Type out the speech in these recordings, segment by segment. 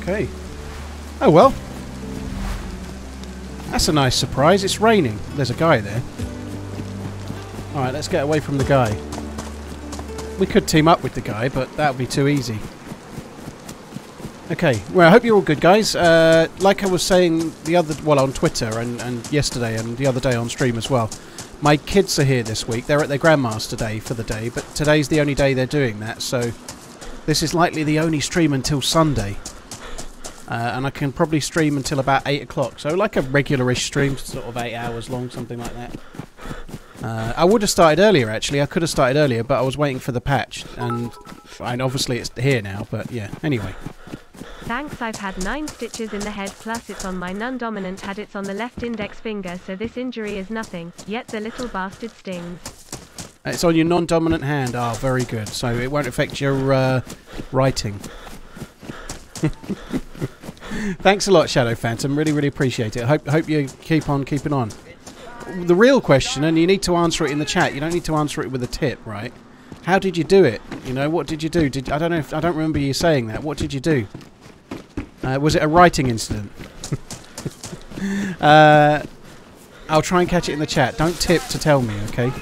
Okay. Oh well. That's a nice surprise. It's raining. There's a guy there. Alright, let's get away from the guy. We could team up with the guy, but that would be too easy. Okay, well, I hope you're all good, guys. Uh, like I was saying the other, well, on Twitter and, and yesterday and the other day on stream as well, my kids are here this week. They're at their grandma's today for the day, but today's the only day they're doing that, so this is likely the only stream until Sunday. Uh, and I can probably stream until about 8 o'clock. So like a regularish stream, sort of 8 hours long, something like that. Uh, I would have started earlier, actually. I could have started earlier, but I was waiting for the patch. And, and obviously it's here now, but yeah. Anyway. Thanks, I've had nine stitches in the head plus it's on my non-dominant had it's on the left index finger so this injury is nothing, yet the little bastard stings. It's on your non-dominant hand. Ah, oh, very good. So it won't affect your uh, writing. Thanks a lot, Shadow Phantom. Really, really appreciate it. Hope hope you keep on keeping on. The real question, and you need to answer it in the chat. You don't need to answer it with a tip, right? How did you do it? You know, what did you do? Did I don't know if I don't remember you saying that. What did you do? Uh, was it a writing incident? uh, I'll try and catch it in the chat. Don't tip to tell me, okay?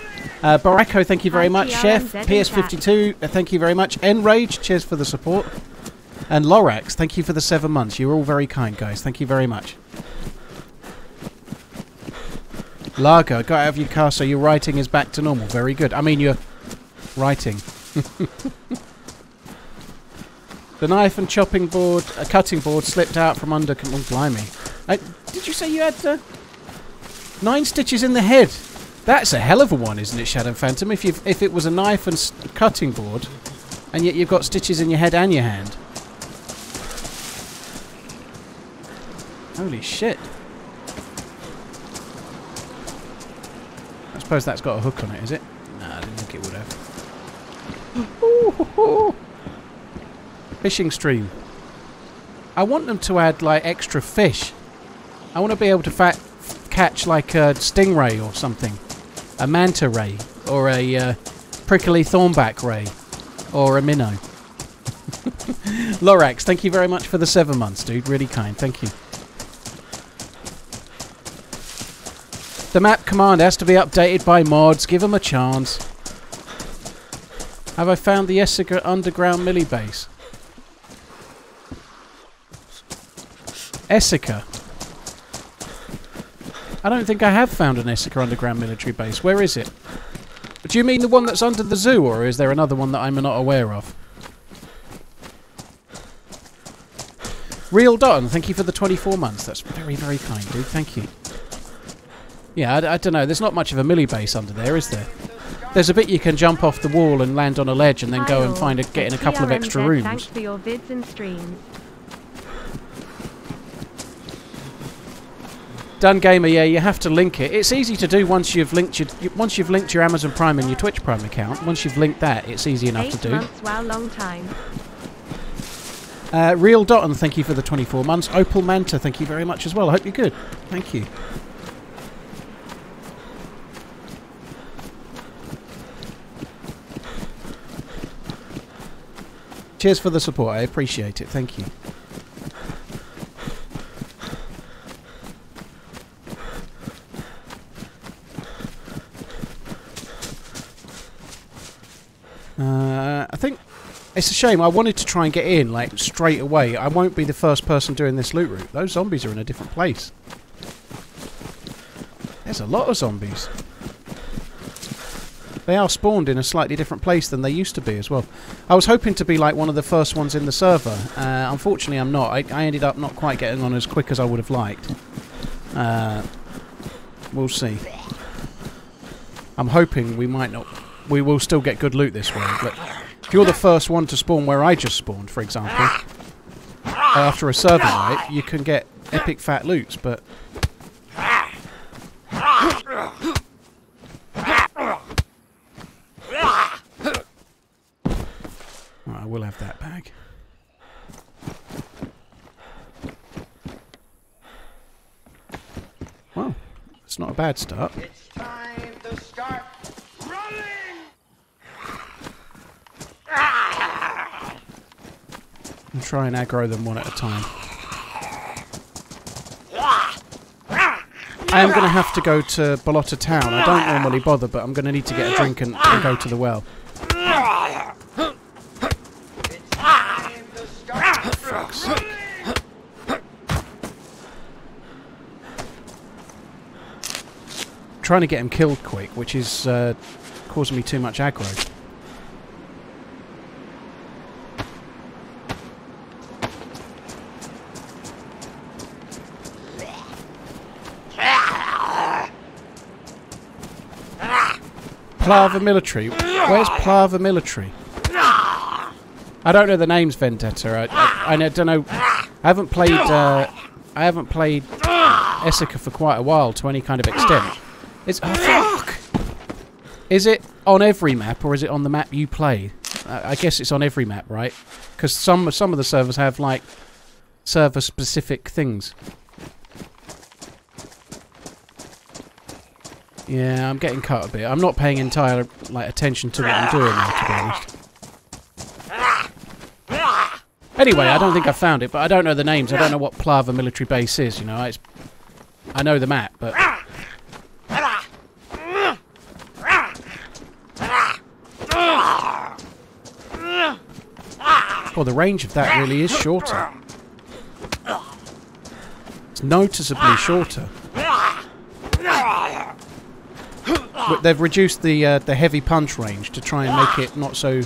Uh, Baracco, thank you very much. Chef, PS52, uh, thank you very much. Enrage, cheers for the support. And Lorax, thank you for the seven months. You're all very kind, guys. Thank you very much. Lager, got out of your car so your writing is back to normal. Very good. I mean, you're writing. the knife and chopping board, a cutting board slipped out from under. Oh, blimey. Uh, did you say you had uh, nine stitches in the head? That's a hell of a one, isn't it, Shadow Phantom? If you if it was a knife and cutting board, and yet you've got stitches in your head and your hand. Holy shit. I suppose that's got a hook on it, is it? No, I didn't think it would have. Fishing stream. I want them to add, like, extra fish. I want to be able to catch, like, a stingray or something. A manta ray. Or a uh, prickly thornback ray. Or a minnow. Lorax, thank you very much for the seven months, dude. Really kind. Thank you. The map command has to be updated by mods. Give them a chance. Have I found the Esseker underground milli base? Esseker. I don't think I have found an Esseker underground military base. Where is it? Do you mean the one that's under the zoo, or is there another one that I'm not aware of? Real Dotton, thank you for the 24 months. That's very, very kind, dude. Thank you. Yeah, I, I, don't know. There's not much of a milli base under there, is there? There's a bit you can jump off the wall and land on a ledge and then go and find a, get in a couple of extra rooms. Thanks for your vids and streams. Done gamer, yeah, you have to link it. It's easy to do once you've linked your once you've linked your Amazon Prime and your Twitch Prime account. Once you've linked that, it's easy enough Eight to do. Months, wow, long time. Uh, Real Dotton, thank you for the 24 months. Opal Manta, thank you very much as well. I hope you're good. Thank you. Cheers for the support. I appreciate it. Thank you. Uh, I think it's a shame. I wanted to try and get in like straight away. I won't be the first person doing this loot route. Those zombies are in a different place. There's a lot of zombies. They are spawned in a slightly different place than they used to be as well. I was hoping to be like one of the first ones in the server. Uh, unfortunately, I'm not. I, I, ended up not quite getting on as quick as I would have liked. Uh, we'll see. I'm hoping we might not. We will still get good loot this way. But if you're the first one to spawn where I just spawned, for example, after a server night, you can get epic fat loots. But I will have that bag. Well, it's not a bad start. It's time to start running! And try and aggro them one at a time. I am going to have to go to Balota Town. I don't normally bother, but I'm going to need to get a drink and, and go to the well. Trying to get him killed quick, which is uh, causing me too much aggro. Plava Military. Where's Plava Military? I don't know the names, Vendetta. I, I, I don't know. I haven't played. Uh, I haven't played Esseker for quite a while to any kind of extent. It's oh fuck. Is it on every map or is it on the map you play? Uh, I guess it's on every map, right? Because some some of the servers have like server specific things. Yeah, I'm getting cut a bit. I'm not paying entire like attention to what I'm doing now, to be honest. Anyway, I don't think I found it, but I don't know the names. I don't know what Plava military base is. You know, it's, I know the map, but well, the range of that really is shorter. It's noticeably shorter. But they've reduced the uh, the heavy punch range to try and make it not so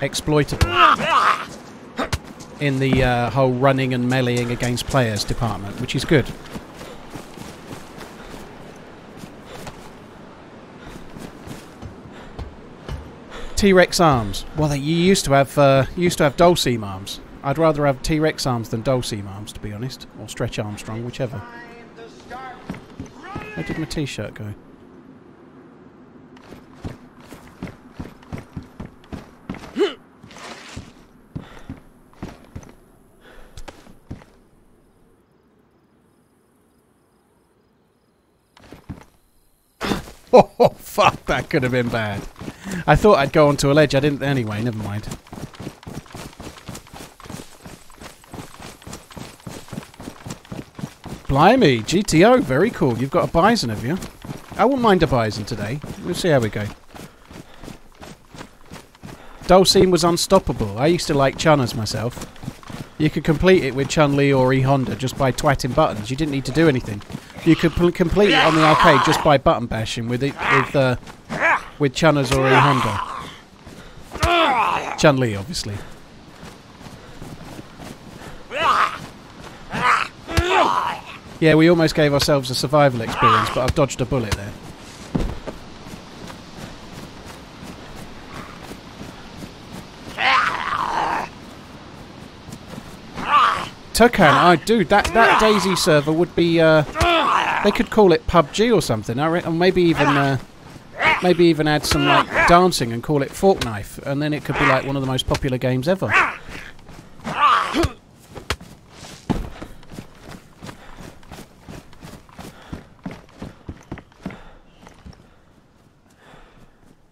exploitable in the uh, whole running and meleeing against players department, which is good. T-Rex arms. Well, you used to have uh, used to have Dhalsim arms. I'd rather have T-Rex arms than Dhalsim arms, to be honest, or Stretch Armstrong, whichever. Where did my T-shirt go? Oh, fuck, that could have been bad. I thought I'd go onto a ledge. I didn't anyway. Never mind. Blimey, GTO, very cool. You've got a bison, have you? I wouldn't mind a bison today. We'll see how we go. Dhalsim was unstoppable. I used to like Chunners myself. You could complete it with Chun-Li or E-Honda just by twatting buttons. You didn't need to do anything. You could pl- complete it on the arcade just by button bashing with it with uh, with Chunners or E-Honda. Chun-Li, obviously. Yeah, we almost gave ourselves a survival experience, but I've dodged a bullet there. Tucan, I dude, that that DayZ server would be. Uh, they could call it PUBG or something. I or maybe even uh, maybe even add some like dancing and call it Fork Knife, and then it could be like one of the most popular games ever.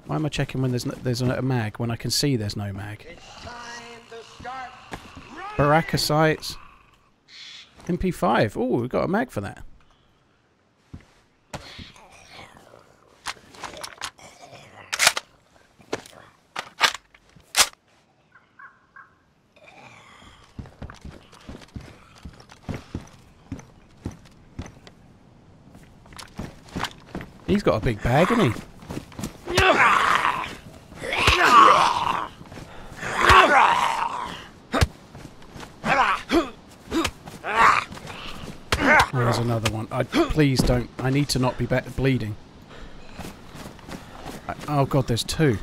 Why am I checking when there's no, there's a mag when I can see there's no mag? It's time to start. Baraka sites. MP5. Oh, we've got a mag for that. He's got a big bag, hasn't he? There's another one. I, please don't. I need to not be bleeding. I, oh god, there's two.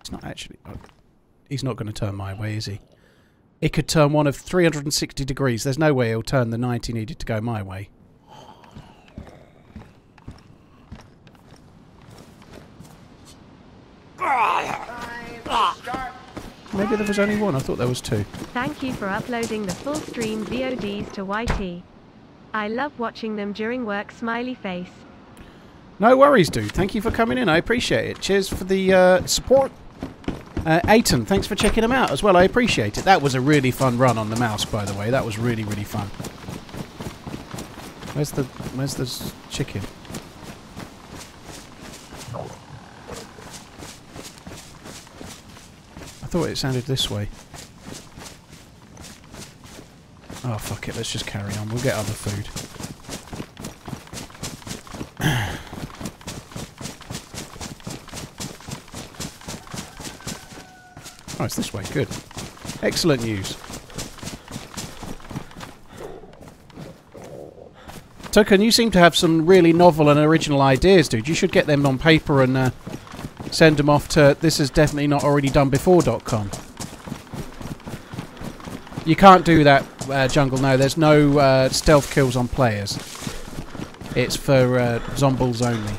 It's not actually. Oh, he's not going to turn my way, is he? It could turn one of 360 degrees. There's no way he'll turn the 90 needed to go my way. Time to start. Maybe there was only one. I thought there was two. Thank you for uploading the full stream VODs to YT. I love watching them during work smiley face. No worries, dude. Thank you for coming in. I appreciate it. Cheers for the uh, support. Uh, Aiton, thanks for checking them out as well. I appreciate it. That was a really fun run on the mouse, by the way. That was really, really fun. Where's the Where's the chicken? I thought it sounded this way. Oh fuck it. Let's just carry on. We'll get other food. Oh, it's this way. Good. Excellent news. Token, you seem to have some really novel and original ideas, dude. You should get them on paper and uh, send them off to this is definitely not already done before.com. You can't do that, uh, Jungle. No, there's no uh, stealth kills on players. It's for uh, zombies only.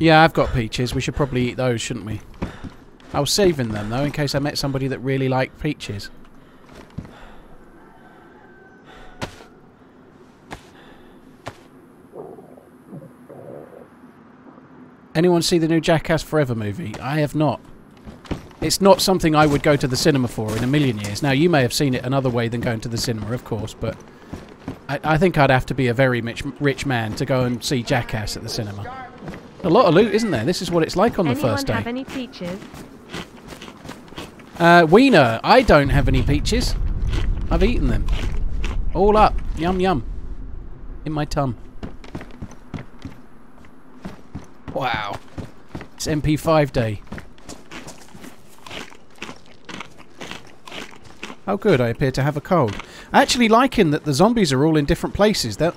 Yeah, I've got peaches. We should probably eat those, shouldn't we? I was saving them though, in case I met somebody that really liked peaches. Anyone see the new Jackass Forever movie? I have not. It's not something I would go to the cinema for in a million years. Now, you may have seen it another way than going to the cinema, of course, but I, I think I'd have to be a very rich, rich man to go and see Jackass at the cinema. A lot of loot, isn't there? This is what it's like on the first day. have any peaches? Uh, Wiener, I don't have any peaches. I've eaten them. All up. Yum yum. In my tum. Wow. It's MP5 day. Oh good, I appear to have a cold. I actually liking that the zombies are all in different places. That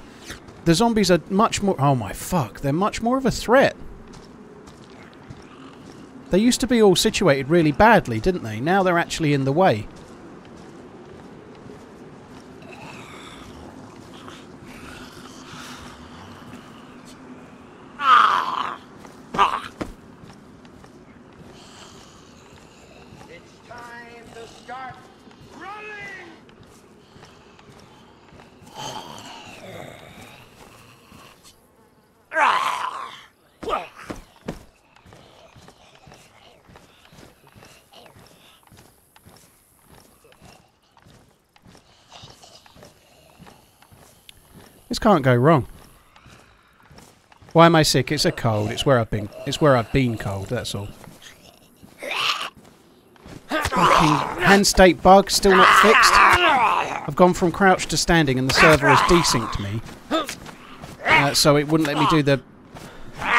the zombies are much more oh my fuck, they're much more of a threat. They used to be all situated really badly, didn't they? Now they're actually in the way. It's time to start running! This can't go wrong. Why am I sick? It's a cold. It's where I've been. It's where I've been cold. That's all. Fucking hand state bug still not fixed. I've gone from crouch to standing, and the server has desynced me, uh, so it wouldn't let me do the.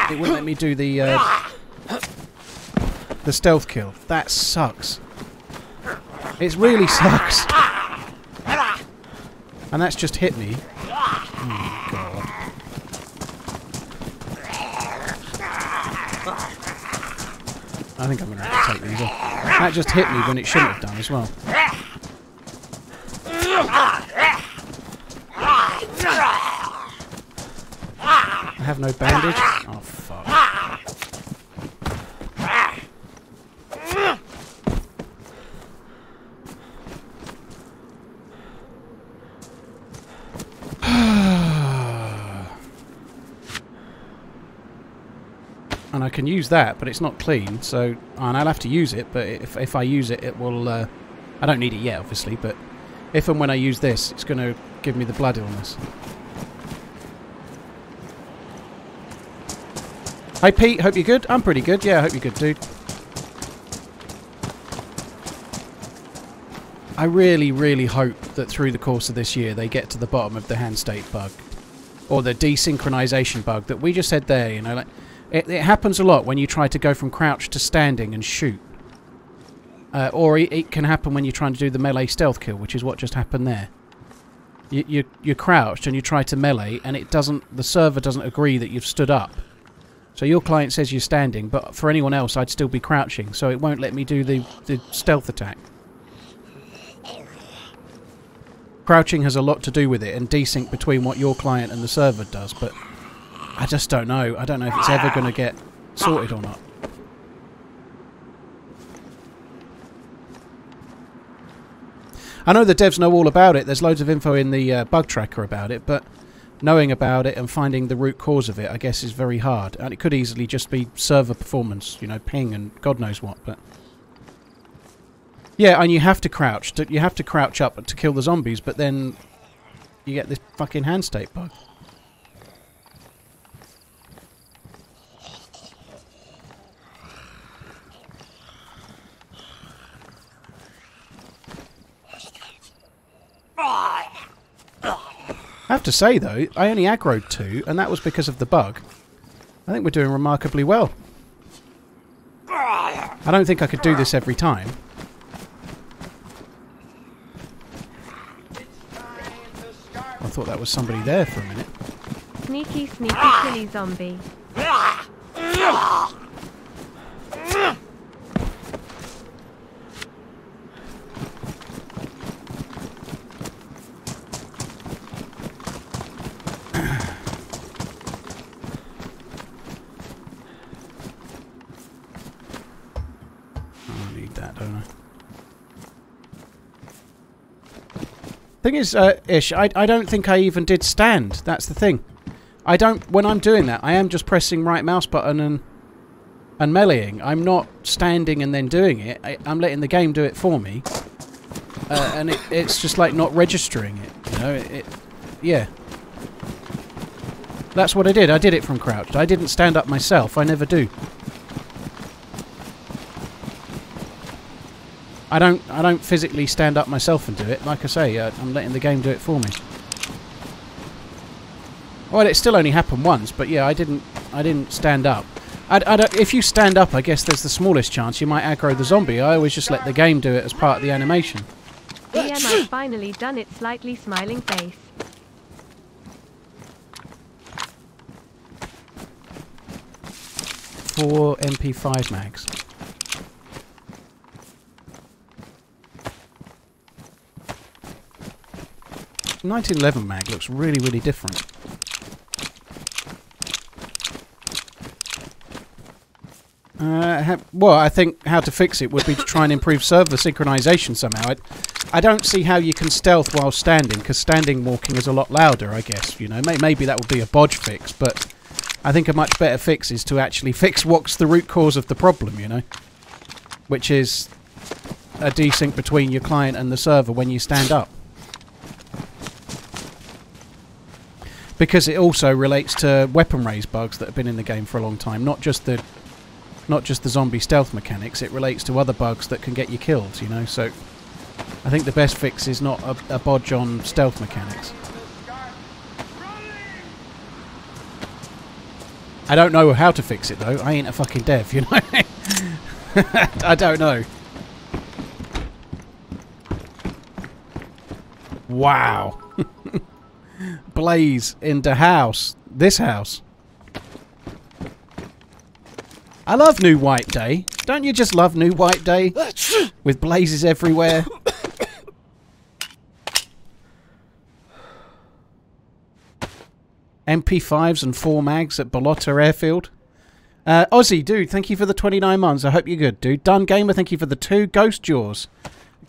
It wouldn't let me do the. Uh, the stealth kill. That sucks. It really sucks. And that's just hit me. Oh, God. I think I'm going to have to take these off. That just hit me when it shouldn't have done as well. I have no bandage. Oh, fuck. and I can use that, but it's not clean. So, and I'll have to use it. But if if I use it, it will. Uh, I don't need it yet, obviously. But if and when I use this, it's going to give me the blood illness. Hi Pete, hope you're good. I'm pretty good. Yeah, I hope you're good, dude. I really, really hope that through the course of this year they get to the bottom of the hand state bug. Or the desynchronization bug that we just said there, you know, like it, it happens a lot when you try to go from crouch to standing and shoot. Uh, or it, it can happen when you're trying to do the melee stealth kill, which is what just happened there. You, you, you're crouched and you try to melee, and it doesn't. The server doesn't agree that you've stood up. So your client says you're standing, but for anyone else, I'd still be crouching. So it won't let me do the, the stealth attack. Crouching has a lot to do with it, and desync between what your client and the server does. But I just don't know. I don't know if it's ever going to get sorted or not. I know the devs know all about it. There's loads of info in the uh, bug tracker about it, but knowing about it and finding the root cause of it, I guess, is very hard. And it could easily just be server performance, you know, ping and God knows what. But yeah, and you have to crouch. To, you have to crouch up to kill the zombies, but then you get this fucking hand state bug. I have to say though, I only aggroed two, and that was because of the bug. I think we're doing remarkably well. I don't think I could do this every time. I thought that was somebody there for a minute. Sneaky, sneaky, silly zombie. I need that, Thing is, uh, Ish, I, I don't think I even did stand. That's the thing. I don't. When I'm doing that, I am just pressing right mouse button and and meleeing. I'm not standing and then doing it. I, I'm letting the game do it for me, uh, and it, it's just like not registering it. You know, it, it. Yeah. That's what I did. I did it from crouched. I didn't stand up myself. I never do. I don't I don't physically stand up myself and do it. Like I say, uh, I'm letting the game do it for me. Well, it still only happened once, but yeah, I didn't I didn't stand up. I, I don't, if you stand up, I guess there's the smallest chance you might aggro the zombie. I always just let the game do it as part of the animation. Has finally done its slightly smiling face. Four MP5 mags. Nineteen eleven mag looks really really different. Uh, well, I think how to fix it would be to try and improve server synchronization somehow. I, I don't see how you can stealth while standing, because standing walking is a lot louder, I guess. You know, May- maybe that would be a bodge fix, but I think a much better fix is to actually fix what's the root cause of the problem, you know? Which is a desync between your client and the server when you stand up. Because it also relates to weapon raise bugs that have been in the game for a long time, not just the not just the zombie stealth mechanics, it relates to other bugs that can get you killed, you know, so I think the best fix is not a, a bodge on stealth mechanics. I don't know how to fix it though. I ain't a fucking dev, you know. I don't know. Wow. Blaze into house. This house. I love New White Day. Don't you just love New White Day? With blazes everywhere. MP5s and 4 mags at Balota Airfield. Uh, Aussie, dude, thank you for the 29 months. I hope you're good, dude. Done Gamer, thank you for the two. Ghost Jaws.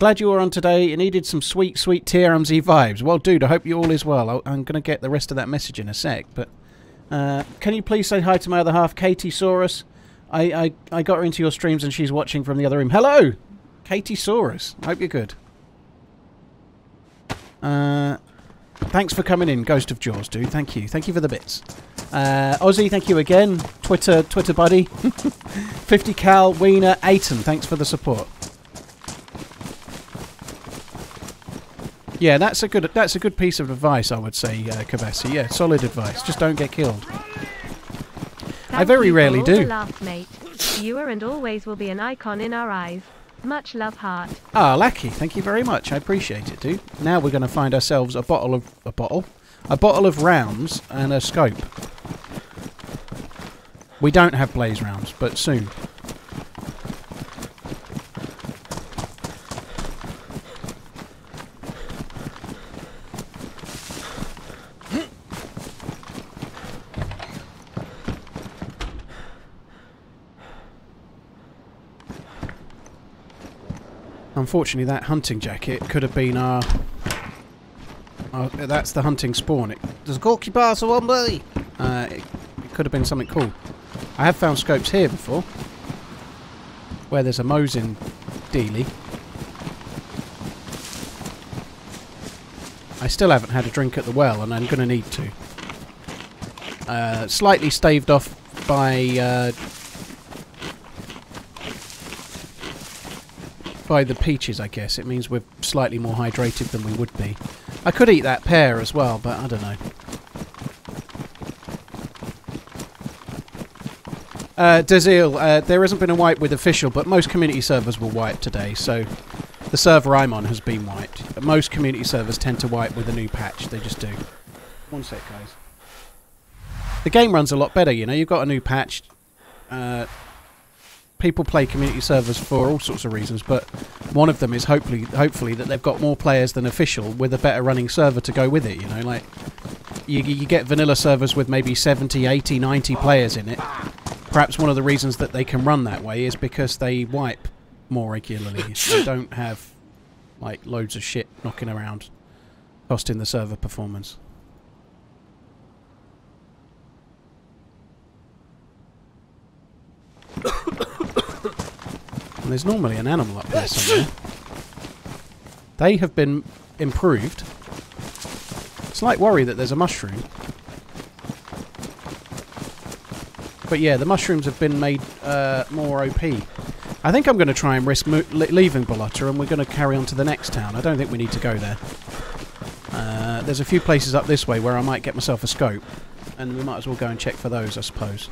Glad you were on today. You needed some sweet, sweet TRMZ vibes. Well, dude, I hope you all is well. I'm going to get the rest of that message in a sec. But uh, can you please say hi to my other half, Katie Saurus? I, I, I got her into your streams and she's watching from the other room. Hello! Katie Saurus. I hope you're good. Uh, thanks for coming in, Ghost of Jaws, dude. Thank you. Thank you for the bits. Uh, Ozzy, thank you again. Twitter, Twitter buddy. 50 Cal, Wiener, Aiton, thanks for the support. Yeah, that's a good that's a good piece of advice, I would say, uh, Kavasi. Yeah, solid advice. Just don't get killed. I very rarely do. The laughs, mate. You are and always will be an icon in our eyes. Much love, heart. Ah, Lackey, thank you very much. I appreciate it, dude. Now we're going to find ourselves a bottle of a bottle, a bottle of rounds and a scope. We don't have blaze rounds, but soon. Unfortunately, that hunting jacket could have been our... our that's the hunting spawn. It, There's a Gorky bar, so one buddy! Uh, it, it could have been something cool. I have found scopes here before. Where there's a Mosin dealie. I still haven't had a drink at the well, and I'm going to need to. Uh, slightly staved off by uh, by the peaches, I guess. It means we're slightly more hydrated than we would be. I could eat that pear as well, but I don't know. Uh, Dazil, uh, there hasn't been a wipe with official, but most community servers were wiped today, so the server I'm on has been wiped. But most community servers tend to wipe with a new patch, they just do. One sec, guys. The game runs a lot better, you know, you've got a new patch. Uh, people play community servers for all sorts of reasons, but one of them is hopefully hopefully that they've got more players than official with a better running server to go with it, you know, like you, you get vanilla servers with maybe 70, 80, 90 players in it. Perhaps one of the reasons that they can run that way is because they wipe more regularly. they don't have like loads of shit knocking around costing the server performance. And there's normally an animal up there somewhere. They have been improved. Slight worry that there's a mushroom. But yeah, the mushrooms have been made uh, more OP. I think I'm going to try and risk leaving Balota and we're going to carry on to the next town. I don't think we need to go there. Uh, there's a few places up this way where I might get myself a scope. And we might as well go and check for those, I suppose.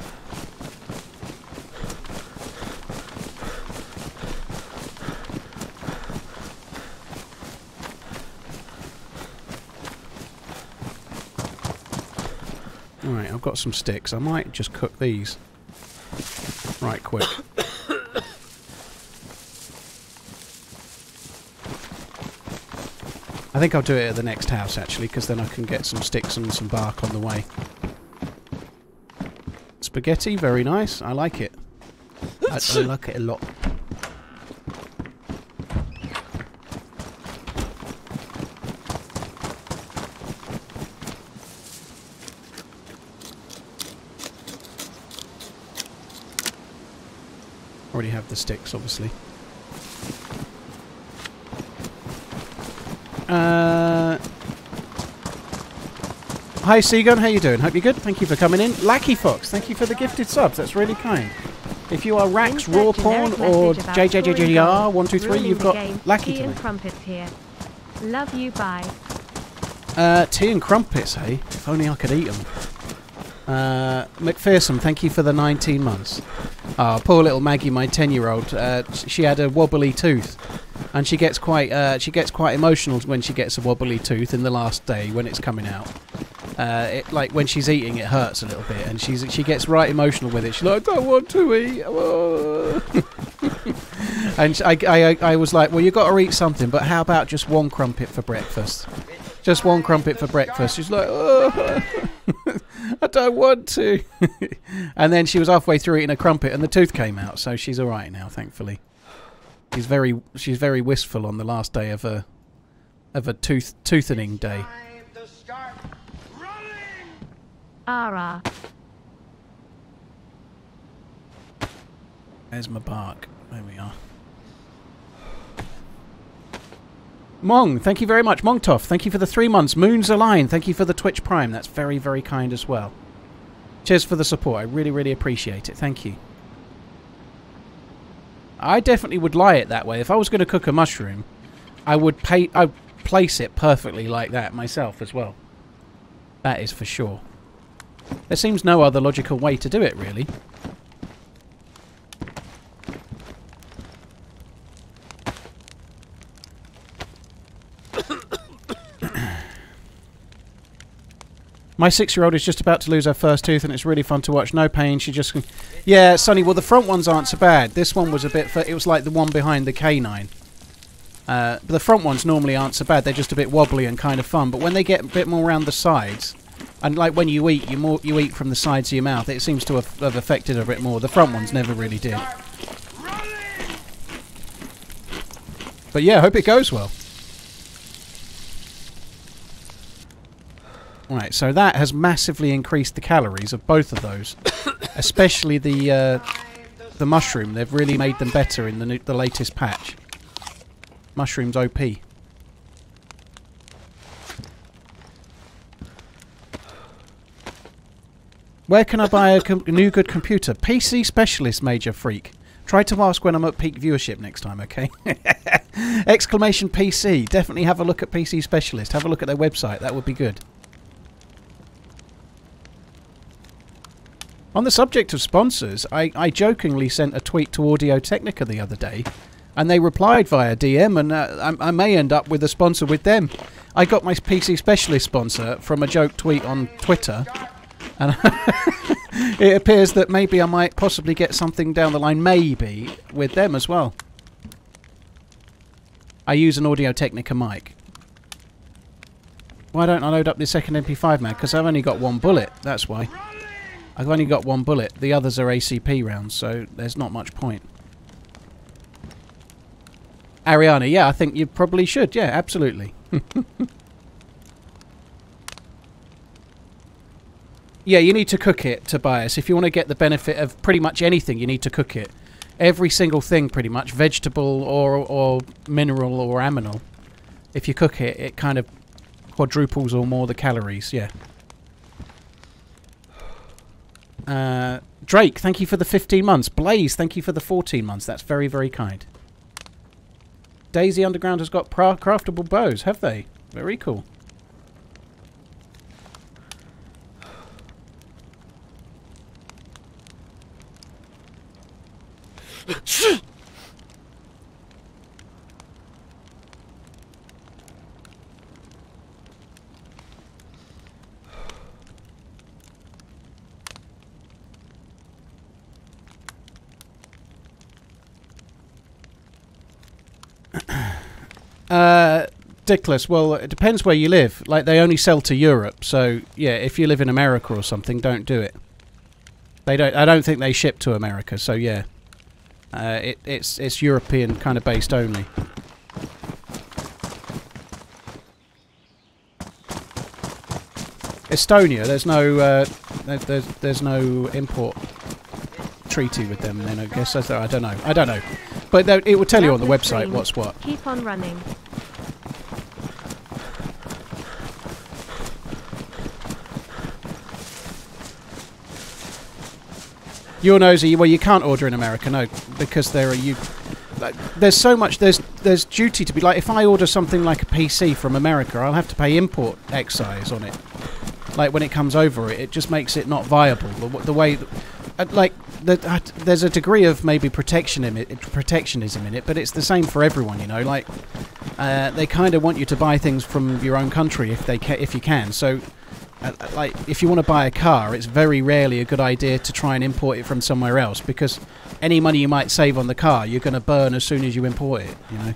Right, I've got some sticks. I might just cook these right quick. I think I'll do it at the next house actually, because then I can get some sticks and some bark on the way. Spaghetti, very nice. I like it. I, I like it a lot. Already have the sticks, obviously. Uh, hi, Seagun. How you doing? Hope you're good. Thank you for coming in. Lackey Fox, thank you for the gifted subs. That's really kind. If you are Rax, Raw Porn, or JJJJR123, you've got Lackey tea and crumpets here. Love you, bye. Uh, tea and crumpets, hey? If only I could eat them. Uh, McPherson, thank you for the 19 months. Oh, poor little Maggie, my 10-year-old. Uh, she had a wobbly tooth, and she gets quite uh, she gets quite emotional when she gets a wobbly tooth in the last day when it's coming out. Uh, it, like when she's eating, it hurts a little bit, and she's she gets right emotional with it. She's like, "I don't want to eat," and I, I I was like, "Well, you've got to eat something, but how about just one crumpet for breakfast?" Just one crumpet for breakfast. She's like, oh, I don't want to. and then she was halfway through eating a crumpet and the tooth came out, so she's all right now, thankfully. She's very she's very wistful on the last day of a of a tooth toothening day. Ara. There's my bark. There we are. Mong, thank you very much. Mongtoff, thank you for the three months. Moons Align, thank you for the Twitch Prime. That's very, very kind as well. Cheers for the support. I really, really appreciate it. Thank you. I definitely would lie it that way. If I was going to cook a mushroom, I would pay, I'd place it perfectly like that myself as well. That is for sure. There seems no other logical way to do it, really. My six-year-old is just about to lose her first tooth, and it's really fun to watch. No pain. She just, yeah, Sonny. Well, the front ones aren't so bad. This one was a bit. it was like the one behind the canine. Uh, but the front ones normally aren't so bad. They're just a bit wobbly and kind of fun. But when they get a bit more around the sides, and like when you eat, you more you eat from the sides of your mouth. It seems to have, have affected a bit more. The front ones never really did. But yeah, hope it goes well. Right, so that has massively increased the calories of both of those, especially the uh, the mushroom. They've really made them better in the new, the latest patch. Mushrooms OP. Where can I buy a new good computer? PC Specialist, Major Freak. Try to ask when I'm at peak viewership next time, okay? Exclamation PC. Definitely have a look at PC Specialist. Have a look at their website. That would be good. On the subject of sponsors, I, I jokingly sent a tweet to Audio Technica the other day, and they replied via DM, and uh, I, I may end up with a sponsor with them. I got my PC Specialist sponsor from a joke tweet on Twitter, and it appears that maybe I might possibly get something down the line, maybe, with them as well. I use an Audio Technica mic. Why don't I load up the second MP5 man? Because I've only got one bullet, that's why. I've only got one bullet. The others are ACP rounds, so there's not much point. Ariana, yeah, I think you probably should. Yeah, absolutely. yeah, you need to cook it, Tobias. If you want to get the benefit of pretty much anything, you need to cook it. Every single thing, pretty much, vegetable or, or mineral or aminal. If you cook it, it kind of quadruples or more the calories, yeah. Uh, Drake, thank you for the 15 months. Blaze, thank you for the 14 months. That's very, very kind. DayZ Underground has got craftable bows, have they? Very cool. Uh, Dickless, well, it depends where you live. Like, they only sell to Europe, so, yeah, if you live in America or something, don't do it. They don't. I don't think they ship to America, so yeah. Uh, it, it's it's European kind of based only. Estonia, there's no uh, there's there's no import treaty with them. Then I guess I don't know. I don't know, but it will tell you on the website what's what. Keep on running. You're nosy. Well, you can't order in America, no, because there are you. Like, there's so much. There's there's duty to be like. If I order something like a PC from America, I'll have to pay import excise on it. Like when it comes over, it it just makes it not viable. The, the way, uh, like the, uh, there's a degree of maybe protectionism, protectionism in it, but it's the same for everyone. You know, like uh, they kind of want you to buy things from your own country if they if you can. So uh, like if you want to buy a car, it's very rarely a good idea to try and import it from somewhere else because any money you might save on the car, you're going to burn as soon as you import it. You know.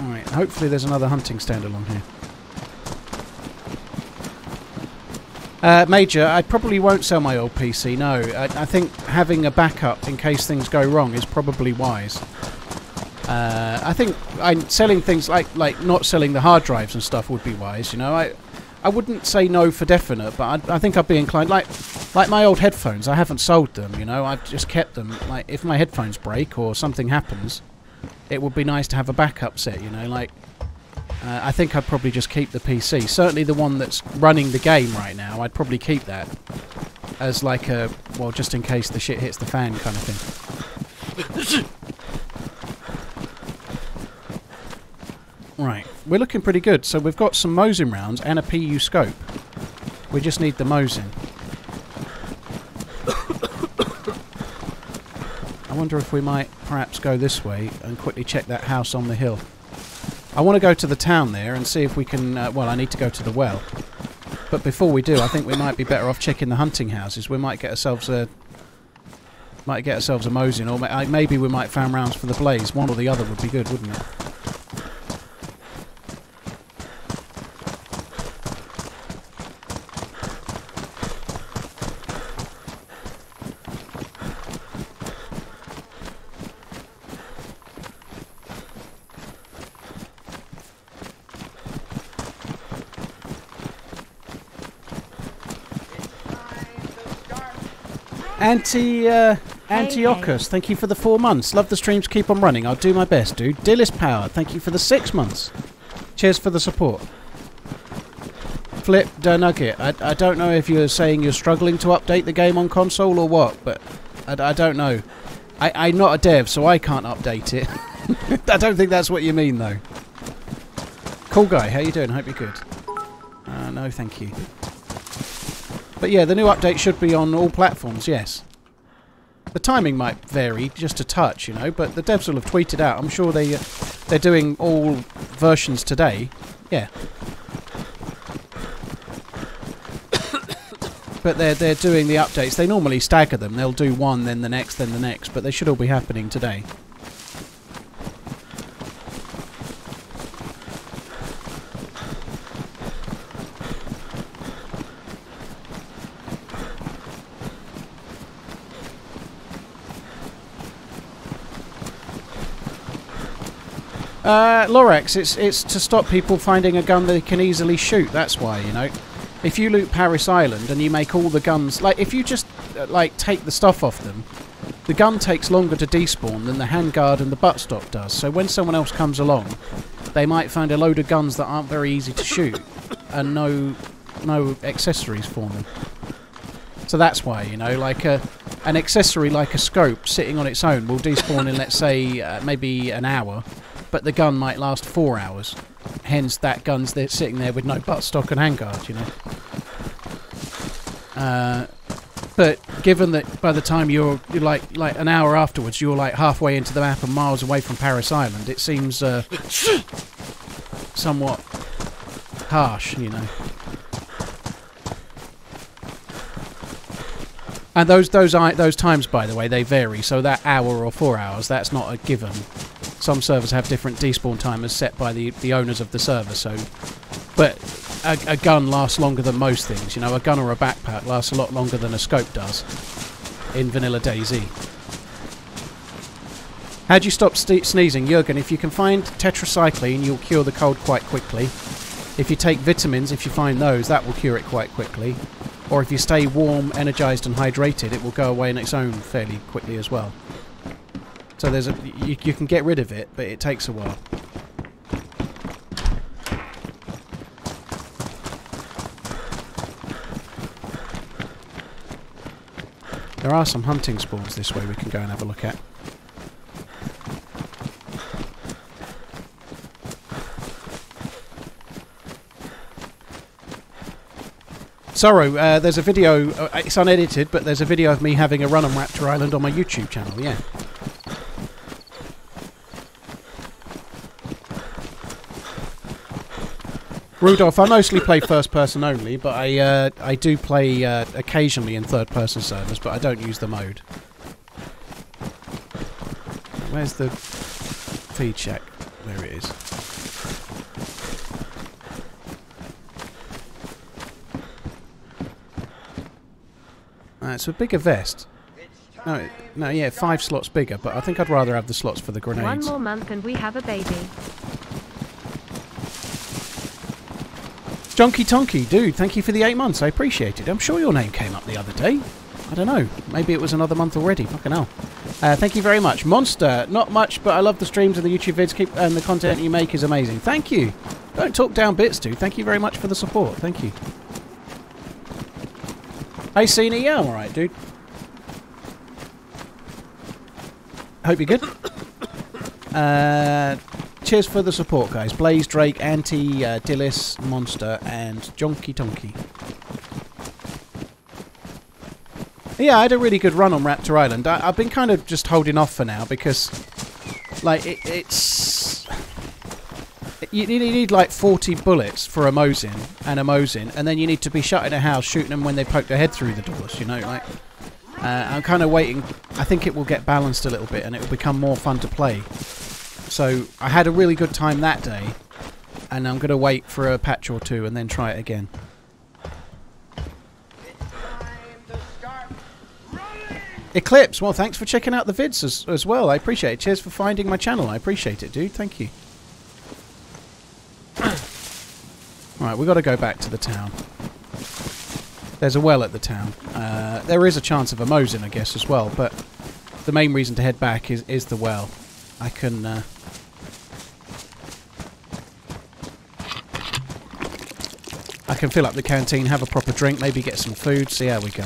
Alright, hopefully there's another hunting stand along here. Uh, Major, I probably won't sell my old PC, no. I, I, think having a backup in case things go wrong is probably wise. Uh, I think I'm selling things like like not selling the hard drives and stuff would be wise, you know. I I wouldn't say no for definite, but I, I think I'd be inclined like like my old headphones. I haven't sold them, you know. I've just kept them. Like if my headphones break or something happens, it would be nice to have a backup set, you know. Like uh, I think I'd probably just keep the PC. Certainly the one that's running the game right now, I'd probably keep that. As like a, well, just in case the shit hits the fan kind of thing. Right, we're looking pretty good. So we've got some Mosin rounds and a PU scope. We just need the Mosin. I wonder if we might perhaps go this way and quickly check that house on the hill. I want to go to the town there and see if we can... Uh, well, I need to go to the well. But before we do, I think we might be better off checking the hunting houses. We might get ourselves a... Might get ourselves a Mosin, or maybe we might found rounds for the blaze. One or the other would be good, wouldn't it? Anti uh, Hey, Antiochus, thank you for the four months. Love the streams. Keep on running. I'll do my best, dude. Dillis Power, thank you for the six months. Cheers for the support. Flip the Nugget. I, I don't know if you're saying you're struggling to update the game on console or what, but I, I don't know. I, I'm not a dev, so I can't update it. I don't think that's what you mean, though. Cool guy, how are you doing? Hope you're good. Uh, no, thank you. But yeah, the new update should be on all platforms, yes. The timing might vary just a touch, you know, but the devs will have tweeted out. I'm sure they, uh, they're doing all versions today. Yeah. but they're, they're doing the updates. They normally stagger them. They'll do one, then the next, then the next. But they should all be happening today. Uh, Lorex, it's it's to stop people finding a gun they can easily shoot. That's why, you know. If you loot Prison Island and you make all the guns, like if you just uh, like take the stuff off them, the gun takes longer to despawn than the handguard and the buttstock does. So when someone else comes along, they might find a load of guns that aren't very easy to shoot and no no accessories for them. So that's why, you know, like a an accessory like a scope sitting on its own will despawn in let's say uh, maybe an hour but the gun might last four hours. Hence, that gun's there sitting there with no buttstock and handguard, you know. Uh, but given that by the time you're, you're like like an hour afterwards, you're like halfway into the map and miles away from Prison Island, it seems uh, somewhat harsh, you know. And those those those times, by the way, they vary. So that hour or four hours, that's not a given. Some servers have different despawn timers set by the the owners of the server. So, but a, a gun lasts longer than most things. You know, a gun or a backpack lasts a lot longer than a scope does in Vanilla DayZ. How do you stop sneezing, Jurgen? If you can find tetracycline, you'll cure the cold quite quickly. If you take vitamins, if you find those, that will cure it quite quickly. Or if you stay warm, energized, and hydrated, it will go away on its own fairly quickly as well. So there's a you, you can get rid of it, but it takes a while. There are some hunting spawns this way we can go and have a look at. Sorrow, uh, there's a video, uh, it's unedited, but there's a video of me having a run on Raptor Island on my YouTube channel, yeah. Rudolph, I mostly play first person only, but I uh, I do play uh, occasionally in third person servers, but I don't use the mode. Where's the feed check? There it is. Uh, it's a bigger vest. No, no, yeah, five slots bigger, but I think I'd rather have the slots for the grenades. One more month and we have a baby. Jonky Tonky, dude, thank you for the eight months. I appreciate it. I'm sure your name came up the other day. I don't know. Maybe it was another month already. Fucking hell. Uh, thank you very much. Monster, not much, but I love the streams and the YouTube vids. Keep and the content you make is amazing. Thank you. Don't talk down bits, dude. Thank you very much for the support. Thank you. Hey, Cena. Yeah, I'm alright, dude. Hope you're good. Uh, cheers for the support, guys. Blaze, Drake, Anti, uh, Dillis, Monster, and Jonky Tonky. Yeah, I had a really good run on Raptor Island. I, I've been kind of just holding off for now because, like, it, it's. You need, you need like 40 bullets for a Mosin and a Mosin, and then you need to be shut in a house shooting them when they poke their head through the doors, you know? Like, uh, I'm kind of waiting. I think it will get balanced a little bit and it will become more fun to play. So I had a really good time that day, and I'm going to wait for a patch or two and then try it again. Eclipse, well, thanks for checking out the vids as, as well. I appreciate it. Cheers for finding my channel. I appreciate it, dude. Thank you. Right, we've got to go back to the town. There's a well at the town. Uh, there is a chance of a Mosin, I guess, as well, but the main reason to head back is, is the well. I can... Uh, I can fill up the canteen, have a proper drink, maybe get some food, see how we go.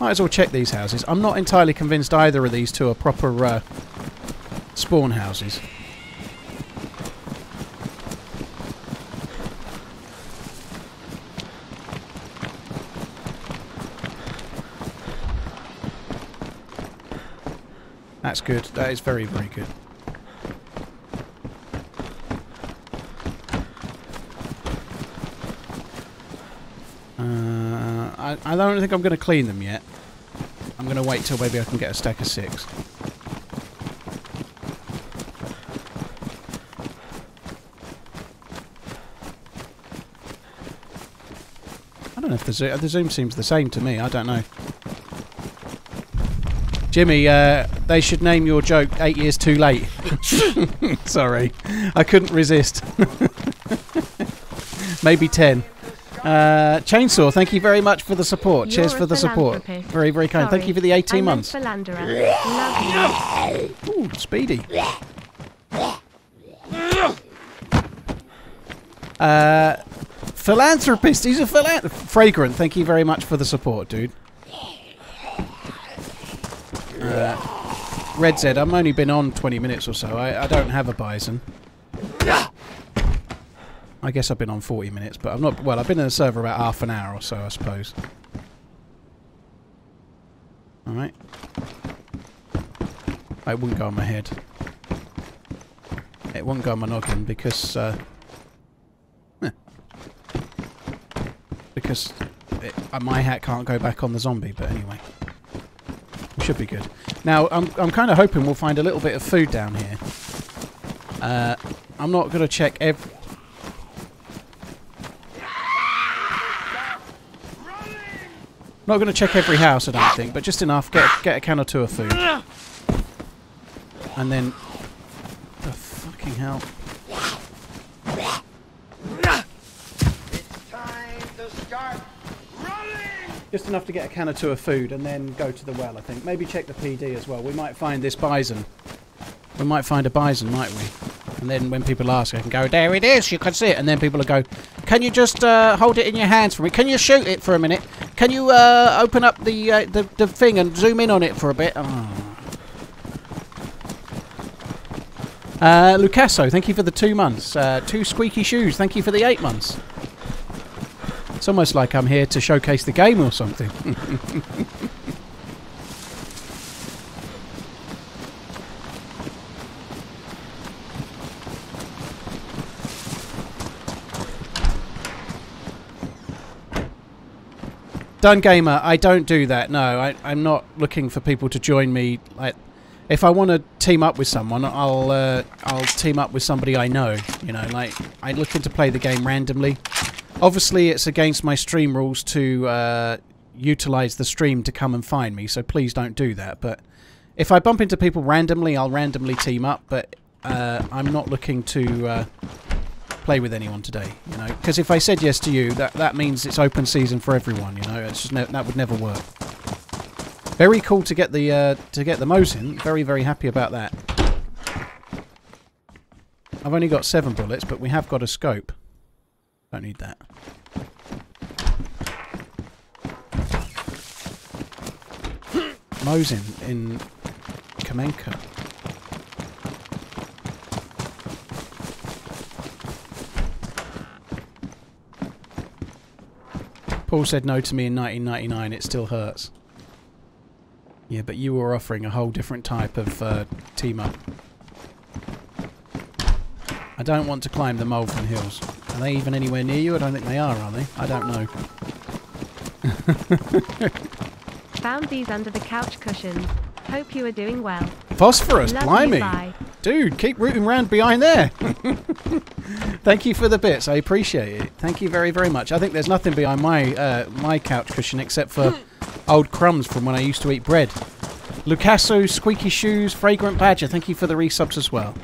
Might as well check these houses. I'm not entirely convinced either of these two are proper uh, spawn houses. That's good. That is very, very good. I, I don't think I'm going to clean them yet. I'm going to wait till maybe I can get a stack of six. I don't know if the zoom, the zoom seems the same to me. I don't know. Jimmy, uh, they should name your joke eight years too late. Sorry. I couldn't resist. Maybe ten. Uh, Chainsaw, thank you very much for the support. You're Cheers for the support. Very, very kind. Thank you for the 18 I meant months. Philanderer. Love you. Ooh, speedy. Uh, philanthropist. He's a philanthropist. Fragrant, thank you very much for the support, dude. Uh, Red i've only been on 20 minutes or so. I, I don't have a bison. I guess I've been on 40 minutes, but I'm not. Well, I've been in the server about half an hour or so, I suppose. Alright. It wouldn't go on my head. It wouldn't go on my noggin because, uh, eh. because it, uh, my hat can't go back on the zombie. But anyway, should be good. Now I'm I'm kind of hoping we'll find a little bit of food down here. Uh, I'm not going to check every. Not going to check every house, I don't think, but just enough. Get get a can or two of food, and then the fucking hell. Just enough to get a can or two of food, and then go to the well. I think maybe check the PD as well. We might find this bison. We might find a bison, might we? And then when people ask, I can go, there it is, you can see it. And then people will go, can you just uh, hold it in your hands for me? Can you shoot it for a minute? Can you uh, open up the, uh, the the thing and zoom in on it for a bit? Oh. Lucasso, thank you for the two months. Uh, two squeaky shoes, thank you for the eight months. It's almost like I'm here to showcase the game or something. Done gamer, I don't do that. No, I, I'm not looking for people to join me. Like, if I want to team up with someone, I'll uh, I'll team up with somebody I know. You know, like I look to play the game randomly. Obviously, it's against my stream rules to uh, utilize the stream to come and find me. So please don't do that. But if I bump into people randomly, I'll randomly team up. But uh, I'm not looking to uh, play with anyone today. You know, because if I said yes to you, that that means it's open season for everyone. You know, it's just that would never work. Very cool to get the uh, to get the Mosin. Very very happy about that. I've only got seven bullets, but we have got a scope. Don't need that. Mosin in Kamenka. Paul said no to me in 1999. It still hurts. Yeah, but you were offering a whole different type of uh, team up. I don't want to climb the Malvern Hills. Are they even anywhere near you? I don't think they are, are they? I don't know. Found these under the couch cushions. Hope you are doing well. Phosphorus, Love blimey. you. Dude, keep rooting round behind there. Thank you for the bits. I appreciate it. Thank you very, very much. I think there's nothing behind my uh, my couch cushion except for old crumbs from when I used to eat bread. Lucasso, Squeaky Shoes, Fragrant Badger, thank you for the resubs as well.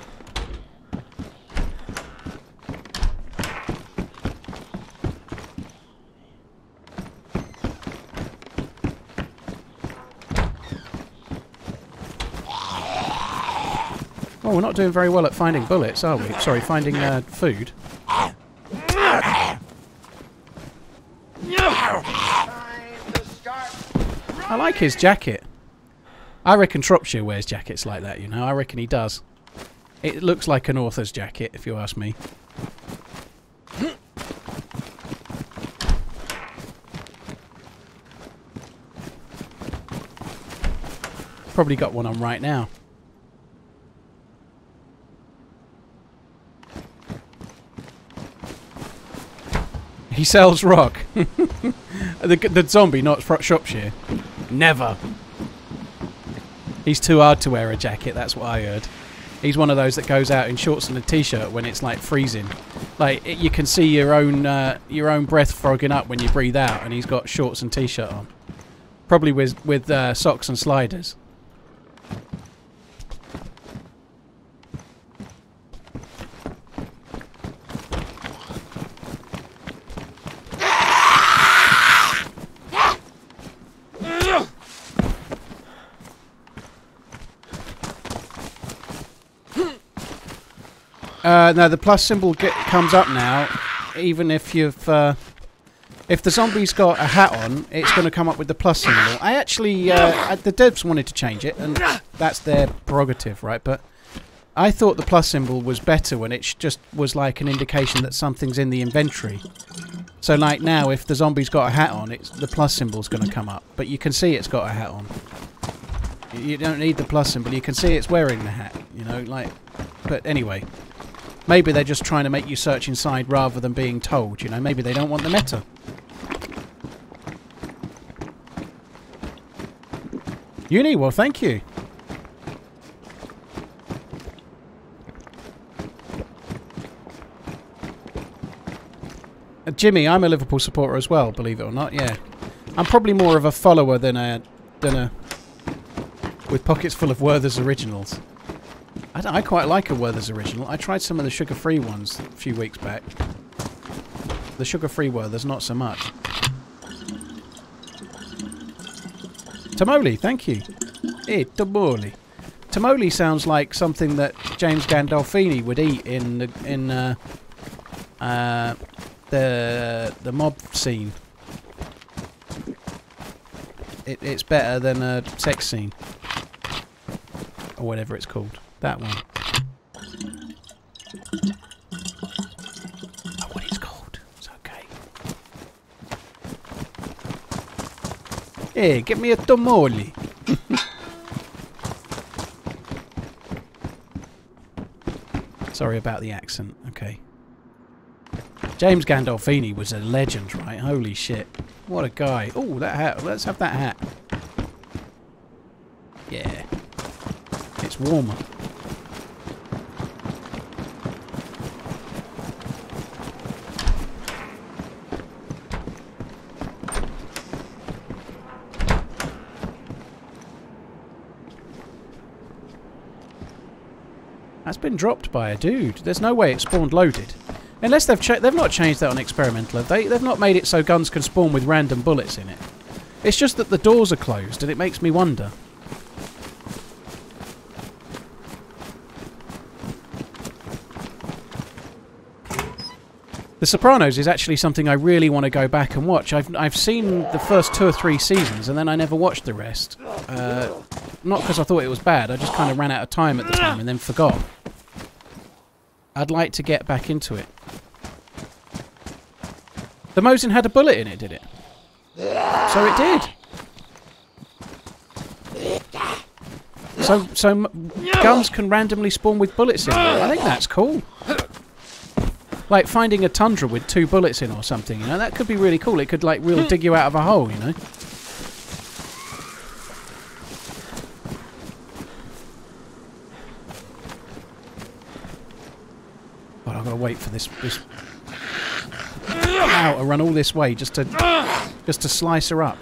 Oh, we're not doing very well at finding bullets, are we? Sorry, finding uh, food. I like his jacket. I reckon Shropshire wears jackets like that, you know. I reckon he does. It looks like an author's jacket, if you ask me. Probably got one on right now. He sells rock. the, the zombie, not Shropshire. Never. He's too hard to wear a jacket, that's what I heard. He's one of those that goes out in shorts and a t-shirt when it's like freezing. Like it, you can see your own uh, your own breath frogging up when you breathe out, and he's got shorts and t-shirt on. Probably with with uh, socks and sliders. Uh, no, the plus symbol get, comes up now, even if you've. Uh, if the zombie's got a hat on, it's going to come up with the plus symbol. I actually, uh, the devs wanted to change it, and that's their prerogative, right? But I thought the plus symbol was better when it just was like an indication that something's in the inventory. So, like now, if the zombie's got a hat on, it's the plus symbol's going to come up, but you can see it's got a hat on. You- You don't need the plus symbol; you can see it's wearing the hat. You know, like. But anyway, maybe they're just trying to make you search inside rather than being told. You know, maybe they don't want the meta. Uni, well, thank you. Uh, Jimmy, I'm a Liverpool supporter as well, believe it or not. Yeah, I'm probably more of a follower than a than a with pockets full of Werther's originals. I, I quite like a Werther's original. I tried some of the sugar-free ones a few weeks back. The sugar-free Werther's not so much. Tamoli, thank you. Eh, tamoli. Tamoli sounds like something that James Gandolfini would eat in the in uh, uh, the the mob scene. It, it's better than a sex scene or whatever it's called. That one. Oh, what it's called? It's okay. Hey, get me a tamale. Sorry about the accent. Okay. James Gandolfini was a legend, right? Holy shit. What a guy. Oh, that hat. Let's have that hat. Yeah. It's warmer. That's been dropped by a dude. There's no way it spawned loaded. Unless they've they've not changed that on experimental, have they? They've not made it so guns can spawn with random bullets in it. It's just that the doors are closed, and it makes me wonder. The Sopranos is actually something I really want to go back and watch. I've I've seen the first two or three seasons, and then I never watched the rest. Uh, not because I thought it was bad. I just kind of ran out of time at the time and then forgot. I'd like to get back into it. The Mosin had a bullet in it, did it? So it did. So, so guns can randomly spawn with bullets in them. I think that's cool. Like finding a tundra with two bullets in or something, you know, that could be really cool. It could like really dig you out of a hole, you know. got to wait for this this cow to run all this way just to just to slice her up.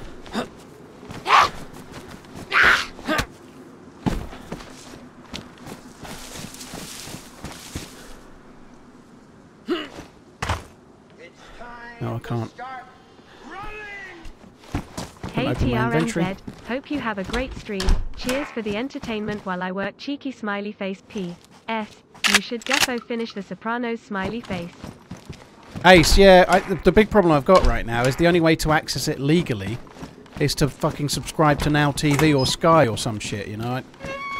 No, I can't. Hey open my inventory. TRMZ, hope you have a great stream. Cheers for the entertainment while I work cheeky smiley face P. S. You should defo finish the Sopranos smiley face. Ace, yeah, I, the, the big problem I've got right now is the only way to access it legally is to fucking subscribe to Now TV or Sky or some shit, you know? I,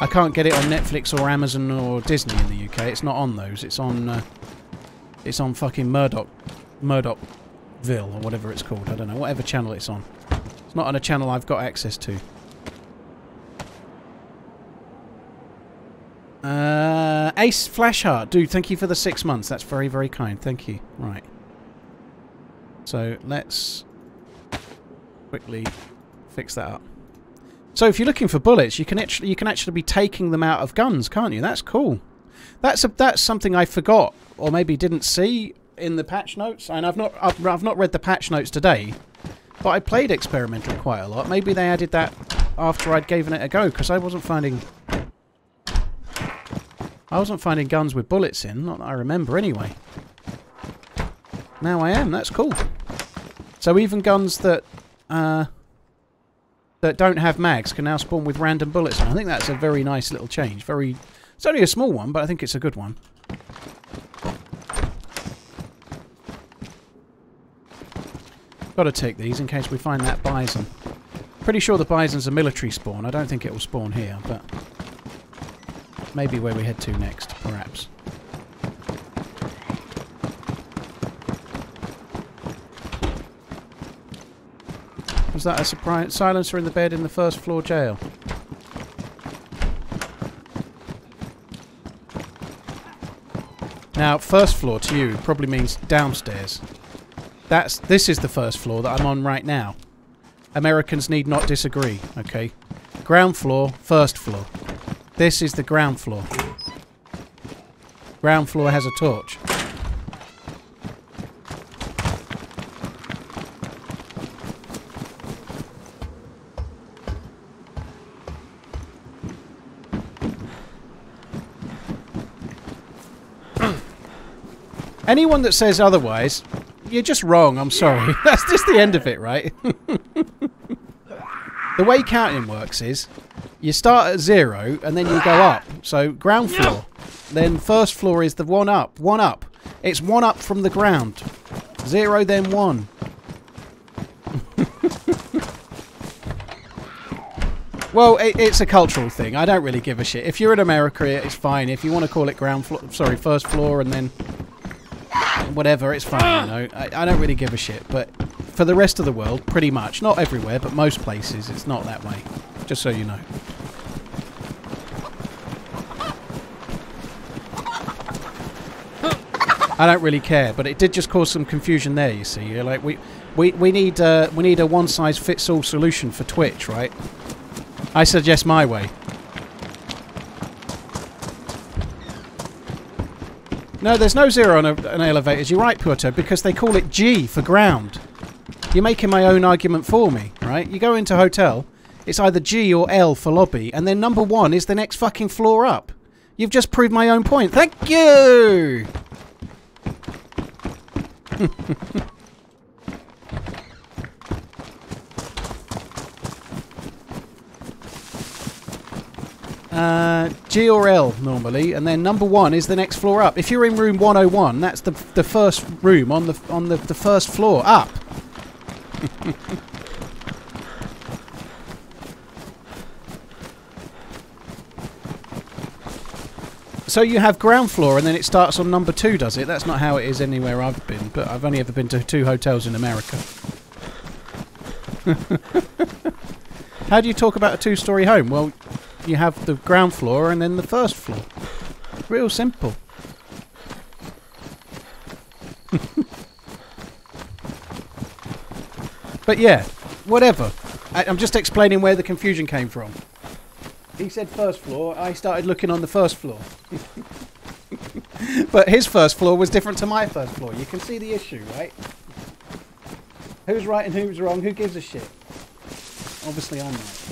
I can't get it on Netflix or Amazon or Disney in the UK. It's not on those. It's on, uh, it's on fucking Murdoch, Murdochville or whatever it's called. I don't know, whatever channel it's on. It's not on a channel I've got access to. Uh, Ace Flashheart, dude, thank you for the six months. That's very, very kind. Thank you. Right. So let's quickly fix that up. So if you're looking for bullets, you can actually you can actually be taking them out of guns, can't you? That's cool. That's a, that's something I forgot or maybe didn't see in the patch notes. And I've not I've, I've not read the patch notes today, but I played experimental quite a lot. Maybe they added that after I'd given it a go because I wasn't finding I wasn't finding guns with bullets in. Not that I remember anyway. Now I am. That's cool. So even guns that uh, that don't have mags can now spawn with random bullets. And I think that's a very nice little change. Very. It's only a small one, but I think it's a good one. Got to take these in case we find that bison. Pretty sure the bison's a military spawn. I don't think it will spawn here, but maybe where we head to next, perhaps. Was that a surprise silencer in the bed in the first floor jail? Now, first floor to you probably means downstairs. That's this is the first floor that I'm on right now. Americans need not disagree, okay? Ground floor, first floor. This is the ground floor. Ground floor has a torch. Anyone that says otherwise, you're just wrong. I'm sorry. That's just the end of it, right? the way counting works is you start at zero and then you go up. So ground floor. Then first floor is the one up. One up. It's one up from the ground. Zero, then one. well, it, it's a cultural thing. I don't really give a shit. If you're in America, it's fine. If you want to call it ground floor, sorry, first floor, and then whatever, it's fine. You know, I, I don't really give a shit. But for the rest of the world, pretty much, not everywhere, but most places, it's not that way. Just so you know. I don't really care, but it did just cause some confusion there. You see, You're like we, we, we need uh, we need a one size fits all solution for Twitch, right? I suggest my way. No, there's no zero on a, an elevators. You're right, Puerto, because they call it G for ground. You're making my own argument for me, right? You go into hotel, it's either G or L for lobby, and then number one is the next fucking floor up. You've just proved my own point. Thank you! Uh, G or L normally, and then number one is the next floor up. If you're in room 101, that's the the first room on the on the, the first floor up. so you have ground floor, and then it starts on number two, does it? That's not how it is anywhere I've been, but I've only ever been to two hotels in America. how do you talk about a two-story home? Well, you have the ground floor and then the first floor. Real simple. but yeah, whatever. I, I'm just explaining where the confusion came from. He said first floor. I started looking on the first floor. but his first floor was different to my first floor. You can see the issue, right? Who's right and who's wrong? Who gives a shit? Obviously, I'm right.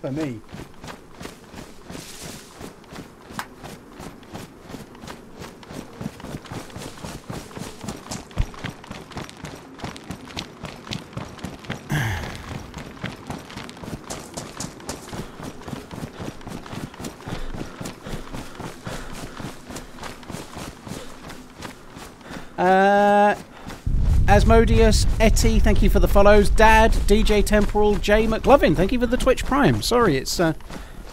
For me. Uh, Asmodeus, Etty, thank you for the follows. Dad, DJ Temporal, Jay McLovin, thank you for the Twitch Prime. Sorry, it's uh,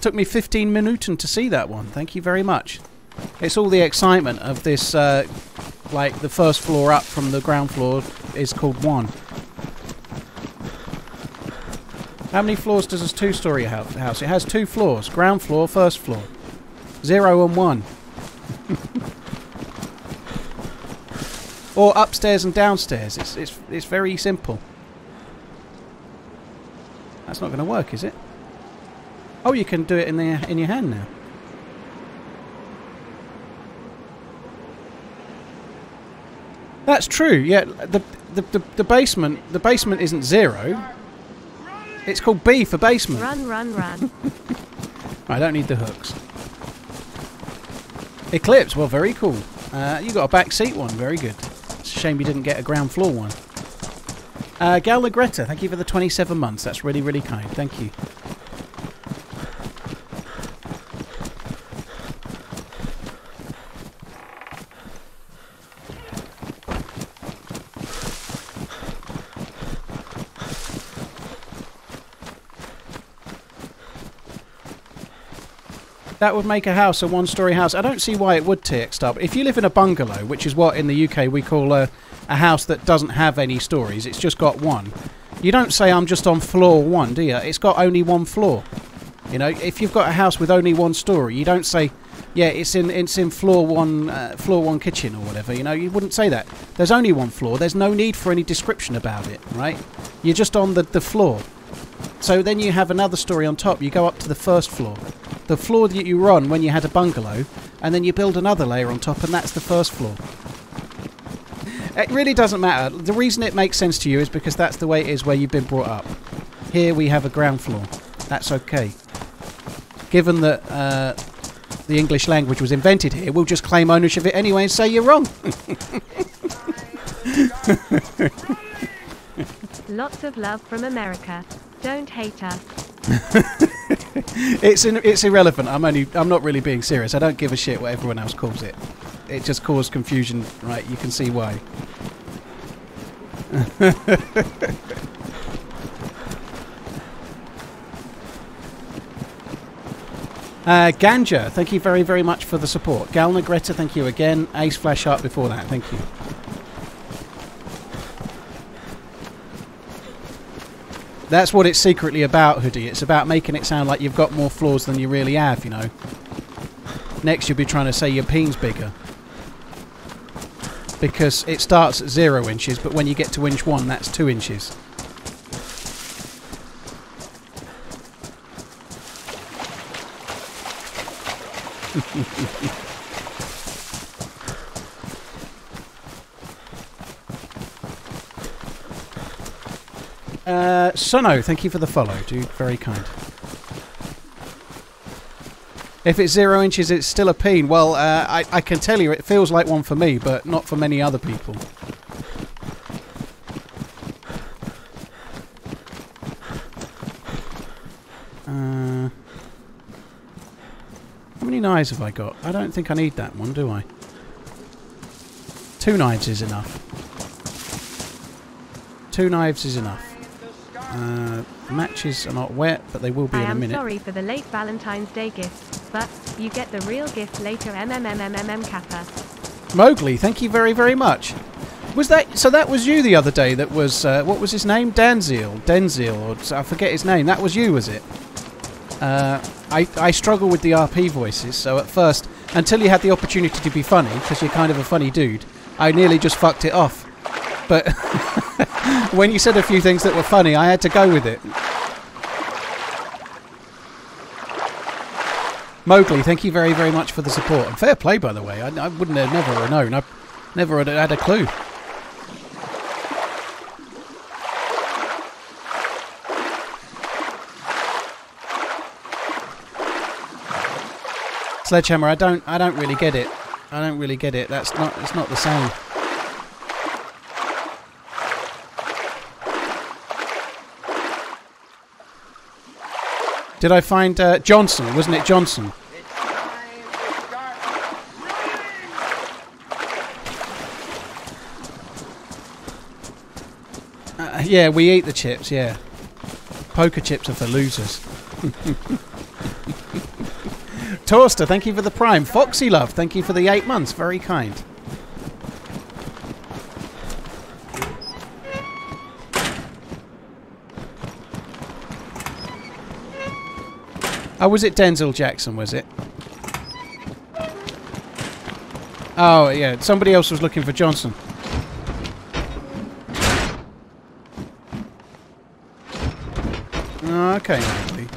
took me 15 minutes to see that one. Thank you very much. It's all the excitement of this, uh, like the first floor up from the ground floor is called one. How many floors does this two-story hou- house? It has two floors: ground floor, first floor, zero and one. or upstairs and downstairs. It's it's it's very simple. That's not going to work, is it? Oh, you can do it in the in your hand now. That's true. Yeah, the, the the the basement the basement isn't zero. It's called B for basement. Run, run, run. I don't need the hooks. Eclipse, well, very cool. Uh, you got a back seat one, very good. Shame you didn't get a ground floor one. Uh, Gal thank you for the 27 months. That's really, really kind. Thank you. That would make a house a one-story house. I don't see why it would TX up. If you live in a bungalow, which is what in the UK we call a, a house that doesn't have any stories, it's just got one. You don't say I'm just on floor one, do you? It's got only one floor. You know, if you've got a house with only one story, you don't say, yeah, it's in it's in floor one, uh, floor one kitchen or whatever. You know, you wouldn't say that. There's only one floor. There's no need for any description about it, right? You're just on the the floor. So then you have another story on top. You go up to the first floor, the floor that you were on when you had a bungalow, and then you build another layer on top, and that's the first floor. It really doesn't matter. The reason it makes sense to you is because that's the way it is where you've been brought up. Here we have a ground floor. That's okay. Given that uh, the English language was invented here, we'll just claim ownership of it anyway and say you're wrong. Lots of love from America. Don't hate us. it's in, it's irrelevant. I'm only I'm not really being serious. I don't give a shit what everyone else calls it. It just caused confusion, right? You can see why. uh, Ganja, thank you very very much for the support. Galna Greta, thank you again. Ace Flashheart before that, thank you. That's what it's secretly about, Hoodie. It's about making it sound like you've got more floors than you really have, you know. Next, you'll be trying to say your peen's bigger. Because it starts at zero inches, but when you get to inch one, that's two inches. Uh, Sono, thank you for the follow, dude. Very kind. If it's zero inches, it's still a peen. Well, uh, I, I can tell you, it feels like one for me, but not for many other people. Uh, how many knives have I got? I don't think I need that one, do I? Two knives is enough. Two knives is enough. Uh, matches are not wet, but they will be I in a minute. I am sorry for the late Valentine's Day gift, but you get the real gift later. MMMMMM Kappa. Mowgli, thank you very, very much. Was that so? That was you the other day. That was uh, what was his name? Danziel, Denzil, or I forget his name. That was you, was it? Uh, I I struggle with the RP voices, so at first, until you had the opportunity to be funny, because you're kind of a funny dude, I nearly just fucked it off. But when you said a few things that were funny, I had to go with it. Mowgli, thank you very, very much for the support. And fair play, by the way. I, I wouldn't have never known. I never had, had a clue. Sledgehammer, I don't, I don't really get it. I don't really get it. That's not, it's not the same. Did I find uh, Johnson? Wasn't it Johnson? Uh, yeah, we eat the chips. Yeah, poker chips are for losers. Torster, thank you for the prime. Foxy love, thank you for the eight months. Very kind. Oh, was it Denzel Jackson? Was it? Oh, yeah. Somebody else was looking for Johnson. Oh, okay, maybe.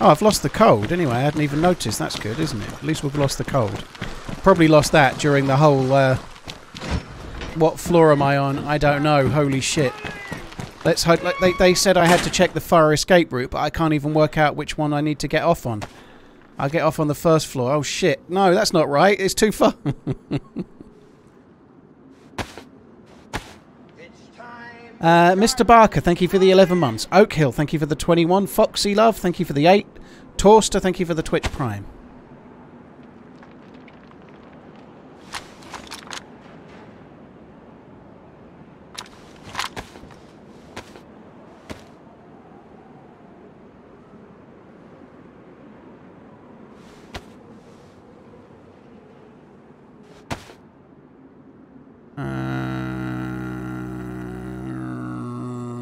Oh, I've lost the cold. Anyway, I hadn't even noticed. That's good, isn't it? At least we've lost the cold. Probably lost that during the whole. Uh, what floor am I on? I don't know. Holy shit. Let's hope. Like they, they said I had to check the fire escape route, but I can't even work out which one I need to get off on. I'll get off on the first floor. Oh shit. No, that's not right. It's too far. It's time. Uh, Mr. Barker, thank you for the 11 months. Oak Hill, thank you for the 21. Foxy Love, thank you for the 8. Torster, thank you for the Twitch Prime.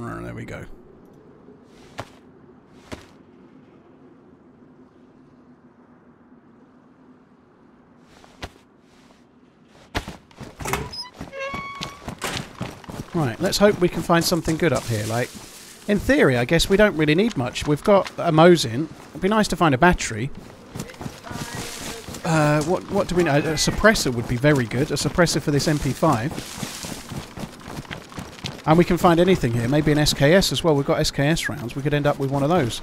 Uh, there we go. Right, let's hope we can find something good up here. Like, in theory, I guess we don't really need much. We've got a Mosin. It'd be nice to find a battery. Uh, what what do we know? A suppressor would be very good. A suppressor for this MP5. And we can find anything here. Maybe an SKS as well. We've got SKS rounds. We could end up with one of those.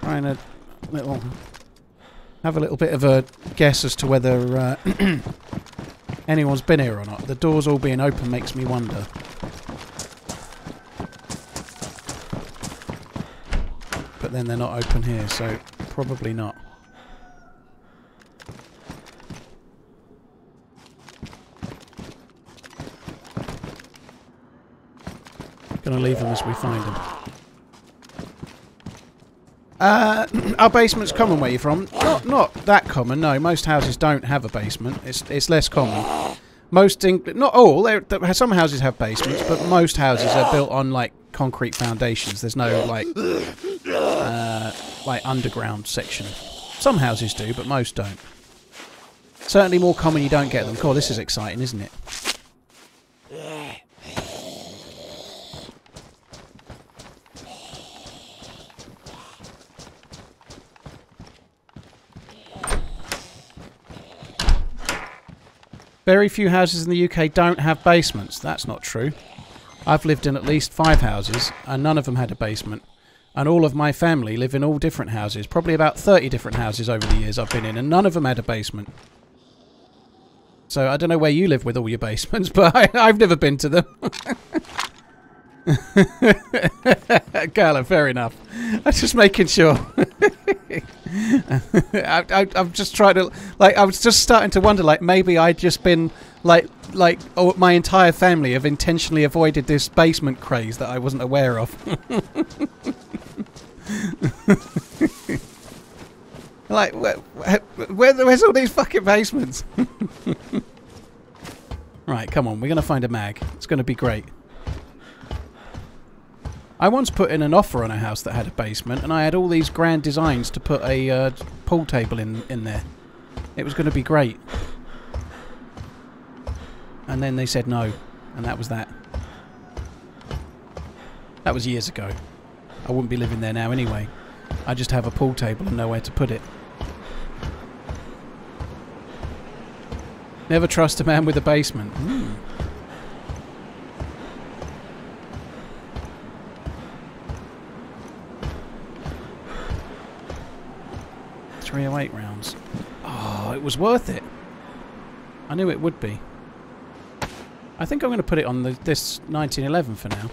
Trying to little have a little bit of a guess as to whether uh, anyone's been here or not. The doors all being open makes me wonder. But then they're not open here, so probably not. Gonna leave them as we find them. Uh, our basement's common where you're from. Not not that common. No, most houses don't have a basement. It's it's less common. Most Eng- not all. There, some houses have basements, but most houses are built on like concrete foundations. There's no like uh, like underground section. Some houses do, but most don't. Certainly more common you don't get them. Cool, this is exciting, isn't it? Very few houses in the UK don't have basements. That's not true. I've lived in at least five houses, and none of them had a basement. And all of my family live in all different houses. Probably about 30 different houses over the years I've been in, and none of them had a basement. So I don't know where you live with all your basements, but I, I've never been to them. Carla, fair enough. I'm just making sure. I, I'm just trying to like. I was just starting to wonder, like maybe I'd just been like like oh, my entire family have intentionally avoided this basement craze that I wasn't aware of. like, where, where, where's all these fucking basements? right, come on, we're gonna find a mag. It's gonna be great. I once put in an offer on a house that had a basement, and I had all these grand designs to put a uh, pool table in in there. It was going to be great. And then they said no, and that was that. That was years ago. I wouldn't be living there now anyway. I just have a pool table and nowhere to put it. Never trust a man with a basement. Hmm. Three oh eight rounds. Oh, it was worth it. I knew it would be. I think I'm going to put it on the, this 1911 for now.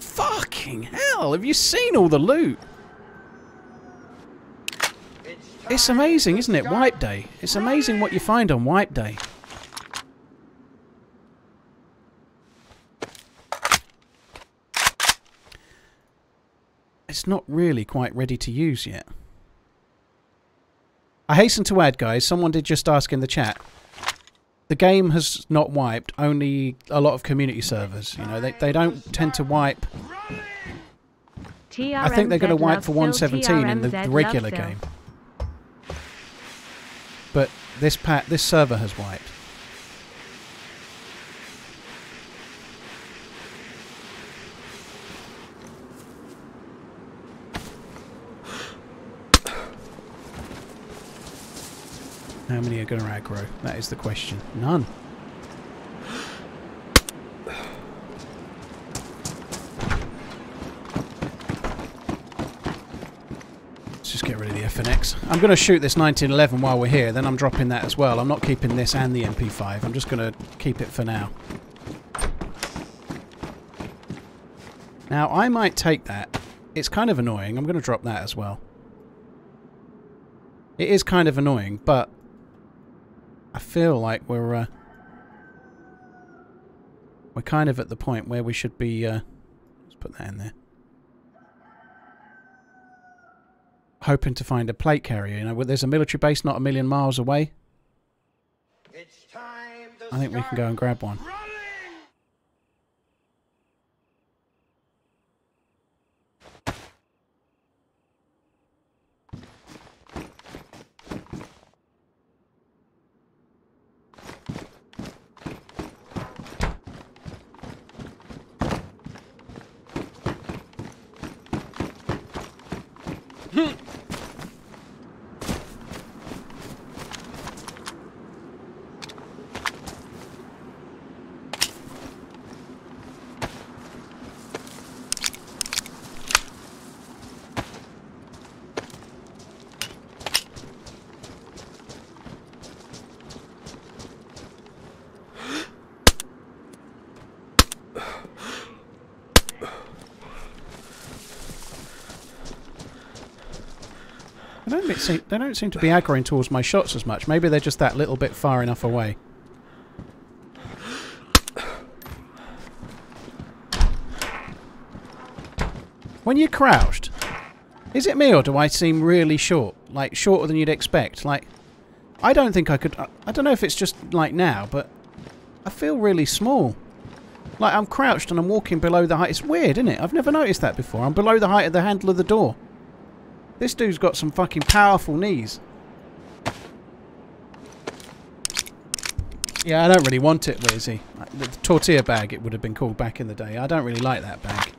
Fucking hell! Have you seen all the loot? It's amazing, isn't it? Wipe Day. It's amazing what you find on Wipe Day. It's not really quite ready to use yet. I hasten to add, guys, someone did just ask in the chat. The game has not wiped, only a lot of community servers. You know, they, they don't tend to wipe. I think they're going to wipe for 117 in the regular game. But this pat this server has wiped. How many are going to aggro? That is the question. None. Let's just get rid of the FNX. I'm going to shoot this 1911 while we're here, then I'm dropping that as well. I'm not keeping this and the MP5. I'm just going to keep it for now. Now, I might take that. It's kind of annoying. I'm going to drop that as well. It is kind of annoying, but I feel like we're uh, we're kind of at the point where we should be. Uh, let's put that in there. Hoping to find a plate carrier. You know, there's a military base not a million miles away. I think we can go and grab one. They don't, seem, they don't seem to be aggroing towards my shots as much. Maybe they're just that little bit far enough away. When you're crouched, is it me or do I seem really short? Like, shorter than you'd expect? Like, I don't think I could... I don't know if it's just like now, but I feel really small. Like, I'm crouched and I'm walking below the height. It's weird, isn't it? I've never noticed that before. I'm below the height of the handle of the door. This dude's got some fucking powerful knees. Yeah, I don't really want it, he? The tortilla bag, it would have been called back in the day. I don't really like that bag.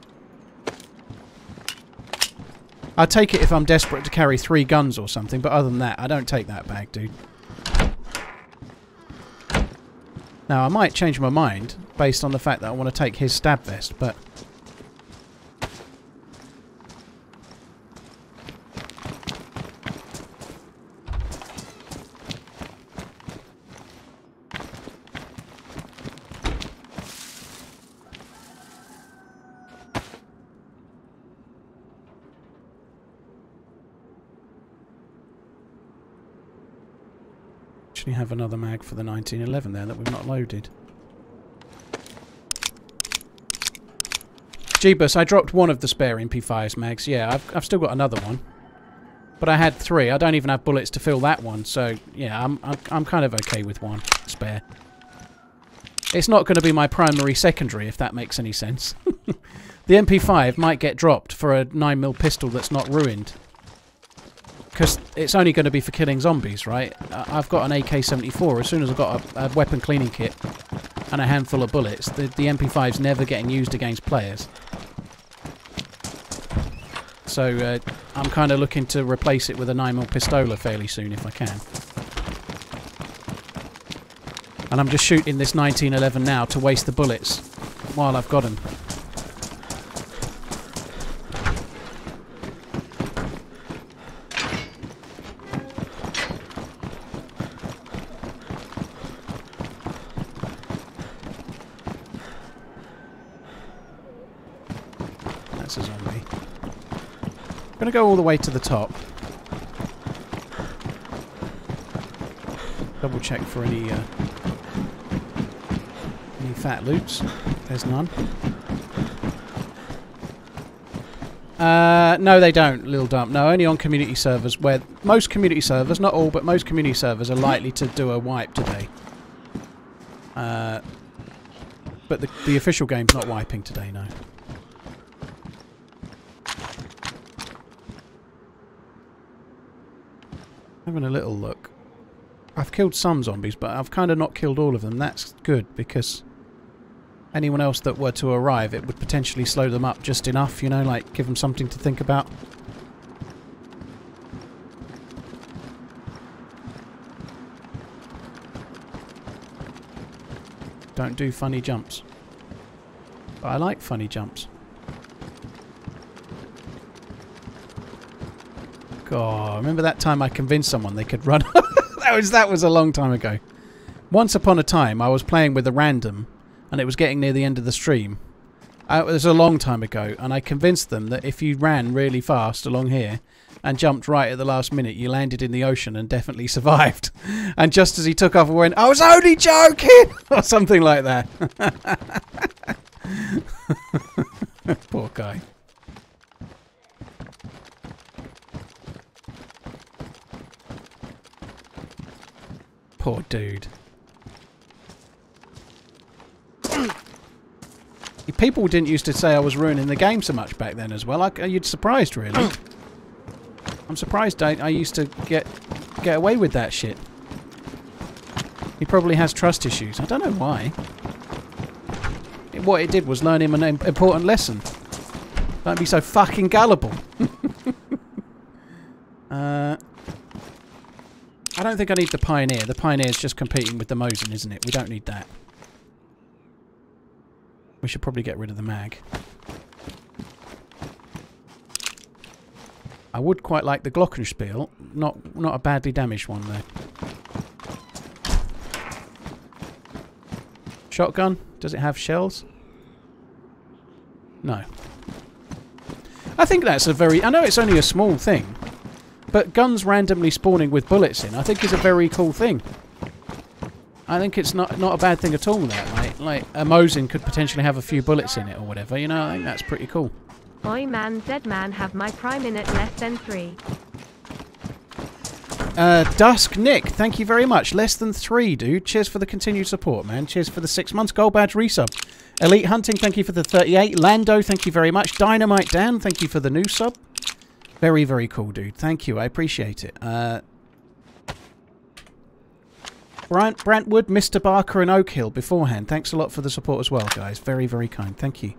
I'd take it if I'm desperate to carry three guns or something, but other than that, I don't take that bag, dude. Now, I might change my mind based on the fact that I want to take his stab vest, but... actually have another mag for the 1911 there that we've not loaded. Jeebus, I dropped one of the spare MP5's mags. Yeah, I've, I've still got another one. But I had three. I don't even have bullets to fill that one. So, yeah, I'm, I'm, I'm kind of okay with one spare. It's not going to be my primary secondary, if that makes any sense. the MP5 might get dropped for a 9mm pistol that's not ruined. Because it's only going to be for killing zombies, right? I've got an AK-74. As soon as I've got a, a weapon cleaning kit and a handful of bullets, the, the MP5's never getting used against players. So uh, I'm kind of looking to replace it with a 9mm pistola fairly soon if I can. And I'm just shooting this 1911 now to waste the bullets while I've got them. That's a zombie. I'm going to go all the way to the top. Double check for any uh, any fat loots. There's none. Uh, no, they don't, Little Dump. No, only on community servers where most community servers, not all, but most community servers are likely to do a wipe today. Uh, but the, the official game's not wiping today, no. Having a little look. I've killed some zombies, but I've kind of not killed all of them. That's good, because anyone else that were to arrive, it would potentially slow them up just enough, you know, like give them something to think about. Don't do funny jumps. But I like funny jumps. God, remember that time I convinced someone they could run? that was that was a long time ago. Once upon a time, I was playing with a random, and it was getting near the end of the stream. Uh, it was a long time ago, and I convinced them that if you ran really fast along here and jumped right at the last minute, you landed in the ocean and definitely survived. And just as he took off, I went, "I was only joking," or something like that. Poor guy. Poor dude. People didn't used to say I was ruining the game so much back then as well. I, uh, you'd surprised, really. I'm surprised I, I used to get get away with that shit. He probably has trust issues. I don't know why. It- what it did was learn him an important lesson. Don't be so fucking gullible. uh, I don't think I need the Pioneer. The Pioneer's just competing with the Mosin, isn't it? We don't need that. We should probably get rid of the mag. I would quite like the Glockenspiel. Not not a badly damaged one though. Shotgun? Does it have shells? No. I think that's a very... I know it's only a small thing. But guns randomly spawning with bullets in, I think is a very cool thing. I think it's not not a bad thing at all. That like like a Mosin could potentially have a few bullets in it or whatever. You know, I think that's pretty cool. Oi man, dead man have my prime in at less than 3. Uh, Dusk Nick, thank you very much. Less than three, dude. Cheers for the continued support, man. Cheers for the six months gold badge resub. Elite Hunting, thank you for the 38. Lando, thank you very much. Dynamite Dan, thank you for the new sub. Very, very cool, dude. Thank you. I appreciate it. Uh, Brant, Brantwood, Mr. Barker, and Oak Hill beforehand. Thanks a lot for the support as well, guys. Very, very kind. Thank you.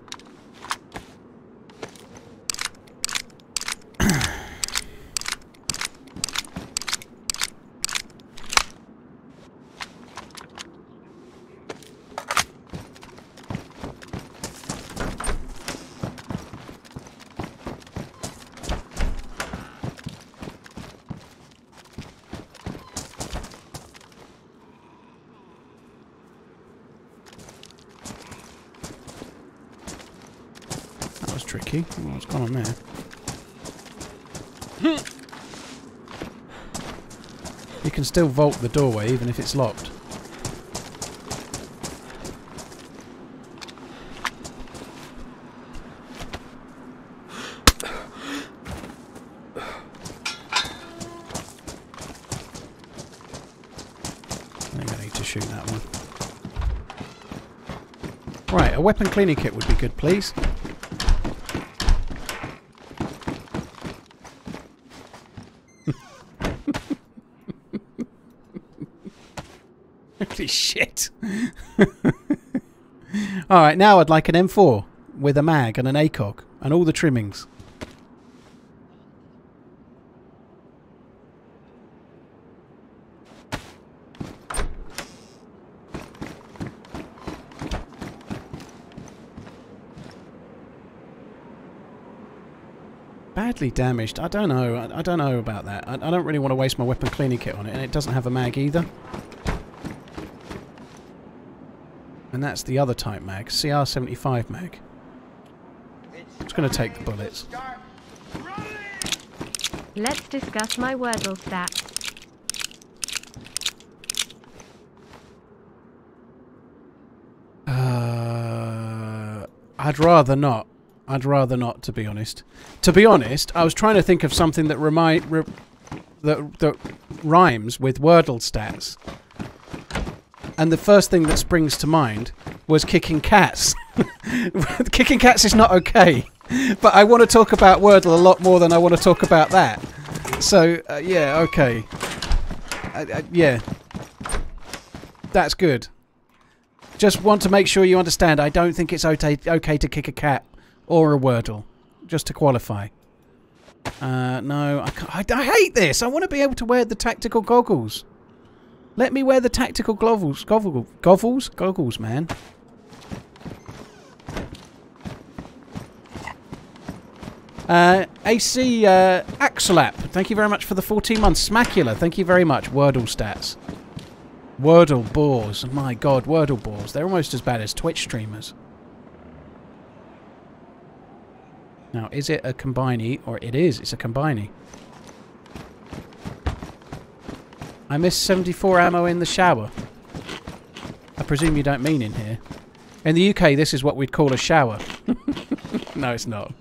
That was tricky. What's going on there? You can still vault the doorway even if it's locked. I need to shoot that one. Right, a weapon cleaning kit would be good, please. Holy shit. Alright, now I'd like an M4 with a mag and an ACOG and all the trimmings. Badly damaged. I don't know. I, I don't know about that. I, I don't really want to waste my weapon cleaning kit on it, and it doesn't have a mag either. And that's the other type mag, CR75 mag. It's going to take the bullets. Let's discuss my Wordle stats. Uh, I'd rather not. I'd rather not, to be honest. To be honest, I was trying to think of something that remind re, that that rhymes with Wordle stats, and the first thing that springs to mind was kicking cats. kicking cats is not okay, but I want to talk about Wordle a lot more than I want to talk about that. So uh, yeah, okay, uh, uh, yeah, that's good. Just want to make sure you understand. I don't think it's okay, okay to kick a cat or a Wordle, just to qualify. Uh, no, I, I, I hate this. I want to be able to wear the tactical goggles. Let me wear the tactical goggles, goggles, goggles, goggles, man. Uh, AC uh, Axolap, thank you very much for the 14 months. Smacula, thank you very much. Wordle stats. Wordle bores. My god, Wordle bores. They're almost as bad as Twitch streamers. Now, is it a combiney? Or it is. It's a combiney. I missed 74 ammo in the shower. I presume you don't mean in here. In the UK, this is what we'd call a shower. no, it's not.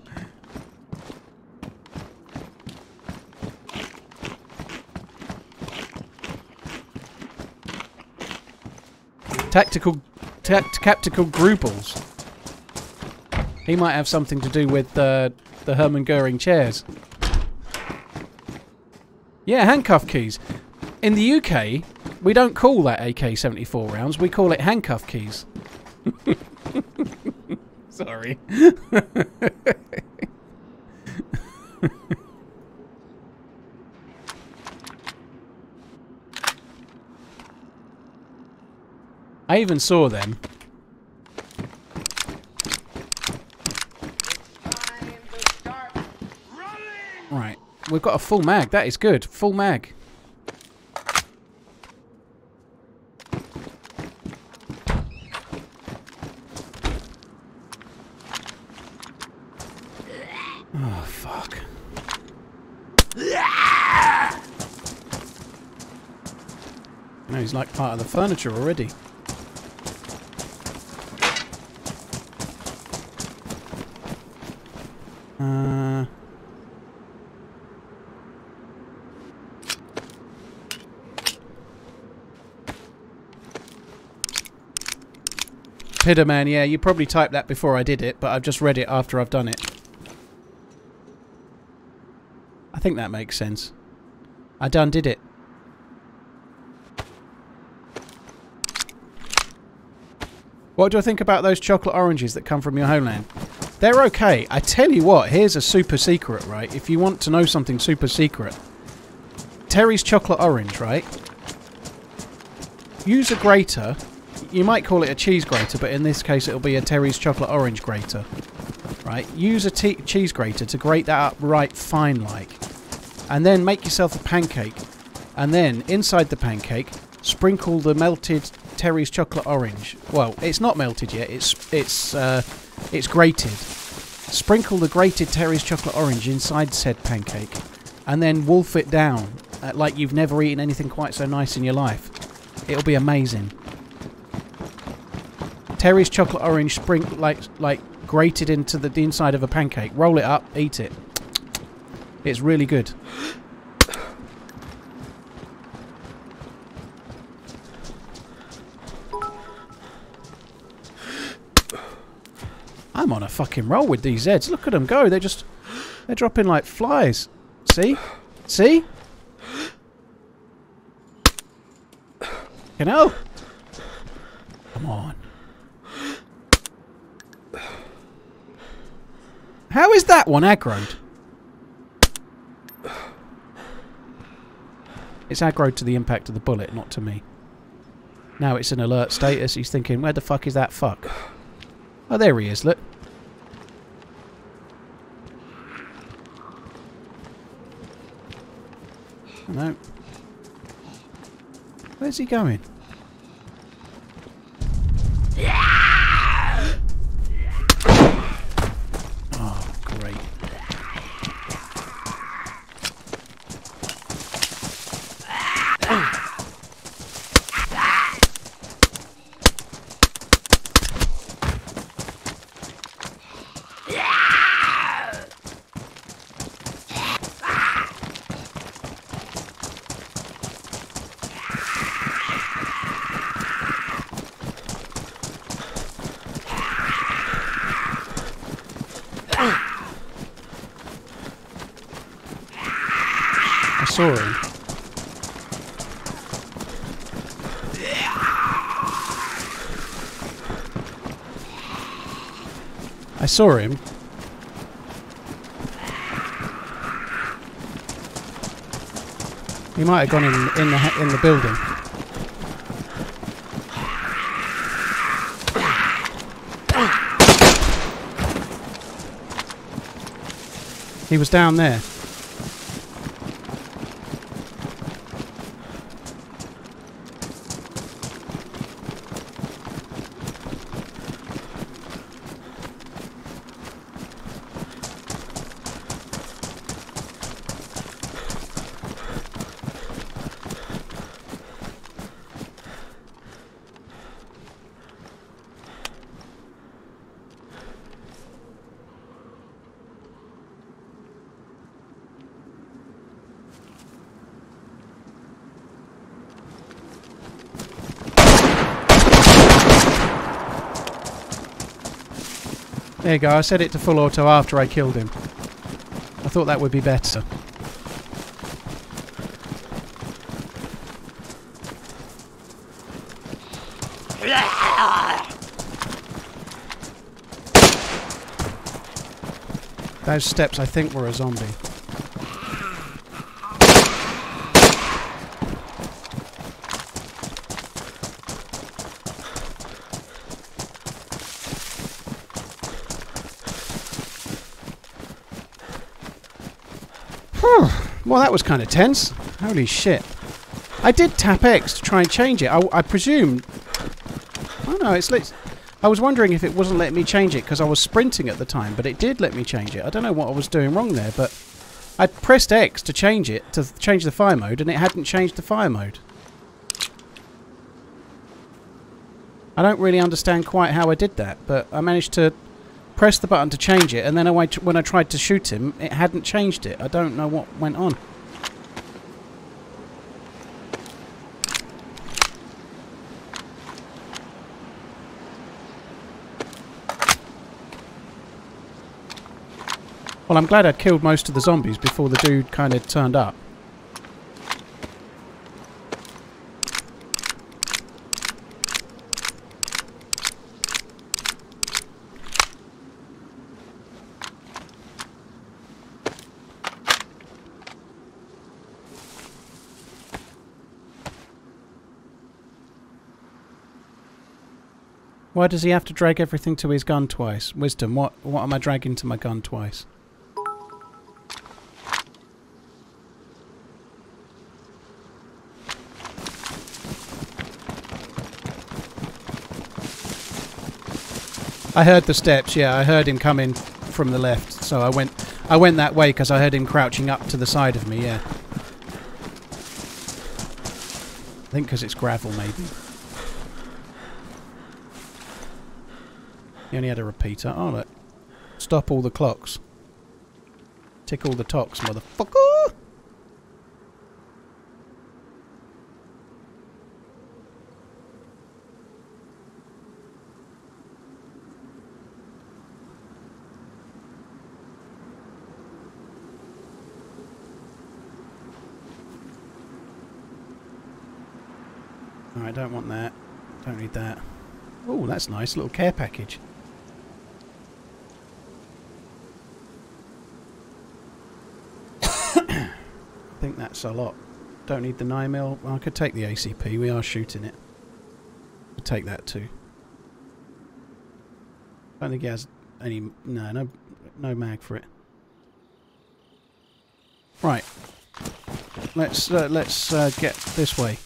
Tactical, tact, tactical Grubels. He might have something to do with uh, the Hermann Goering chairs. Yeah, handcuff keys. In the UK, we don't call that AK-74 rounds. We call it handcuff keys. Sorry. I even saw them. Time to start running. Right. We've got a full mag. That is good. Full mag. Oh, fuck. No, he's like part of the furniture already. Uh... Pidderman, yeah, you probably typed that before I did it, but I've just read it after I've done it. I think that makes sense. I done did it. What do I think about those chocolate oranges that come from your homeland? They're okay. I tell you what, here's a super secret, right? If you want to know something super secret. Terry's chocolate orange, right? Use a grater. You might call it a cheese grater, but in this case it'll be a Terry's chocolate orange grater. Right? Use a cheese grater to grate that up right fine like. And then make yourself a pancake. And then inside the pancake, sprinkle the melted Terry's chocolate orange. Well, it's not melted yet. It's it's uh, it's grated. Sprinkle the grated Terry's chocolate orange inside said pancake, and then wolf it down uh, like you've never eaten anything quite so nice in your life. It'll be amazing. Terry's chocolate orange spring like like grated into the, the inside of a pancake. Roll it up, eat it. It's really good. I'm on a fucking roll with these Zeds. Look at them go. They're just they're dropping like flies. See? See? You know? Come on. How is that one aggroed? It's aggroed to the impact of the bullet, not to me. Now it's in alert status. He's thinking, where the fuck is that fuck? Oh, there he is, look. No. Where's he going? Oh, great. I saw him. I saw him. He might have gone in in the in the building. He was down there. There you go. I set it to full auto after I killed him. I thought that would be better. Those steps, I think, were a zombie. Well, that was kind of tense. Holy shit. I did tap X to try and change it. I, I presume... Oh no, it's... Lit I was wondering if it wasn't letting me change it because I was sprinting at the time, but it did let me change it. I don't know what I was doing wrong there, but... I pressed X to change it, to change the fire mode, and it hadn't changed the fire mode. I don't really understand quite how I did that, but I managed to press the button to change it, and then I, when I tried to shoot him, it hadn't changed it. I don't know what went on. Well, I'm glad I'd killed most of the zombies before the dude kind of turned up. Why does he have to drag everything to his gun twice? Wisdom, what what am I dragging to my gun twice? I heard the steps. Yeah, I heard him coming from the left, so I went I went that way because I heard him crouching up to the side of me. Yeah. I think because it's gravel, maybe. He only had a repeater. Oh, look. Stop all the clocks. Tick all the tocks, motherfucker! Alright, don't want that. Don't need that. Oh, that's nice. Little care package. Think that's a lot. Don't need the 9mm. Well, I could take the ACP. We are shooting it. Take that too. I Don't think he has any... No, no, no mag for it. Right. Let's uh, let's uh, get this way.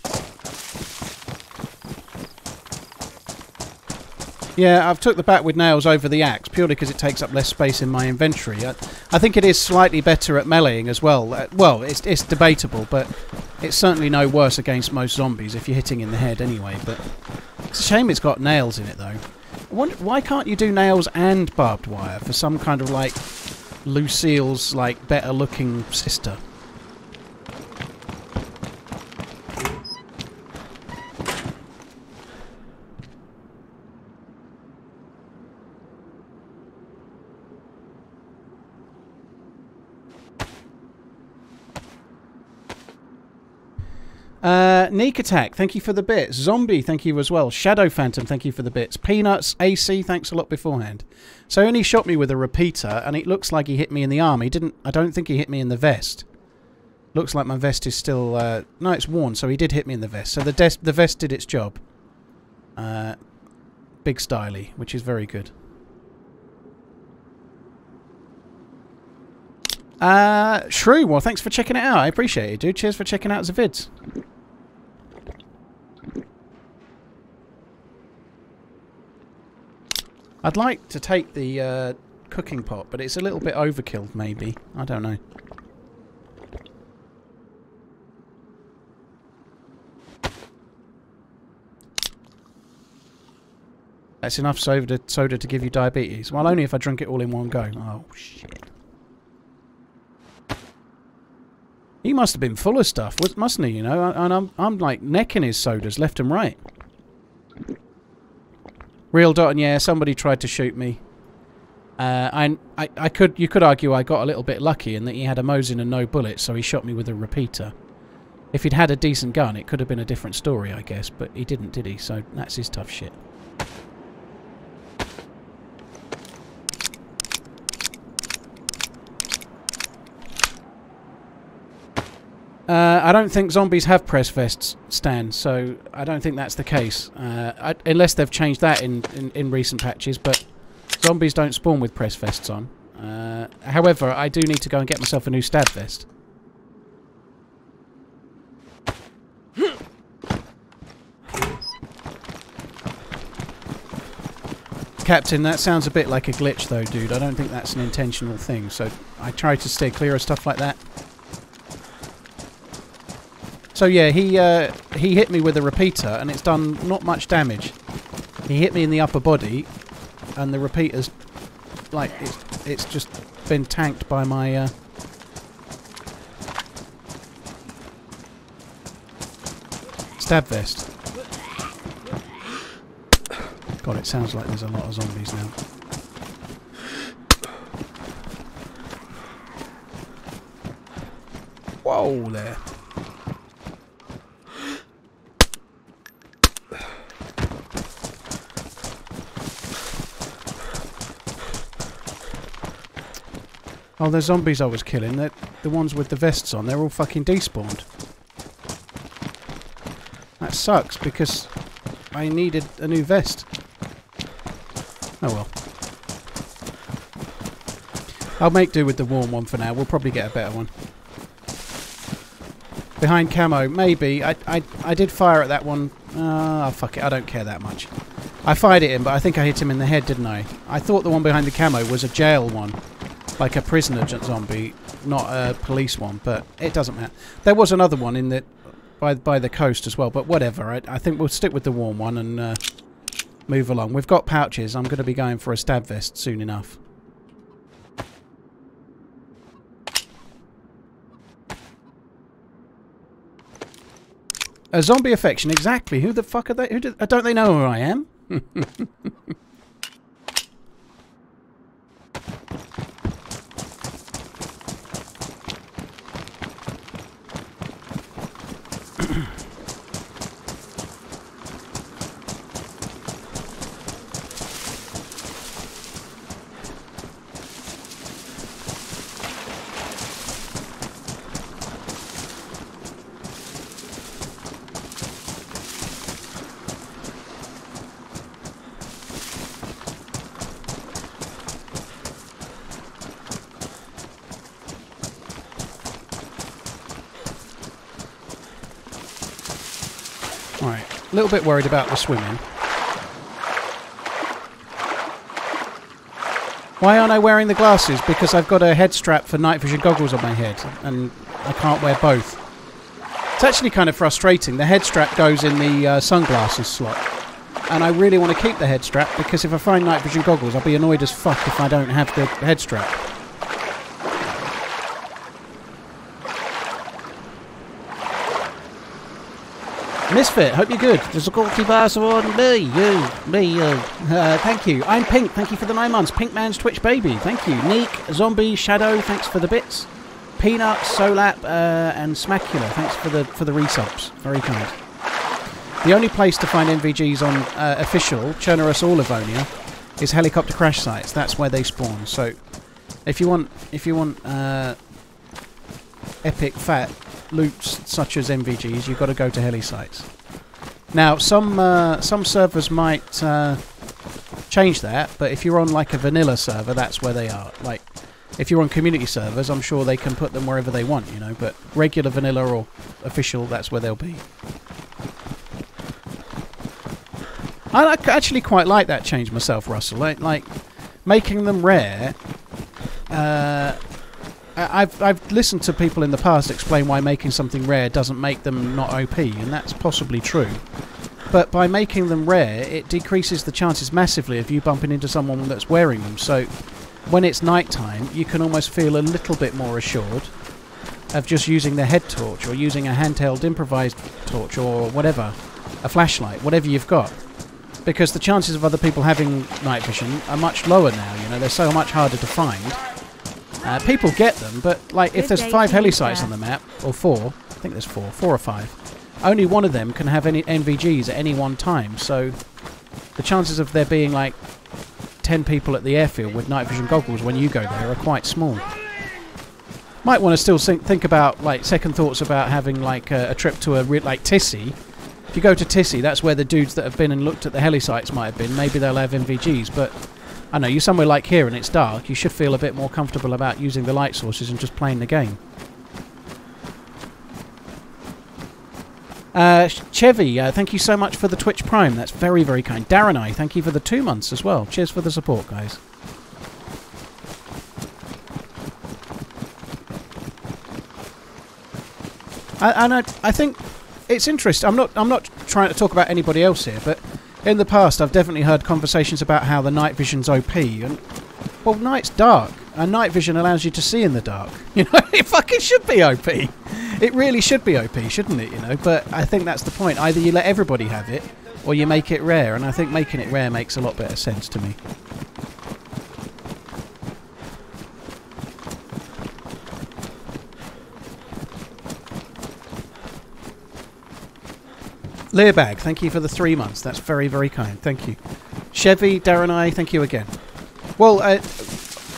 Yeah, I've took the bat with nails over the axe purely because it takes up less space in my inventory. I, I think it is slightly better at meleeing as well. Uh, well, it's, it's debatable, but it's certainly no worse against most zombies if you're hitting in the head anyway. But it's a shame it's got nails in it though. Wonder, why can't you do nails and barbed wire for some kind of like Lucille's like better looking sister? Neek Attack, thank you for the bits. Zombie, thank you as well. Shadow Phantom, thank you for the bits. Peanuts, AC, thanks a lot beforehand. So he only shot me with a repeater, and it looks like he hit me in the arm. He didn't. I don't think he hit me in the vest. Looks like my vest is still. Uh, no, it's worn, so he did hit me in the vest. So the the vest did its job. Uh, big styly, which is very good. Uh, Shrew, well, thanks for checking it out. I appreciate it, dude. Cheers for checking out the vids. I'd like to take the uh, cooking pot, but it's a little bit overkill, maybe. I don't know. That's enough soda, soda to give you diabetes. Well, only if I drink it all in one go. Oh, shit. He must have been full of stuff, mustn't he? You know, and I'm I'm like necking his sodas left and right. Real dot and yeah, somebody tried to shoot me. Uh, I, I I could you could argue I got a little bit lucky in that he had a Mosin and no bullets, so he shot me with a repeater. If he'd had a decent gun, it could have been a different story, I guess. But he didn't, did he? So that's his tough shit. Uh, I don't think zombies have press vests, Stan, so I don't think that's the case. Uh, I, unless they've changed that in, in, in, recent patches, but zombies don't spawn with press vests on. Uh, however, I do need to go and get myself a new stab vest. Captain, that sounds a bit like a glitch though, dude. I don't think that's an intentional thing, so I try to stay clear of stuff like that. So yeah, he uh, he hit me with a repeater, and it's done not much damage. He hit me in the upper body, and the repeater's like it's it's just been tanked by my. Uh, stab vest. God, it sounds like there's a lot of zombies now. Whoa there. Oh, the zombies I was killing, the the ones with the vests on, they're all fucking despawned. That sucks, because I needed a new vest. Oh well. I'll make do with the warm one for now. We'll probably get a better one. Behind camo, maybe. I, I, I did fire at that one. Ah, oh, fuck it. I don't care that much. I fired at him, but I think I hit him in the head, didn't I? I thought the one behind the camo was a jail one like a prisoner zombie, not a police one, but it doesn't matter. There was another one in that by by the coast as well. But whatever. I, I think we'll stick with the warm one and uh, move along. We've got pouches. I'm going to be going for a stab vest soon enough. A zombie affection, exactly. Who the fuck are they? Who do, don't they know who I am? Right, a little bit worried about the swimming. Why aren't I wearing the glasses? Because I've got a head strap for night vision goggles on my head, and I can't wear both. It's actually kind of frustrating. The head strap goes in the uh, sunglasses slot, and I really want to keep the head strap because if I find night vision goggles, I'll be annoyed as fuck if I don't have the head strap. Misfit, hope you're good. There's a quality pass on me, you, me, you. Uh, thank you. I'm Pink, thank you for the nine months. Pink Man's Twitch baby, thank you. Neek, Zombie, Shadow, thanks for the bits. Peanut, Solap, uh, and Smacula, thanks for the for the resubs. Very kind. The only place to find NVGs on uh, official Chernarus or Livonia is helicopter crash sites. That's where they spawn. So, if you want, if you want uh, epic fat loots such as NVGs, you've got to go to heli sites. Now, some uh, some servers might uh, change that, but if you're on like a vanilla server, that's where they are. Like, if you're on community servers, I'm sure they can put them wherever they want, you know. But regular vanilla or official, that's where they'll be. I actually quite like that change myself, Russell. Like, like making them rare. Uh, I've I've listened to people in the past explain why making something rare doesn't make them not OP, and that's possibly true. But by making them rare, it decreases the chances massively of you bumping into someone that's wearing them. So when it's night time, you can almost feel a little bit more assured of just using the head torch or using a handheld improvised torch or whatever, a flashlight, whatever you've got. Because the chances of other people having night vision are much lower now, you know, they're so much harder to find. Uh, people get them, but like if there's five heli sites on the map, or four, I think there's four, four or five, only one of them can have any NVGs at any one time, so the chances of there being like 10 people at the airfield with night vision goggles when you go there are quite small. Might want to still think, think about like second thoughts about having like a, a trip to a like Tisy. If you go to Tisy, that's where the dudes that have been and looked at the heli sites might have been. Maybe they'll have NVGs, but I know you're somewhere like here and it's dark. You should feel a bit more comfortable about using the light sources and just playing the game. Uh, Chevy, uh, thank you so much for the Twitch Prime. That's very, very kind. Darren I, thank you for the two months as well. Cheers for the support, guys. I, and I, I think it's interesting. I'm not, I'm not trying to talk about anybody else here, but in the past, I've definitely heard conversations about how the night vision's OP, and well, night's dark, and night vision allows you to see in the dark. You know, it fucking should be OP. It really should be OP, shouldn't it? You know, but I think that's the point. Either you let everybody have it, or you make it rare, and I think making it rare makes a lot better sense to me. Learbag, thank you for the three months. That's very, very kind. Thank you. Chevy, Darren I, thank you again. Well, uh,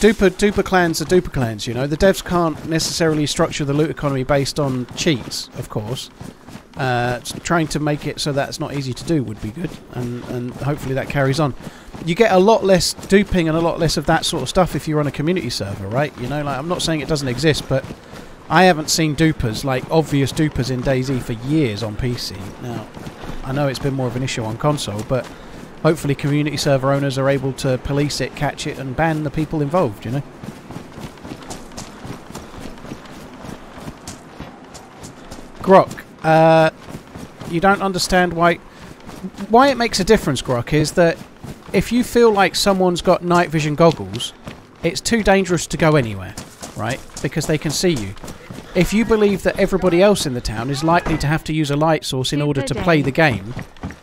duper duper clans are duper clans. You know, the devs can't necessarily structure the loot economy based on cheats, of course. Uh, trying to make it so that's not easy to do would be good, and and hopefully that carries on. You get a lot less duping and a lot less of that sort of stuff if you're on a community server, right? You know, like I'm not saying it doesn't exist, but I haven't seen dupers like obvious dupers in DayZ for years on PC. Now, I know it's been more of an issue on console, but hopefully community server owners are able to police it, catch it, and ban the people involved. You know. Grok, Uh, you don't understand why. Why it makes a difference, Grok, is that if you feel like someone's got night vision goggles, it's too dangerous to go anywhere, right? Because they can see you. If you believe that everybody else in the town is likely to have to use a light source in order to play the game,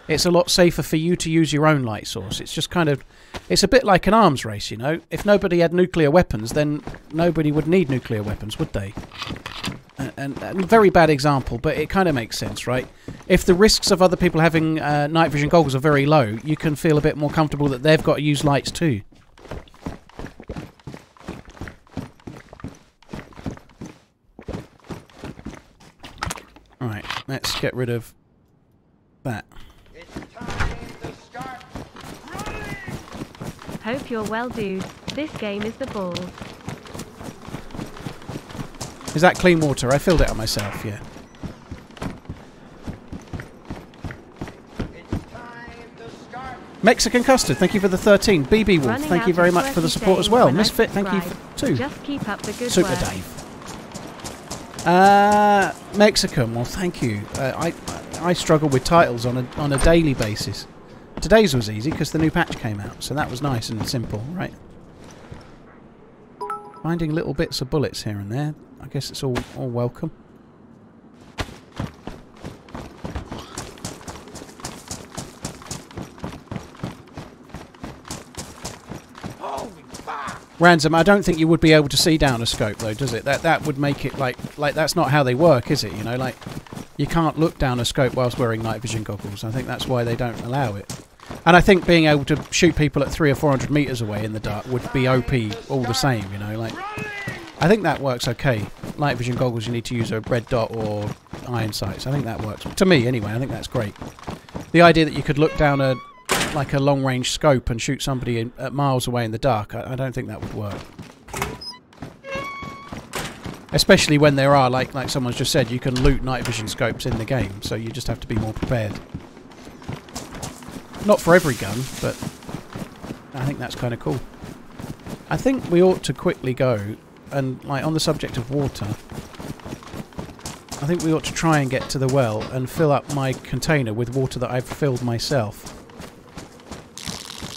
it's a lot safer for you to use your own light source. It's just kind of, it's a bit like an arms race, you know. If nobody had nuclear weapons, then nobody would need nuclear weapons, would they? And, and, very bad example, but it kind of makes sense, right? If the risks of other people having uh, night vision goggles are very low, you can feel a bit more comfortable that they've got to use lights too. Right, let's get rid of that. It's time to start running. Hope you're well, dude. This game is the balls. Is that clean water? I filled it up myself, yeah. It's time to start. Mexican Custard, thank you for the 13. BB Wolf, Running thank you very much for the support as well. Misfit, thank you two. Just keep up the good Super work. Dave. Uh, Mexican, well, thank you. Uh, I I struggle with titles on a on a daily basis. Today's was easy because the new patch came out, so that was nice and simple, right? Finding little bits of bullets here and there. I guess it's all all welcome. Ransom, I don't think you would be able to see down a scope though, does it? That that would make it like like that's not how they work, is it? You know, like you can't look down a scope whilst wearing night vision goggles. I think that's why they don't allow it. And I think being able to shoot people at three or four hundred meters away in the dark would be OP all the same. You know, like I think that works okay. Night vision goggles, you need to use a red dot or iron sights. I think that works to me anyway. I think that's great. The idea that you could look down a like a long range scope and shoot somebody in, at miles away in the dark, I, I don't think that would work. Especially when there are, like like someone's just said, you can loot night vision scopes in the game, so you just have to be more prepared. Not for every gun, but I think that's kind of cool. I think we ought to quickly go and, like, on the subject of water, I think we ought to try and get to the well and fill up my container with water that I've filled myself.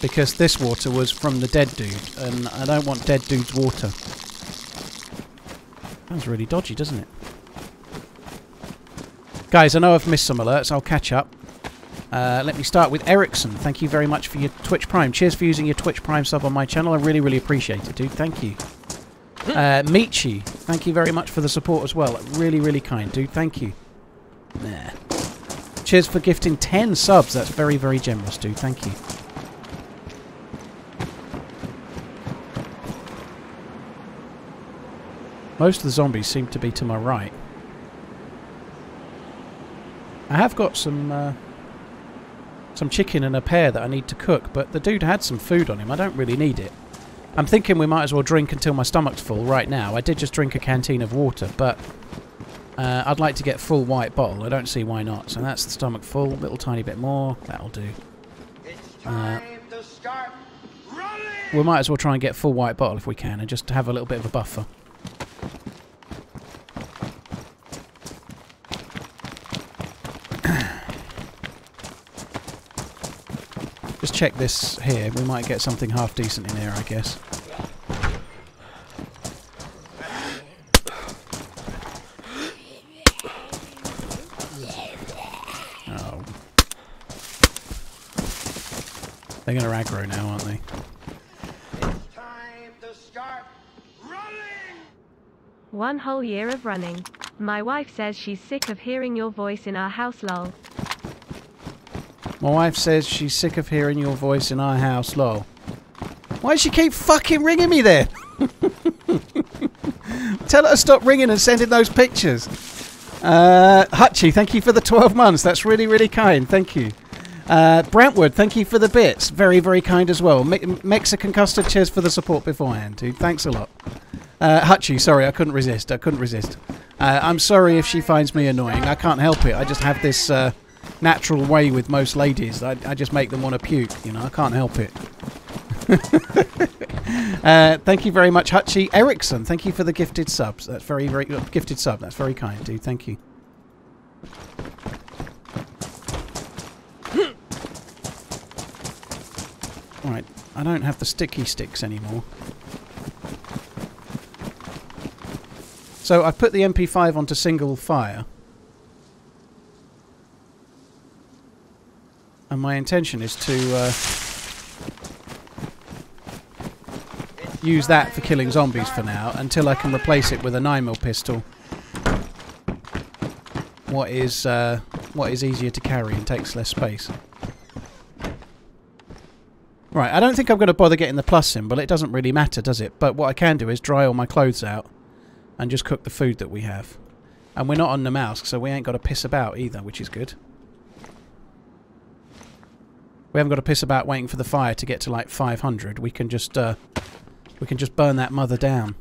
Because this water was from the dead dude, and I don't want dead dude's water. Sounds really dodgy, doesn't it? Guys, I know I've missed some alerts. I'll catch up. Uh, let me start with Ericsson. Thank you very much for your Twitch Prime. Cheers for using your Twitch Prime sub on my channel. I really, really appreciate it, dude. Thank you. Uh, Michi, thank you very much for the support as well. Really, really kind, dude. Thank you. Nah. Cheers for gifting 10 subs. That's very, very generous, dude. Thank you. Most of the zombies seem to be to my right. I have got some uh, some chicken and a pear that I need to cook, but the dude had some food on him. I don't really need it. I'm thinking we might as well drink until my stomach's full right now. I did just drink a canteen of water, but uh, I'd like to get full white bottle. I don't see why not. So that's the stomach full. Little tiny bit more. That'll do. It's time to start running. We might as well try and get full white bottle if we can, and just have a little bit of a buffer. Just check this here. We might get something half decent in here, I guess. Oh. They're going to aggro now, aren't they? It's time to start running. One whole year of running. My wife says she's sick of hearing your voice in our house, lol. My wife says she's sick of hearing your voice in our house, lol. Why does she keep fucking ringing me then? Tell her to stop ringing and sending those pictures. Uh, Hutchie, thank you for the 12 months. That's really, really kind. Thank you. Uh, Brentwood, thank you for the bits. Very, very kind as well. Me- Mexican custard, cheers for the support beforehand, dude. Thanks a lot. Uh, Hutchie, sorry, I couldn't resist. I couldn't resist. Uh, I'm sorry if she finds me annoying. I can't help it. I just have this uh, natural way with most ladies. I, I just make them want to puke. You know, I can't help it. uh, thank you very much, Hutchie Ericsson. Thank you for the gifted subs. That's very, very uh, gifted sub. That's very kind, dude. Thank you. Right, I don't have the sticky sticks anymore. So I've put the MP5 onto single fire. And my intention is to uh, use that for killing zombies for now until I can replace it with a 9mm pistol. What is uh, what is easier to carry and takes less space. Right, I don't think I'm going to bother getting the plus symbol. It doesn't really matter, does it? But what I can do is dry all my clothes out and just cook the food that we have. And we're not on the mouse, so we ain't got to piss about either, which is good. We haven't got to piss about waiting for the fire to get to like 500. We can just uh, we can just burn that mother down.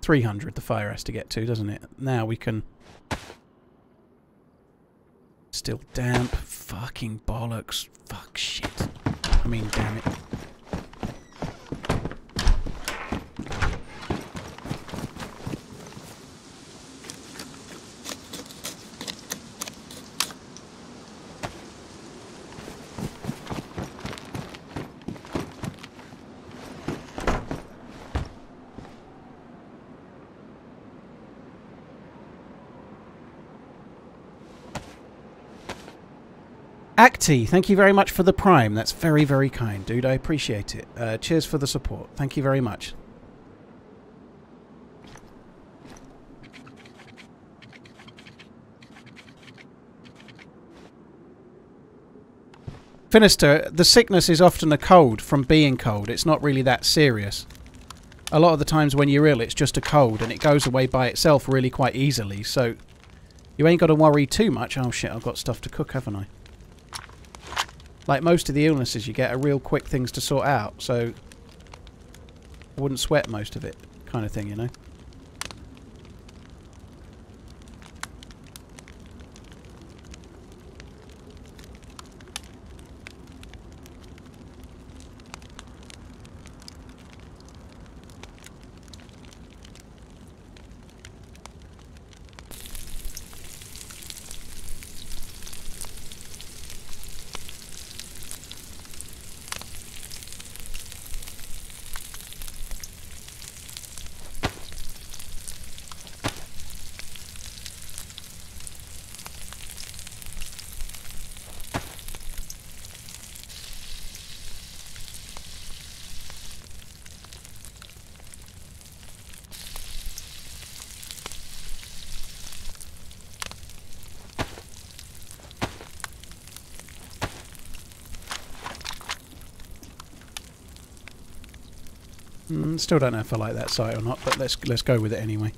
300 the fire has to get to, doesn't it? Now we can... Still damp. Fucking bollocks. Fuck shit. I mean, damn it. Acti, thank you very much for the prime. That's very, very kind, dude. I appreciate it. Uh, cheers for the support. Thank you very much. Finister, the sickness is often a cold from being cold. It's not really that serious. A lot of the times when you're ill, it's just a cold and it goes away by itself really quite easily. So you ain't got to worry too much. Oh shit, I've got stuff to cook, haven't I? Like most of the illnesses you get are real quick things to sort out, so I wouldn't sweat most of it, kind of thing, you know? Mm, still don't know if I like that site or not, but let's let's go with it anyway.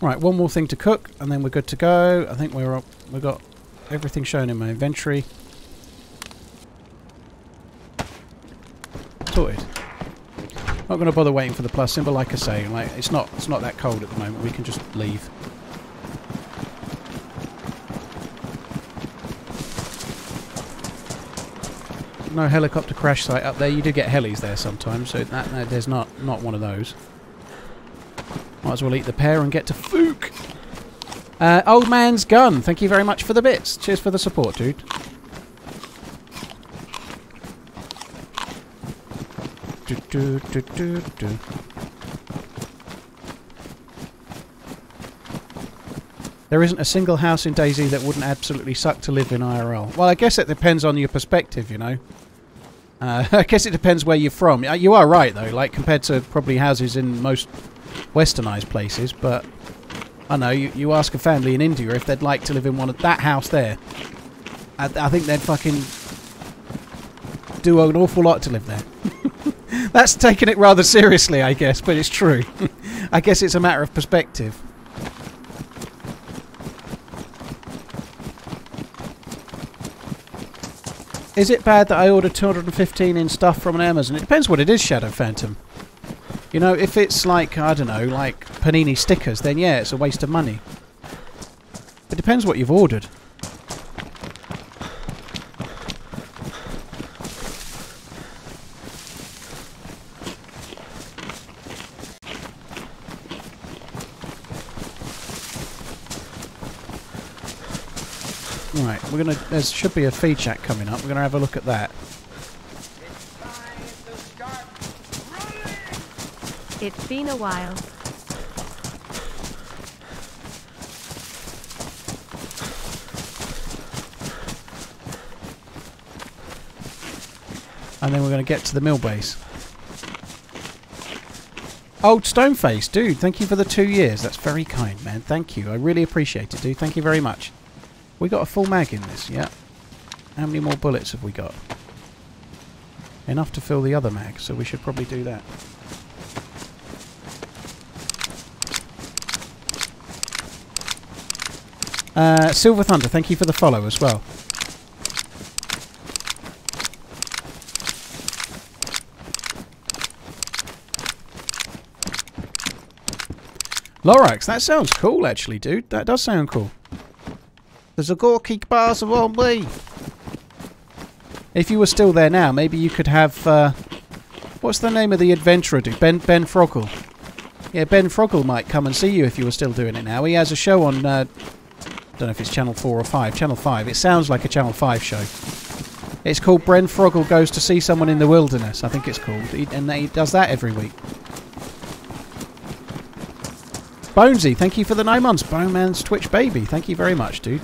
Right, one more thing to cook, and then we're good to go. I think we're up, we've got everything shown in my inventory. Sorted. Not going to bother waiting for the plus symbol, like I say. Like it's not it's not that cold at the moment. We can just leave. No helicopter crash site up there. You do get helis there sometimes, so that, that, there's not not one of those. Might as well eat the pear and get to Fook. Uh, old man's gun. Thank you very much for the bits. Cheers for the support, dude. Do, do, do, do, do. There isn't a single house in DayZ that wouldn't absolutely suck to live in IRL. Well, I guess it depends on your perspective, you know. Uh, I guess it depends where you're from. Uh, you are right, though, like compared to probably houses in most westernised places, but I know, you, you ask a family in India if they'd like to live in one of that house there. I, I think they'd fucking do an awful lot to live there. That's taking it rather seriously, I guess, but it's true. I guess it's a matter of perspective. Is it bad that I ordered 215 in stuff from an Amazon? It depends what it is, Shadow Phantom. You know, if it's like, I don't know, like Panini stickers, then yeah, it's a waste of money. It depends what you've ordered. Right, we're gonna. There should be a feed chat coming up. We're gonna have a look at that. It's time to start running. It's been a while. And then we're going to get to the mill base. Old Stoneface, dude, thank you for the two years. That's very kind, man. Thank you. I really appreciate it, dude. Thank you very much. We got a full mag in this, yeah. How many more bullets have we got? Enough to fill the other mag, so we should probably do that. Uh, Silver Thunder, thank you for the follow as well. Lorax, that sounds cool actually, dude. That does sound cool. There's a Gorky bars of on me. If you were still there now, maybe you could have uh, what's the name of the adventurer dude? Ben Ben Fogle. Yeah, Ben Fogle might come and see you if you were still doing it now. He has a show on uh, don't know if it's Channel 4 or 5. Channel 5. It sounds like a Channel 5 show. It's called Ben Fogle Goes to See Someone in the Wilderness, I think it's called. He, and he does that every week. Bonesy, thank you for the nine months. Bowman's Twitch baby. Thank you very much, dude.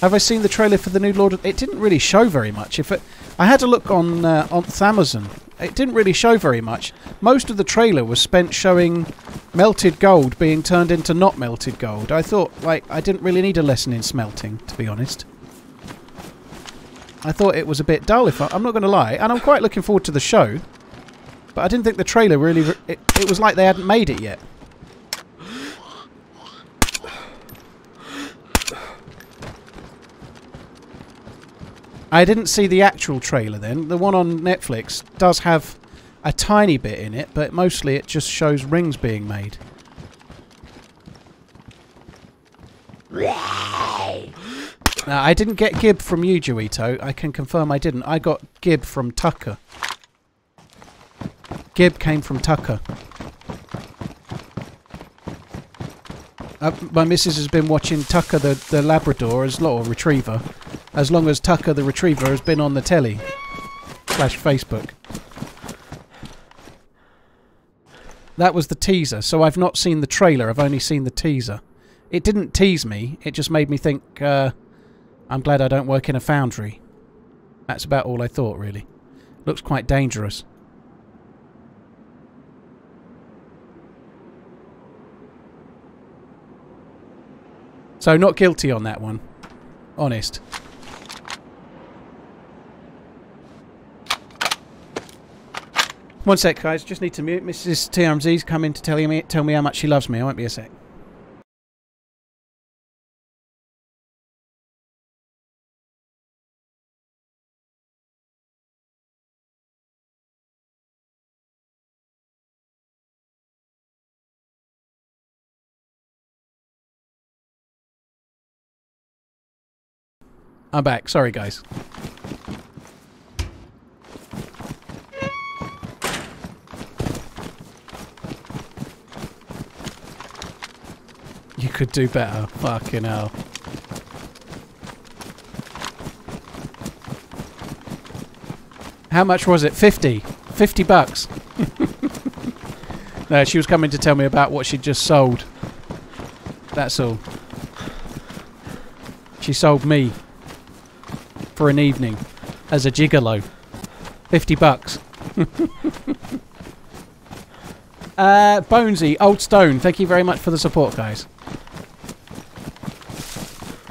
Have I seen the trailer for the new Lord? Of, it didn't really show very much. If it, I had a look on uh, on Amazon, it didn't really show very much. Most of the trailer was spent showing melted gold being turned into not melted gold. I thought, like, I didn't really need a lesson in smelting, to be honest. I thought it was a bit dull. If I, I'm not going to lie, and I'm quite looking forward to the show, but I didn't think the trailer really. Re it, it was like they hadn't made it yet. I didn't see the actual trailer then. The one on Netflix does have a tiny bit in it, but mostly it just shows rings being made. Now, I didn't get Gib from you, Juito. I can confirm I didn't. I got Gib from Tucker. Gib came from Tucker. Uh, my missus has been watching Tucker the, the Labrador as or retriever, as long as Tucker the retriever has been on the telly slash Facebook. That was the teaser, so I've not seen the trailer. I've only seen the teaser. It didn't tease me. It just made me think. Uh, I'm glad I don't work in a foundry. That's about all I thought, really. Looks quite dangerous. So not guilty on that one. Honest. One sec, guys. Just need to mute. Mrs. TRMZ's coming to tell me tell me how much she loves me. I won't be a sec. I'm back. Sorry, guys. You could do better. Fucking hell. How much was it? 50. 50 bucks. no, she was coming to tell me about what she'd just sold. That's all. She sold me for an evening as a gigolo. 50 bucks. uh, Bonesy, Old Stone, thank you very much for the support, guys.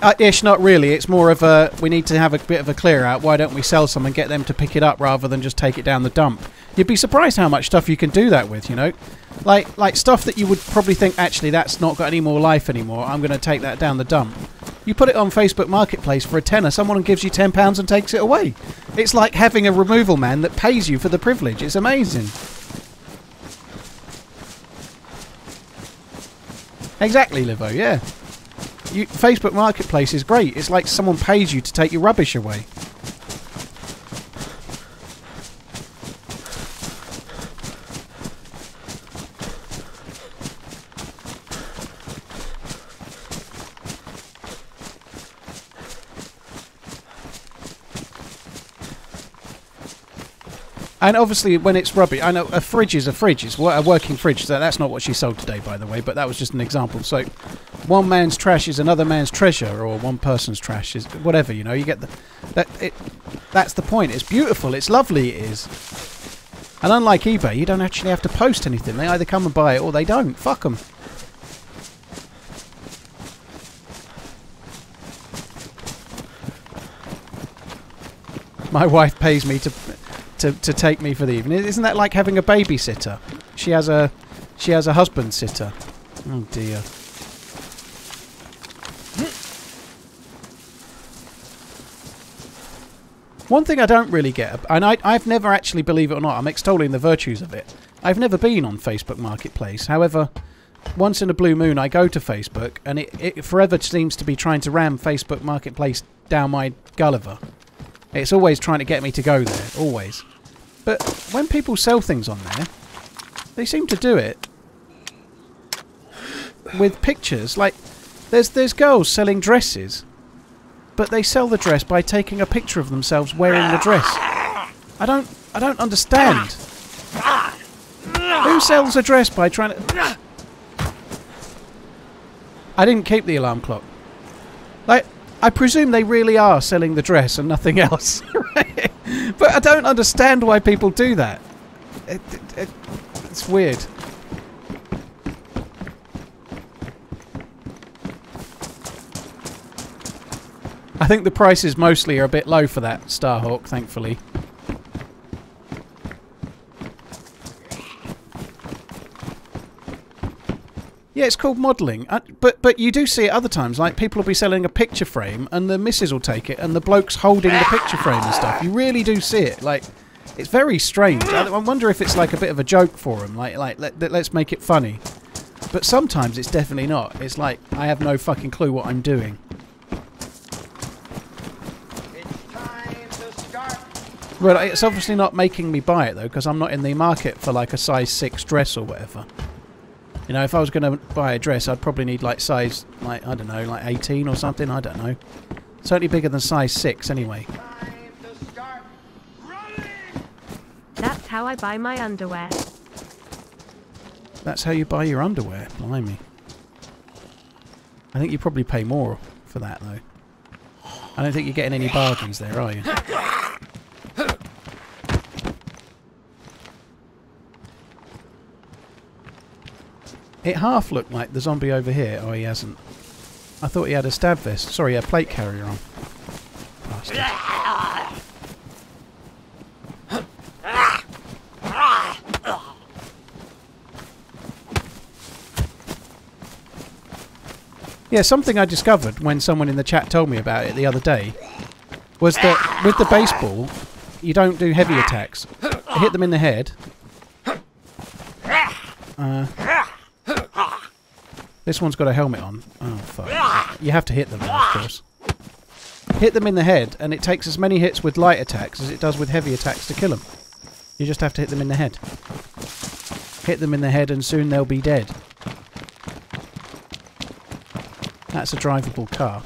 Uh, ish, not really. It's more of a we need to have a bit of a clear out. Why don't we sell some and get them to pick it up rather than just take it down the dump? You'd be surprised how much stuff you can do that with. You know, like like stuff that you would probably think actually that's not got any more life anymore. I'm going to take that down the dump. You put it on Facebook Marketplace for a tenner, someone gives you ten pounds and takes it away. It's like having a removal man that pays you for the privilege. It's amazing. Exactly, Livo. Yeah. You, Facebook Marketplace is great. It's like someone pays you to take your rubbish away. And obviously, when it's rubbish, I know a fridge is a fridge. It's a working fridge. So that's not what she sold today, by the way. But that was just an example. So, one man's trash is another man's treasure, or one person's trash is whatever. You know, you get the that it. That's the point. It's beautiful. It's lovely. It is. And unlike eBay, you don't actually have to post anything. They either come and buy it or they don't. Fuck them. My wife pays me to to, to take me for the evening. Isn't that like having a babysitter? She has a she has a husband sitter. Oh dear. One thing I don't really get, and I, I've never actually, believe it or not, I'm extolling the virtues of it. I've never been on Facebook Marketplace. However, once in a blue moon, I go to Facebook, and it, it forever seems to be trying to ram Facebook Marketplace down my Gulliver. It's always trying to get me to go there, always. But when people sell things on there, they seem to do it with pictures. Like, there's there's girls selling dresses, but they sell the dress by taking a picture of themselves wearing the dress. I don't I don't understand. Who sells a dress by trying to? I didn't keep the alarm clock. Like, I presume they really are selling the dress and nothing else. But I don't understand why people do that. It, it, it, it's weird. I think the prices mostly are a bit low for that Starhawk, thankfully. Yeah, it's called modelling, uh, but but you do see it other times. Like people will be selling a picture frame, and the missus will take it, and the bloke's holding the picture frame and stuff. You really do see it. Like it's very strange. I, I wonder if it's like a bit of a joke for them. Like like let, let's make it funny. But sometimes it's definitely not. It's like I have no fucking clue what I'm doing. Well, it's obviously not making me buy it though, because I'm not in the market for like a size six dress or whatever. You know, if I was going to buy a dress, I'd probably need like size, like I don't know, like 18 or something. I don't know. Certainly bigger than size six, anyway. Time to start. Running. That's how I buy my underwear. That's how you buy your underwear. Blimey. I think you probably pay more for that though. I don't think you're getting any bargains there, are you? It half looked like the zombie over here. Oh, he hasn't. I thought he had a stab vest. Sorry, a plate carrier on. Bastard. Yeah, something I discovered when someone in the chat told me about it the other day was that with the baseball, you don't do heavy attacks. Hit them in the head. Uh, this one's got a helmet on. Oh, fuck. You have to hit them, of course. Hit them in the head, and it takes as many hits with light attacks as it does with heavy attacks to kill them. You just have to hit them in the head. Hit them in the head, and soon they'll be dead. That's a drivable car.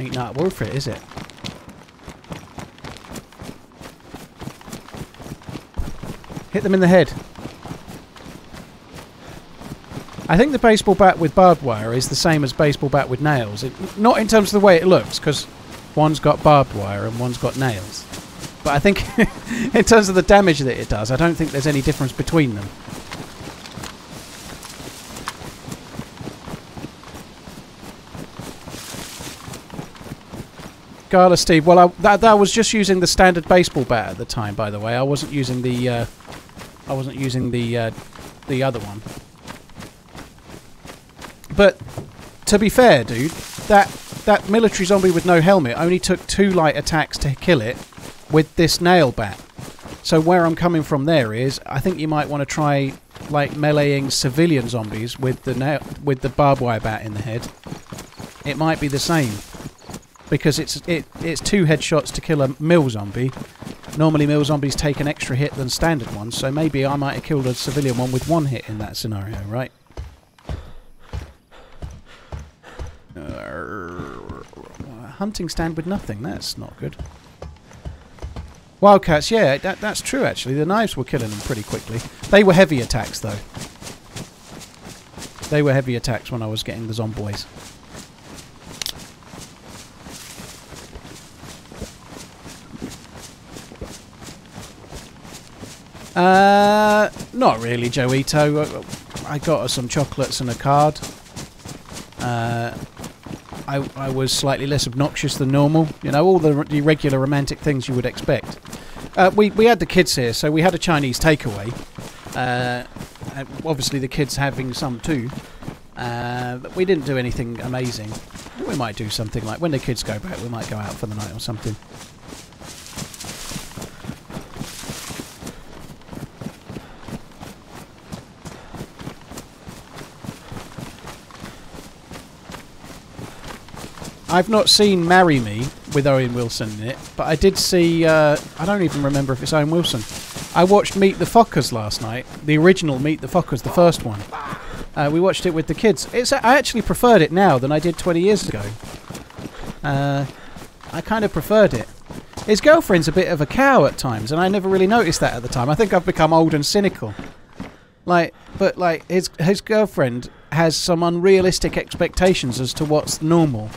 Ain't not worth it, is it? Hit them in the head. I think the baseball bat with barbed wire is the same as baseball bat with nails. It, not in terms of the way it looks, because one's got barbed wire and one's got nails. But I think in terms of the damage that it does, I don't think there's any difference between them. Gala Steve, well, I, that, that was just using the standard baseball bat at the time, by the way. I wasn't using the, uh, I wasn't using the, uh, the other one. But to be fair, dude, that that military zombie with no helmet only took two light attacks to kill it with this nail bat. So where I'm coming from there is, I think you might want to try like meleeing civilian zombies with the nail with the barbed wire bat in the head. It might be the same because it's it, it's two headshots to kill a mill zombie. Normally mill zombies take an extra hit than standard ones, so maybe I might have killed a civilian one with one hit in that scenario, right? Uh, hunting stand with nothing, that's not good. Wildcats, yeah, that, that's true actually. The knives were killing them pretty quickly. They were heavy attacks though. They were heavy attacks when I was getting the zombies. Uh, not really, Joito. I got her some chocolates and a card. Uh, I, I was slightly less obnoxious than normal. You know, all the, the regular romantic things you would expect. Uh, we, we had the kids here, so we had a Chinese takeaway. Uh, obviously, the kids having some too. Uh, but we didn't do anything amazing. We might do something like when the kids go back, we might go out for the night or something. I've not seen Marry Me with Owen Wilson in it, but I did see. Uh, I don't even remember if it's Owen Wilson. I watched Meet the Fockers last night, the original Meet the Fockers, the first one. Uh, we watched it with the kids. It's I actually preferred it now than I did 20 years ago. Uh, I kind of preferred it. His girlfriend's a bit of a cow at times, and I never really noticed that at the time. I think I've become old and cynical. Like, but like his his girlfriend has some unrealistic expectations as to what's normal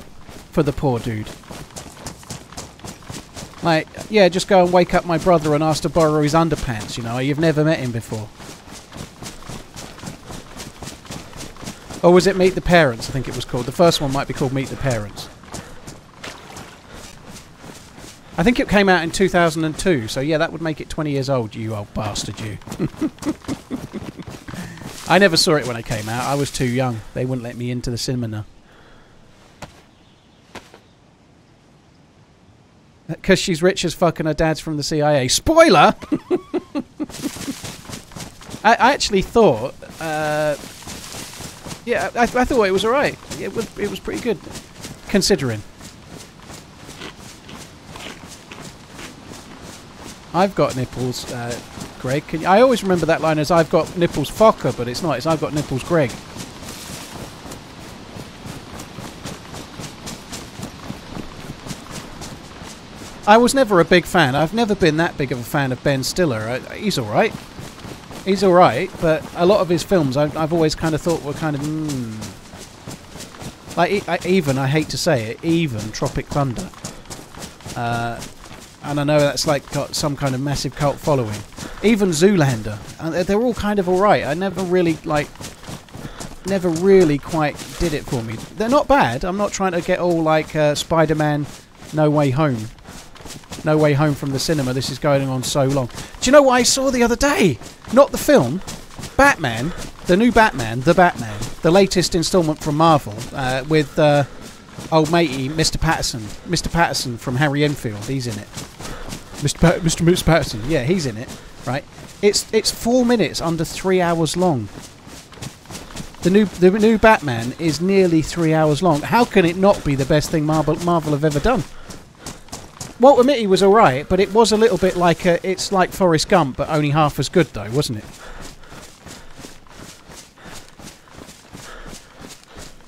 for the poor dude. Like, yeah, just go and wake up my brother and ask to borrow his underpants, you know, you've never met him before. Or was it Meet the Parents, I think it was called. The first one might be called Meet the Parents. I think it came out in 2002, so yeah, that would make it 20 years old, you old bastard, you. I never saw it when it came out. I was too young. They wouldn't let me into the cinema. Because she's rich as fuck and her dad's from the CIA. Spoiler! I, I actually thought, uh, yeah, I, I thought it was alright. It was, it was pretty good, considering. I've got nipples, uh, Greg. You, I always remember that line as I've got nipples Focker, but it's not. It's I've got nipples Greg. I was never a big fan. I've never been that big of a fan of Ben Stiller. I, he's all right. He's all right, but a lot of his films I, I've always kind of thought were kind of mm. like I, even I hate to say it, even Tropic Thunder. Uh, and I know that's like got some kind of massive cult following. Even Zoolander, and they're- they're all kind of all right. I never really like, never really quite did it for me. They're not bad. I'm not trying to get all like uh, Spider-Man, No Way Home. No Way Home from the cinema. This is going on so long. Do you know what I saw the other day? Not the film, Batman, the new Batman, the Batman, the latest instalment from Marvel uh, with uh, old matey Mr. Patterson, Mr. Patterson from Harry Enfield. He's in it. Mr. Pa- Mr. Mr. Patterson. Yeah, he's in it. Right. It's it's four minutes under three hours long. The new the new Batman is nearly three hours long. How can it not be the best thing Marvel Marvel have ever done? Walter Mitty was alright, but it was a little bit like a, it's like Forrest Gump, but only half as good though, wasn't it?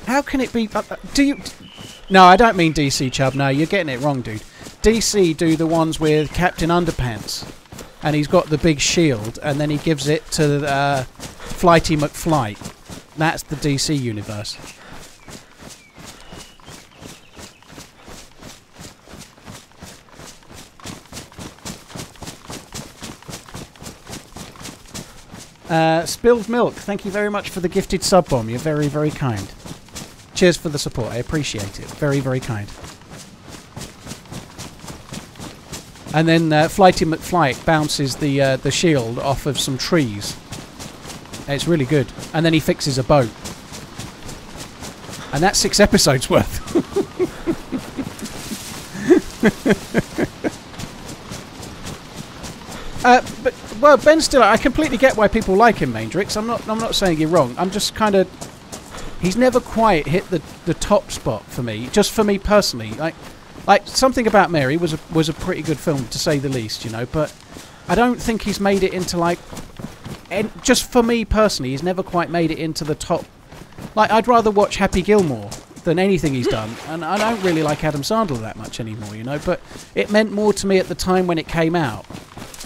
How can it be? Uh, uh, do you? No, I don't mean DC Chubb. No, you're getting it wrong, dude. DC do the ones with Captain Underpants, and he's got the big shield, and then he gives it to uh, Flighty McFlight. That's the DC universe. Uh, Spilled Milk, thank you very much for the gifted sub bomb. You're very, very kind. Cheers for the support. I appreciate it. Very, very kind. And then uh, Flighty McFlight bounces the uh, the shield off of some trees. It's really good. And then he fixes a boat. And that's six episodes worth. uh, but well, Ben Stiller, I completely get why people like him, Maindrix. I'm not I'm not saying you're wrong. I'm just kind of he's never quite hit the, the top spot for me. Just for me personally, like like something about Mary was a was a pretty good film to say the least, you know. But I don't think he's made it into like, and just for me personally, he's never quite made it into the top. Like I'd rather watch Happy Gilmore than anything he's done. And I don't really like Adam Sandler that much anymore, you know. But it meant more to me at the time when it came out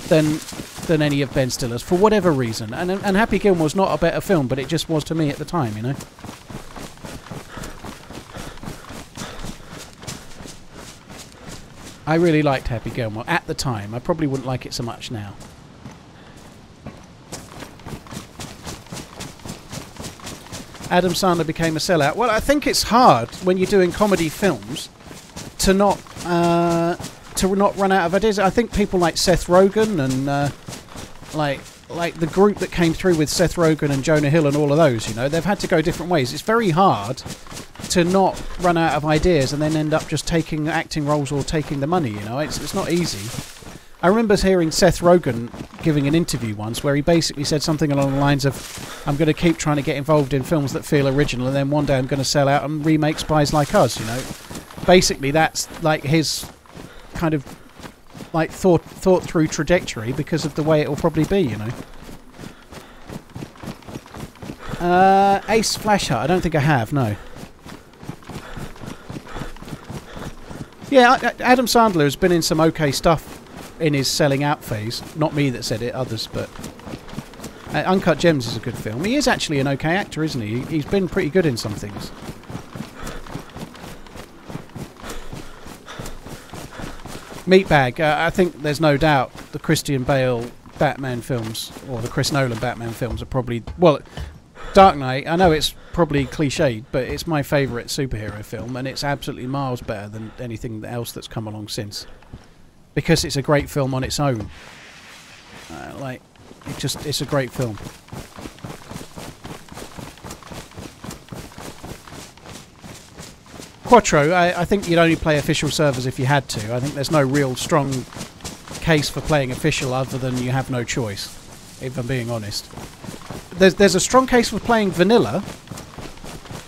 than than any of Ben Stiller's for whatever reason. And and Happy Gilmore's not a better film, but it just was to me at the time, you know. I really liked Happy Gilmore at the time. I probably wouldn't like it so much now. Adam Sandler became a sellout. Well, I think it's hard when you're doing comedy films to not uh, to not run out of ideas. I think people like Seth Rogen and uh, like like the group that came through with Seth Rogen and Jonah Hill and all of those, you know, they've had to go different ways. It's very hard to not run out of ideas and then end up just taking acting roles or taking the money, you know. It's it's not easy. I remember hearing Seth Rogen giving an interview once where he basically said something along the lines of, I'm going to keep trying to get involved in films that feel original and then one day I'm going to sell out and remake Spies Like Us, you know. Basically, that's like his kind of like thought thought through trajectory because of the way it will probably be, you know. Uh, Ace Flashheart, I don't think I have, no. Yeah, Adam Sandler has been in some okay stuff in his selling out phase. Not me that said it, others, but. Uh, Uncut Gems is a good film. He is actually an okay actor, isn't he? He's been pretty good in some things. Meatbag, uh, I think there's no doubt the Christian Bale Batman films, or the Chris Nolan Batman films, are probably. Well, Dark Knight, I know it's probably cliched, but it's my favourite superhero film, and it's absolutely miles better than anything else that's come along since. Because it's a great film on its own. Uh, like, it just, it's a great film. Quattro, I, I think you'd only play official servers if you had to. I think there's no real strong case for playing official other than you have no choice, if I'm being honest. There's, there's a strong case for playing vanilla,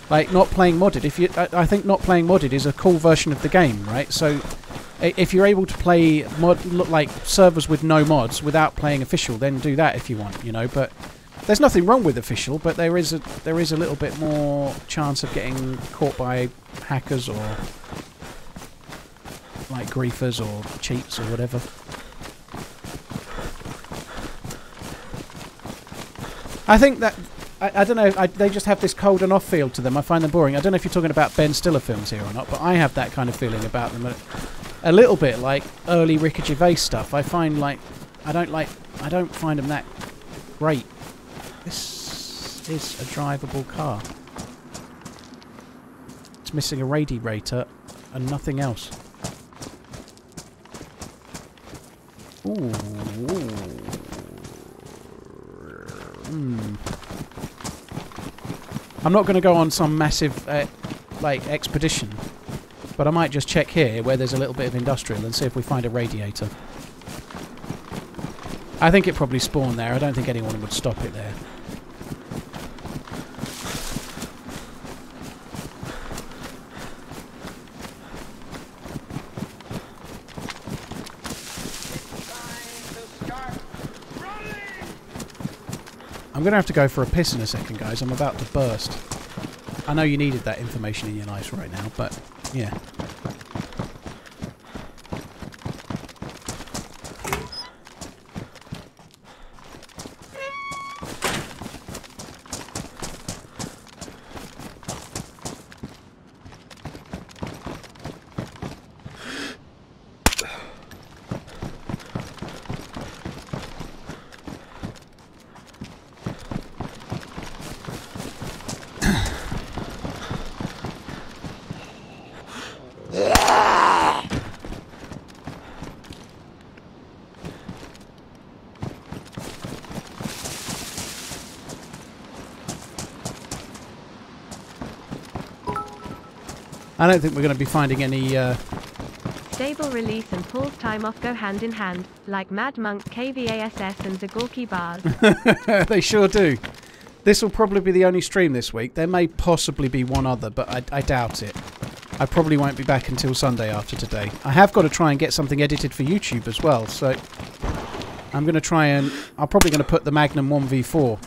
like not playing modded. If you, I, I think not playing modded is a cool version of the game, right? So if you're able to play mod like servers with no mods without playing official, then do that if you want, you know. But there's nothing wrong with official, but there is a there is a little bit more chance of getting caught by hackers or like griefers or cheats or whatever. I think that I, I don't know. I, they just have this cold and off feel to them. I find them boring. I don't know if you're talking about Ben Stiller films here or not, but I have that kind of feeling about them. A, a little bit like early Ricky Gervais stuff. I find like I don't like I don't find them that great. This is a drivable car. It's missing a radiator and nothing else. Ooh. Hmm. I'm not going to go on some massive, uh, like, expedition, but I might just check here where there's a little bit of industrial and see if we find a radiator. I think it probably spawned there. I don't think anyone would stop it there. I'm going to have to go for a piss in a second, guys. I'm about to burst. I know you needed that information in your life right now, but yeah. Don't think we're going to be finding any. Uh, Stable release and Paul's time off go hand in hand, like Mad Monk, KVASS, and Zagorky bars. they sure do. This will probably be the only stream this week. There may possibly be one other, but I, I doubt it. I probably won't be back until Sunday after today. I have got to try and get something edited for YouTube as well, so I'm going to try and I'm probably going to put the Magnum 1v4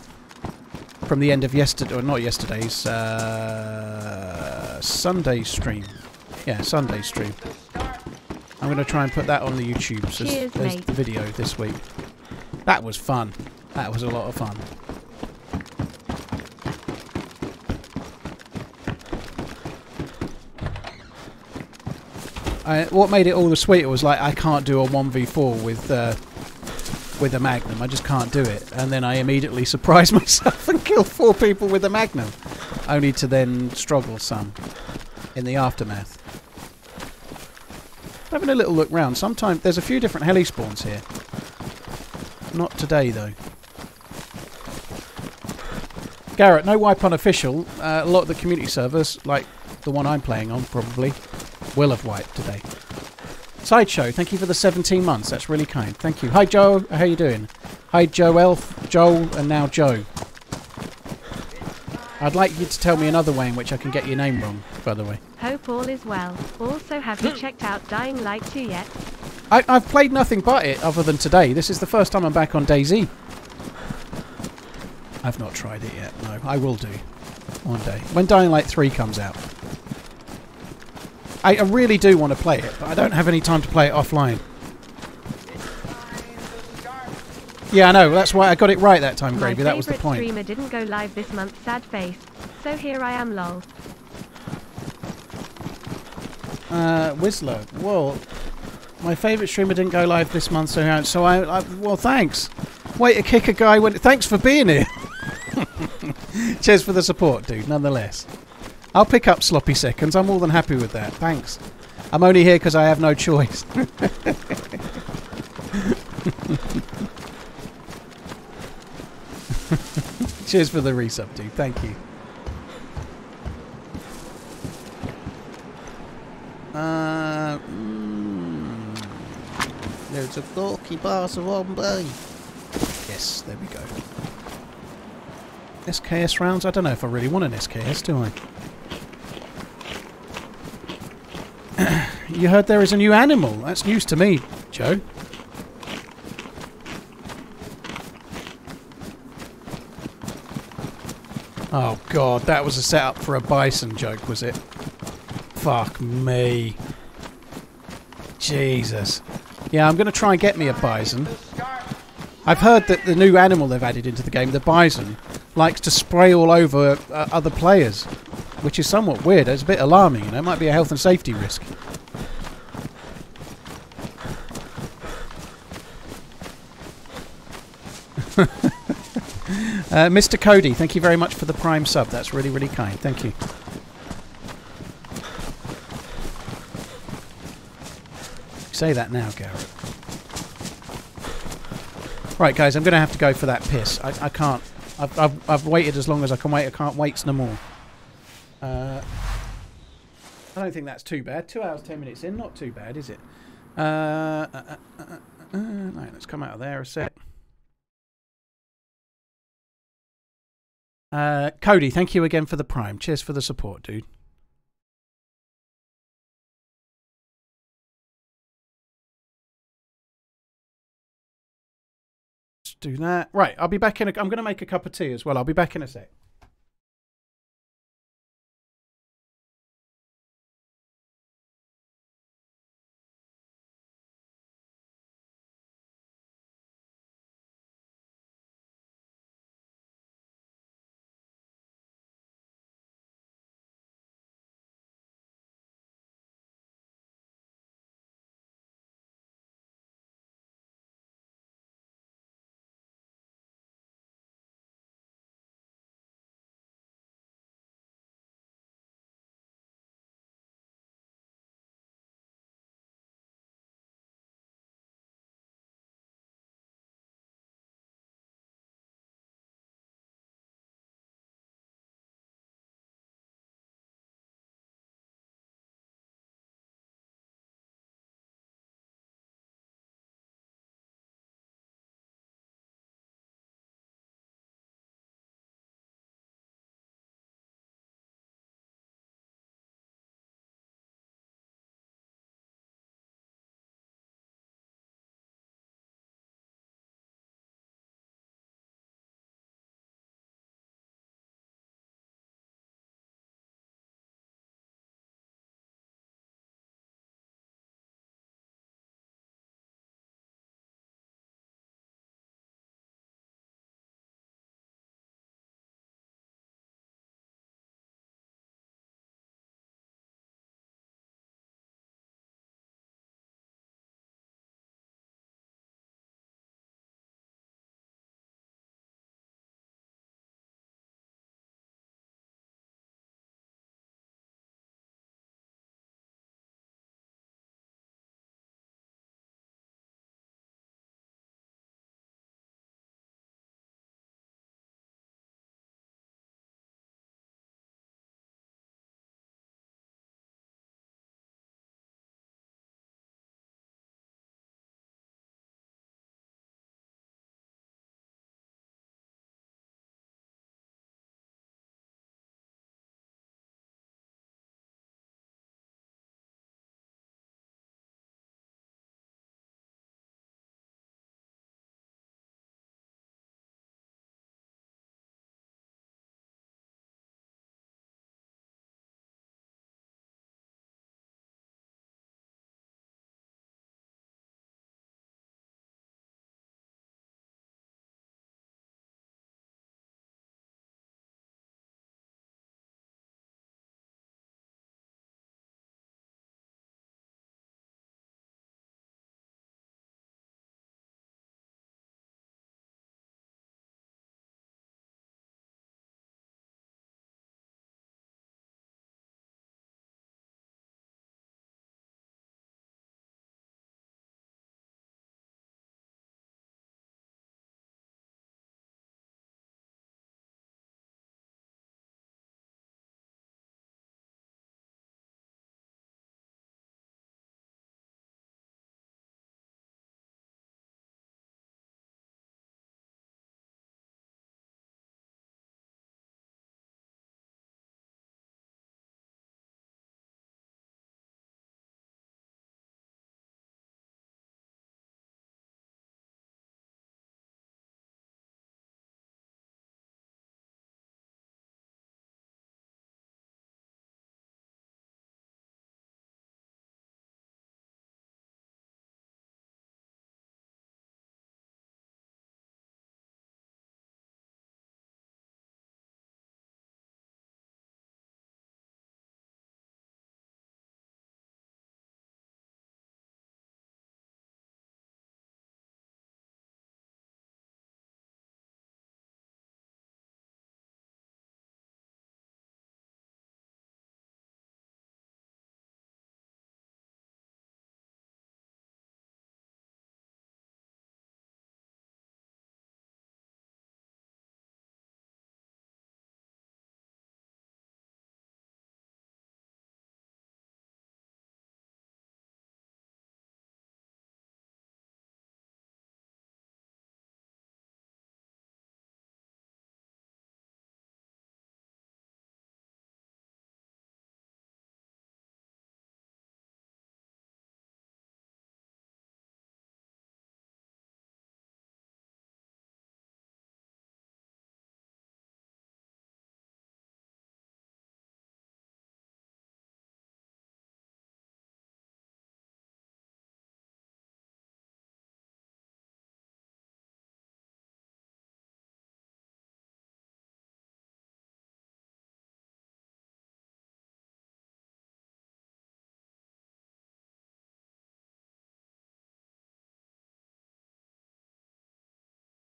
from the end of yesterday, or not yesterday's, uh, Sunday stream. Yeah, Sunday stream. I'm going to try and put that on the YouTube as, Cheers, as the video this week. That was fun. That was a lot of fun. I, what made it all the sweeter was like I can't do a 1v4 with uh, with a magnum. I just can't do it. And then I immediately surprise myself and kill four people with a magnum, only to then struggle some in the aftermath. Having a little look round. Sometimes there's a few different heli spawns here. Not today though. Garrett, no wipe on official. Uh, a lot of the community servers, like the one I'm playing on, probably will have wiped today. Sideshow, thank you for the 17 months. That's really kind. Thank you. Hi, Joe. How you doing? Hi, Joe Elf, Joel, and now Joe. I'd like you to tell me another way in which I can get your name wrong, by the way. Hope all is well. Also, have you checked out Dying Light 2 yet? I, I've played nothing but it other than today. This is the first time I'm back on DayZ. I've not tried it yet. No, I will do one day when Dying Light 3 comes out. I, I really do want to play it, but I don't have any time to play it offline. Yeah, I know. That's why I got it right that time, Gravy. That was the point. streamer didn't go live this month, sad face. So here I am, lol. Uh, Whistler. Well, my favourite streamer didn't go live this month, so so I, I well, thanks. Way to kick a guy when. Thanks for being here. Cheers for the support, dude. Nonetheless, I'll pick up sloppy seconds. I'm more than happy with that. Thanks. I'm only here because I have no choice. Cheers for the resub, dude. Thank you. Uh, mm, there's a gawky bars of. Yes, there we go. SKS rounds? I don't know if I really want an SKS, do I? you heard there is a new animal. That's news to me, Joe. Oh god, that was a setup for a bison joke, was it? Fuck me. Jesus. Yeah, I'm going to try and get me a bison. I've heard that the new animal they've added into the game, the bison, likes to spray all over uh, other players, which is somewhat weird. It's a bit alarming, you know. It might be a health and safety risk. Uh, Mr. Cody, thank you very much for the prime sub. That's really, really kind. Thank you. Say that now, Garrett. Right, guys, I'm going to have to go for that piss. I, I can't. I've, I've, I've waited as long as I can wait. I can't wait no more. Uh, I don't think that's too bad. Two hours, ten minutes in. Not too bad, is it? Uh, uh, uh, uh, uh, uh, let's come out of there a sec. Uh, Cody, thank you again for the prime. Cheers for the support, dude. Let's do that. Right, I'll be back in a... I'm going to make a cup of tea as well. I'll be back in a sec.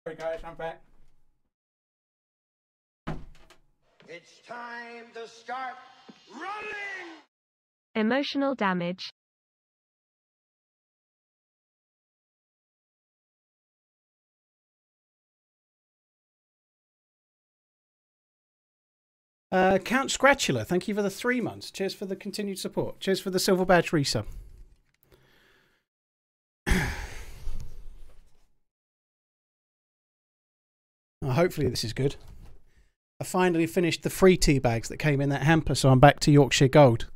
Sorry guys, I'm back. It's time to start running! Emotional damage. Uh, Count Scratula, thank you for the three months. Cheers for the continued support. Cheers for the silver badge resub. Oh, hopefully this is good. I finally finished the free tea bags that came in that hamper, so I'm back to Yorkshire Gold.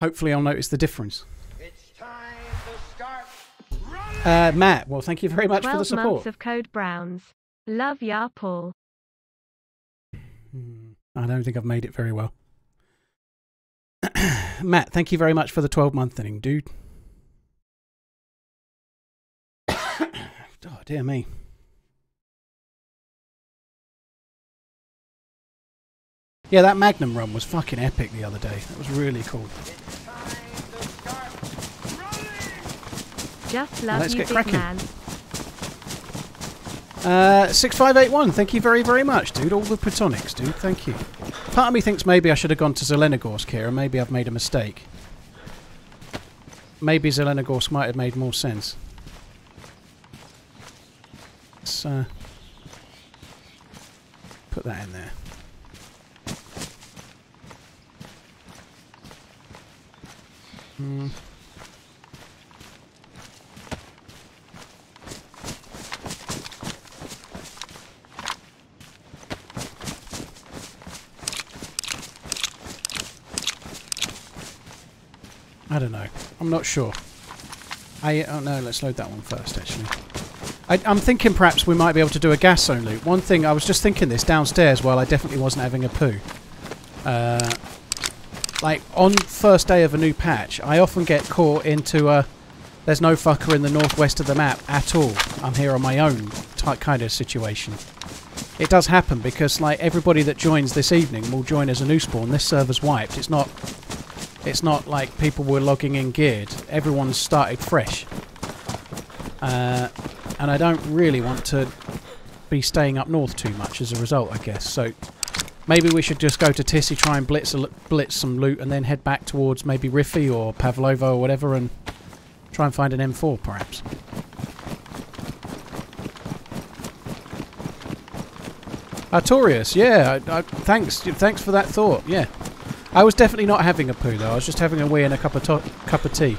Hopefully I'll notice the difference. It's time to start! Uh, Matt, well, thank you very much for the 12 support. months of Code Browns. Love ya, Paul. Hmm, I don't think I've made it very well. Matt, thank you very much for the 12 month thing, dude. oh, dear me. Yeah, that Magnum run was fucking epic the other day. That was really cool. It's time to start! Just love let's you, get cracking. man. Uh, 6581, thank you very, very much, dude. All the Platonics, dude. Thank you. Part of me thinks maybe I should have gone to Zelenogorsk here, and maybe I've made a mistake. Maybe Zelenogorsk might have made more sense. Let's uh, put that in there. Hmm. I don't know. I'm not sure. I oh no, let's load that one first. Actually, I, I'm thinking perhaps we might be able to do a gas only. One thing I was just thinking this downstairs while I definitely wasn't having a poo. Uh, like on first day of a new patch, I often get caught into a there's no fucker in the northwest of the map at all. I'm here on my own type kind of situation. It does happen because like everybody that joins this evening will join as a new spawn. This server's wiped. It's not it's not like people were logging in geared. Everyone's started fresh. Uh, and I don't really want to be staying up north too much as a result, I guess. So maybe we should just go to Tisy, try and blitz, blitz some loot, and then head back towards maybe Rify or Pavlovo or whatever and try and find an M4 perhaps. Artorius, yeah, I, I, thanks, thanks for that thought. Yeah, I was definitely not having a poo though. I was just having a wee and a cup of cup of tea.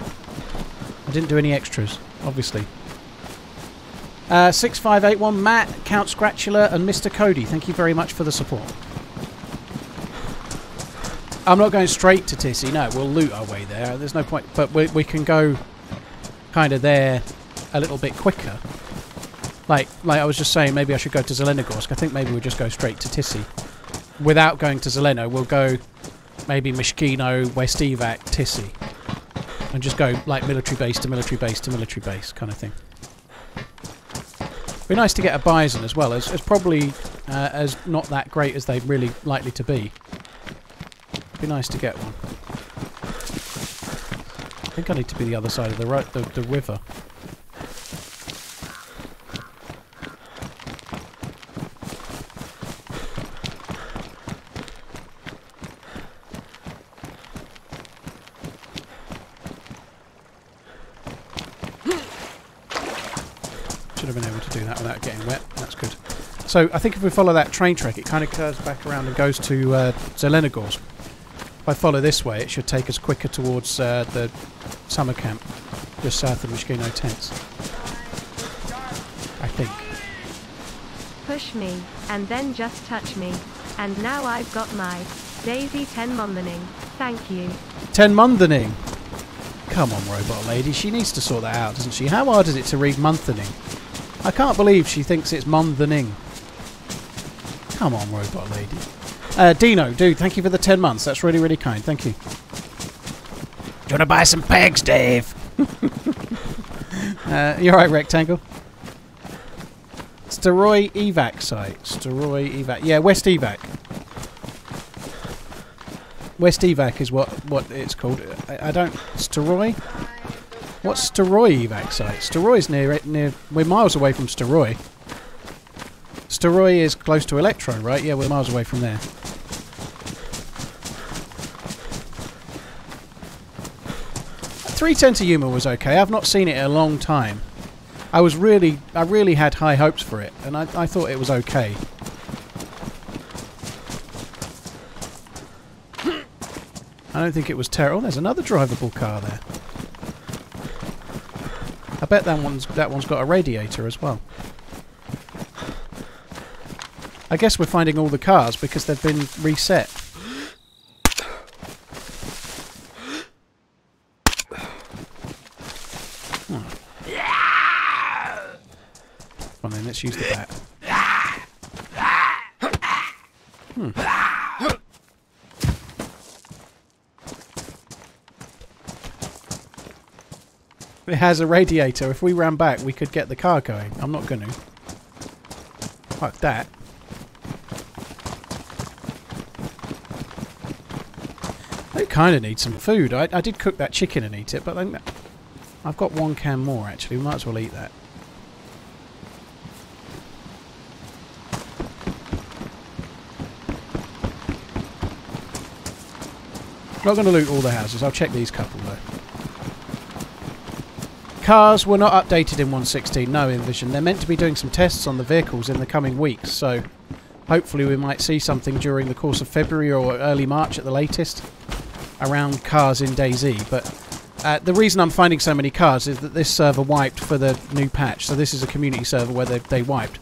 I didn't do any extras, obviously. Uh, six five eight one Matt, Count Scratchula, and Mr. Cody. Thank you very much for the support. I'm not going straight to Tisy. No, we'll loot our way there. There's no point, but we we can go kind of there a little bit quicker. Like like I was just saying, maybe I should go to Zelenogorsk. I think maybe we'll just go straight to Tisy. Without going to Zeleno, we'll go maybe Myshkino, West Evac, Tisy. And just go like military base to military base to military base kind of thing. Be nice to get a Bison as well. As, as probably uh, as not that great as they're really likely to be. Be nice to get one. I think I need to be the other side of the ro- the, the river. Should have been able to do that without getting wet. That's good. So I think if we follow that train track, it kind of curves back around and goes to uh, Zelenogorsk. If I follow this way, it should take us quicker towards uh, the summer camp, just south of Myshkino tents. I think. Push me, and then just touch me. And now I've got my Daisy 10 Monthening. Thank you. Ten monthening. Come on, robot lady. She needs to sort that out, doesn't she? How hard is it to read monthening? I can't believe she thinks it's monthening. Come on, robot lady. Uh, Dino, dude, thank you for the 10 months. That's really, really kind. Thank you. Do you want to buy some pegs, Dave? uh, you're right, Rectangle. Staroye evac site. Staroye evac. Yeah, West evac. West evac is what, what it's called. I, I don't. Staroye? What's Staroye evac site? Staroye's near it. Near. We're miles away from Staroye. Is close to Electro, right? Yeah, we're miles away from there. Three Ten to Yuma was okay. I've not seen it in a long time. I was really, I really had high hopes for it, and I, I thought it was okay. I don't think it was terrible. Oh, there's another drivable car there. I bet that one's that one's got a radiator as well. I guess we're finding all the cars because they've been reset. Hmm. On then, let's use the bat. Hmm. It has a radiator. If we ran back, we could get the car going. I'm not going to. Fuck that. I kind of need some food. I, I did cook that chicken and eat it, but I, I've got one can more actually. We might as well eat that. Not going to loot all the houses. I'll check these couple though. Cars were not updated in 116, no Envision. They're meant to be doing some tests on the vehicles in the coming weeks, so hopefully we might see something during the course of February or early March at the latest around cars in DayZ. But uh, the reason I'm finding so many cars is that this server wiped for the new patch, so this is a community server where they, they wiped.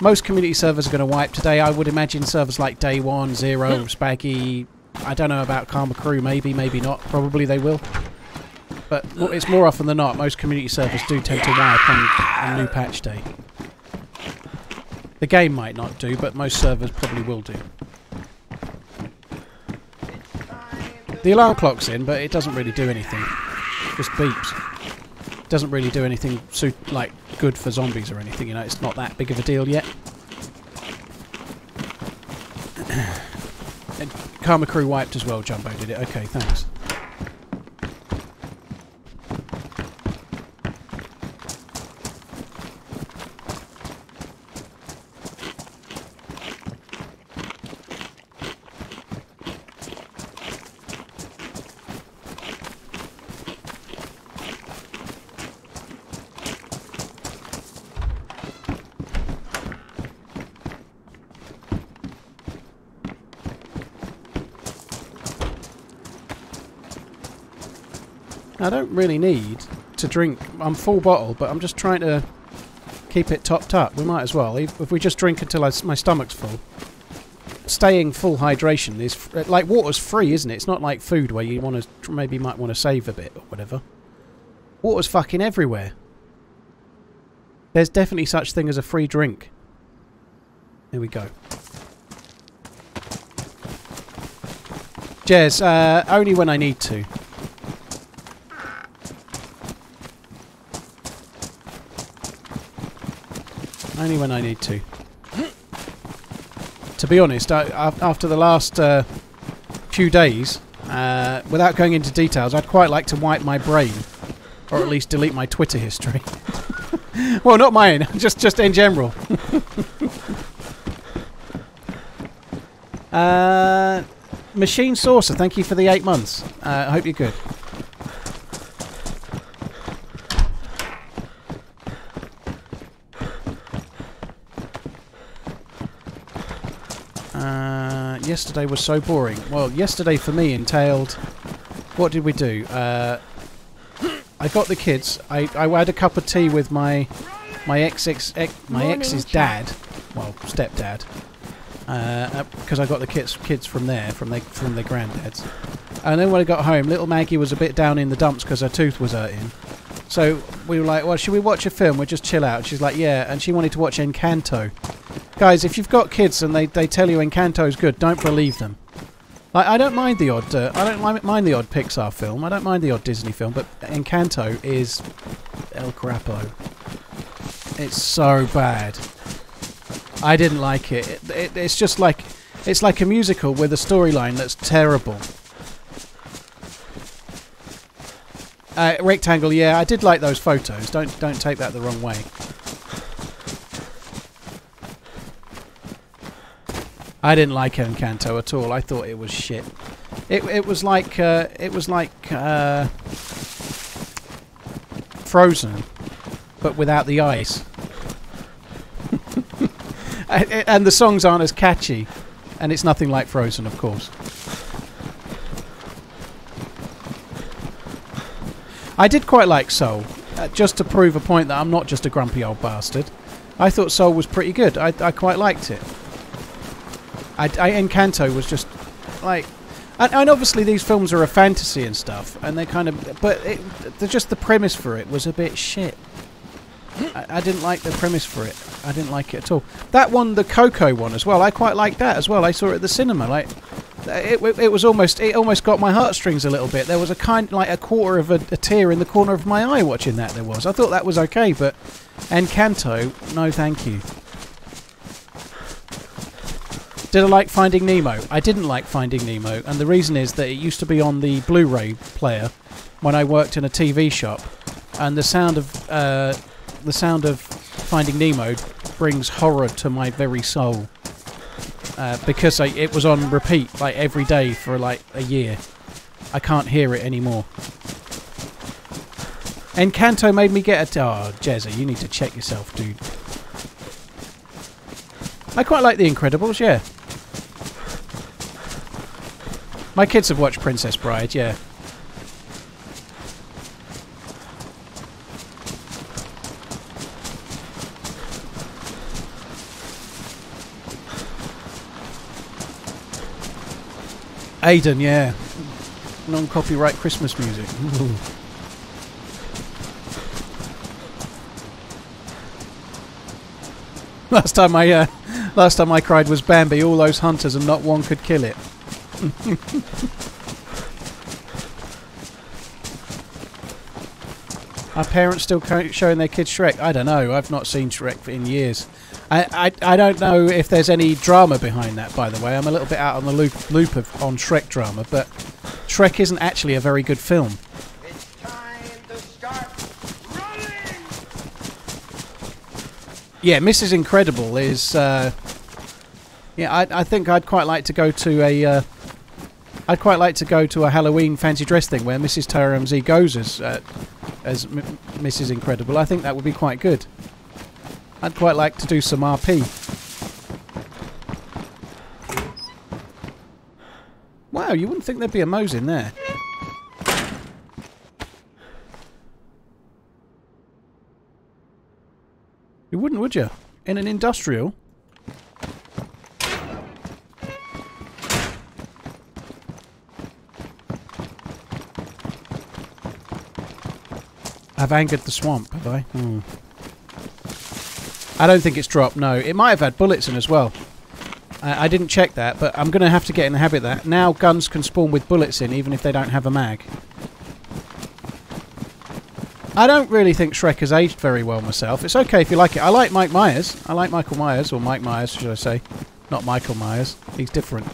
Most community servers are going to wipe today. I would imagine servers like Day One, Zero, Spaggy. I don't know about Karma Crew. Maybe, maybe not. Probably they will. But it's more often than not, most community servers do tend to wipe on, on new patch day. The game might not do, but most servers probably will do. The alarm clock's in, but it doesn't really do anything. Just beeps. Doesn't really do anything suit like good for zombies or anything, you know, it's not that big of a deal yet. and Karma Crew wiped as well, Jumbo did it. Okay, thanks. I don't really need to drink. I'm full bottle, but I'm just trying to keep it topped up. We might as well. If we just drink until I my stomach's full. Staying full hydration is like water's free, isn't it? It's not like food where you want to maybe might want to save a bit or whatever. Water's fucking everywhere. There's definitely such thing as a free drink. Here we go. Jez, uh, only when I need to. Only when I need to. To be honest, I, after the last uh, few days, uh, without going into details, I'd quite like to wipe my brain, or at least delete my Twitter history. well, not mine, just just in general. uh, Machine Saucer, thank you for the eight months. Uh, I hope you're good. Yesterday was so boring. Well, yesterday for me entailed. What did we do? Uh, I got the kids. I, I had a cup of tea with my my ex, ex, ex my Morning, ex's dad, well stepdad, because I got the kids kids from there from their from their granddads. And then when I got home, little Maggie was a bit down in the dumps because her tooth was hurting. So we were like, well, should we watch a film? We'll just chill out. She's like, yeah. And she wanted to watch Encanto. Guys, if you've got kids and they, they tell you Encanto's good, don't believe them. Like, I don't mind the odd, uh, I don't mind the odd Pixar film. I don't mind the odd Disney film, but Encanto is El Crapo. It's so bad. I didn't like it. It, it. It's just like it's like a musical with a storyline that's terrible. Uh, rectangle, yeah, I did like those photos. Don't don't take that the wrong way. I didn't like Encanto at all. I thought it was shit. It it was like uh, it was like uh, Frozen, but without the ice. and, and the songs aren't as catchy, and it's nothing like Frozen, of course. I did quite like Soul, uh, just to prove a point that I'm not just a grumpy old bastard. I thought Soul was pretty good. I, I quite liked it. I, I Encanto was just like, and, and obviously these films are a fantasy and stuff, and they kind of, but it, the, just the premise for it was a bit shit. I, I didn't like the premise for it. I didn't like it at all. That one, the Coco one as well. I quite liked that as well. I saw it at the cinema. Like, it, it, it was almost it almost got my heartstrings a little bit. There was a kind like a quarter of a, a tear in the corner of my eye watching that. There was. I thought that was okay, but Encanto, no, thank you. Did I like Finding Nemo? I didn't like Finding Nemo, and the reason is that it used to be on the Blu-ray player when I worked in a TV shop, and the sound of uh, the sound of Finding Nemo brings horror to my very soul. Uh, because I, it was on repeat like every day for like a year. I can't hear it anymore. Encanto made me get a. Oh, Jezza, you need to check yourself, dude. I quite like The Incredibles, yeah. My kids have watched Princess Bride, yeah. Aiden, yeah. Non-copyright Christmas music. Last time I, uh, last time I cried was Bambi. All those hunters and not one could kill it. Are parents still showing their kids Shrek? I don't know. I've not seen Shrek in years. I, I, I don't know if there's any drama behind that, by the way. I'm a little bit out on the loop, loop of, on Shrek drama, but Shrek isn't actually a very good film. Yeah, Mrs. Incredible is. Uh, yeah, I, I think I'd quite like to go to a. Uh, I'd quite like to go to a Halloween fancy dress thing where Mrs. Taramzi goes as uh, as M- Mrs. Incredible. I think that would be quite good. I'd quite like to do some RP. Wow, you wouldn't think there'd be a Mose in there. You wouldn't, would you? In an industrial? I've angered the swamp, have I? Hmm. I don't think it's dropped, no. It might have had bullets in as well. I, I didn't check that, but I'm going to have to get in the habit of that. Now guns can spawn with bullets in, even if they don't have a mag. I don't really think Shrek has aged very well myself. It's okay if you like it. I like Mike Myers. I like Michael Myers, or Mike Myers, should I say. Not Michael Myers. He's different.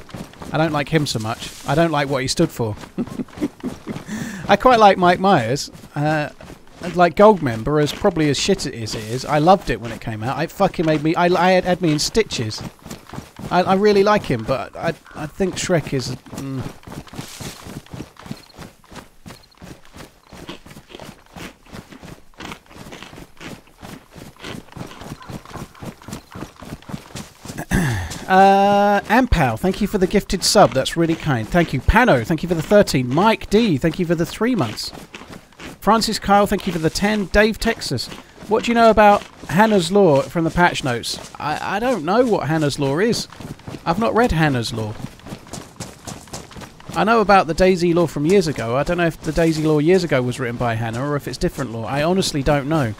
I don't like him so much. I don't like what he stood for. I quite like Mike Myers. Uh, like Goldmember, as probably as shit as it is, I loved it when it came out. It fucking made me. I, I had, had me in stitches. I, I really like him, but I I think Shrek is. Mm. Uh, Ampal, thank you for the gifted sub. That's really kind. Thank you. Pano, thank you for the 13. Mike D, thank you for the three months. Francis Kyle, thank you for the 10. Dave Texas, what do you know about Hannah's Law from the patch notes? I, I don't know what Hannah's Law is. I've not read Hannah's Law. I know about the Daisy Law from years ago. I don't know if the Daisy Law years ago was written by Hannah or if it's different law. I honestly don't know.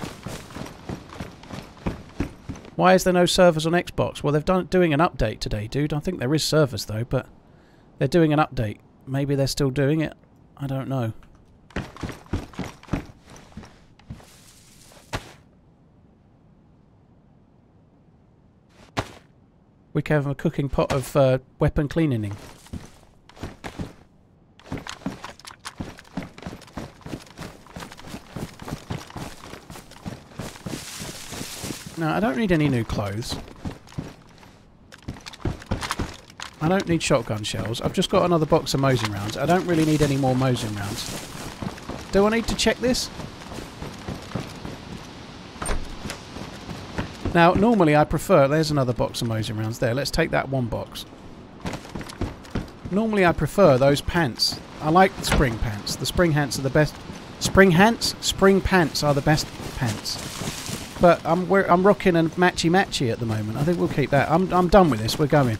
Why is there no servers on Xbox? Well, they've done doing an update today, dude. I think there is servers though, but they're doing an update. Maybe they're still doing it. I don't know. We can have a cooking pot of uh, weapon cleaning. No, I don't need any new clothes. I don't need shotgun shells. I've just got another box of Mosin rounds. I don't really need any more Mosin rounds. Do I need to check this? Now, normally I prefer... There's another box of Mosin rounds there. Let's take that one box. Normally I prefer those pants. I like the spring pants. The spring pants are the best... Spring pants? Spring pants are the best pants. But I'm I'm rocking a matchy matchy at the moment. I think we'll keep that. I'm, I'm done with this. We're going.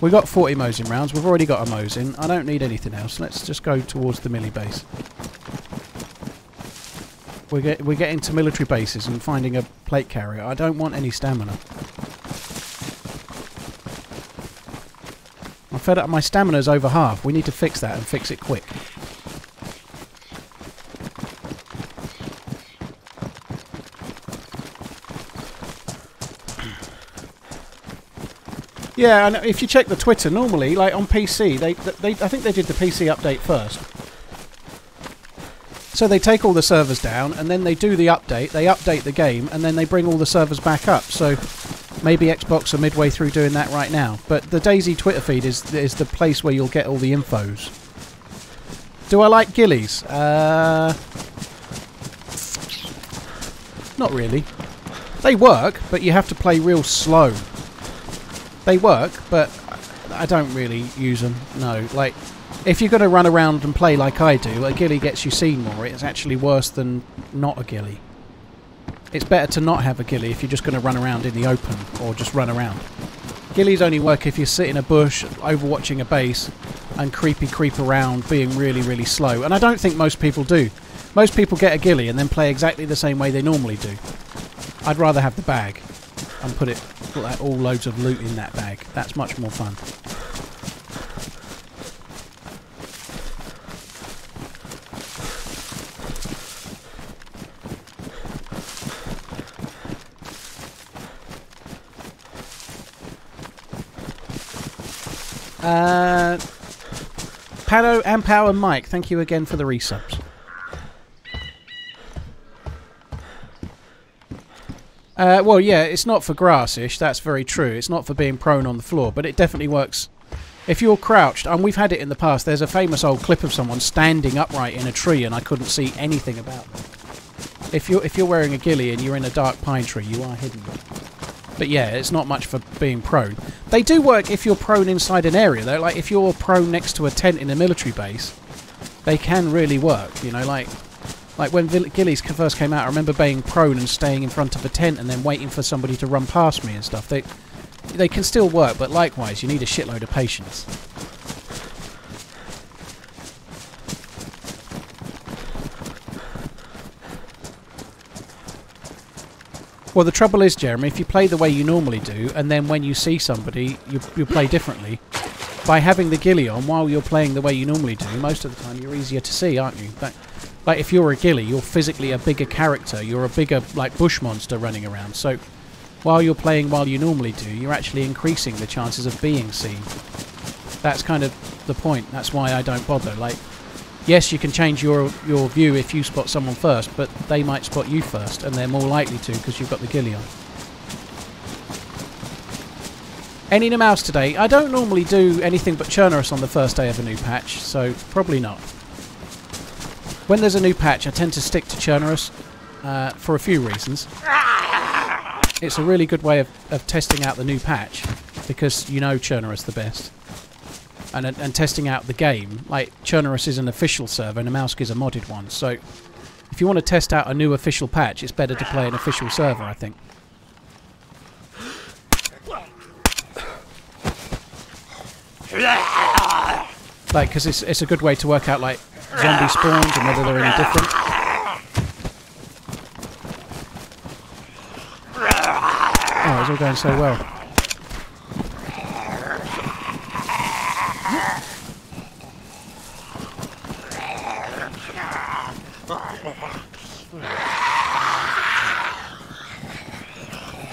We've got 40 Mosin rounds. We've already got a Mosin. I don't need anything else. Let's just go towards the millie base. We're, get, we're getting to military bases and finding a plate carrier. I don't want any stamina. I'm fed up. My stamina's over half. We need to fix that and fix it quick. Yeah, and if you check the Twitter, normally, like on PC, they, they, I think they did the PC update first. So they take all the servers down, and then they do the update. They update the game, and then they bring all the servers back up. So maybe Xbox are midway through doing that right now. But the DayZ Twitter feed is is the place where you'll get all the infos. Do I like ghillies? Uh, not really. They work, but you have to play real slow. They work, but I don't really use them. No, like if you're going to run around and play like I do, a ghillie gets you seen more. It's actually worse than not a ghillie. It's better to not have a ghillie if you're just going to run around in the open or just run around. Ghillies only work if you sit in a bush, overwatching a base, and creepy creep around, being really, really slow. And I don't think most people do. Most people get a ghillie and then play exactly the same way they normally do. I'd rather have the bag and put it put all loads of loot in that bag. That's much more fun. Uh, Pado, Ampow, and Mike, thank you again for the resubs. Uh, well, yeah, it's not for grassish. That's very true. It's not for being prone on the floor, but it definitely works. If you're crouched, and we've had it in the past. There's a famous old clip of someone standing upright in a tree, and I couldn't see anything about them. If you're if you're wearing a ghillie and you're in a dark pine tree, you are hidden. But yeah, it's not much for being prone. They do work if you're prone inside an area, though. Like if you're prone next to a tent in a military base, they can really work. You know, like like when Ghillies first came out, I remember being prone and staying in front of a tent and then waiting for somebody to run past me and stuff. They they can still work, but likewise, you need a shitload of patience. Well, the trouble is, Jeremy, if you play the way you normally do, and then when you see somebody, you, you play differently, by having the ghillie on while you're playing the way you normally do, most of the time you're easier to see, aren't you? That, like, if you're a ghillie, you're physically a bigger character. You're a bigger, like, bush monster running around. So, while you're playing while you normally do, you're actually increasing the chances of being seen. That's kind of the point. That's why I don't bother. Like, yes, you can change your your view if you spot someone first, but they might spot you first, and they're more likely to because you've got the ghillie on. Any new mouse today? I don't normally do anything but Chernarus on the first day of a new patch, so probably not. When there's a new patch, I tend to stick to Chernarus uh, for a few reasons. It's a really good way of, of testing out the new patch because you know Chernarus the best. And, and testing out the game, like Chernarus is an official server and Namalsk is a modded one, so if you want to test out a new official patch, it's better to play an official server, I think. Like, because it's, it's a good way to work out, like, zombie spawns and whether they're any different. Oh, it's all going so well.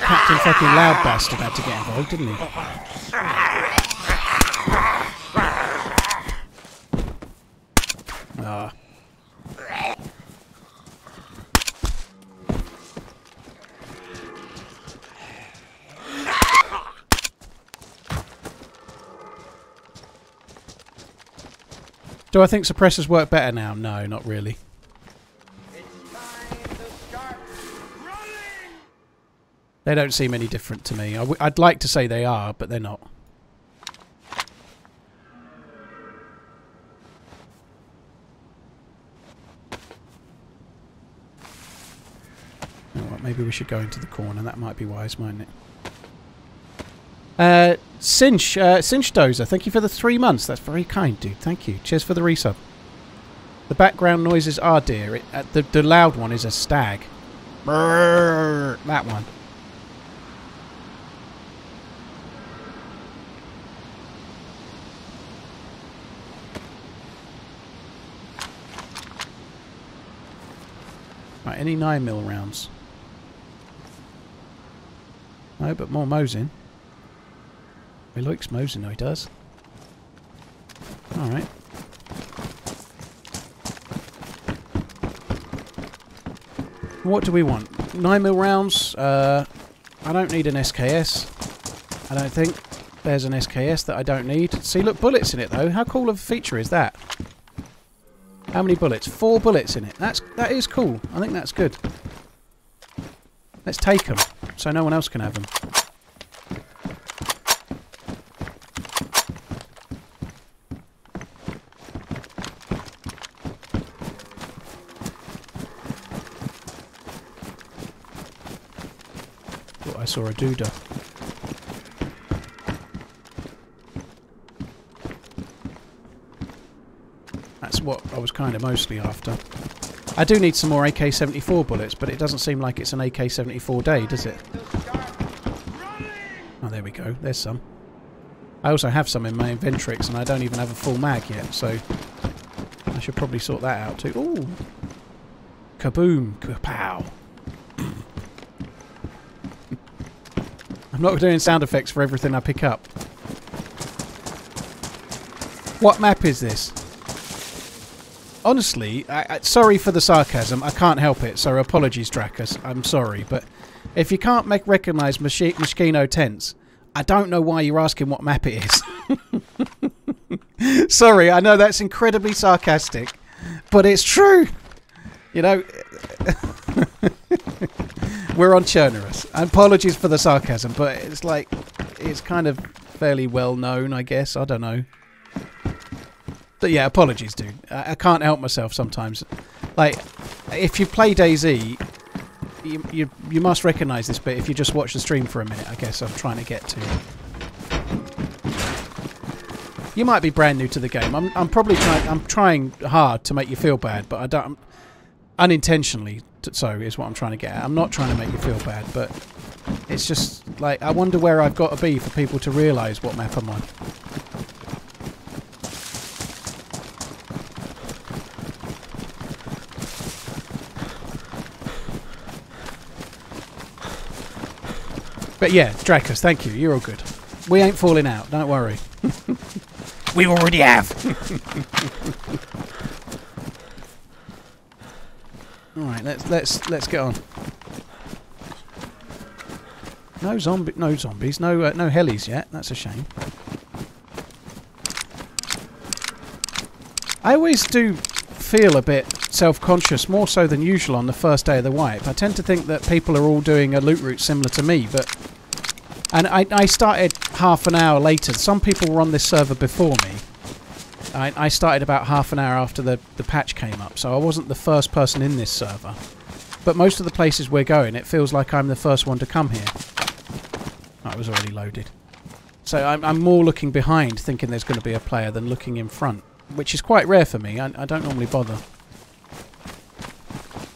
Captain fucking Loud Bastard had to get involved, didn't he? Ah. Do I think suppressors work better now? No, not really. They don't seem any different to me. i w- I'd like to say they are, but they're not. Maybe we should go into the corner. That might be wise, mightn't it? Uh, Cinch, uh, Cinch Dozer, thank you for the three months. That's very kind, dude. Thank you. Cheers for the resub. The background noises are dear. It, uh, the, the loud one is a stag. Brrr, that one. Right, any 9 mil rounds? No, but more Mosin. He likes Mosin, though he does. Alright. What do we want? 9 mil rounds? Uh, I don't need an SKS. I don't think. There's an SKS that I don't need. See, look, bullets in it, though. How cool of a feature is that? How many bullets? Four bullets in it. That's that is cool. I think that's good. Let's take them, so no one else can have them. Thought I saw a duda. That's what I was kind of mostly after. I do need some more AK-74 bullets, but it doesn't seem like it's an AK-74 day, does it? Oh, there we go. There's some. I also have some in my Inventrix, and I don't even have a full mag yet, so I should probably sort that out too. Ooh! Kaboom! Kapow! I'm not doing sound effects for everything I pick up. What map is this? Honestly, I, I, sorry for the sarcasm. I can't help it. So apologies, Drakus. I'm sorry, but if you can't make recognise Machi- Myshkino tents, I don't know why you're asking what map it is. sorry, I know that's incredibly sarcastic, but it's true. You know, we're on Chernarus. Apologies for the sarcasm, but it's like it's kind of fairly well known, I guess. I don't know. But yeah, apologies, dude. I, I can't help myself sometimes. Like, if you play DayZ, you, you you must recognise this bit if you just watch the stream for a minute. I guess I'm trying to get to. You might be brand new to the game. I'm I'm probably trying. I'm trying hard to make you feel bad, but I don't. Unintentionally, so is what I'm trying to get at. I'm not trying to make you feel bad, but it's just like I wonder where I've got to be for people to realise what map I'm on. But yeah, Drakus, thank you. You're all good. We ain't falling out. Don't worry. we already have. all right, let's let's let's get on. No zombie, no zombies, no uh, no helis yet. That's a shame. I always do feel a bit self-conscious, more so than usual on the first day of the wipe. I tend to think that people are all doing a loot route similar to me, but and I, I started half an hour later. Some people were on this server before me. I, I started about half an hour after the, the patch came up, so I wasn't the first person in this server. But most of the places we're going, it feels like I'm the first one to come here. Oh, it was already loaded. So I'm, I'm more looking behind, thinking there's going to be a player, than looking in front, which is quite rare for me. I, I don't normally bother.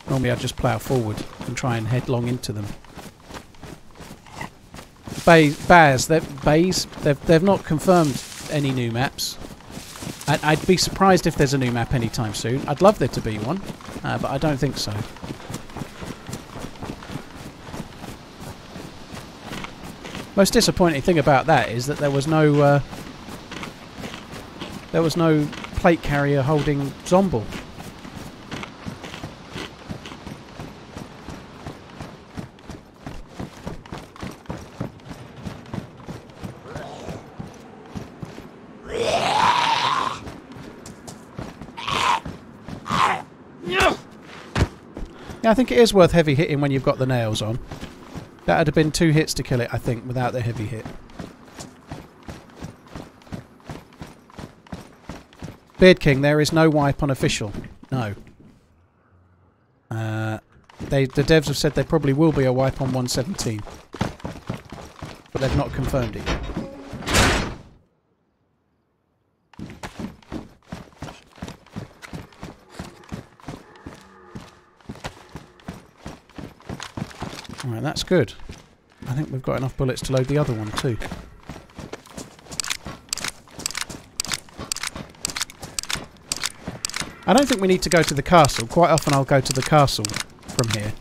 Normally I just plough forward and try and headlong into them. Bay, Baz, they've, Bays, they've, they've not confirmed any new maps. I'd, I'd be surprised if there's a new map anytime soon. I'd love there to be one, uh, but I don't think so. Most disappointing thing about that is that there was no uh, there was no plate carrier holding Zomble. Yeah, I think it is worth heavy hitting when you've got the nails on. That would have been two hits to kill it, I think, without the heavy hit. Beard King, there is no wipe on official. No. Uh, they the devs have said there probably will be a wipe on 117, but they've not confirmed it yet. Alright, that's good. I think we've got enough bullets to load the other one too. I don't think we need to go to the castle. Quite often I'll go to the castle from here.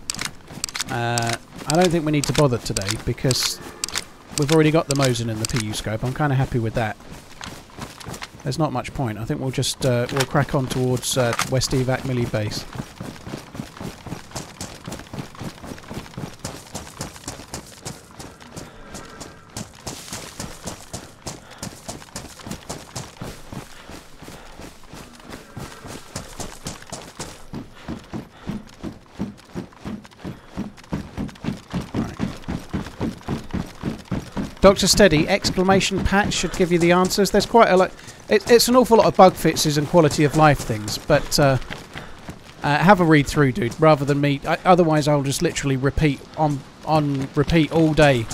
Uh, I don't think we need to bother today because we've already got the Mosin and the PU scope. I'm kind of happy with that. There's not much point. I think we'll just uh, we'll crack on towards uh, West Evac Millie base. Doctor Steady exclamation patch should give you the answers. There's quite a lot. It, it's an awful lot of bug fixes and quality of life things, but uh, uh, have a read through, dude. Rather than me, I, otherwise I'll just literally repeat on on repeat all day.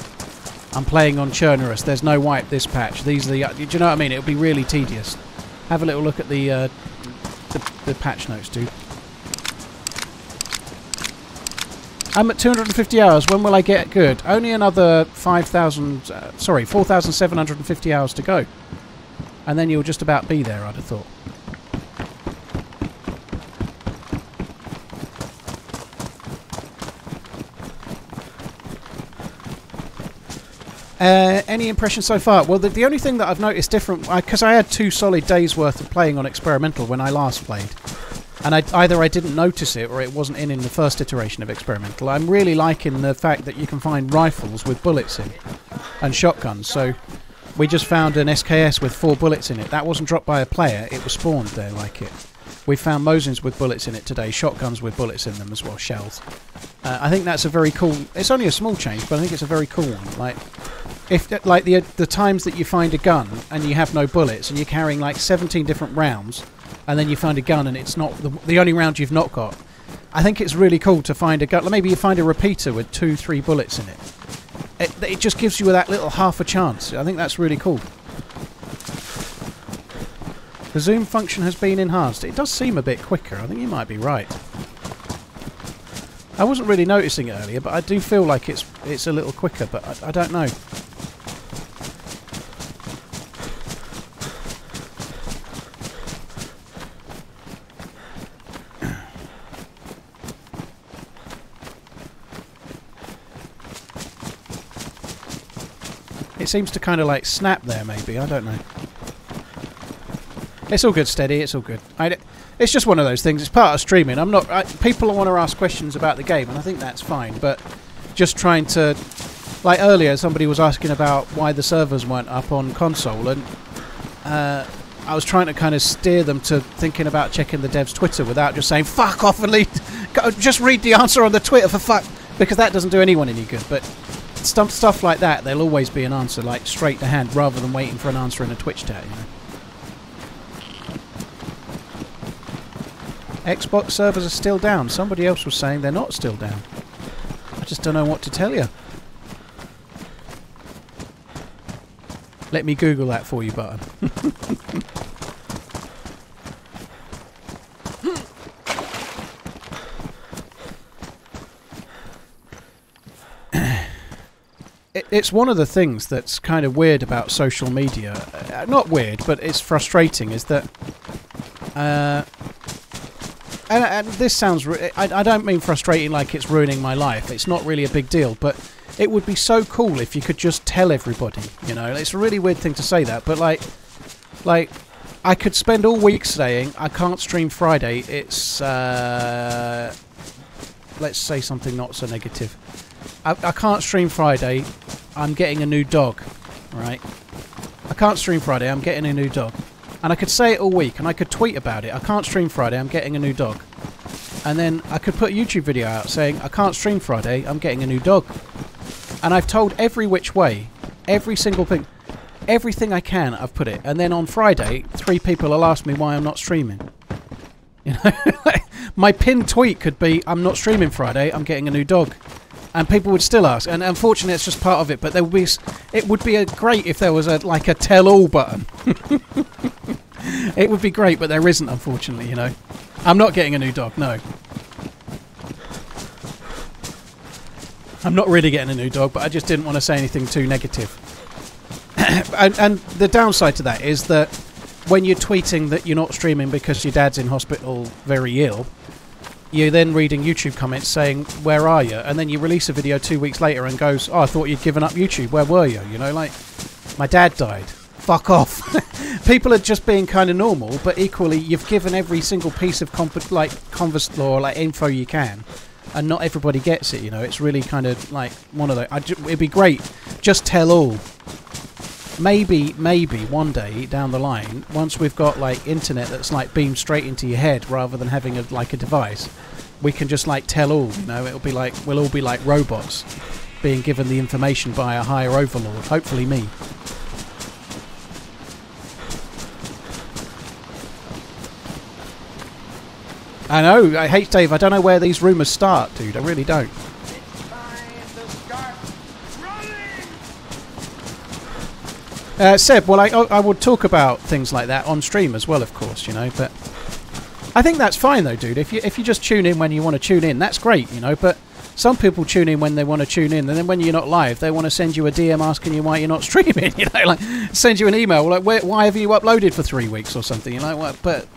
I'm playing on Chernarus. There's no wipe this patch. These are the. Uh, do you know what I mean? It would be really tedious. Have a little look at the uh, the, the patch notes, dude. I'm at 250 hours. When will I get good? Only another 5,000, uh, sorry, 4,750 hours to go. And then you'll just about be there, I'd have thought. Uh, any impressions so far? Well, the, the only thing that I've noticed different, because I, I had two solid days worth of playing on experimental when I last played, and I, either I didn't notice it or it wasn't in in the first iteration of experimental. I'm really liking the fact that you can find rifles with bullets in, and shotguns. So we just found an SKS with four bullets in it. That wasn't dropped by a player; it was spawned there like it. We found Mosins with bullets in it today, shotguns with bullets in them as well, shells. Uh, I think that's a very cool. It's only a small change, but I think it's a very cool one. Like, if like the the times that you find a gun and you have no bullets and you're carrying like 17 different rounds, and then you find a gun and it's not the, the only round you've not got. I think it's really cool to find a gun. Maybe you find a repeater with two, three bullets in it. It, it just gives you that little half a chance. I think that's really cool. The zoom function has been enhanced. It does seem a bit quicker. I think you might be right. I wasn't really noticing it earlier, but I do feel like it's it's a little quicker, but I, I don't know. It seems to kind of like snap there, maybe. I don't know. It's all good, steady. It's all good. I, it's just one of those things. It's part of streaming. I'm not. I, people want to ask questions about the game, and I think that's fine. But just trying to, like earlier, somebody was asking about why the servers weren't up on console, and uh, I was trying to kind of steer them to thinking about checking the dev's Twitter without just saying "fuck off" and lead, go, just read the answer on the Twitter for fuck, because that doesn't do anyone any good. But stuff stuff like that, there'll always be an answer like straight to hand, rather than waiting for an answer in a Twitch chat. You know. Xbox servers are still down. Somebody else was saying they're not still down. I just don't know what to tell you. Let me Google that for you, Button. it's one of the things that's kind of weird about social media. Uh, not weird, but it's frustrating. Is that uh, and, and this sounds. I, I don't mean frustrating like it's ruining my life. It's not really a big deal, but it would be so cool if you could just tell everybody. You know, it's a really weird thing to say that, but like, like, I could spend all week saying I can't stream Friday. It's uh, let's say something not so negative. I, I can't stream Friday. I'm getting a new dog. Right. I can't stream Friday. I'm getting a new dog. And I could say it all week, and I could tweet about it. I can't stream Friday, I'm getting a new dog. and then I could put a YouTube video out saying I can't stream Friday. I'm getting a new dog, and I've told every which way, every single thing, everything I can. I've put it, and then on Friday, three people will ask me why I'm not streaming. You know, my pinned tweet could be I'm not streaming Friday. I'm getting a new dog. And people would still ask, and unfortunately, it's just part of it. But there would be, it would be a great if there was a like a tell-all button. it would be great, but there isn't, unfortunately. You know, I'm not getting a new dog. No, I'm not really getting a new dog, but I just didn't want to say anything too negative. and, and the downside to that is that when you're tweeting that you're not streaming because your dad's in hospital very ill, you're then reading YouTube comments saying, Where are you? And then you release a video two weeks later and goes, Oh, I thought you'd given up YouTube. Where were you? You know, like, my dad died. Fuck off. People are just being kind of normal, but equally, you've given every single piece of comp- like converse or like info you can, and not everybody gets it. You know, it's really kind of like one of those. Ju- it'd be great. Just tell all maybe maybe one day down the line once we've got like internet that's like beamed straight into your head rather than having a like a device we can just like tell all you know it'll be like we'll all be like robots being given the information by a higher overlord hopefully me I know, I hate Dave. I don't know where these rumours start, dude. I really don't. It's time to start running! Uh, Seb, well, I, I would talk about things like that on stream as well, of course, you know. But I think that's fine, though, dude. If you if you just tune in when you want to tune in, that's great, you know. But some people tune in when they want to tune in, and then when you're not live, they want to send you a DM asking you why you're not streaming. You know, like send you an email like, Where, "Why have you uploaded for three weeks or something?" You know, what? But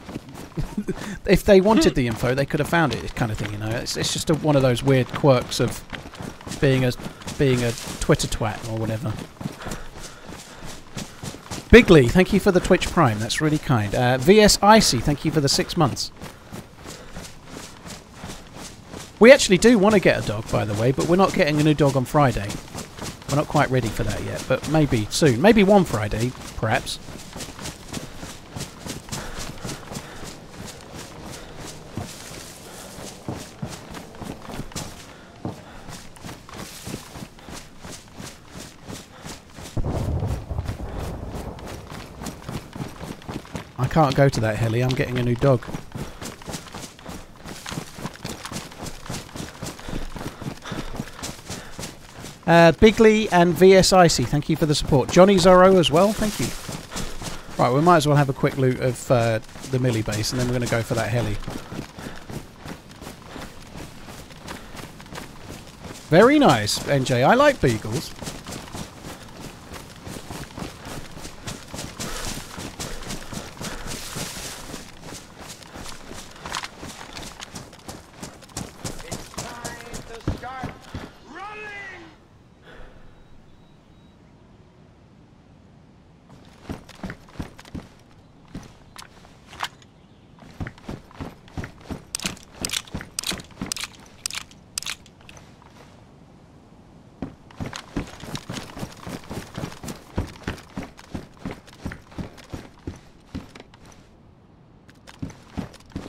if they wanted the info, they could have found it, kind of thing. You know, it's, it's just a, one of those weird quirks of being a being a Twitter twat or whatever. Bigley, thank you for the Twitch Prime. That's really kind. Uh, VS Icy, thank you for the six months. We actually do want to get a dog, by the way, but we're not getting a new dog on Friday. We're not quite ready for that yet, but maybe soon. Maybe one Friday, perhaps. I can't go to that heli. I'm getting a new dog. Uh, Bigley and VS Icy, thank you for the support. Johnny Zorro as well, thank you. Right, we might as well have a quick loot of uh, the Millie base and then we're going to go for that heli. Very nice, NJ. I like beagles.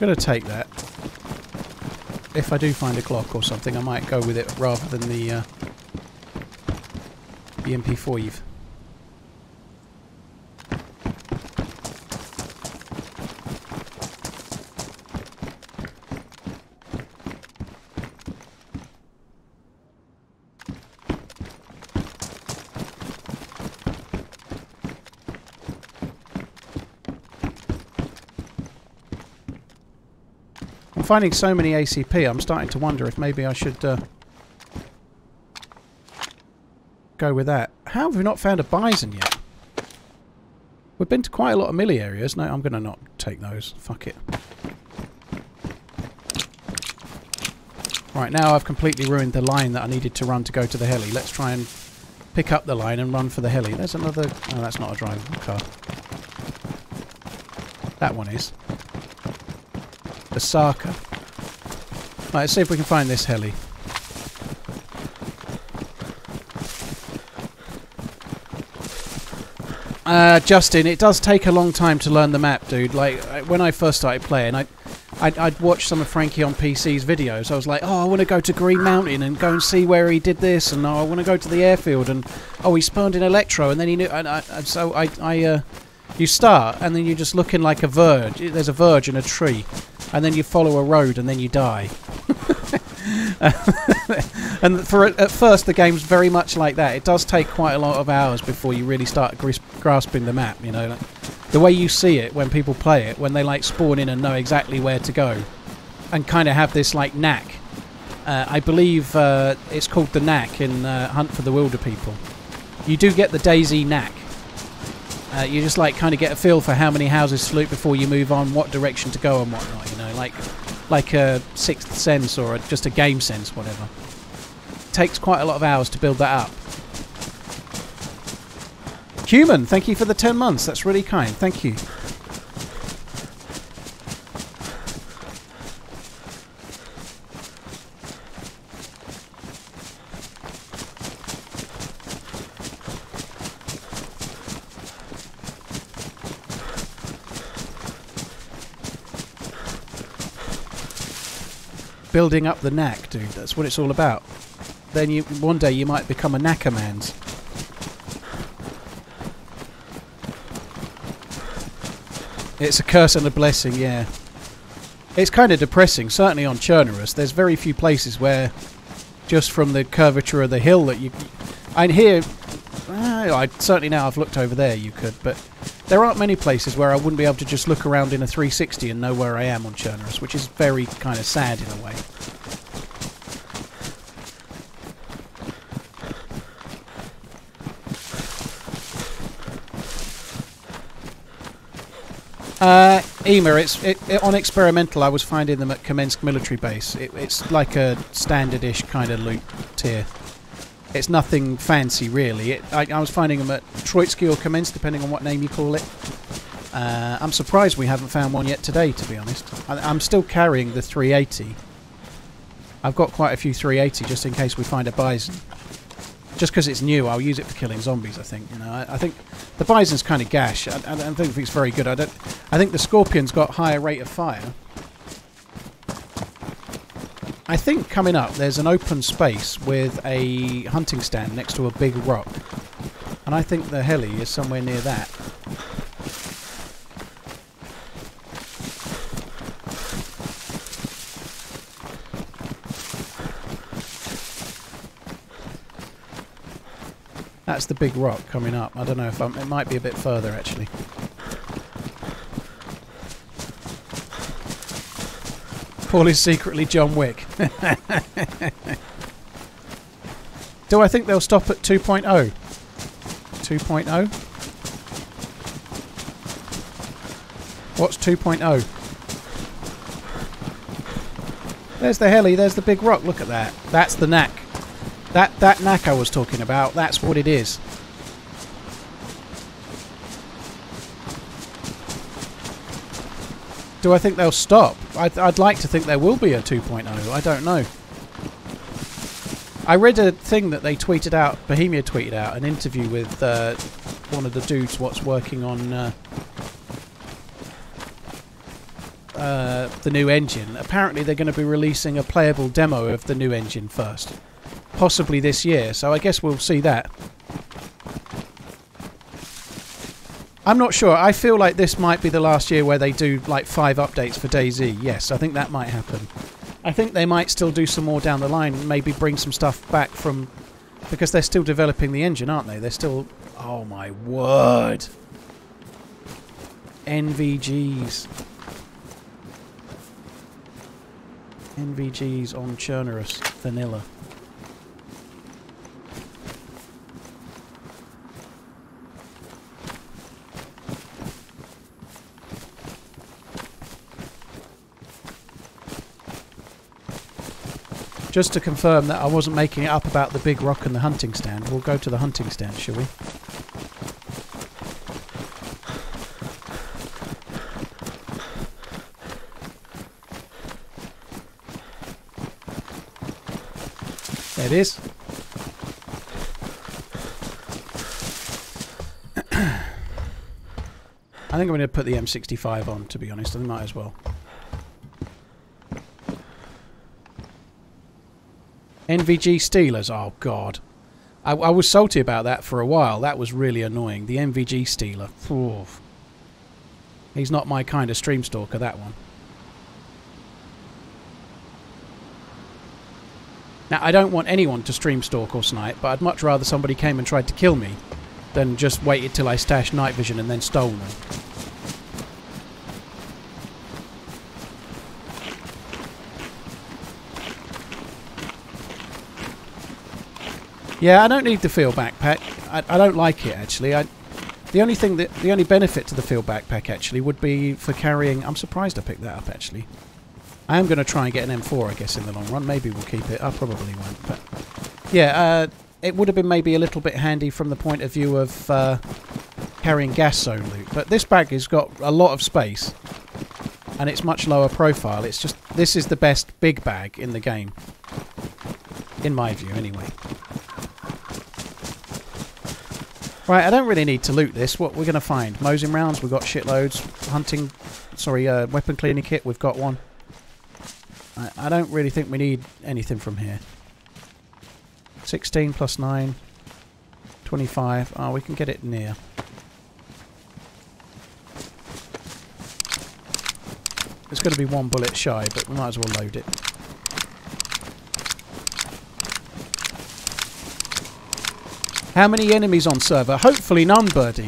Going to take that. If I do find a clock or something, I might go with it rather than the uh, the MP5. Finding so many ACP, I'm starting to wonder if maybe I should uh, go with that. How have we not found a bison yet? We've been to quite a lot of millie areas. No, I'm going to not take those. Fuck it. Right, now I've completely ruined the line that I needed to run to go to the heli. Let's try and pick up the line and run for the heli. There's another... Oh, that's not a drivable car. That one is. The Sarka. Right, let's see if we can find this heli. Uh, Justin, it does take a long time to learn the map, dude. Like, uh, when I first started playing, I, I'd, I'd watched some of Frankie on PC's videos. I was like, oh, I want to go to Green Mountain and go and see where he did this, and oh, I want to go to the airfield, and oh, he spawned in Electro, and then he knew. And, I, and so I, I, uh, you start, and then you're just looking like a verge. There's a verge in a tree, and then you follow a road, and then you die. and for at first, the game's very much like that. It does take quite a lot of hours before you really start grasping the map. You know, like, the way you see it when people play it, when they like spawn in and know exactly where to go, and kind of have this like knack. Uh, I believe uh, it's called the knack in uh, Hunt for the Wilderpeople. You do get the DayZ knack. Uh, you just like kind of get a feel for how many houses to loot before you move on, what direction to go and whatnot. You know, like like a sixth sense or a, just a game sense, whatever. takes quite a lot of hours to build that up. Human, thank you for the 10 months. That's really kind. Thank you. Building up the knack, dude. That's what it's all about. Then you one day you might become a knackermans. It's a curse and a blessing, yeah. It's kind of depressing, certainly on Chernarus. There's very few places where, just from the curvature of the hill, that you. I hear. Uh, I certainly now I've looked over there. You could, but there aren't many places where I wouldn't be able to just look around in a 360 and know where I am on Chernarus, which is very kind of sad in a way. Uh, EMA, it's it, it, on experimental. I was finding them at Kamensk military base. It, it's like a standard-ish kind of loot tier. It's nothing fancy, really. It, I, I, was finding them at Troitsky or Kamensk, depending on what name you call it. Uh, I'm surprised we haven't found one yet today, to be honest. I, I'm still carrying the 380. I've got quite a few 380 just in case we find a bison just because it's new, I'll use it for killing zombies. I think you know. I, I think the bison's kind of gash. I, I, don't think it's very good. I don't. I think the scorpion's got higher rate of fire. I think coming up there's an open space with a hunting stand next to a big rock, and I think the heli is somewhere near that. That's the big rock coming up. I don't know if I'm, it might be a bit further actually. Paul is secretly John Wick. Do I think they'll stop at 2.0? 2.0? What's 2.0? There's the heli, there's the big rock, look at that. That's the knack. That that knack I was talking about, that's what it is. Do I think they'll stop? I'd, I'd like to think there will be a 2.0. I don't know. I read a thing that they tweeted out, Bohemia tweeted out, an interview with uh, one of the dudes what's working on uh, uh, the new engine. Apparently they're going to be releasing a playable demo of the new engine first possibly this year, so I guess we'll see that. I'm not sure. I feel like this might be the last year where they do like five updates for DayZ. Yes, I think that might happen. I think they might still do some more down the line, maybe bring some stuff back from because they're still developing the engine, aren't they? They're still Oh my word. NVGs. NVGs on Chernarus vanilla. Just to confirm that I wasn't making it up about the big rock and the hunting stand, we'll go to the hunting stand, shall we? There it is. I think I'm going to put the M65 on, to be honest. I might as well. NVG Steelers. Oh God, I, I was salty about that for a while. That was really annoying. The NVG Steeler. Oof. He's not my kind of stream stalker. That one. Now I don't want anyone to stream stalk or snipe, but I'd much rather somebody came and tried to kill me than just waited till I stashed night vision and then stole them. Yeah, I don't need the field backpack. I, I don't like it actually. I, the only thing that the only benefit to the field backpack actually would be for carrying. I'm surprised I picked that up actually. I am going to try and get an M4, I guess, in the long run. Maybe we'll keep it. I probably won't, but yeah, uh, it would have been maybe a little bit handy from the point of view of uh, carrying gas zone loot. But this bag has got a lot of space, and it's much lower profile. It's just this is the best big bag in the game, in my view, anyway. Right, I don't really need to loot this. What we're going to find? Mosin rounds, we've got shitloads. Hunting, sorry, uh, weapon cleaning kit, we've got one. I, I don't really think we need anything from here. 16 plus 9. 25. Oh, we can get it near. It's going to be one bullet shy, but we might as well load it. How many enemies on server? Hopefully none, Birdie.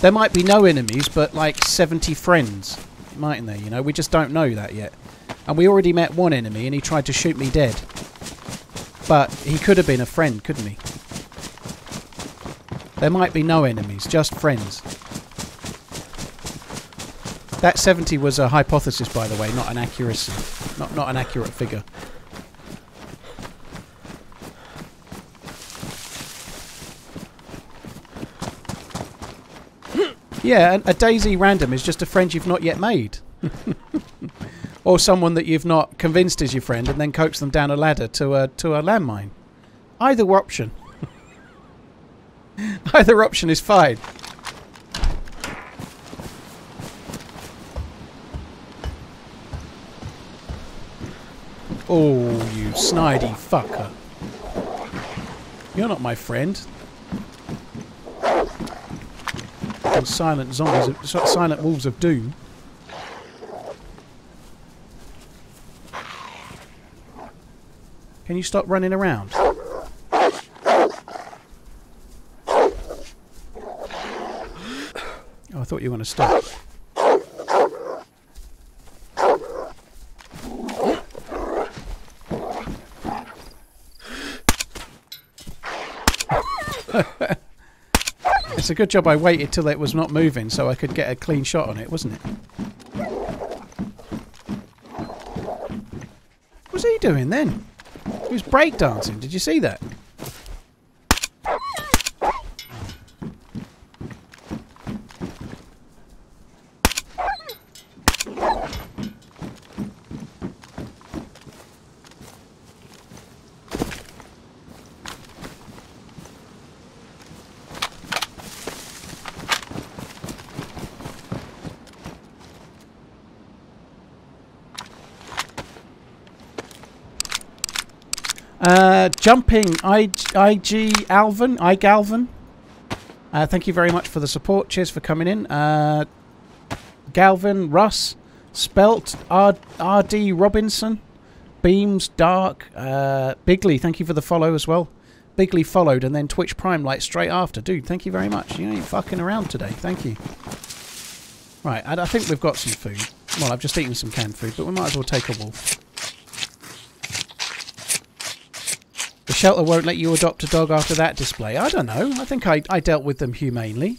There might be no enemies, but like 70 friends. Mightn't there, you know? We just don't know that yet. And we already met one enemy and he tried to shoot me dead. But he could have been a friend, couldn't he? There might be no enemies, just friends. That 70 was a hypothesis, by the way, not an accuracy. Not, not an accurate figure. Yeah, a, a DayZ random is just a friend you've not yet made. or someone that you've not convinced is your friend and then coax them down a ladder to a, to a landmine. Either option. Either option is fine. Oh, you snidey fucker. You're not my friend. Silent zombies, silent wolves of doom. Can you stop running around? Oh, I thought you were going to stop. It's a good job I waited till it was not moving so I could get a clean shot on it, wasn't it? What's he doing then? He was breakdancing. Did you see that? Uh, jumping, IG Alvin, I Galvin. Uh, thank you very much for the support. Cheers for coming in. Uh, Galvin, Russ, Spelt, R, RD Robinson, Beams, Dark, uh, Bigley. Thank you for the follow as well. Bigley followed and then Twitch Prime like straight after. Dude, thank you very much. You ain't fucking around today. Thank you. Right, I, I think we've got some food. Well, I've just eaten some canned food, but we might as well take a wolf. The shelter won't let you adopt a dog after that display. I don't know. I think I, I dealt with them humanely.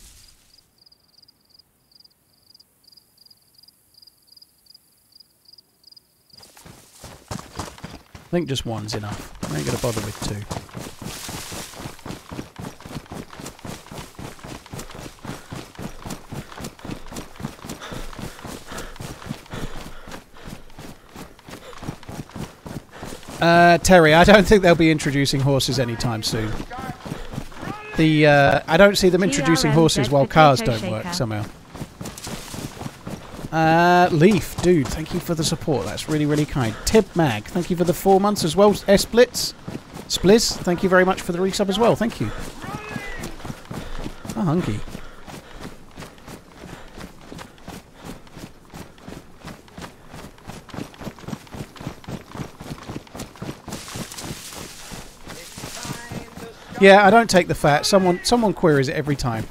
I think just one's enough. I ain't going to bother with two. Uh, Terry, I don't think they'll be introducing horses anytime soon. The uh, I don't see them introducing horses while cars don't work somehow. Uh, Leaf, dude, thank you for the support. That's really, really kind. Tib Mag, thank you for the four months as well. S Blitz, Spliz, thank you very much for the resub as well. Thank you. Oh, hungry. Yeah, I don't take the fat. Someone someone queries it every time.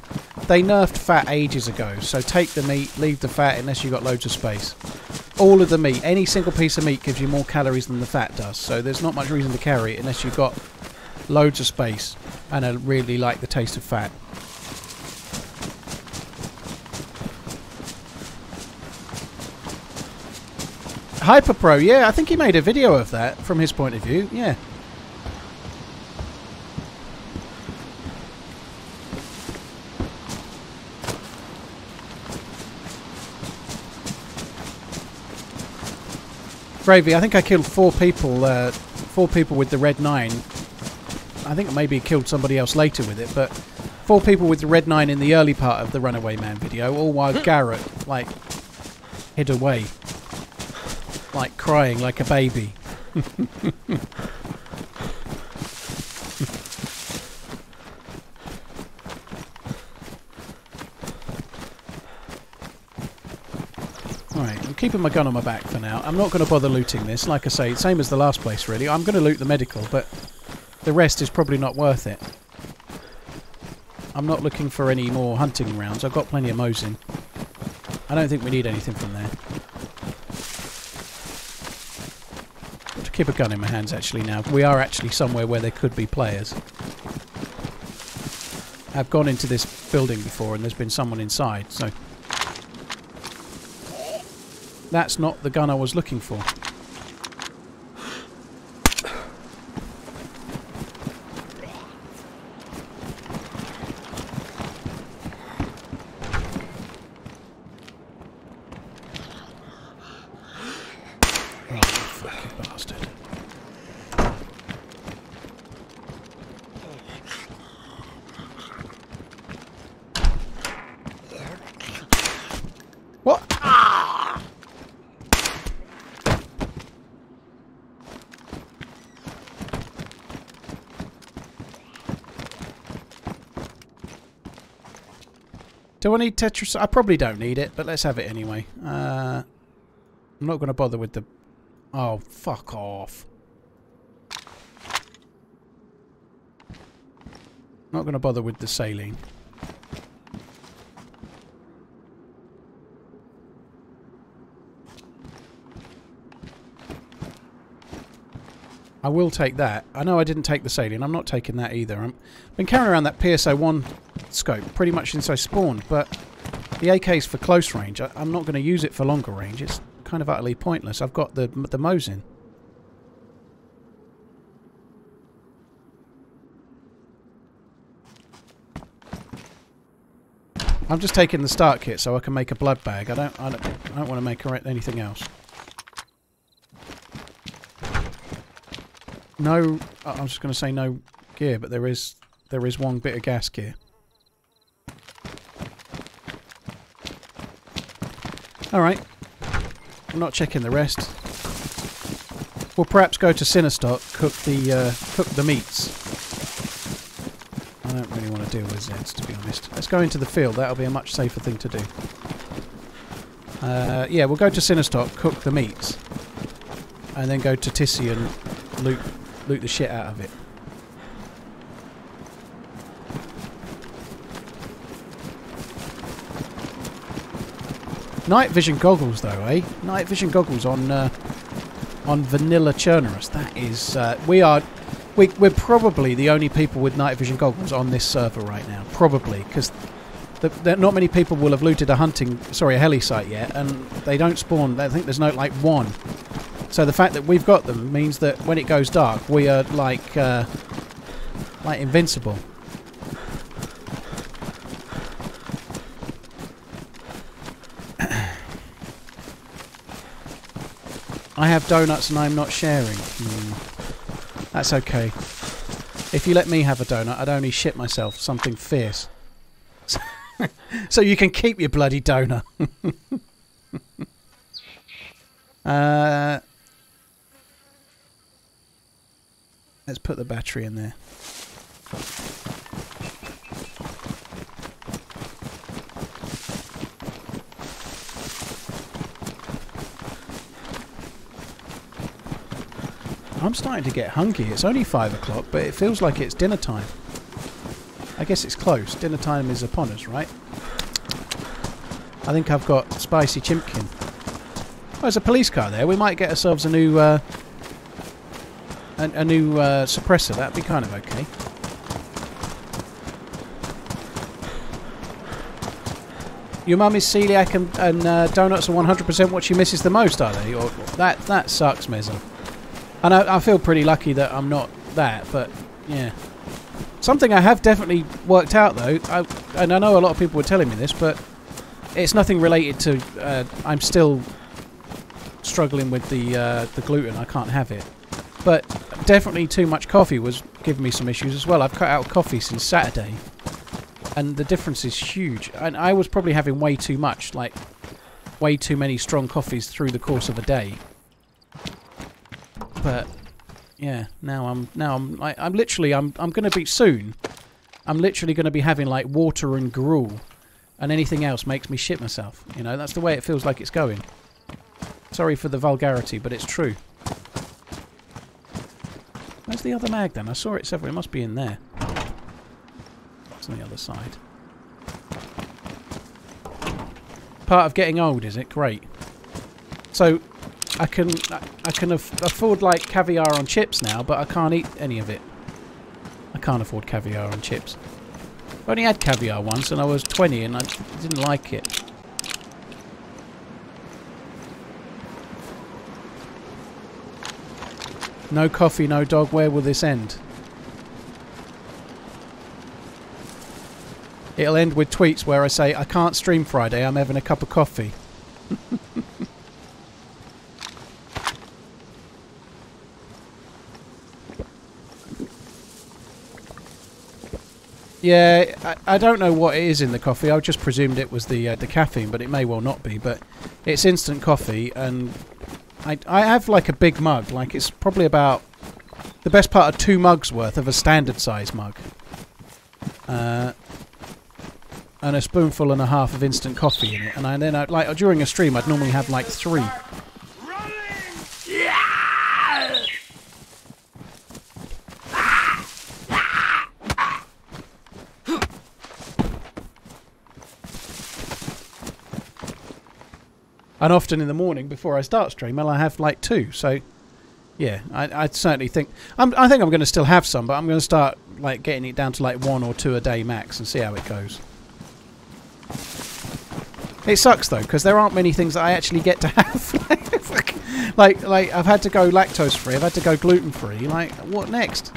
They nerfed fat ages ago, so take the meat, leave the fat unless you've got loads of space. All of the meat, any single piece of meat gives you more calories than the fat does, so there's not much reason to carry it unless you've got loads of space and I really like the taste of fat. Hyper Pro, yeah, I think he made a video of that from his point of view, yeah. Gravy, I think I killed four people, uh, four people with the red nine. I think maybe killed somebody else later with it, but four people with the red nine in the early part of the Runaway Man video, all while Garrett, like, hid away. Like crying like a baby. Right, I'm keeping my gun on my back for now. I'm not going to bother looting this. Like I say, same as the last place, really. I'm going to loot the medical, but the rest is probably not worth it. I'm not looking for any more hunting rounds. I've got plenty of Mosin. I don't think we need anything from there. Got to keep a gun in my hands, actually, now. We are actually somewhere where there could be players. I've gone into this building before and there's been someone inside, so... That's not the gun I was looking for. Oh, you fucking bastard. What? I need Tetris? I probably don't need it, but let's have it anyway. Uh, I'm not going to bother with the... Oh, fuck off. Not going to bother with the saline. I will take that. I know I didn't take the saline. I'm not taking that either. I'm, I've been carrying around that PSO-1 scope pretty much since I spawned, but the AK's for close range. I, I'm not going to use it for longer range. It's kind of utterly pointless. I've got the the Mosin. I'm just taking the start kit so I can make a blood bag. I don't. I don't, I don't want to make anything else. No, I'm just going to say no gear, but there is there is one bit of gas gear. All right. I'm not checking the rest. We'll perhaps go to Sinystok, cook the uh, cook the meats. I don't really want to deal with Zeds, to be honest. Let's go into the field. That'll be a much safer thing to do. Uh, yeah, we'll go to Sinystok, cook the meats, and then go to Tisy and loot loot the shit out of it. Night vision goggles, though, eh? Night vision goggles on uh, on vanilla Chernarus. That is, uh, we are, we, we're probably the only people with night vision goggles on this server right now. Probably because not many people will have looted a hunting, sorry, a heli site yet, and they don't spawn. I think there's no like one. So the fact that we've got them means that when it goes dark, we are like uh, like invincible. I have donuts and I'm not sharing. Hmm. That's okay. If you let me have a donut, I'd only shit myself something fierce. so you can keep your bloody donut. uh, Let's put the battery in there. I'm starting to get hungry. It's only five o'clock, but it feels like it's dinner time. I guess it's close. Dinner time is upon us, right? I think I've got spicy chimpkin. Oh, there's a police car there. We might get ourselves a new uh, a, a new uh, suppressor. That'd be kind of okay. Your mum is celiac and, and uh, donuts are 100% what she misses the most, are they? Or that that sucks, Mezzo. And I, I feel pretty lucky that I'm not that, but yeah. Something I have definitely worked out though, I, and I know a lot of people were telling me this, but it's nothing related to. Uh, I'm still struggling with the uh, the gluten. I can't have it, but definitely too much coffee was giving me some issues as well. I've cut out coffee since Saturday, and the difference is huge. And I was probably having way too much, like way too many strong coffees through the course of a day. But yeah, now I'm now I'm I, I'm literally I'm I'm going to be soon. I'm literally going to be having like water and gruel, and anything else makes me shit myself. You know, that's the way it feels like it's going. Sorry for the vulgarity, but it's true. Where's the other mag then? I saw it several. It must be in there. It's on the other side. Part of getting old, is it? Great. So, I can I can aff afford like caviar on chips now, but I can't eat any of it. I can't afford caviar on chips. I only had caviar once, and I was 20, and I didn't like it. No coffee, no dog. Where will this end? It'll end with tweets where I say, I can't stream Friday, I'm having a cup of coffee. yeah, I, I, don't know what it is in the coffee. I just presumed it was the uh, the caffeine, but it may well not be. But it's instant coffee, and I, I have like a big mug. Like it's probably about the best part of two mugs worth of a standard size mug. Uh, and a spoonful and a half of instant coffee in it. And I, then, I'd, like during a stream, I'd normally have like three. And often in the morning before I start stream, I'll have like two. So, yeah, I, I certainly think I'm, I think I'm going to still have some, but I'm going to start like getting it down to like one or two a day max and see how it goes. It sucks though because there aren't many things that I actually get to have. like, like I've had to go lactose free. I've had to go gluten free. Like, what next?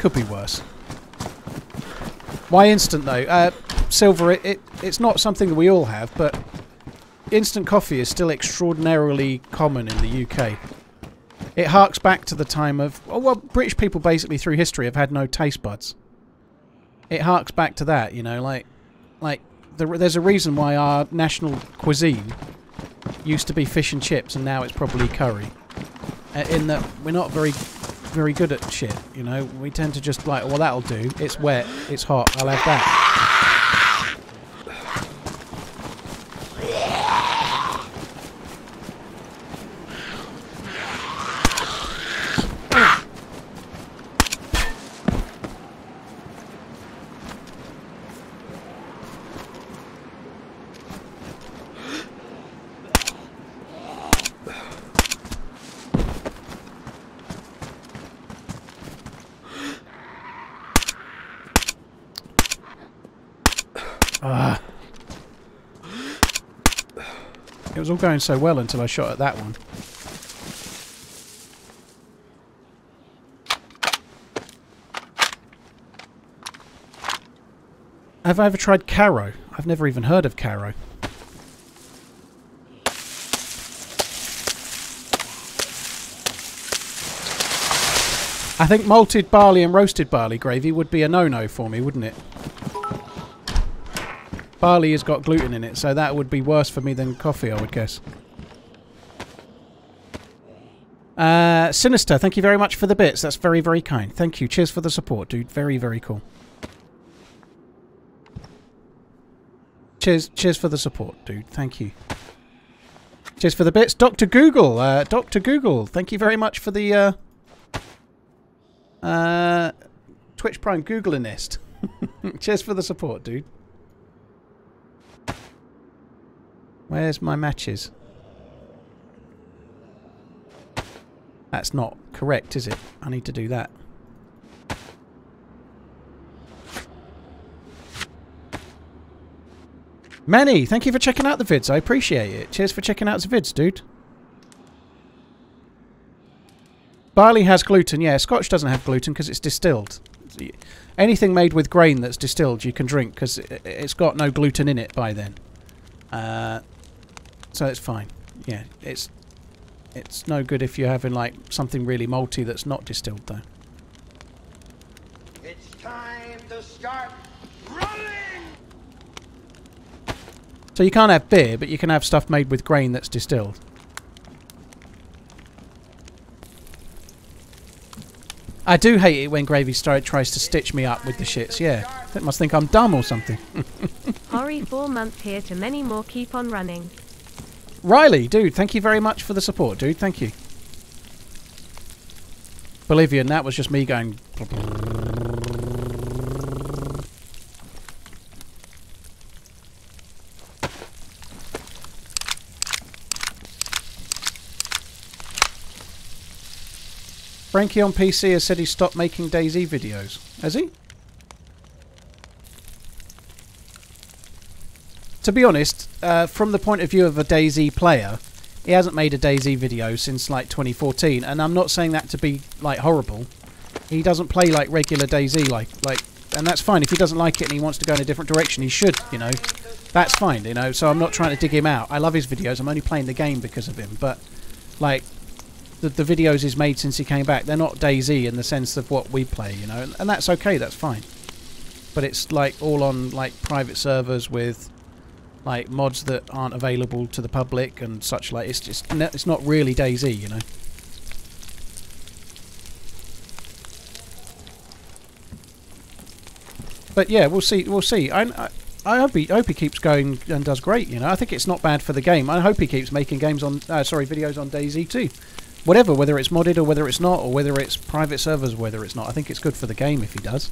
Could be worse. Why instant though? Uh, silver. It, it it's not something that we all have, but instant coffee is still extraordinarily common in the UK. It harks back to the time of oh, well, British people basically through history have had no taste buds. It harks back to that, you know, like like the, there's a reason why our national cuisine used to be fish and chips, and now it's probably curry. Uh, in that we're not very very good at shit, you know. We tend to just like, well, that'll do. It's wet, it's hot. I'll have that. Was all going so well until I shot at that one. Have I ever tried Caro? I've never even heard of Caro. I think malted barley and roasted barley gravy would be a no-no for me, wouldn't it? Barley has got gluten in it, so that would be worse for me than coffee, I would guess. Uh, Sinister, thank you very much for the bits. That's very, very kind. Thank you. Cheers for the support, dude. Very, very cool. Cheers, cheers for the support, dude. Thank you. Cheers for the bits. Dr. Google, uh, Dr. Google, thank you very much for the uh, uh, Twitch Prime Googlinist. cheers for the support, dude. Where's my matches? That's not correct, is it? I need to do that. Manny, thank you for checking out the vids. I appreciate it. Cheers for checking out the vids, dude. Barley has gluten. Yeah, Scotch doesn't have gluten because it's distilled. Anything made with grain that's distilled you can drink because it's got no gluten in it by then. Uh, so it's fine. Yeah, it's it's no good if you're having like something really malty that's not distilled though. It's time to start running! So you can't have beer, but you can have stuff made with grain that's distilled. I do hate it when Gravy Star tries to stitch me up with the shits, yeah. They must think I'm dumb or something. Hurry four months here to many more keep on running. Riley, dude, thank you very much for the support, dude. Thank you. Bolivian, that was just me going... Frankie on PC has said he stopped making DayZ videos. Has he? To be honest, uh, from the point of view of a DayZ player, he hasn't made a DayZ video since like 2014, and I'm not saying that to be like horrible. He doesn't play like regular DayZ, like like, and that's fine. If he doesn't like it and he wants to go in a different direction, he should, you know. That's fine, you know. So I'm not trying to dig him out. I love his videos. I'm only playing the game because of him. But like, the, the videos he's made since he came back, they're not DayZ in the sense of what we play, you know, and, and that's okay. That's fine. But it's like all on like private servers with like mods that aren't available to the public and such like it's just it's not really DayZ, you know. But yeah, we'll see. We'll see. I, I, I hope he, hope he keeps going and does great. You know, I think it's not bad for the game. I hope he keeps making games on, uh, sorry, videos on DayZ too. Whatever, whether it's modded or whether it's not, or whether it's private servers, whether it's not. I think it's good for the game if he does.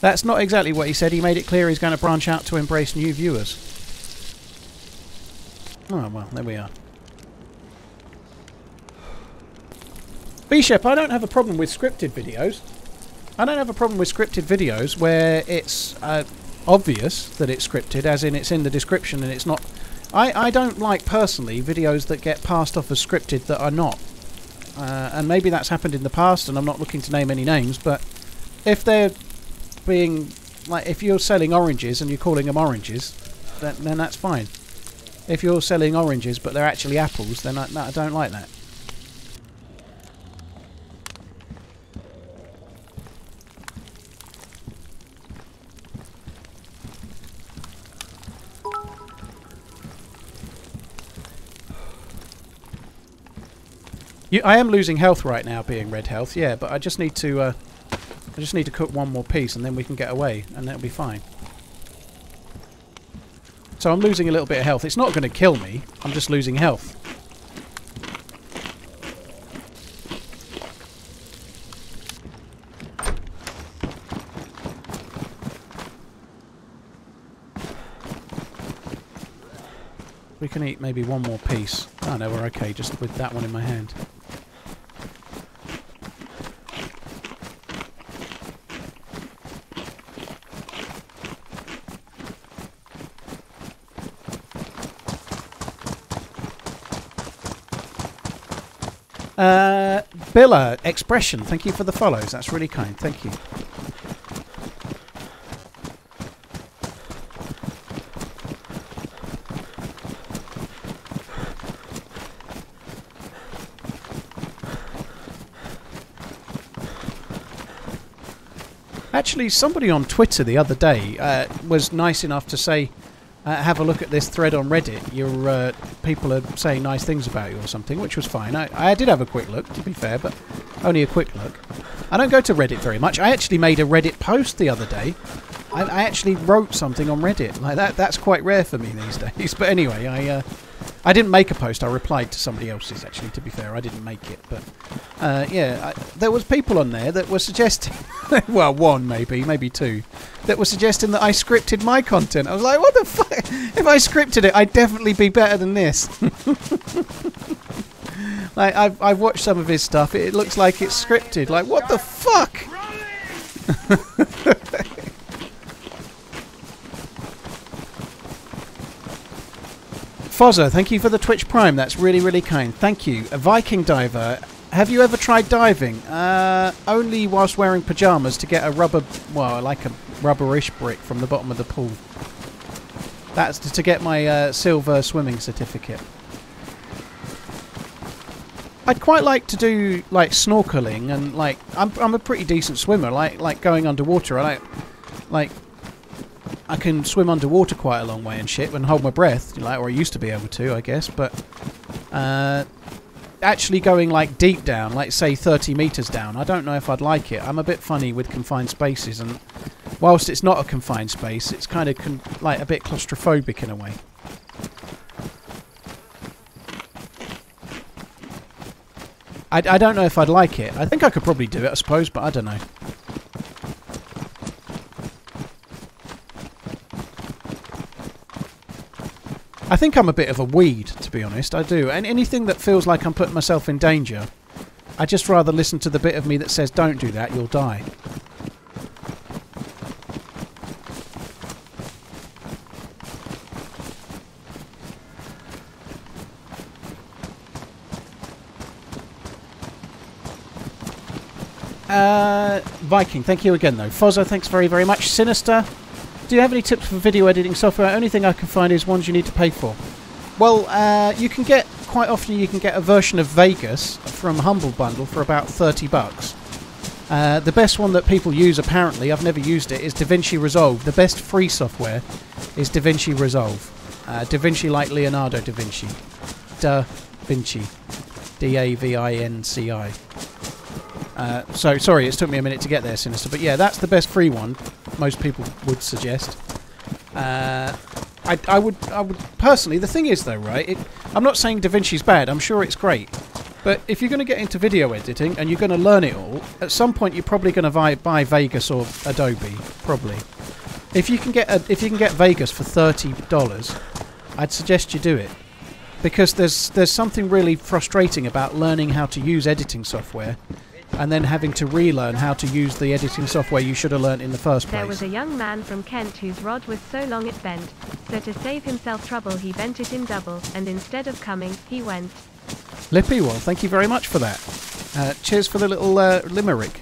That's not exactly what he said. He made it clear he's going to branch out to embrace new viewers. Oh, well, there we are. Bishop, I don't have a problem with scripted videos. I don't have a problem with scripted videos where it's uh, obvious that it's scripted, as in it's in the description and it's not... I, I don't like, personally, videos that get passed off as scripted that are not. Uh, and maybe that's happened in the past, and I'm not looking to name any names, but if they're being like if you're selling oranges and you're calling them oranges, then, then that's fine. If you're selling oranges but they're actually apples, then I, I don't like that. You, I am losing health right now, being red health, yeah, but I just need to uh, I just need to cook one more piece and then we can get away and that'll be fine. So I'm losing a little bit of health. It's not going to kill me. I'm just losing health. We can eat maybe one more piece. Oh no, we're okay just with that one in my hand. Uh, Billa, expression, thank you for the follows. That's really kind. Thank you. Actually, somebody on Twitter the other day uh, was nice enough to say, uh, have a look at this thread on Reddit. Your uh, people are saying nice things about you or something, which was fine. I, I did have a quick look, to be fair, but only a quick look. I don't go to Reddit very much. I actually made a Reddit post the other day. I, I actually wrote something on Reddit like that. That's quite rare for me these days. But anyway, I uh, I didn't make a post. I replied to somebody else's. Actually, to be fair, I didn't make it. But uh, yeah, I, there was people on there that were suggesting. well, one maybe, maybe two, that were suggesting that I scripted my content. I was like, what the fuck? If I scripted it, I'd definitely be better than this. like I've I've watched some of his stuff. It, it looks like it's scripted. Like what the fuck? Fozza, thank you for the Twitch Prime. That's really, really kind. Thank you. A Viking diver. Have you ever tried diving? Uh, only whilst wearing pajamas to get a rubber, well, like a rubberish brick from the bottom of the pool. That's to get my uh, silver swimming certificate. I'd quite like to do like snorkeling and like I'm I'm a pretty decent swimmer. Like like going underwater. I like like I can swim underwater quite a long way and shit and hold my breath, like or I used to be able to, I guess. But uh, actually going like deep down, like say 30 meters down, I don't know if I'd like it. I'm a bit funny with confined spaces, and whilst it's not a confined space, it's kind of like a bit claustrophobic in a way. I, I don't know if I'd like it. I think I could probably do it, I suppose, but I don't know. I think I'm a bit of a weed, to be honest. I do. And anything that feels like I'm putting myself in danger, I just rather listen to the bit of me that says, don't do that, you'll die. Uh, Viking, thank you again, though. Fozzo, thanks very, very much. Sinister, do you have any tips for video editing software? Only thing I can find is ones you need to pay for. Well, uh, you can get quite often you can get a version of Vegas from Humble Bundle for about thirty bucks. Uh, the best one that people use, apparently, I've never used it, is DaVinci Resolve. The best free software is DaVinci Resolve. Uh, DaVinci like Leonardo da Vinci. Da Vinci. D A V I N C I. Uh, so sorry, it took me a minute to get there, Sinister. But yeah, that's the best free one. Most people would suggest. Uh, I, I would, I would personally. The thing is, though, right? It, I'm not saying Da DaVinci's bad. I'm sure it's great. But if you're going to get into video editing and you're going to learn it all, at some point you're probably going to buy, buy Vegas or Adobe. Probably. If you can get a, if you can get Vegas for thirty dollars, I'd suggest you do it because there's there's something really frustrating about learning how to use editing software and then having to relearn how to use the editing software you should have learnt in the first place. There was a young man from Kent whose rod was so long it bent. So to save himself trouble he bent it in double, and instead of coming, he went. Lippy, well, thank you very much for that. Uh, cheers for the little uh, limerick.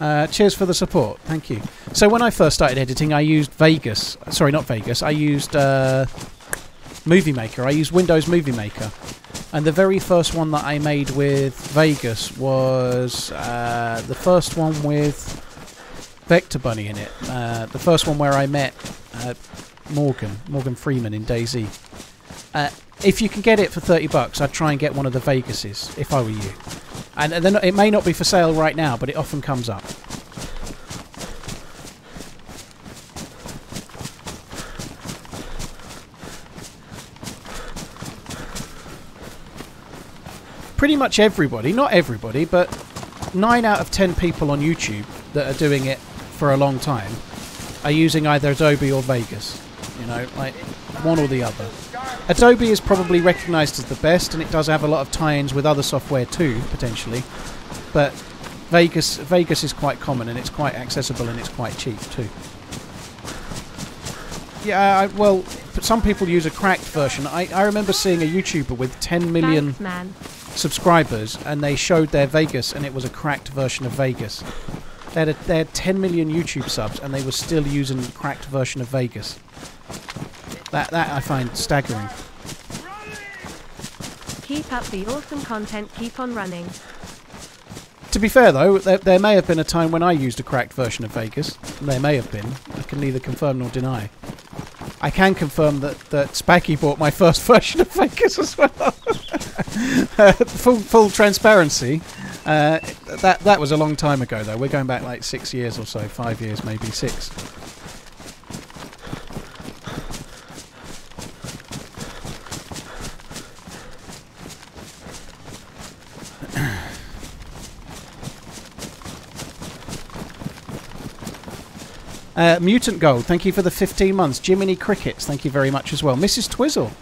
Uh, cheers for the support. Thank you. So when I first started editing, I used Vegas. Sorry, not Vegas. I used uh, Movie Maker. I used Windows Movie Maker. And the very first one that I made with Vegas was uh, the first one with Vector Bunny in it. Uh, the first one where I met uh, Morgan, Morgan Freeman in DayZ. Uh, if you can get it for 30 bucks, I'd try and get one of the Vegases if I were you. And then it may not be for sale right now, but it often comes up. Pretty much everybody, not everybody, but nine out of ten people on YouTube that are doing it for a long time are using either Adobe or Vegas. You know, like one or the other. Adobe is probably recognized as the best, and it does have a lot of tie-ins with other software too, potentially. But Vegas, Vegas is quite common, and it's quite accessible, and it's quite cheap too. Yeah, I, well, some people use a cracked version. I, I remember seeing a YouTuber with 10 million Thanks. Subscribers and they showed their Vegas and it was a cracked version of Vegas. They had, a, they had 10 million YouTube subs and they were still using the cracked version of Vegas. That, that I find staggering. Keep up the awesome content, keep on running. To be fair though, there, there may have been a time when I used a cracked version of Vegas. There may have been. I can neither confirm nor deny. I can confirm that, that Spacky bought my first version of Vegas as well. uh, full full transparency. Uh, that that was a long time ago though. We're going back like six years or so, five years maybe six. Uh, Mutant Gold, thank you for the 15 months. Jiminy Crickets, thank you very much as well. Mrs. Twizzle,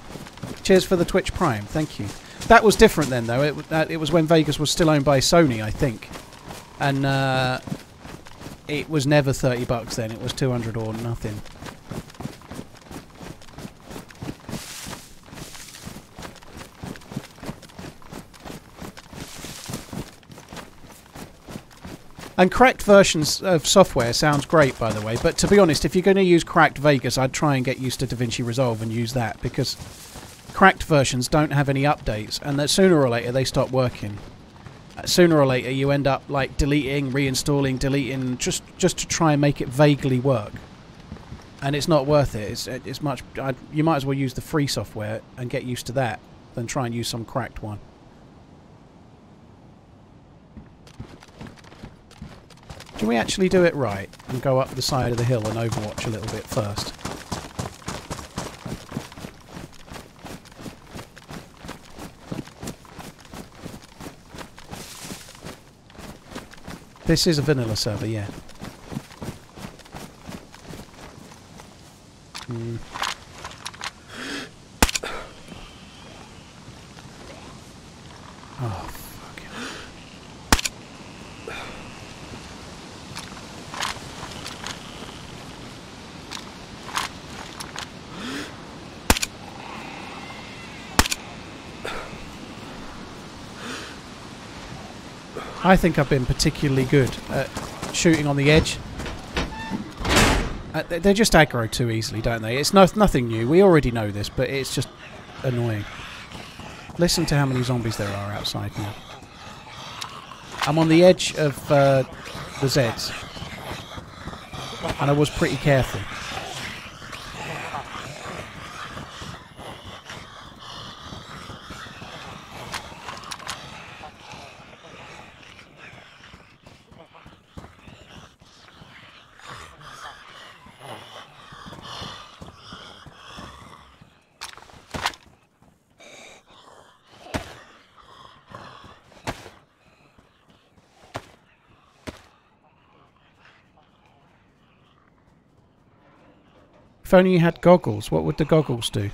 cheers for the Twitch Prime, thank you. That was different then, though. It, uh, it was when Vegas was still owned by Sony, I think. And uh, it was never 30 bucks then, it was 200 or nothing. And cracked versions of software sounds great, by the way. But to be honest, if you're going to use cracked Vegas, I'd try and get used to DaVinci Resolve and use that because cracked versions don't have any updates, and that sooner or later they stop working. Uh, Sooner or later, you end up like deleting, reinstalling, deleting, just just to try and make it vaguely work. And it's not worth it. It's it's much. I'd, you might as well use the free software and get used to that than try and use some cracked one. Can we actually do it right and go up the side of the hill and overwatch a little bit first? This is a vanilla server, yeah. Hmm. Oh, I think I've been particularly good at shooting on the edge. Uh, they- just aggro too easily, don't they? It's no, nothing new. We already know this, but it's just annoying. Listen to how many zombies there are outside now. I'm on the edge of uh, the Zeds. And I was pretty careful. If only you had goggles, what would the goggles do?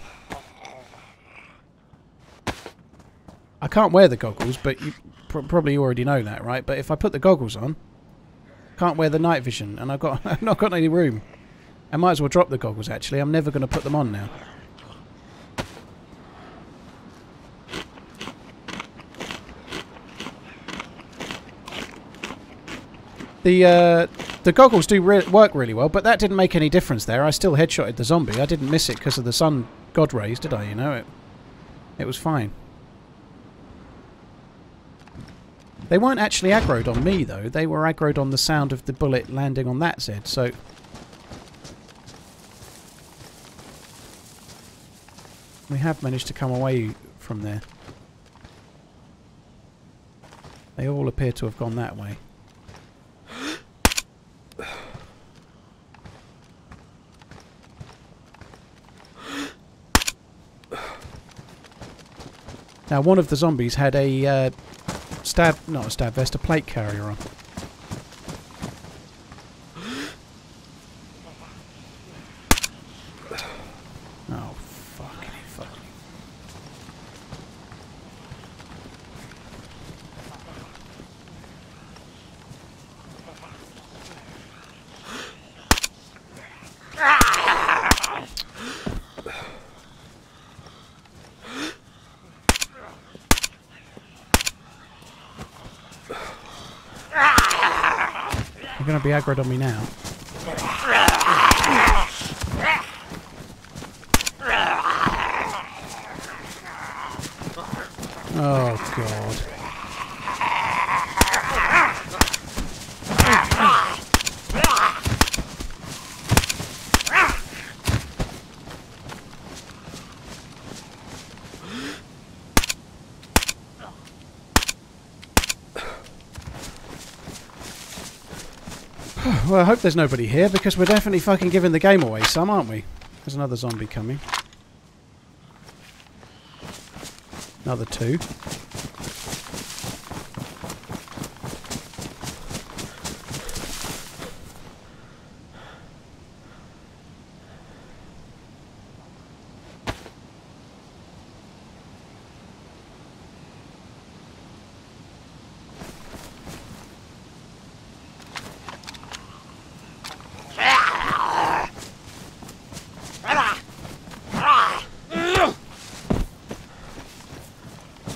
I can't wear the goggles, but you pr- probably already know that, right? But if I put the goggles on, can't wear the night vision, and I've got I've not got any room. I might as well drop the goggles. Actually, I'm never going to put them on now. The uh, the goggles do re- work really well, but that didn't make any difference there. I still headshotted the zombie. I didn't miss it because of the sun god rays, did I? You know it. It was fine. They weren't actually aggroed on me though. They were aggroed on the sound of the bullet landing on that Zed. So we have managed to come away from there. They all appear to have gone that way. Now, one of the zombies had a uh, stab, not a stab vest, a plate carrier on. Oh, fucking fuck. You're to be aggroed on me now. Oh, God. well, I hope there's nobody here because we're definitely fucking giving the game away some, aren't we? There's another zombie coming. Another two.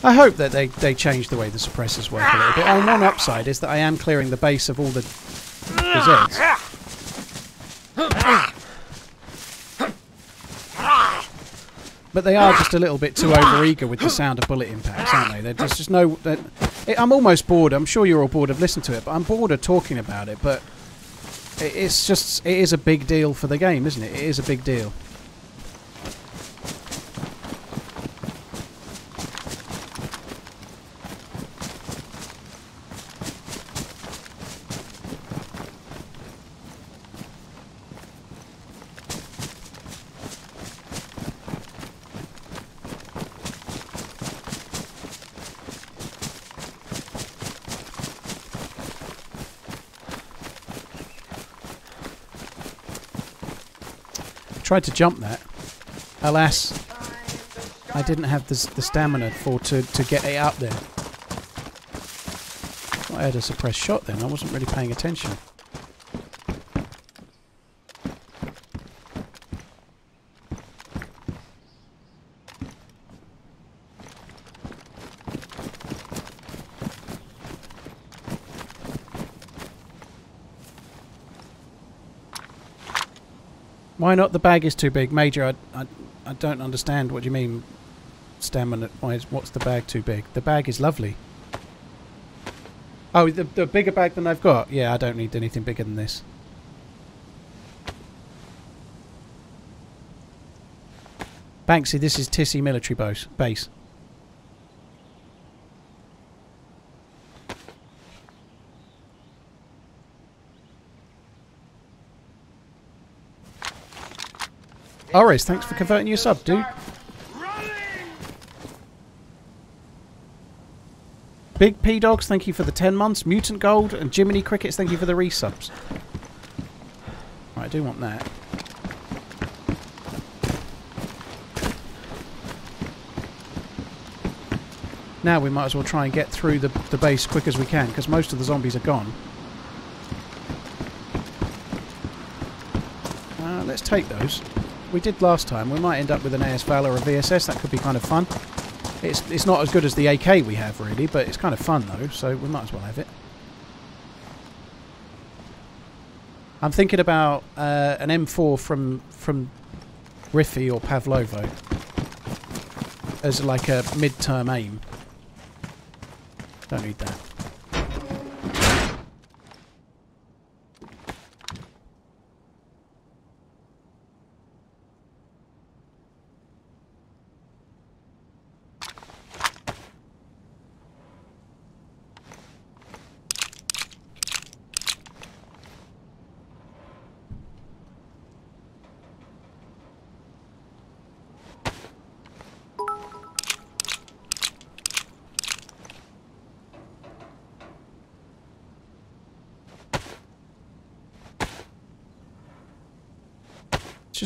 I hope that they, they change the way the suppressors work a little bit. And one upside is that I am clearing the base of all the, Zeds. But they are just a little bit too overeager with the sound of bullet impacts, aren't they? There's just no... it- I'm almost bored. I'm sure you're all bored of listening to it, but I'm bored of talking about it. But it- it's just... It is a big deal for the game, isn't it? It is a big deal. Tried to jump that. Alas, I didn't have the, the stamina for to, to get it up there. I had a suppressed shot then. I wasn't really paying attention. Why not? The bag is too big, Major. I, I, I don't understand what you mean. Stamina. Why is what's the bag too big? The bag is lovely. Oh, the the bigger bag than I've got. Yeah, I don't need anything bigger than this. Banksy, this is Tisy military base. base. Oris, thanks for converting your sub, dude. Big P Dogs, thank you for the 10 months. Mutant Gold and Jiminy Crickets, thank you for the resubs. Right, I do want that. Now we might as well try and get through the, the base quick as we can, because most of the zombies are gone. Uh, let's take those. We did last time. We might end up with an AS Val or a VSS. That could be kind of fun. It's it's not as good as the AK we have really, but it's kind of fun though, so we might as well have it. I'm thinking about uh, an M4 from from Rify or Pavlovo as like a mid-term aim. Don't need that.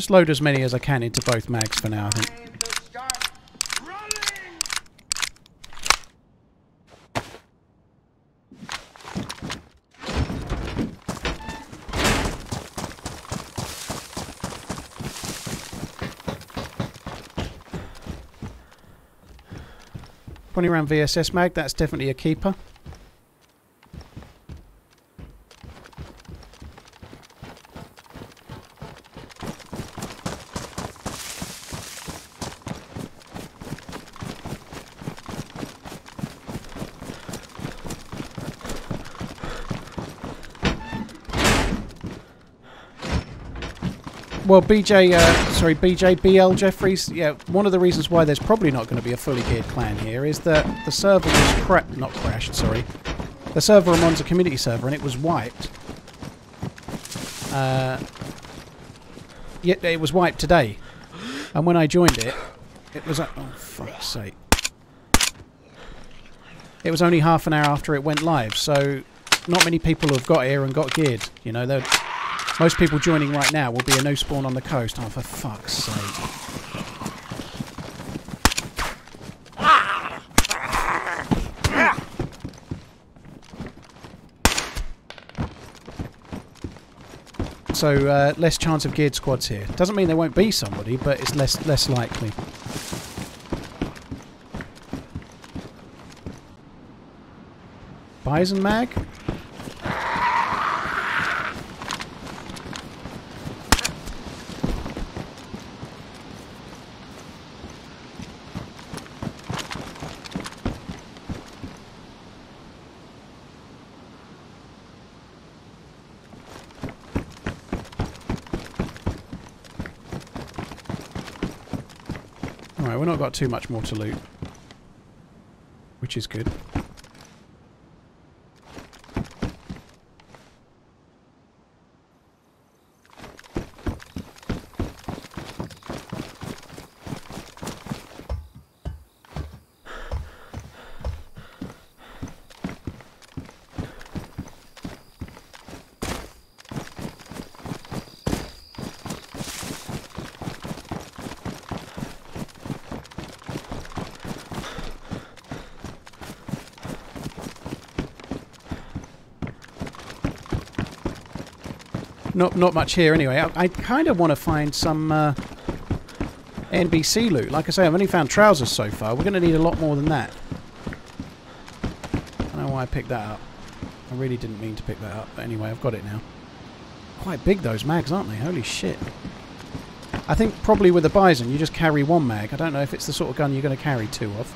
Just load as many as I can into both mags for now, I think. Twenty round VSS mag, that's definitely a keeper. Well, BJ, uh, sorry, BJ BL Jeffries. Yeah, one of the reasons why there's probably not going to be a fully geared clan here is that the server was cra- not crashed. Sorry, the server I'm a community server and it was wiped uh, yeah, it was wiped today. And when I joined it, it was... Oh, fuck's sake. It was only half an hour after it went live, so not many people have got here and got geared. You know, they're- most people joining right now will be a no spawn on the coast. Oh, for fuck's sake. So uh, less chance of geared squads here. Doesn't mean there won't be somebody, but it's less less likely. Bison mag? Got too much more to loot. Which is good. Not not much here anyway. I, I kind of want to find some uh, NBC loot. Like I say, I've only found trousers so far. We're going to need a lot more than that. I don't know why I picked that up. I really didn't mean to pick that up. But anyway, I've got it now. Quite big those mags, aren't they? Holy shit. I think probably with a Bison you just carry one mag. I don't know if it's the sort of gun you're going to carry two of.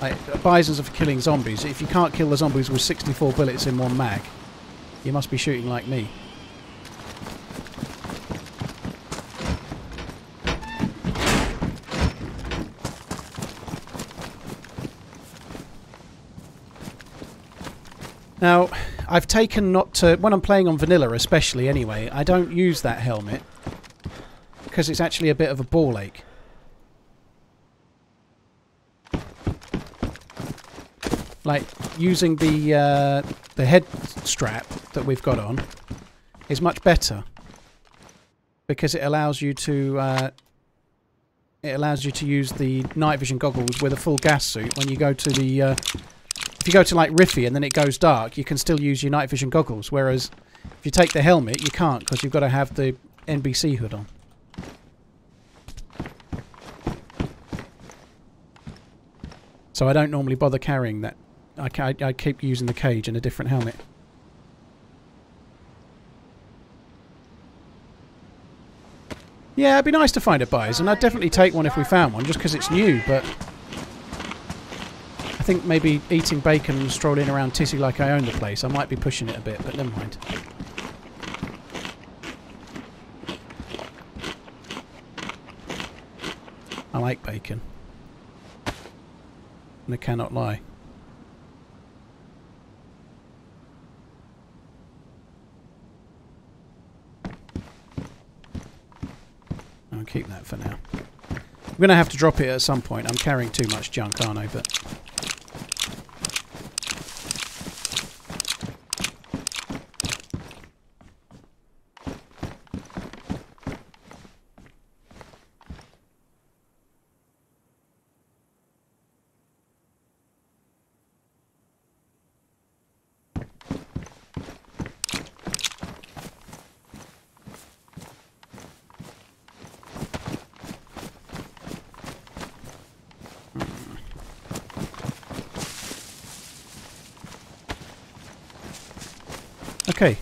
Like, Bisons are for killing zombies. If you can't kill the zombies with 64 bullets in one mag, you must be shooting like me. Now, I've taken not to... When I'm playing on vanilla especially anyway, I don't use that helmet. Because it's actually a bit of a ball ache. Like, using the, uh, the head strap that we've got on is much better. Because it allows you to... Uh, it allows you to use the night vision goggles with a full gas suit when you go to the... Uh, if you go to like Rify and then it goes dark, you can still use your night vision goggles. Whereas if you take the helmet, you can't because you've got to have the NBC hood on. So I don't normally bother carrying that. I, I, I keep using the cage and a different helmet. Yeah, it'd be nice to find a bison. I'd definitely take one if we found one, just because it's new, but... I think maybe eating bacon and strolling around Tisy like I own the place, I might be pushing it a bit, but never mind. I like bacon. And I cannot lie. I'll keep that for now. I'm going to have to drop it at some point. I'm carrying too much junk, aren't I? But Okay,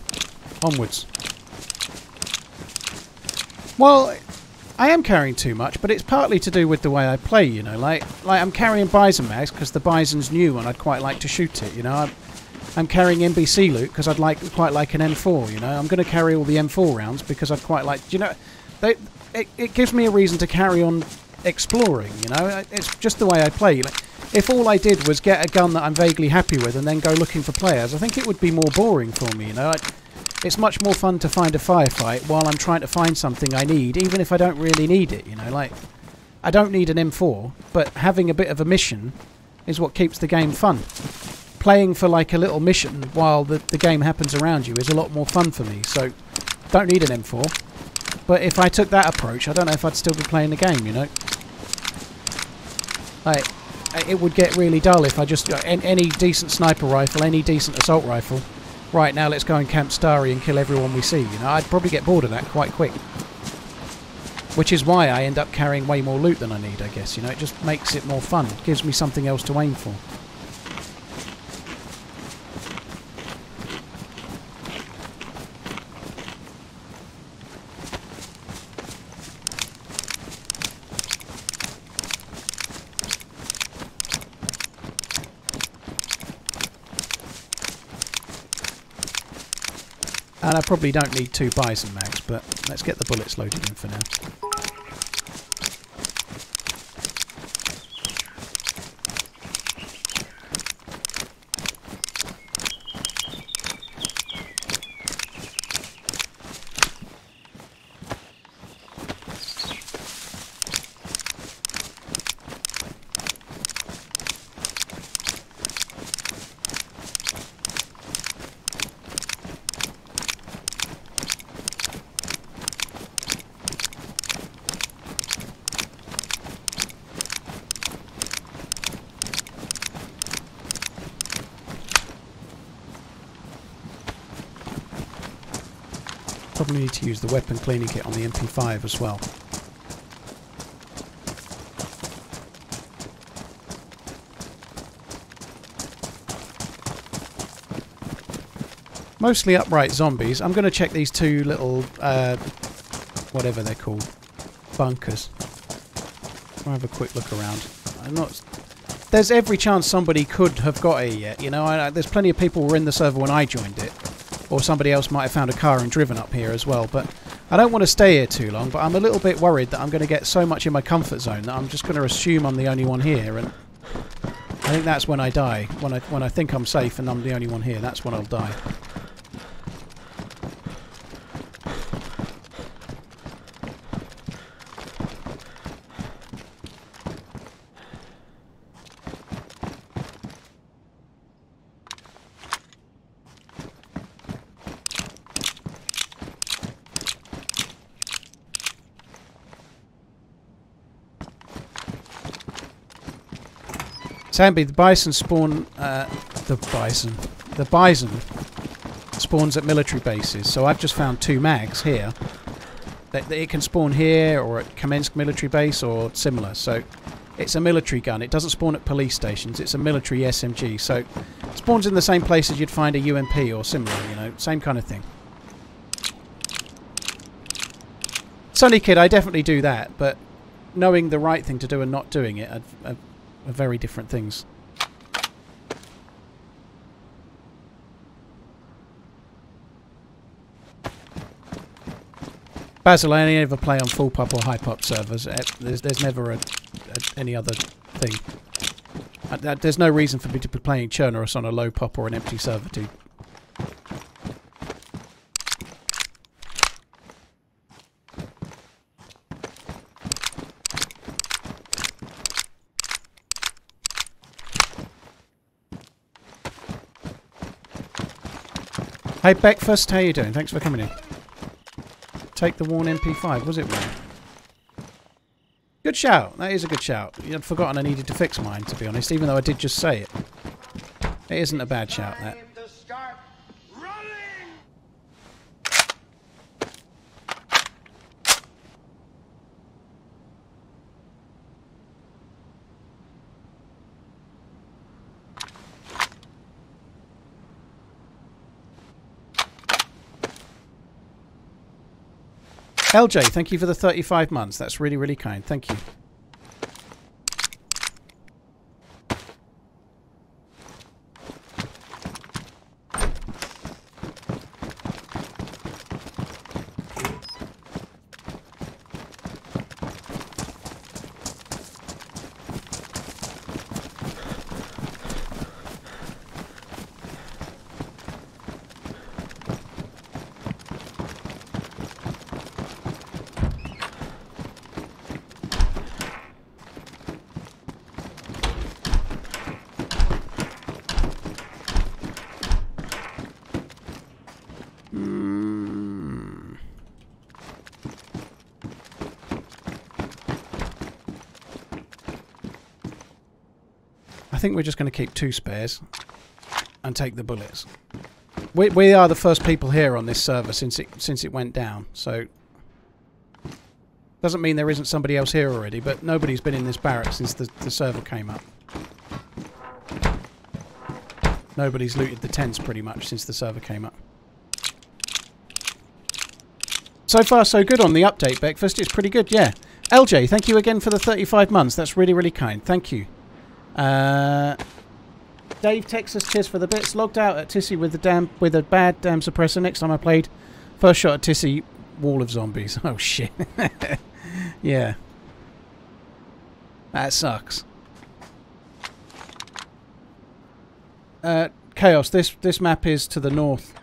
onwards. Well, I am carrying too much, but it's partly to do with the way I play, you know. Like, like I'm carrying Bison mags because the Bison's new and I'd quite like to shoot it, you know. I'm, I'm carrying NBC loot because I'd like quite like an M4, you know. I'm going to carry all the M4 rounds because I'd quite like, you know, they, it, it gives me a reason to carry on exploring, you know. It's just the way I play. Like, if all I did was get a gun that I'm vaguely happy with and then go looking for players, I think it would be more boring for me, you know. It's much more fun to find a firefight while I'm trying to find something I need, even if I don't really need it. You know, like I don't need an M4, but having a bit of a mission is what keeps the game fun. Playing for like a little mission while the, the game happens around you is a lot more fun for me. So don't need an M4. But if I took that approach, I don't know if I'd still be playing the game. You know, like it would get really dull if I just any decent sniper rifle, any decent assault rifle. Right now, let's go and camp Stary and kill everyone we see. You know, I'd probably get bored of that quite quick. Which is why I end up carrying way more loot than I need, I guess. You know, it just makes it more fun. It gives me something else to aim for. Probably don't need two Bizon mags, but let's get the bullets loaded in for now. Probably need to use the weapon cleaning kit on the MP5 as well. Mostly upright zombies. I'm going to check these two little, uh, whatever they're called, bunkers. I'll have a quick look around. I'm not... There's every chance somebody could have got it yet, you know. I, there's plenty of people were in the server when I joined it. Or somebody else might have found a car and driven up here as well. But I don't want to stay here too long, but I'm a little bit worried that I'm going to get so much in my comfort zone that I'm just going to assume I'm the only one here. And I think that's when I die. When I, when I think I'm safe and I'm the only one here, that's when I'll die. Samby, the Bizon spawn... Uh, the Bizon. The Bizon spawns at military bases. So I've just found two mags here. That, it can spawn here or at Kamensk military base or similar. So it's a military gun. It doesn't spawn at police stations. It's a military SMG. So spawns in the same place as you'd find a UMP or similar, you know. Same kind of thing. Sunny Kid, I definitely do that, but knowing the right thing to do and not doing it are, are, are very different things. Basil, I only ever play on full pop or high pop servers. Eh, There's, there's never a, a, any other thing. Uh, There's no reason for me to be playing Chernarus on a low pop or an empty server, dude. Hey Beckfast, how you doing? Thanks for coming in. Take the worn MP5, was it worn? Good shout. That is a good shout. I'd forgotten I needed to fix mine, to be honest, even though I did just say it. It isn't a bad shout, that. LJ, thank you for the 35 months. That's really, really kind. Thank you. Think we're just going to keep two spares and take the bullets. We we are the first people here on this server since it since it went down. So doesn't mean there isn't somebody else here already, but nobody's been in this barrack since the, the server came up. Nobody's looted the tents pretty much since the server came up. So far, so good on the update, Breakfast. It's pretty good, yeah. LJ, thank you again for the 35 months. That's really, really kind. Thank you. Uh, Dave Texas, cheers for the bits. Logged out at Tisy with a damn with a bad damn suppressor. Next time I played, first shot at Tisy, wall of zombies. Oh shit. yeah. That sucks. Uh, Chaos. This this map is to the north.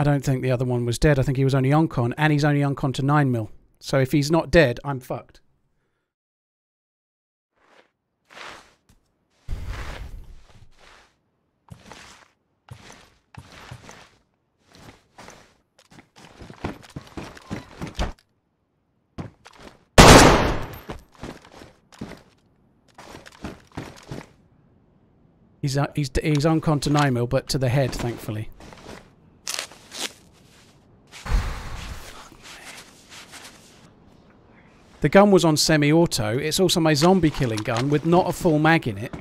I don't think the other one was dead. I think he was only on con, and he's only on con to 9 mil. So if he's not dead, I'm fucked. He's, uh, he's, he's on con to 9 mil, but to the head, thankfully. The gun was on semi-auto. It's also my zombie killing gun with not a full mag in it.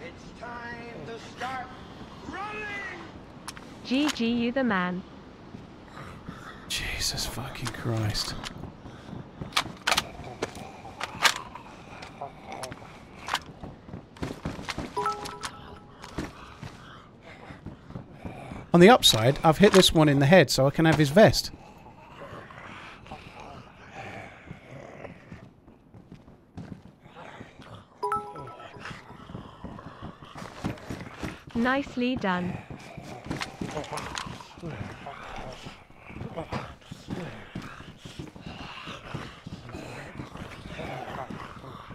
It's time to start running! GG, you the man. Jesus fucking Christ. On the upside, I've hit this one in the head so I can have his vest. Nicely done.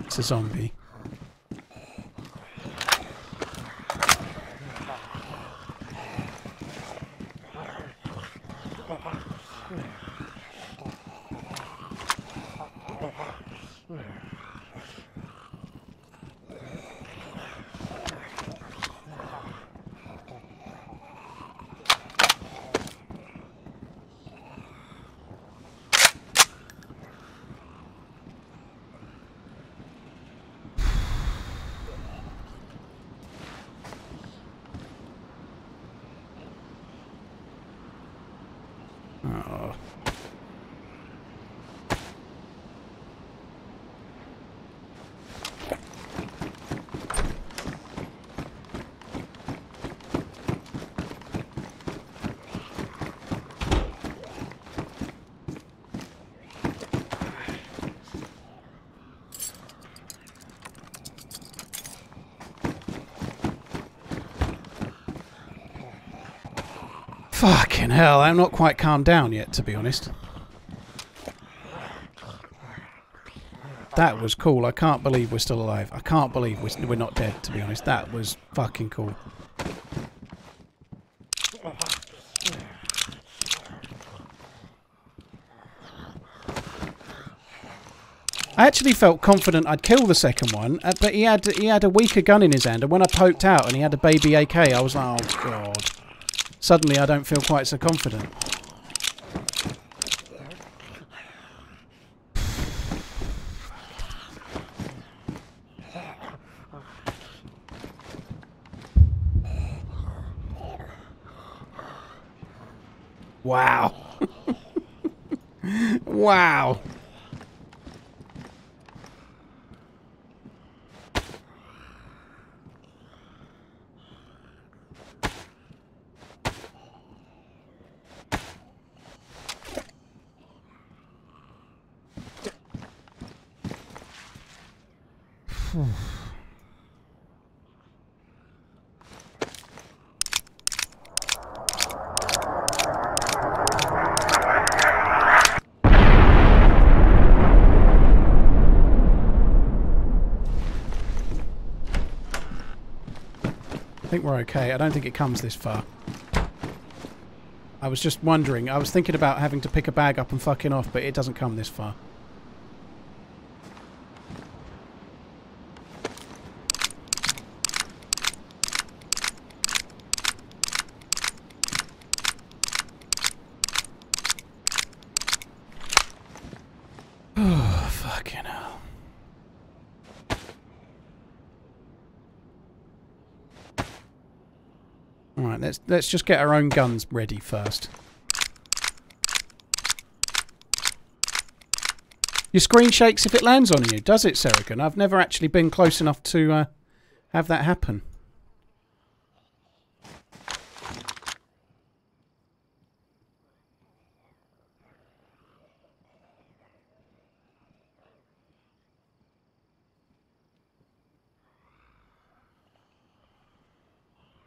It's a zombie. Oh. Fucking hell, I'm not quite calmed down yet, to be honest. That was cool. I can't believe we're still alive. I can't believe we're, not dead, to be honest. That was fucking cool. I actually felt confident I'd kill the second one, uh, but he had he had a weaker gun in his hand, and when I poked out and he had a baby AK, I was like, oh god. Suddenly I don't feel quite so confident. Think we're okay. I don't think it comes this far. I was just wondering. I was thinking about having to pick a bag up and fucking off, but it doesn't come this far. Oh, fucking hell. Alright, let's let's just get our own guns ready first. Your screen shakes if it lands on you, does it, Serigan? I've never actually been close enough to uh, have that happen.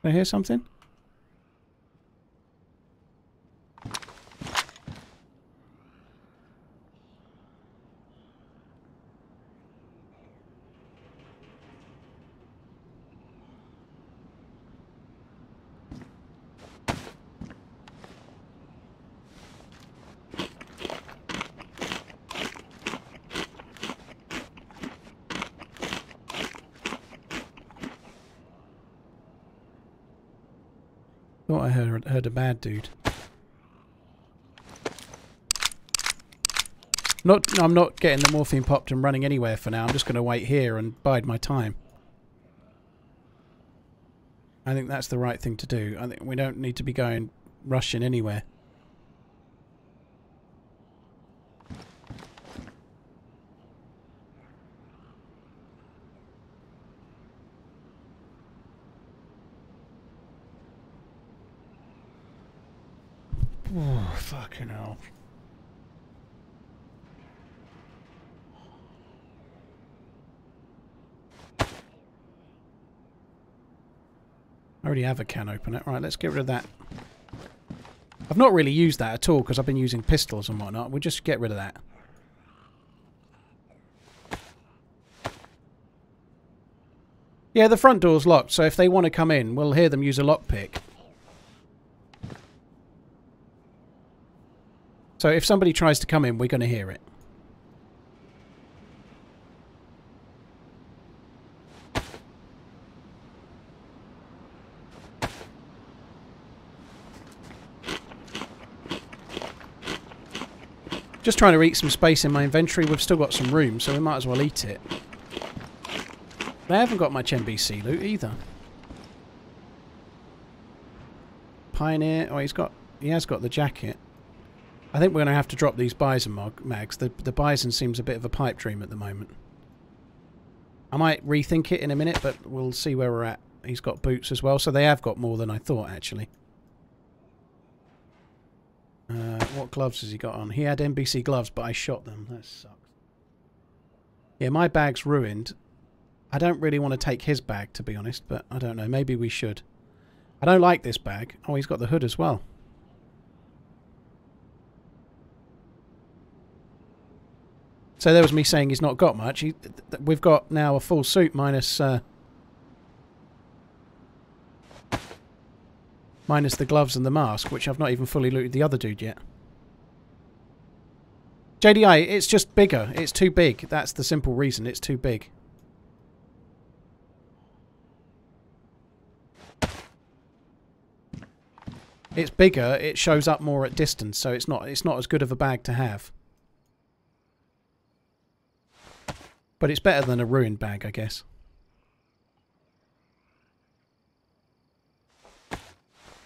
I hear something? Thought I heard a bad dude. Not, I'm not getting the morphine popped and running anywhere for now. I'm just going to wait here and bide my time. I think that's the right thing to do. I think we don't need to be going rushing anywhere. Oh, fucking hell. I already have a can opener. Right, let's get rid of that. I've not really used that at all because I've been using pistols and whatnot. We'll just get rid of that. Yeah, the front door's locked, so if they want to come in, we'll hear them use a lockpick. So if somebody tries to come in, we're going to hear it. Just trying to eat some space in my inventory. We've still got some room, so we might as well eat it. They haven't got much NBC loot either. Pioneer. Oh, he's got. He has got the jacket. I think we're going to have to drop these Bizon mag mags. The, the Bizon seems a bit of a pipe dream at the moment. I might rethink it in a minute, but we'll see where we're at. He's got boots as well, so they have got more than I thought, actually. Uh, what gloves has he got on? He had NBC gloves, but I shot them. That sucks. Yeah, my bag's ruined. I don't really want to take his bag, to be honest, but I don't know. Maybe we should. I don't like this bag. Oh, he's got the hood as well. So there was me saying he's not got much. He, we've got now a full suit minus uh, minus the gloves and the mask, which I've not even fully looted the other dude yet. JDI, it's just bigger. It's too big. That's the simple reason. It's too big. It's bigger. It shows up more at distance, so it's not it's not as good of a bag to have. But it's better than a ruined bag, I guess.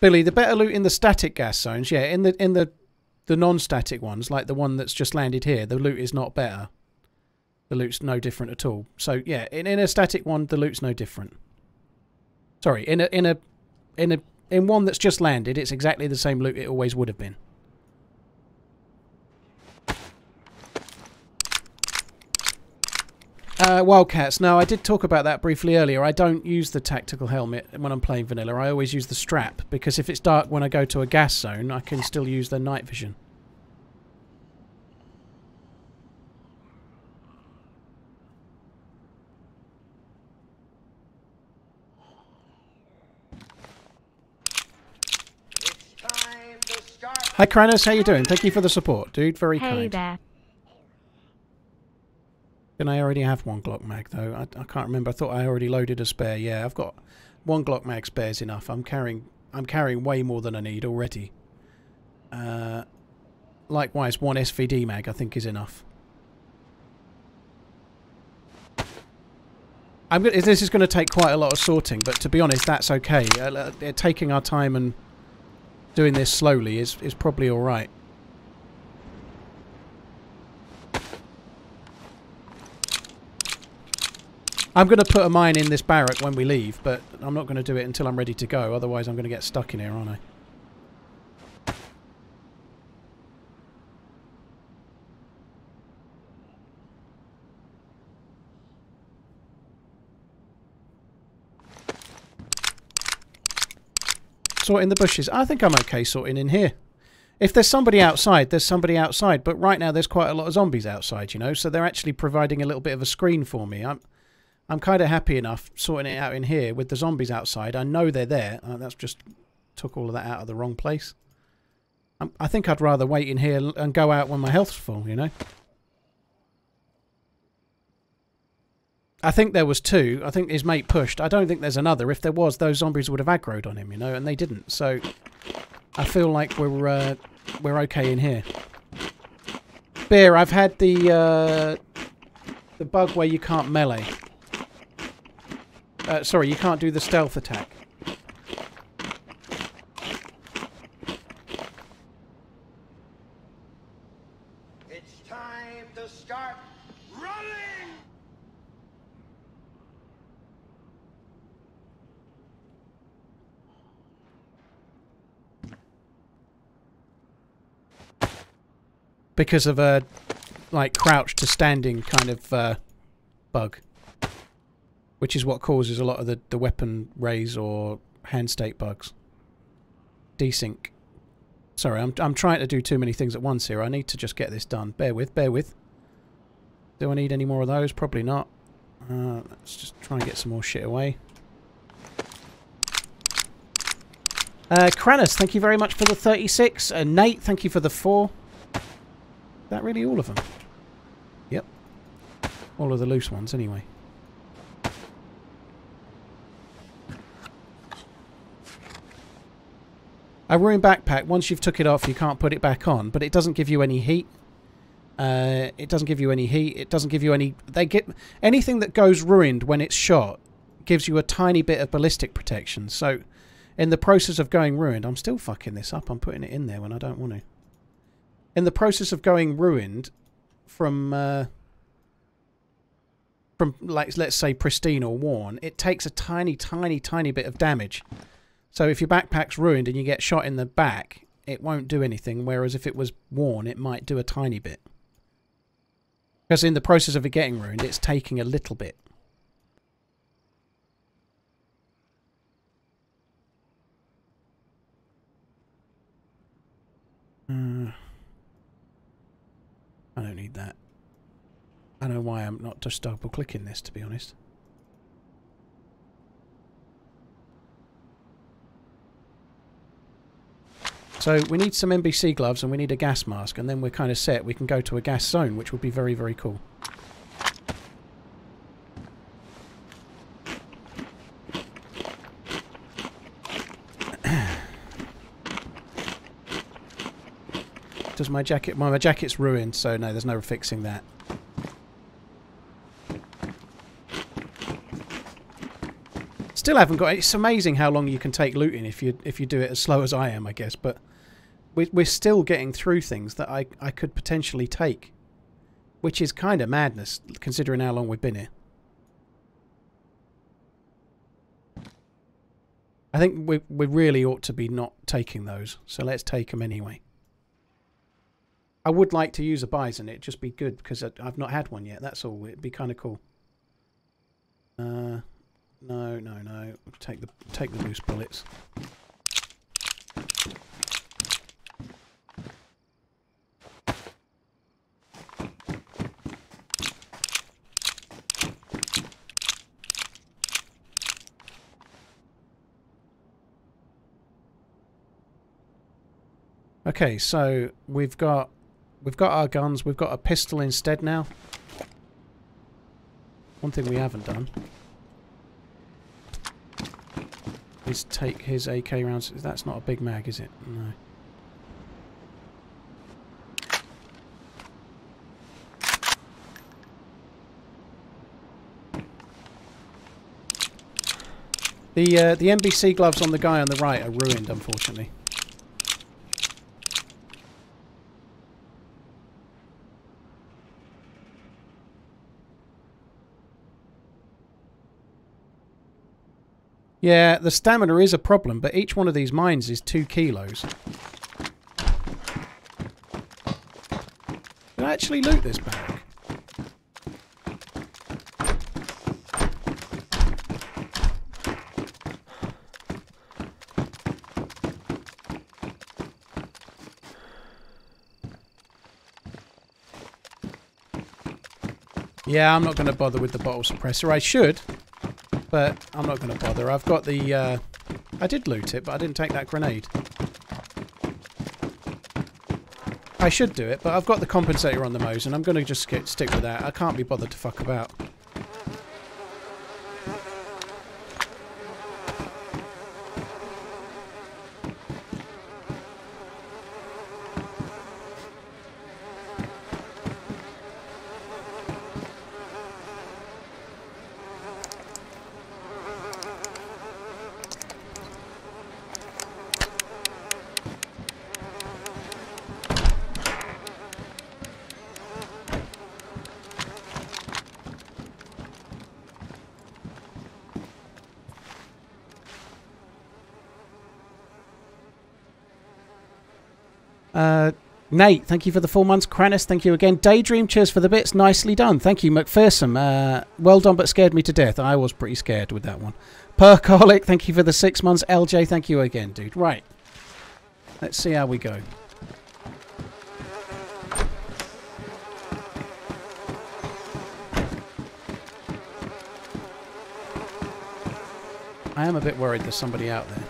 Billy, the better loot in the static gas zones, yeah, in the in the the non-static ones, like the one that's just landed here, the loot is not better. The loot's no different at all. So yeah, in, in a static one, the loot's no different. Sorry, in a in a in a in one that's just landed, it's exactly the same loot it always would have been. Uh, Wildcats. Now, I did talk about that briefly earlier. I don't use the tactical helmet when I'm playing vanilla. I always use the strap because if it's dark when I go to a gas zone, I can still use the night vision. Hi, Kranos. How you doing? Thank you for the support, dude. Very hey kind. There. Didn't I already have one Glock mag though? I, I can't remember. I thought I already loaded a spare. Yeah, I've got one Glock mag spares enough. I'm carrying I'm carrying way more than I need already. Uh, likewise, one SVD mag I think is enough. I'm go- this is going to take quite a lot of sorting, but to be honest, that's okay. Uh, uh, taking our time and doing this slowly is is probably all right. I'm going to put a mine in this barrack when we leave, but I'm not going to do it until I'm ready to go. Otherwise, I'm going to get stuck in here, aren't I? Sorting the bushes. I think I'm okay sorting in here. If there's somebody outside, there's somebody outside. But right now, there's quite a lot of zombies outside, you know. So they're actually providing a little bit of a screen for me. I'm, I'm kind of happy enough sorting it out in here with the zombies outside. I know they're there. Uh, that's just took all of that out of the wrong place. i think I'd rather wait in here and go out when my health's full, you know. I think there was two. I think his mate pushed. I don't think there's another. If there was, those zombies would have aggroed on him, you know, and they didn't. So I feel like we're uh, we're okay in here. Beer, I've had the uh, the bug where you can't melee. Uh, sorry, you can't do the stealth attack. It's time to start running! because of a like crouch to standing kind of uh, bug, which is what causes a lot of the, the weapon raise or hand state bugs. Desync. Sorry, I'm I'm trying to do too many things at once here. I need to just get this done. Bear with, bear with. Do I need any more of those? Probably not. Uh, let's just try and get some more shit away. Uh, Kranos, thank you very much for the 36. Uh, Nate, thank you for the 4 that really all of them? Yep. All of the loose ones, anyway. A ruined backpack, once you've took it off, you can't put it back on, but it doesn't give you any heat. Uh, it doesn't give you any heat. It doesn't give you any... They get Anything that goes ruined when it's shot gives you a tiny bit of ballistic protection. So, in the process of going ruined... I'm still fucking this up. I'm putting it in there when I don't want to in the process of going ruined from uh, from like let's say pristine or worn, it takes a tiny, tiny, tiny bit of damage. So if your backpack's ruined and you get shot in the back, it won't do anything. Whereas if it was worn, it might do a tiny bit. Because in the process of it getting ruined, it's taking a little bit. Uh, I don't need that. I don't know why I'm not just double clicking this, to be honest. So we need some NBC gloves and we need a gas mask and then we're kind of set. We can go to a gas zone, which would be very, very cool. Does my jacket... My, my jacket's ruined, so no, there's no fixing that. Still haven't got... It's amazing how long you can take looting if you if you do it as slow as I am, I guess. But we, we're still getting through things that I, I could potentially take. Which is kind of madness, considering how long we've been here. I think we, we really ought to be not taking those, so let's take them anyway. I would like to use a Bizon. It'd just be good because I've not had one yet. That's all. It'd be kind of cool. Uh, no, no, no. Take the take the loose bullets. Okay, so we've got we've got our guns. We've got a pistol instead now. One thing we haven't done is take his AK rounds. That's not a big mag, is it? No. The uh, the NBC gloves on the guy on the right are ruined, unfortunately. Yeah, the stamina is a problem, but each one of these mines is two kilos. Did I actually loot this bag? Yeah, I'm not going to bother with the bottle suppressor. I should, but I'm not going to bother. I've got the... Uh, I did loot it, but I didn't take that grenade. I should do it, but I've got the compensator on the Mosin. I'm going to just stick with that. I can't be bothered to fuck about. Uh, Nate, thank you for the four months. Kranis, thank you again. Daydream, cheers for the bits. Nicely done. Thank you, McPherson. Uh, well done, but scared me to death. I was pretty scared with that one. Percolic, thank you for the six months. LJ, thank you again, dude. Right. Let's see how we go. I am a bit worried there's somebody out there.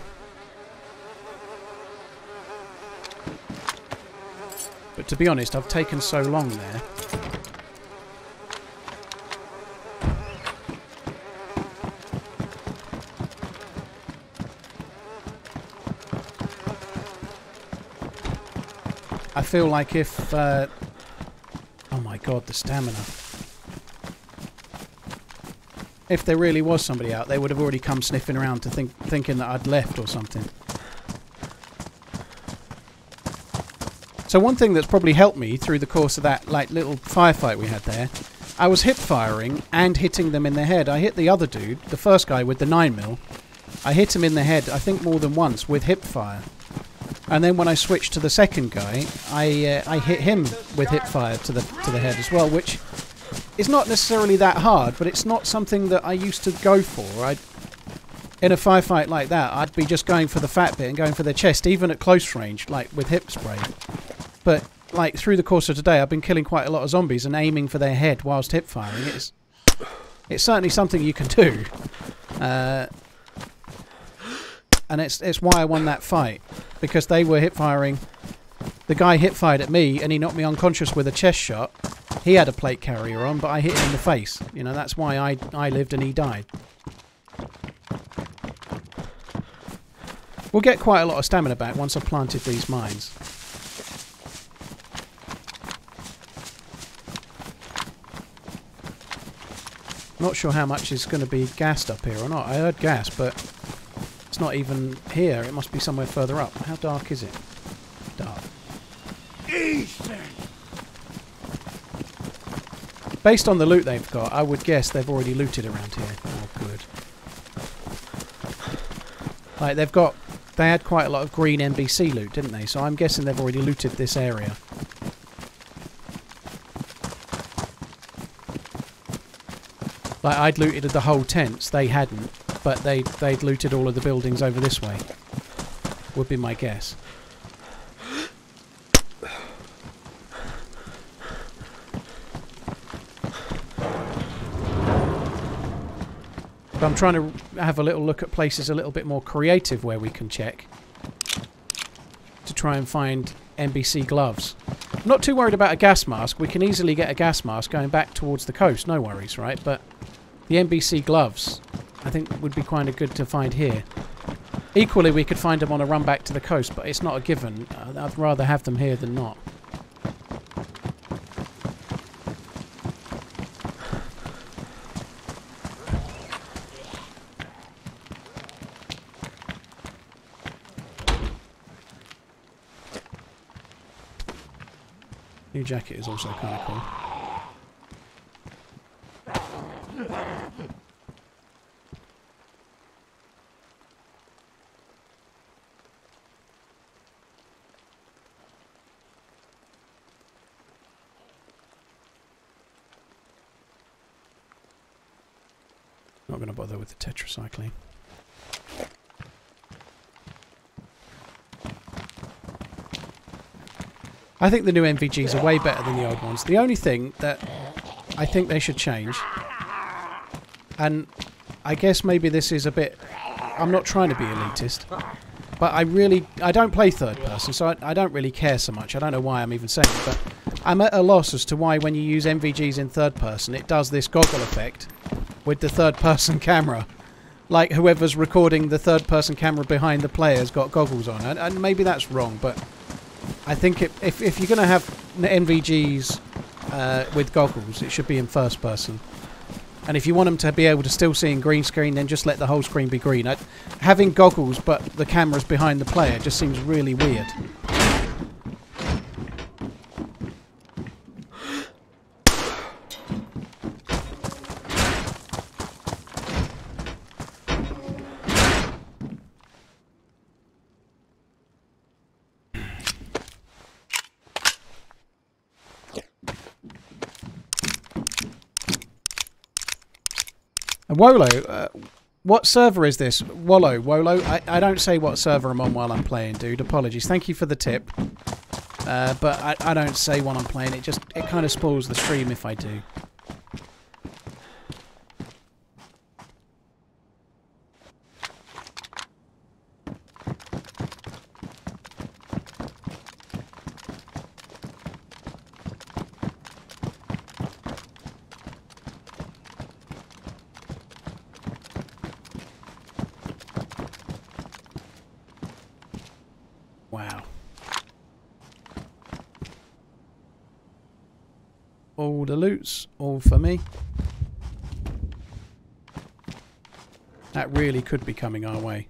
To be honest, I've taken so long there. I feel like if... Uh, oh my god, the stamina. If there really was somebody out, they would have already come sniffing around to think, thinking that I'd left or something. So one thing that's probably helped me through the course of that like little firefight we had there, I was hip firing and hitting them in the head. I hit the other dude, the first guy with the 9 mil. I hit him in the head, I think more than once, with hip fire. And then when I switched to the second guy, I uh, I hit him with hip fire to the to the head as well, which is not necessarily that hard, but it's not something that I used to go for. I in a firefight like that, I'd be just going for the fat bit and going for their chest, even at close range, like with hip spray. But like through the course of today, I've been killing quite a lot of zombies and aiming for their head whilst hip firing. It's it's certainly something you can do, uh, and it's it's why I won that fight because they were hip firing. The guy hip fired at me and he knocked me unconscious with a chest shot. He had a plate carrier on, but I hit him in the face. You know that's why I I lived and he died. We'll get quite a lot of stamina back once I've planted these mines. Not sure how much is going to be gassed up here or not. I heard gas, but it's not even here. It must be somewhere further up. How dark is it? Dark. Ethan! Based on the loot they've got, I would guess they've already looted around here. Oh, good. Like, they've got... They had quite a lot of green NBC loot, didn't they? So I'm guessing they've already looted this area. Like, I'd looted the whole tents. They hadn't. But they, they'd looted all of the buildings over this way. Would be my guess. But I'm trying to have a little look at places a little bit more creative where we can check. To try and find NBC gloves. I'm not too worried about a gas mask. We can easily get a gas mask going back towards the coast. No worries, right? But the NBC gloves, I think, would be kind of good to find here. Equally, we could find them on a run back to the coast, but it's not a given. Uh, I'd rather have them here than not. New jacket is also kind of cool. Not going to bother with the tetracycline. I think the new NVGs are way better than the old ones. The only thing that I think they should change, and I guess maybe this is a bit. I'm not trying to be elitist, but I really I don't play third person, so I, I don't really care so much. I don't know why I'm even saying it, but I'm at a loss as to why when you use NVGs in third person, it does this goggle effect with the third person camera. Like whoever's recording the third person camera behind the player's got goggles on, and, and maybe that's wrong, but I think it, if if you're going to have NVGs uh, with goggles, it should be in first person. And if you want them to be able to still see in green screen, then just let the whole screen be green. I, having goggles but the camera's behind the player just seems really weird. Wolo, uh, what server is this? Wallo, Wolo. I, I don't say what server I'm on while I'm playing, dude. Apologies. Thank you for the tip. Uh, but I, I don't say when I'm playing. It just it kind of spoils the stream if I do. Wow. All all for me. That really could be coming our way.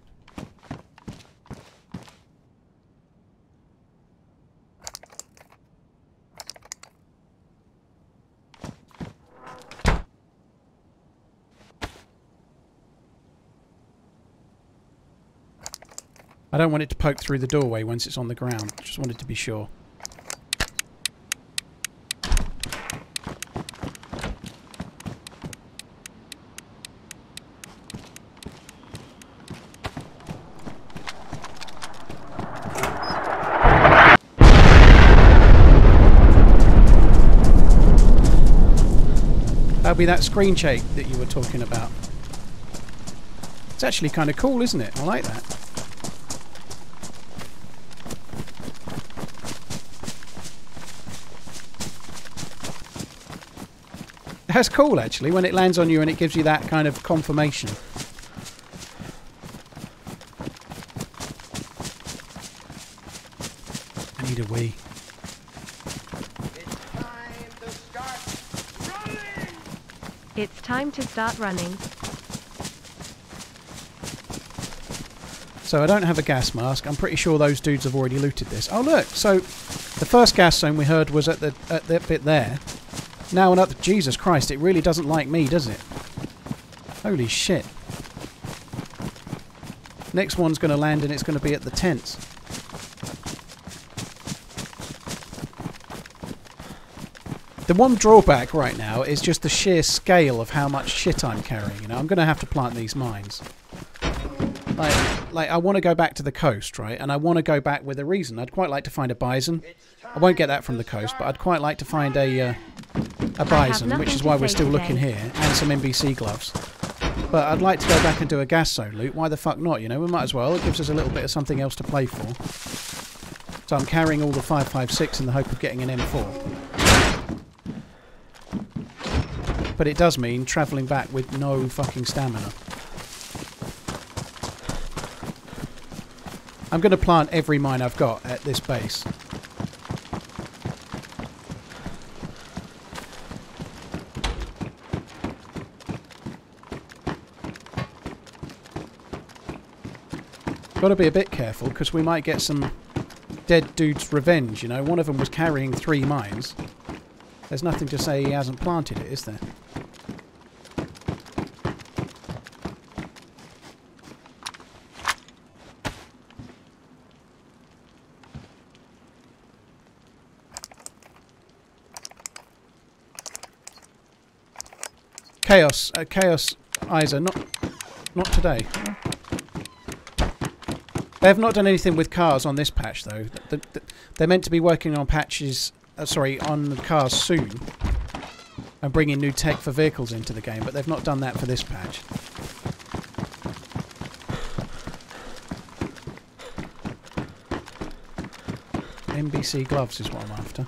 I don't want it to poke through the doorway once it's on the ground. Just wanted to be sure. Be that screen shake that you were talking about. It's actually kind of cool, isn't it? I like that. That's cool, actually, when it lands on you and it gives you that kind of confirmation. I need a wee. It's time to start running! It's time to start running. So I don't have a gas mask. I'm pretty sure those dudes have already looted this. Oh look, so the first gas zone we heard was at the at that bit there. Now another Jesus Christ, it really doesn't like me, does it? Holy shit. Next one's going to land and it's going to be at the tents. The one drawback right now is just the sheer scale of how much shit I'm carrying. You know, I'm going to have to plant these mines. Like, like I want to go back to the coast, right? And I want to go back with a reason. I'd quite like to find a Bizon. I won't get that from the coast, but I'd quite like to find a uh, a Bizon, which is why we're still looking here, and some NBC gloves. But I'd like to go back and do a gas zone loot. Why the fuck not? You know, we might as well. It gives us a little bit of something else to play for. So I'm carrying all the 556 in the hope of getting an M4. But it does mean travelling back with no fucking stamina. I'm going to plant every mine I've got at this base. Got to be a bit careful because we might get some dead dude's revenge, you know. One of them was carrying three mines. There's nothing to say he hasn't planted it, is there? Chaos, uh, Chaos Isa, not not today. They have not done anything with cars on this patch, though. The, the, they're meant to be working on patches, uh, sorry, on the cars soon, and bringing new tech for vehicles into the game, but they've not done that for this patch. NBC gloves is what I'm after.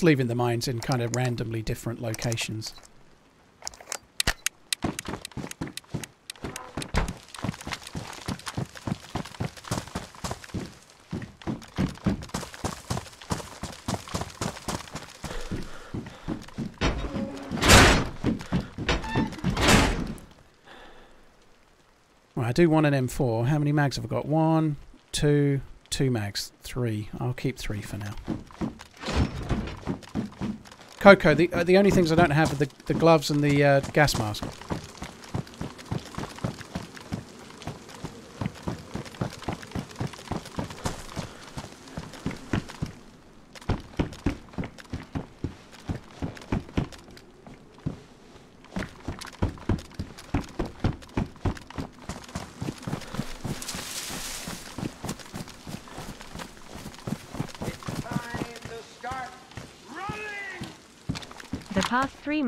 Just leaving the mines in kind of randomly different locations. I do want an M4. How many mags have I got? One, two, two mags. Three. I'll keep three for now. Coco, the uh, the only things I don't have are the, the gloves and the uh, gas mask.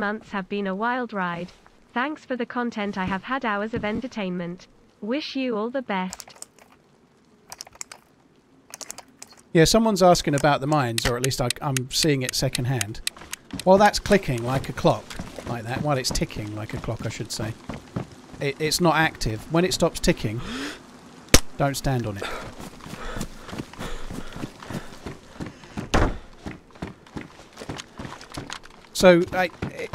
Months have been a wild ride. Thanks for the content I have had hours of entertainment. Wish you all the best. Yeah, someone's asking about the mines, or at least I, I'm seeing it secondhand. While that's clicking like a clock, like that, while it's ticking like a clock, I should say, it, it's not active. When it stops ticking, don't stand on it. So it-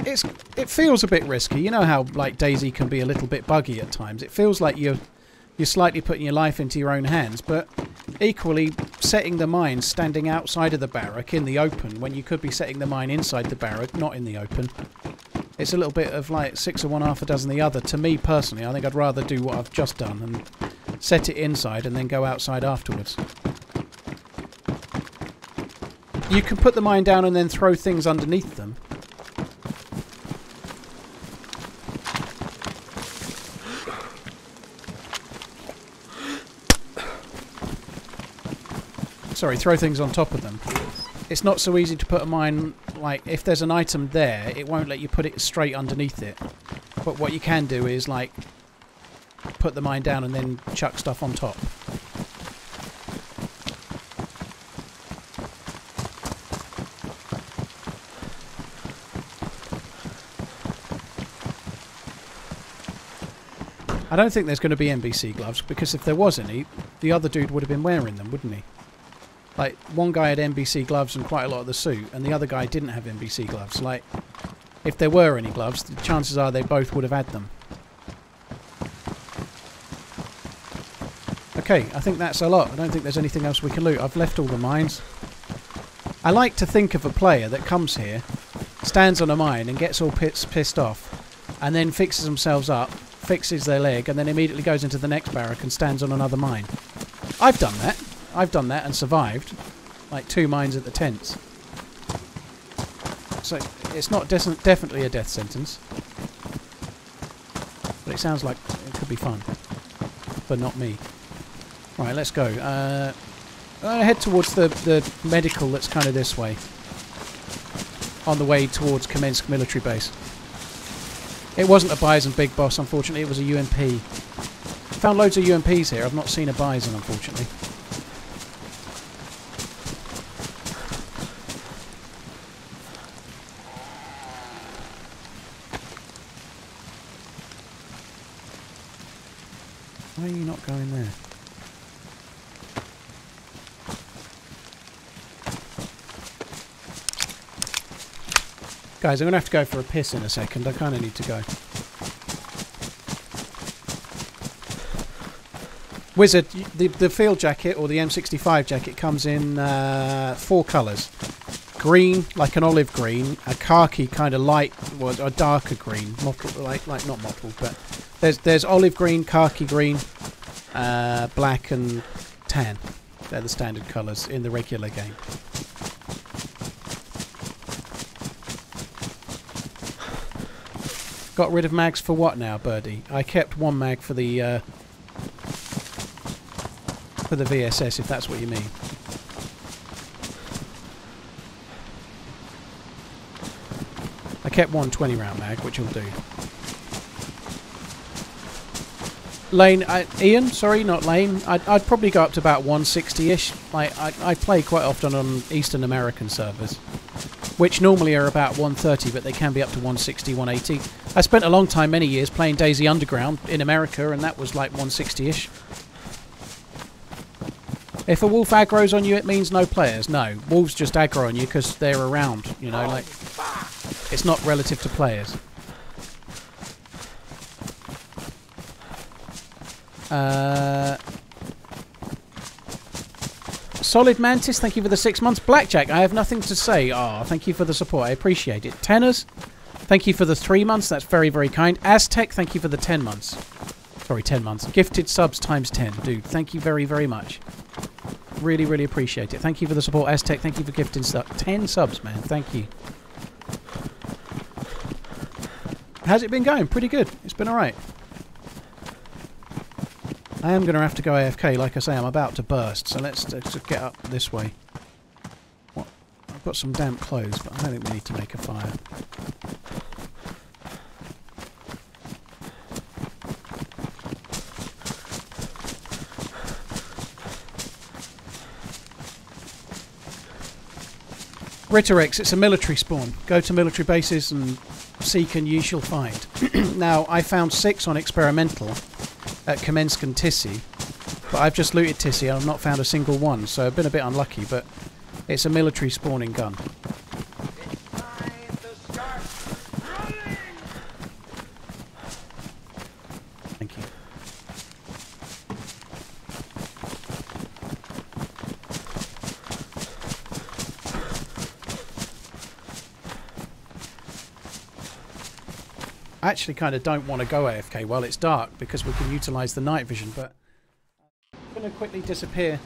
it's it feels a bit risky. You know how like DayZ can be a little bit buggy at times. It feels like you're you're slightly putting your life into your own hands, but equally setting the mine standing outside of the barrack in the open when you could be setting the mine inside the barrack, not in the open. It's a little bit of like six of one, half a dozen the other. To me personally, I think I'd rather do what I've just done and set it inside and then go outside afterwards. You can put the mine down and then throw things underneath them. Sorry, throw things on top of them. It's not so easy to put a mine, like, if there's an item there, it won't let you put it straight underneath it. But what you can do is, like, put the mine down and then chuck stuff on top. I don't think there's going to be NBC gloves because if there was any, the other dude would have been wearing them, wouldn't he? Like one guy had NBC gloves and quite a lot of the suit, and the other guy didn't have NBC gloves. Like, if there were any gloves, the chances are they both would have had them. Okay, I think that's a lot. I don't think there's anything else we can loot. I've left all the mines. I like to think of a player that comes here, stands on a mine and gets all pissed, pissed off, and then fixes themselves up, fixes their leg, and then immediately goes into the next barrack and stands on another mine. I've done that. I've done that and survived. Like two mines at the tents. So it's not definitely a death sentence. But it sounds like it could be fun. But not me. Right, let's go. Uh, I'm gonna head towards the, the medical that's kind of this way. on the way towards Kamensk military base. It wasn't a Bizon Big Boss, unfortunately. It was a UMP. Found loads of UMPs here. I've not seen a Bizon, unfortunately. Are you not going there? Guys, I'm going to have to go for a piss in a second. I kind of need to go. Wizard, the, the field jacket or the M65 jacket comes in uh, four colours. Green, like an olive green, a khaki kind of light, well, a darker green, mottled, like, like not mottled, but there's there's olive green, khaki green, uh, black and tan. They're the standard colours in the regular game. Got rid of mags for what now, Birdie? I kept one mag for the uh, for the VSS, if that's what you mean. I kept one 20 round mag, which will do. Lane, I, Ian, sorry, not Lane. I'd, I'd probably go up to about 160-ish. Like I, I play quite often on Eastern American servers, which normally are about 130, but they can be up to 160, 180. I spent a long time, many years, playing DayZ Underground in America, and that was like 160-ish. If a wolf aggroes on you, it means no players. No, wolves just aggro on you because they're around. You know, like it's not relative to players. Uh, Solid Mantis, thank you for the six months. Blackjack, I have nothing to say. Ah, thank you for the support. I appreciate it. Tenors, thank you for the three months. That's very, very kind. Aztec, thank you for the ten months. Sorry, ten months. Gifted subs times ten. Dude, thank you very, very much. Really, really appreciate it. Thank you for the support, Aztec. Thank you for gifting su- 10 subs, man. Thank you. How's it been going? Pretty good. It's been alright. I am going to have to go AFK. Like I say, I'm about to burst. So let's, let's get up this way. What? I've got some damp clothes, but I don't think we need to make a fire. Ritterex, it's a military spawn. Go to military bases and seek and you shall find. now, I found six on experimental at Kamensk and Tisy, but I've just looted Tisy and I've not found a single one, so I've been a bit unlucky, but it's a military spawning gun. It's time to start running! Thank you. I actually kind of don't want to go AFK while it's dark because we can utilise the night vision, but I'm going to quickly disappear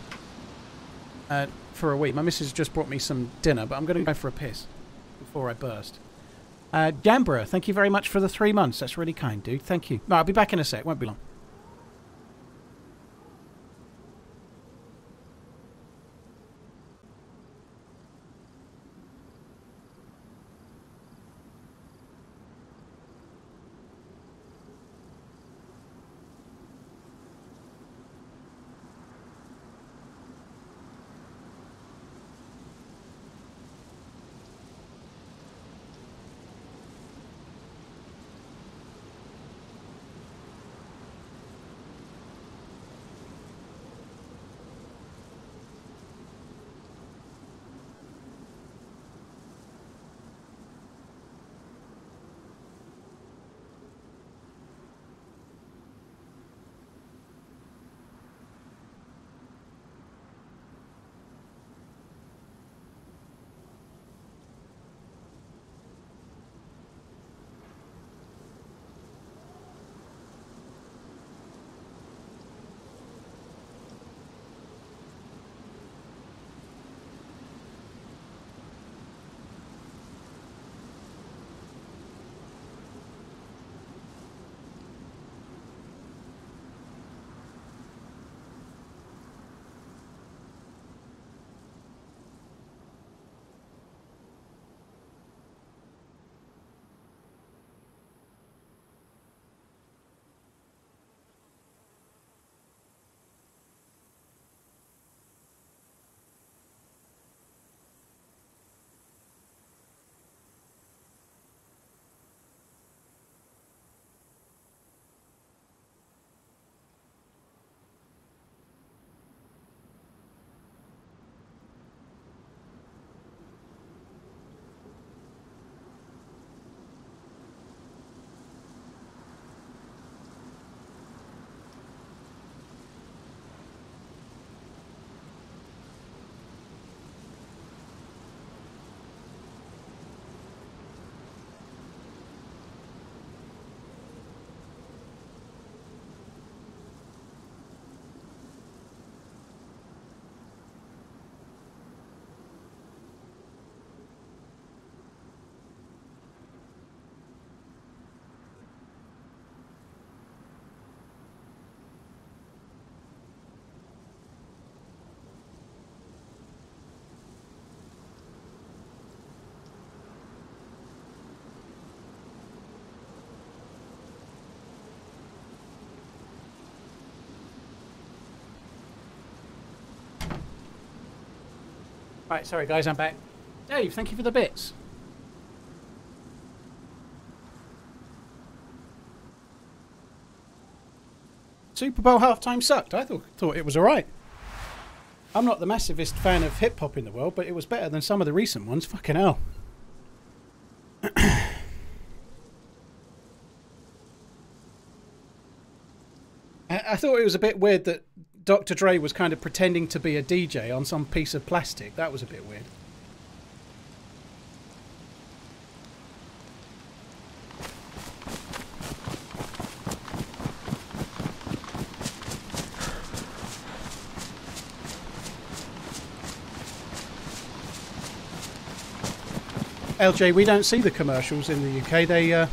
uh, for a week. My missus just brought me some dinner, but I'm going to go for a piss before I burst. Uh, thank you very much for the three months. That's really kind, dude. Thank you. No, I'll be back in a sec. Won't be long. Right, sorry guys, I'm back. Dave, thank you for the bits. Super Bowl halftime sucked. I thought thought it was alright. I'm not the massivest fan of hip hop in the world, but it was better than some of the recent ones. Fucking hell. I thought it was a bit weird that Dr. Dre was kind of pretending to be a DJ on some piece of plastic. That was a bit weird. LJ, we don't see the commercials in the UK. They, uh,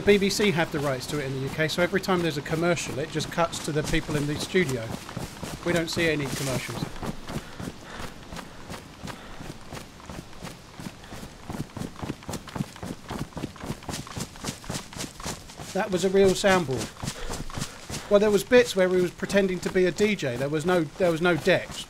the BBC have the rights to it in the UK, so every time there's a commercial, it just cuts to the people in the studio. We don't see any commercials. That was a real soundboard. Well, there was bits where he was pretending to be a DJ. There was no, there was no decks.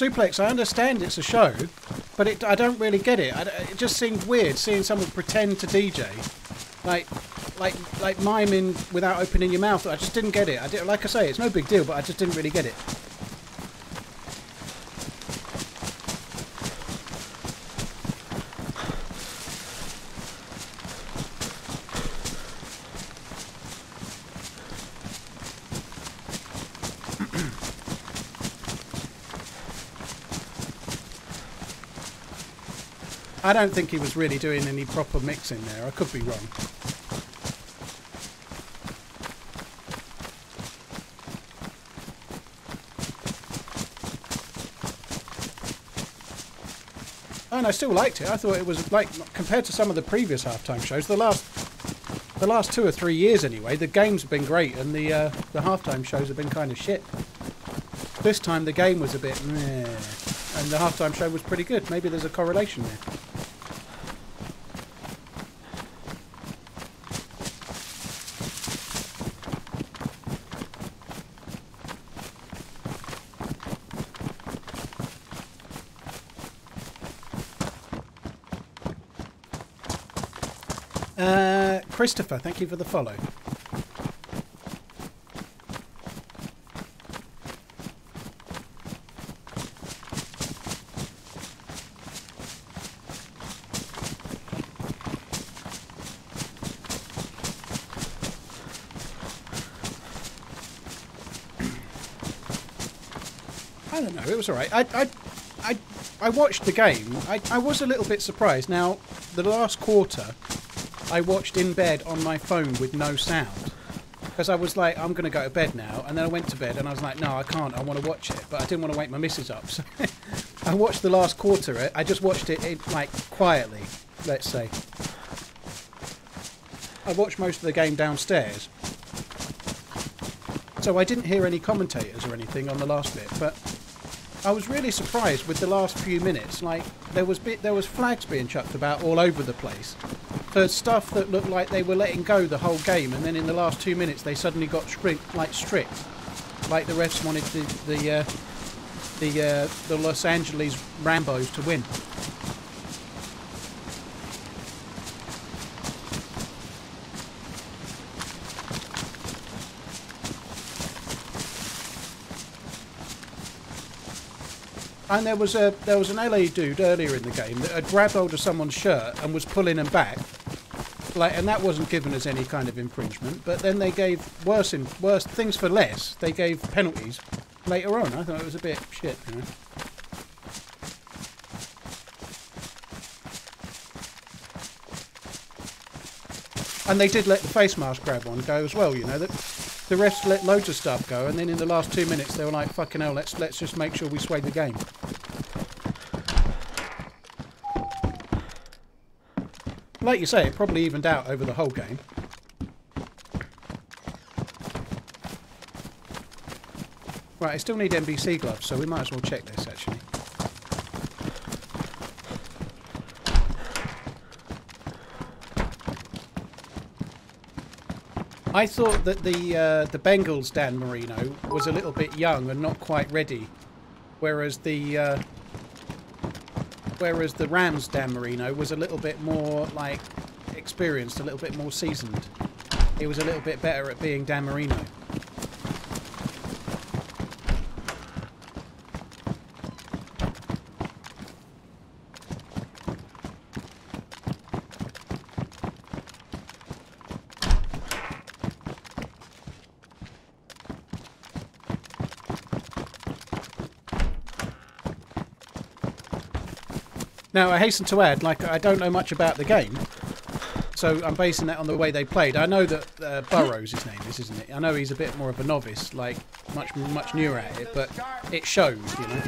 Suplex, I understand it's a show, but it, I don't really get it. I, it just seemed weird seeing someone pretend to DJ, like, like, like miming without opening your mouth. I just didn't get it. I did, like I say, it's no big deal, but I just didn't really get it. Don't think he was really doing any proper mixing there. I could be wrong. And I still liked it. I thought it was like compared to some of the previous halftime shows. The last, the last two or three years anyway, the games have been great, and the uh, the halftime shows have been kind of shit. This time the game was a bit meh, and the halftime show was pretty good. Maybe there's a correlation there. Uh, Christopher, thank you for the follow. I don't know. It was all right. I, I, I, I watched the game. I, I was a little bit surprised. Now, the last quarter, I watched in bed on my phone with no sound because I was like, I'm going to go to bed now. And then I went to bed and I was like, no, I can't. I want to watch it, but I didn't want to wake my missus up. So I watched the last quarter. I just watched it like quietly, let's say. I watched most of the game downstairs. So I didn't hear any commentators or anything on the last bit, but I was really surprised with the last few minutes. Like there was bit, there was flags being chucked about all over the place for stuff that looked like they were letting go the whole game, and then in the last two minutes they suddenly got strict, like strict, like the refs wanted the the uh, the uh, the Los Angeles Rambos to win. And there was a there was an LA dude earlier in the game that had grabbed hold of someone's shirt and was pulling him back, like, and that wasn't given as any kind of infringement. But then they gave worse in worse things for less. They gave penalties later on. I thought it was a bit shit. You know? And they did let the face mask grab one go as well. You know that the refs let loads of stuff go, and then in the last two minutes they were like, "Fucking hell, let's let's just make sure we sway the game." Like you say, it probably evened out over the whole game. Right, I still need NBC gloves, so we might as well check this actually. I thought that the uh, the Bengals Dan Marino was a little bit young and not quite ready, whereas the uh, whereas the Rams Dan Marino was a little bit more like experienced, a little bit more seasoned. He was a little bit better at being Dan Marino. Now, I hasten to add, like, I don't know much about the game, so I'm basing that on the way they played. I know that uh, Burrows, his name is, isn't it? I know he's a bit more of a novice, like, much much newer at it, but it shows, you know.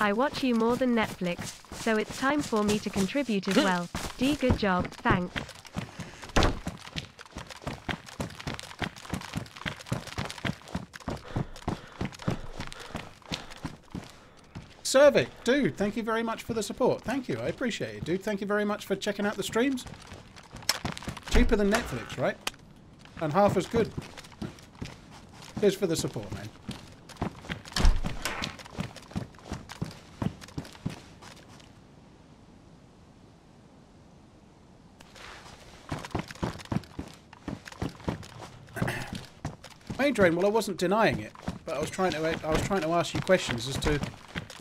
I watch you more than Netflix, so it's time for me to contribute as well. D good job, thanks. Servic, dude, thank you very much for the support. Thank you, I appreciate it, dude. Thank you very much for checking out the streams. Cheaper than Netflix, right? And half as good. Cheers for the support, man. Main drain. Well, I wasn't denying it, but I was trying to I was trying to ask you questions as to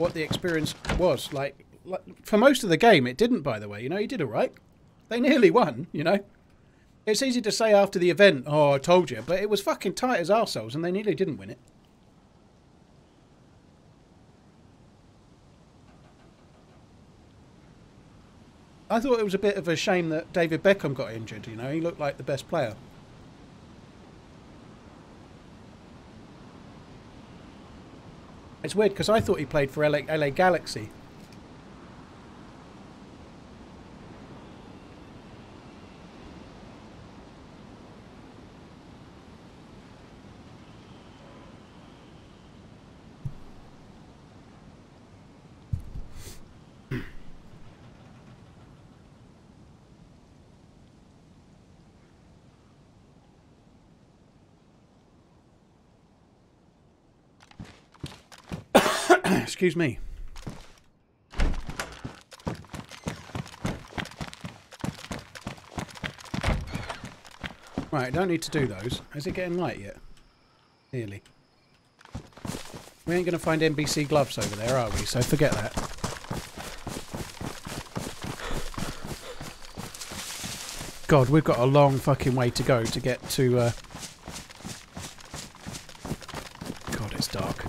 what the experience was. Like, like for most of the game, it didn't. By the way, you know, he did all right. They nearly won. You know, it's easy to say after the event, "Oh, I told you," but it was fucking tight as arseholes, and they nearly didn't win it. I thought it was a bit of a shame that David Beckham got injured. You know, he looked like the best player. It's weird because I thought he played for LA, LA Galaxy. Excuse me. Right, don't need to do those. Is it getting light yet? Nearly. We ain't going to find NBC gloves over there, are we? So forget that. God, we've got a long fucking way to go to get to... Uh... God, it's dark.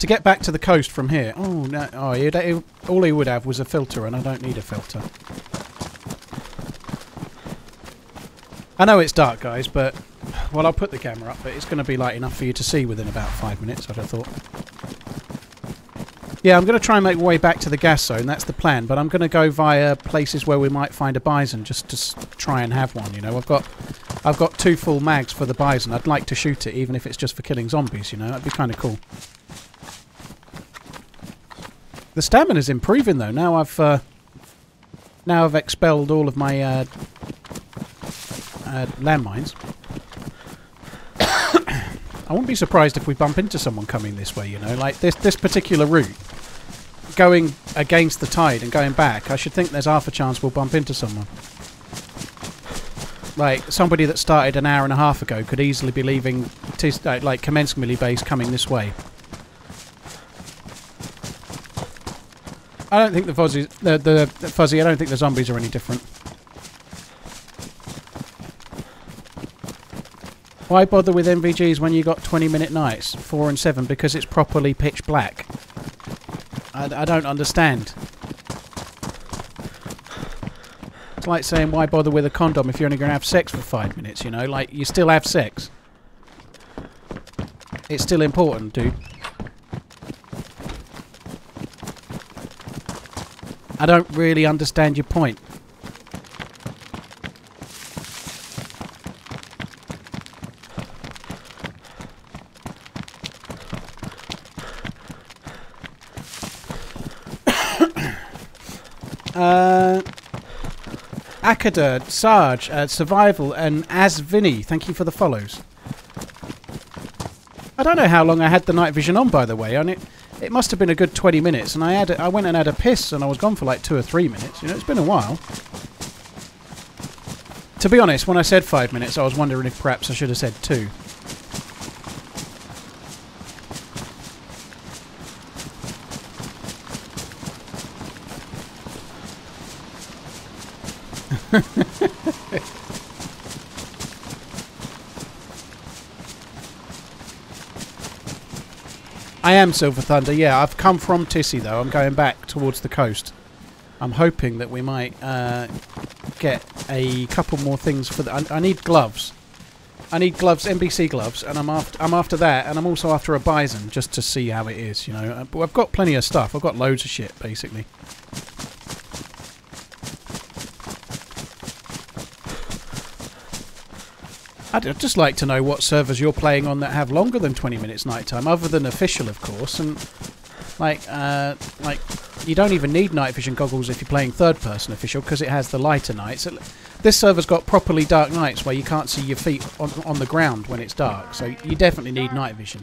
to get back to the coast from here... Oh, no. Oh, he'd, he, all he would have was a filter, and I don't need a filter. I know it's dark, guys, but... Well, I'll put the camera up, but it's going to be light enough for you to see within about five minutes, I'd have thought. Yeah, I'm going to try and make my way back to the gas zone. That's the plan. But I'm going to go via places where we might find a Bizon, just to try and have one. You know, I've got, I've got two full mags for the Bizon. I'd like to shoot it, even if it's just for killing zombies. You know, that'd be kind of cool. The stamina's improving though. Now I've, uh, now I've expelled all of my uh, uh, landmines. I wouldn't be surprised if we bump into someone coming this way, you know, like this this particular route. Going against the tide and going back, I should think there's half a chance we'll bump into someone. Like, somebody that started an hour and a half ago could easily be leaving, uh, like, Kamenskamili base coming this way. I don't think the fuzzies, the, the, the fuzzy, I don't think the zombies are any different. Why bother with NVGs when you got 20 minute nights, 4 and 7, because it's properly pitch black? I, I don't understand. It's like saying why bother with a condom if you're only going to have sex for 5 minutes, you know? Like, you still have sex. It's still important, dude. I don't really understand your point. uh, Sarge, uh, Survival, and Asvini, thank you for the follows. I don't know how long I had the night vision on, by the way. On it, it must have been a good 20 minutes, and I had I went and had a piss, and I was gone for like two or three minutes. You know, it's been a while. To be honest, when I said five minutes, I was wondering if perhaps I should have said two. I am Silver Thunder, yeah. I've come from Tisy, though. I'm going back towards the coast. I'm hoping that we might uh, get a couple more things for the... I, I need gloves. I need gloves, NBC gloves, and I'm after I'm after that, and I'm also after a Bizon just to see how it is. You know, Uh, but I've got plenty of stuff. I've got loads of shit basically. I'd just like to know what servers you're playing on that have longer than 20 minutes night time, other than official, of course. And like, uh, like you don't even need night vision goggles if you're playing third-person official because it has the lighter nights. This server's got properly dark nights where you can't see your feet on, on the ground when it's dark, so you definitely need night vision.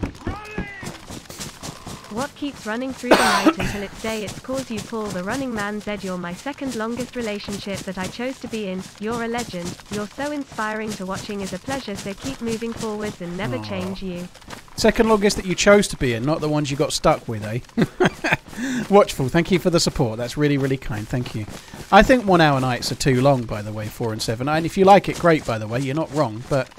What keeps running through the night until it's day? It's cause you Paul the running man said you're my second longest relationship that I chose to be in. You're a legend. You're so inspiring to watching is a pleasure so keep moving forwards and never Aw. change you. Second longest that you chose to be in, not the ones you got stuck with, eh? Watchful, thank you for the support. That's really, really kind. Thank you. I think one hour nights are too long, by the way, four and seven. And if you like it, great, by the way. You're not wrong. But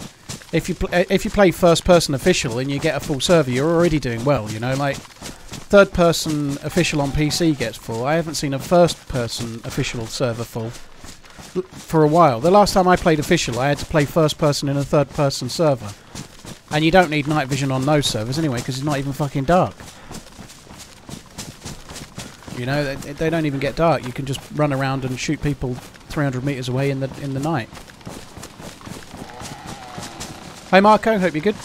if you if you play first person official and you get a full server, you're already doing well. You know, like third person official on PC gets full. I haven't seen a first person official server full for a while. The last time I played official, I had to play first person in a third person server. And you don't need night vision on those servers anyway, because it's not even fucking dark. You know, they, they don't even get dark. You can just run around and shoot people 300 meters away in the in the night. Hi Marco, hope you're good.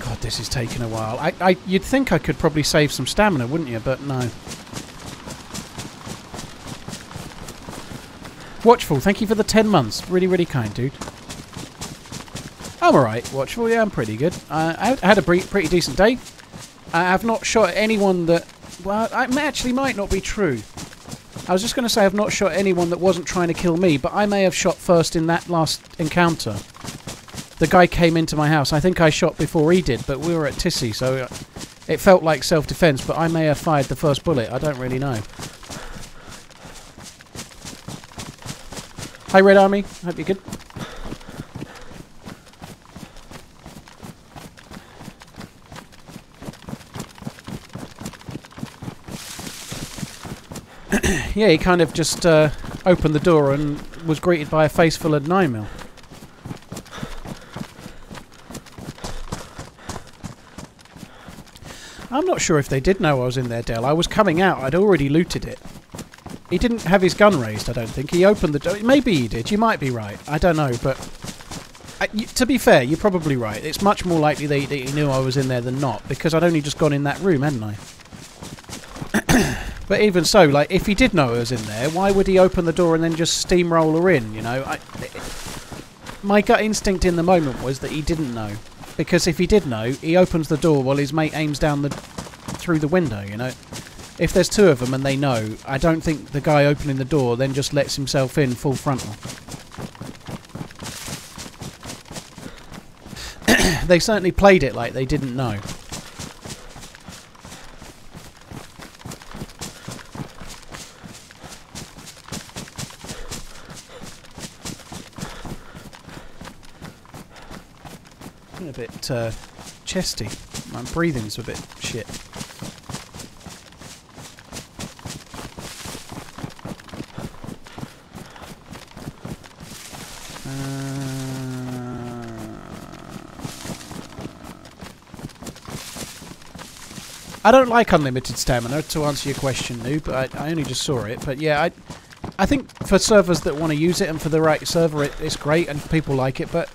God, this is taking a while. I, I, you'd think I could probably save some stamina, wouldn't you? But no. Watchful, thank you for the 10 months. Really, really kind, dude. I'm alright, Watchful. Yeah, I'm pretty good. Uh, I had- a pretty decent day. I have not shot anyone that. Well, actually might not be true. I was just going to say I've not shot anyone that wasn't trying to kill me, but I may have shot first in that last encounter. The guy came into my house. I think I shot before he did, but we were at Tisy, so it felt like self-defense. But I may have fired the first bullet. I don't really know. Hi, Red Army. Hope you're good. yeah, he kind of just uh, opened the door and was greeted by a face full of 9 mil. I'm not sure if they did know I was in there, Dell. I was coming out. I'd already looted it. He didn't have his gun raised, I don't think. He opened the door. Maybe he did. You might be right. I don't know, but... I, y to be fair, you're probably right. It's much more likely that he knew I was in there than not, because I'd only just gone in that room, hadn't I? But even so, like, if he did know I was in there, why would he open the door and then just steamroll her in? You know, I, my gut instinct in the moment was that he didn't know, because if he did know, he opens the door while his mate aims down the through the window. You know, if there's two of them and they know, I don't think the guy opening the door then just lets himself in full frontal. they certainly played it like they didn't know. Feeling a bit uh, chesty. My breathing's a bit shit. I don't like unlimited stamina, to answer your question, Noob. I, I only just saw it, but yeah, I, I think for servers that want to use it and for the right server, it, it's great and people like it. But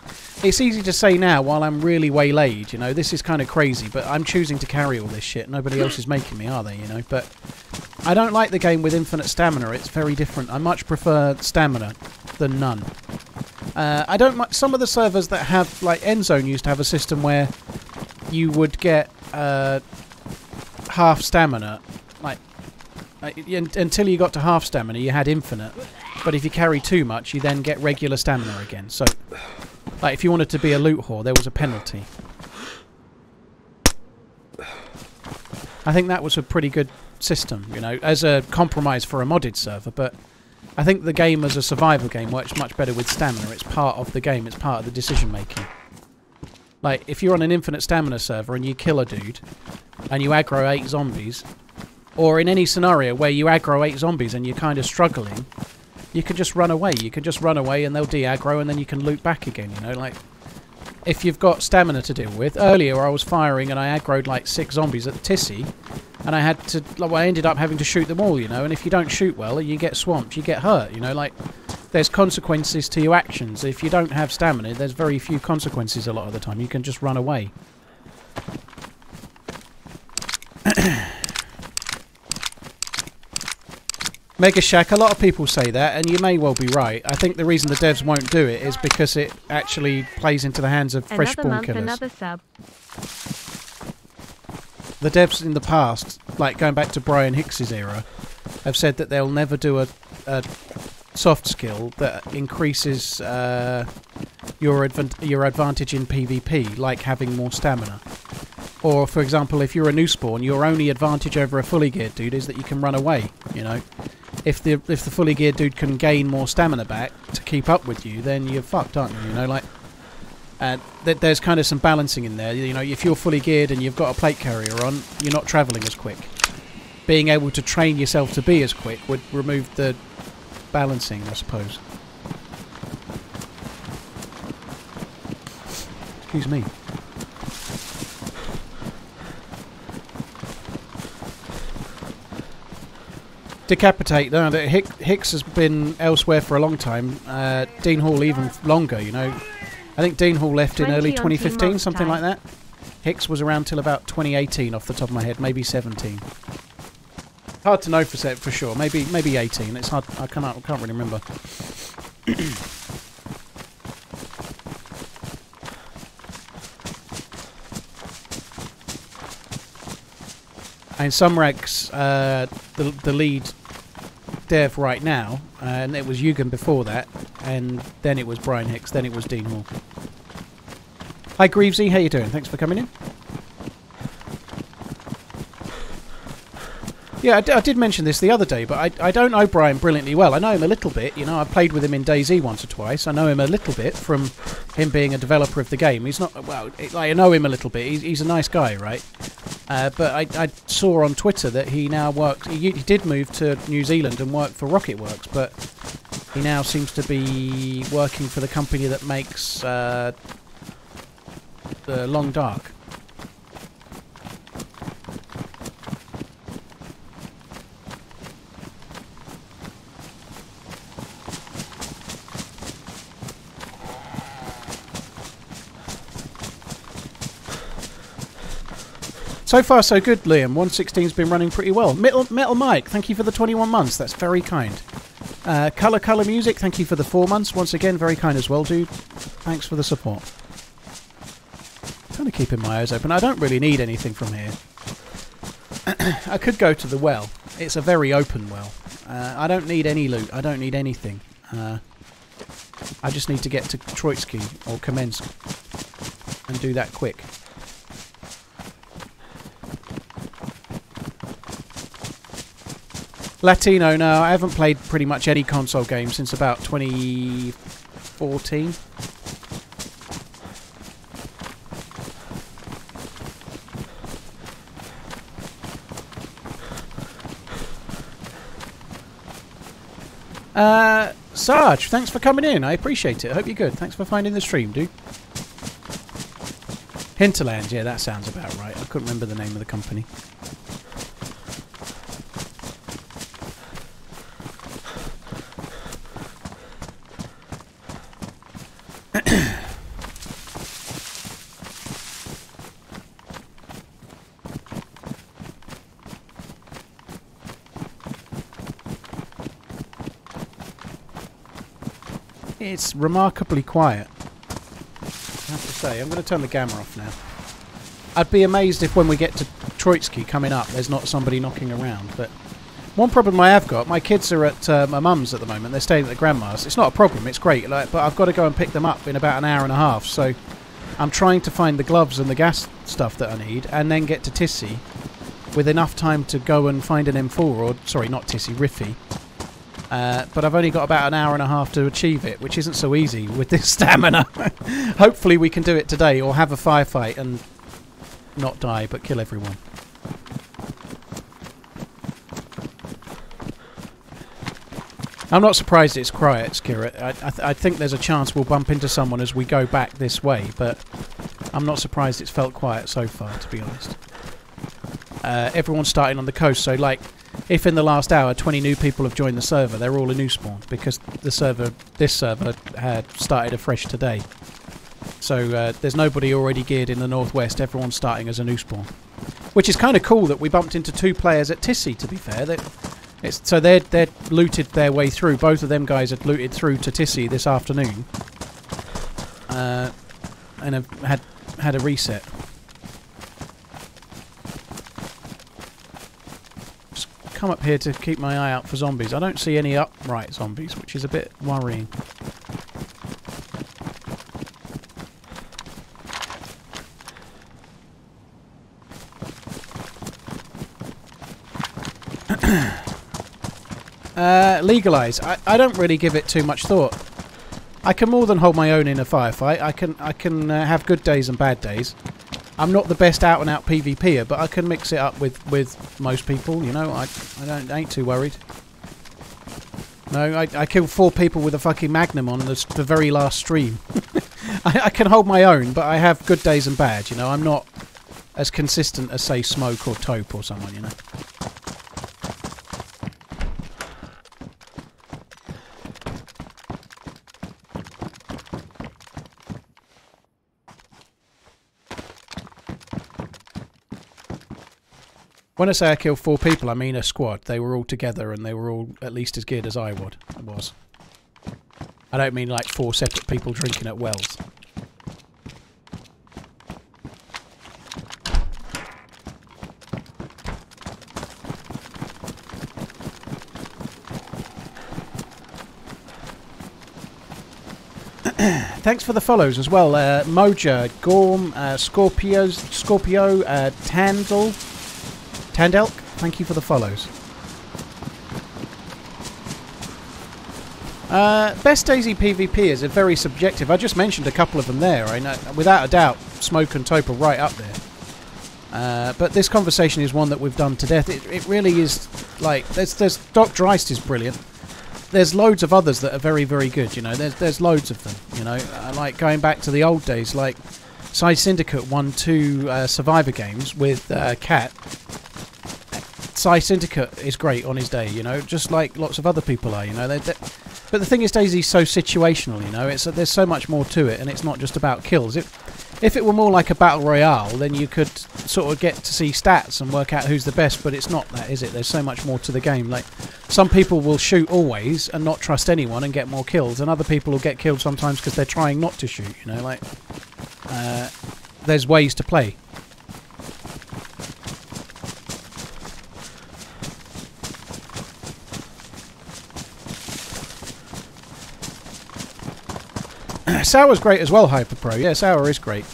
it's easy to say now while I'm really waylaid. You know, this is kind of crazy, but I'm choosing to carry all this shit. Nobody else is making me, are they? You know, but I don't like the game with infinite stamina. It's very different. I much prefer stamina than none. Uh, I don't. mu- Some of the servers that have like Endzone used to have a system where you would get uh, half stamina, uh, until you got to half stamina, you had infinite. But if you carry too much, you then get regular stamina again. So, like if you wanted to be a loot whore, there was a penalty. I think that was a pretty good system, you know, as a compromise for a modded server. But I think the game as a survival game works much better with stamina. It's part of the game. It's part of the decision making. Like if you're on an infinite stamina server and you kill a dude, and you aggro eight zombies, or in any scenario where you aggro eight zombies and you're kind of struggling, you can just run away. You can just run away and they'll de-aggro and then you can loot back again, you know, like if you've got stamina to deal with. Earlier I was firing and I aggroed like six zombies at the Tisy and I had to well, I ended up having to shoot them all, you know, and if you don't shoot well, you get swamped, you get hurt, you know, like there's consequences to your actions. If you don't have stamina, there's very few consequences a lot of the time. You can just run away. Mega Shack, a lot of people say that, and you may well be right. I think the reason the devs won't do it is because it actually plays into the hands of fresh Another spawn month, killers. another sub. The devs in the past, like going back to Brian Hicks's era, have said that they'll never do a, a soft skill that increases uh, your your advantage in PvP, like having more stamina. Or, for example, if you're a new spawn, your only advantage over a fully geared dude is that you can run away. You know, if the if the fully geared dude can gain more stamina back to keep up with you, then you're fucked, aren't you? You know, like. Uh, th- there's kind of some balancing in there. You know, if you're fully geared and you've got a plate carrier on, you're not travelling as quick. Being able to train yourself to be as quick would remove the balancing, I suppose. Excuse me. Decapitate. No, that Hick, Hicks has been elsewhere for a long time. Uh, Dean Hall even longer. You know, I think Dean Hall left in early 2015, something like that. Hicks was around till about 2018, off the top of my head, maybe 17. Hard to know for for sure. Maybe maybe 18. It's hard. I can't I can't really remember. and Sumrax, uh, the the lead dev right now, uh, and it was Eugen before that, and then it was Brian Hicks, then it was Dean Hall. Hi Greavesy, how you doing? Thanks for coming in. Yeah, I, d- I did mention this the other day, but I, I don't know Brian brilliantly well. I know him a little bit. You know, I played with him in DayZ once or twice. I know him a little bit from him being a developer of the game. He's not well. It, I know him a little bit. He's, he's a nice guy, right? Uh, but I, I saw on Twitter that he now works. He, he did move to New Zealand and work for Rocketwerkz, but he now seems to be working for the company that makes uh, the Long Dark. So far, so good, Liam. 116's been running pretty well. Metal, Metal Mike, thank you for the 21 months. That's very kind. Uh, Color Color Music, thank you for the four months. Once again, very kind as well, dude. Thanks for the support. Kind of keeping my eyes open. I don't really need anything from here. I could go to the well. It's a very open well. Uh, I don't need any loot. I don't need anything. Uh, I just need to get to Troitsky or Kamensk and do that quick. Latino, no, I haven't played pretty much any console game since about 2014. Uh, Sarge, thanks for coming in. I appreciate it. I hope you're good. Thanks for finding the stream, dude. Hinterland, yeah, that sounds about right. I couldn't remember the name of the company. It's remarkably quiet. I have to say, I'm going to turn the gamma off now. I'd be amazed if when we get to Troitsky coming up, there's not somebody knocking around. But one problem I have got, my kids are at uh, my mum's at the moment. They're staying at the grandma's. It's not a problem. It's great. Like, but I've got to go and pick them up in about an hour and a half. So I'm trying to find the gloves and the gas stuff that I need, and then get to Tisy with enough time to go and find an M4 or sorry, not Tisy, Rify. Uh, but I've only got about an hour and a half to achieve it, which isn't so easy with this stamina. Hopefully, we can do it today or have a firefight and not die but kill everyone. I'm not surprised it's quiet, Skirret. I, I, th I think there's a chance we'll bump into someone as we go back this way, but I'm not surprised it's felt quiet so far, to be honest. Uh, everyone's starting on the coast, so like, if in the last hour 20 new people have joined the server, they're all a new spawn because the server, this server, had started afresh today. So uh, there's nobody already geared in the northwest. Everyone's starting as a new spawn, which is kind of cool that we bumped into two players at Tisy. To be fair, that it's, so they're they're looted their way through. Both of them guys had looted through to Tisy this afternoon, uh, and have had had a reset. Just come up here to keep my eye out for zombies. I don't see any upright zombies, which is a bit worrying. Uh, legalise. I, I don't really give it too much thought. I can more than hold my own in a firefight. I can I can uh, have good days and bad days. I'm not the best out and out PvPer, but I can mix it up with, with most people. You know, I I don't ain't too worried. No, I, I killed four people with a fucking magnum on the, the very last stream. I, I can hold my own, but I have good days and bad. You know, I'm not as consistent as say Smoke or Tope or someone. You know. When I say I killed four people, I mean a squad. They were all together and they were all at least as geared as I would. Was. I don't mean like four separate people drinking at wells. Thanks for the follows as well. Uh, Moja, Gorm, uh, Scorpios, Scorpio, uh, Tandel, Tandelk, thank you for the follows. Uh, best DayZ PvP is a very subjective. I just mentioned a couple of them there. I know, without a doubt, Smoke and Tope are right up there. Uh, but this conversation is one that we've done to death. It, it really is like there's there's Doc Dreist is brilliant. There's loads of others that are very very good. You know, there's there's loads of them. You know, uh, like going back to the old days, like Psy Syndicate won two uh, Survivor games with uh, Cat. Psy Syndicate is great on his day, you know, just like lots of other people are, you know. They're, they're, but the thing is, DayZ's so situational, you know. It's there's so much more to it, and it's not just about kills. If if it were more like a battle royale, then you could sort of get to see stats and work out who's the best. But it's not that, is it? There's so much more to the game. Like some people will shoot always and not trust anyone and get more kills, and other people will get killed sometimes because they're trying not to shoot. You know, like uh, there's ways to play. Sour's great as well, Hyperpro. Yeah, Sour is great.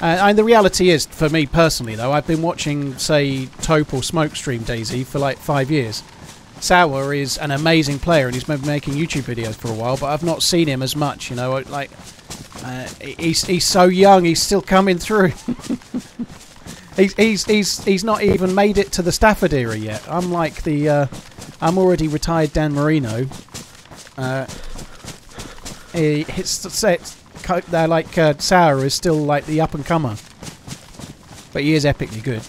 Uh, and the reality is, for me personally, though, I've been watching, say, Tope or Smokestream DayZ for like five years. Sour is an amazing player, and he's been making YouTube videos for a while, but I've not seen him as much. You know, like uh, he's he's so young, he's still coming through. he's he's he's he's not even made it to the Stafford era yet. I'm like the uh, I'm already retired Dan Marino. It's set. They're like uh, Sour is still like the up and comer, but he is epically good.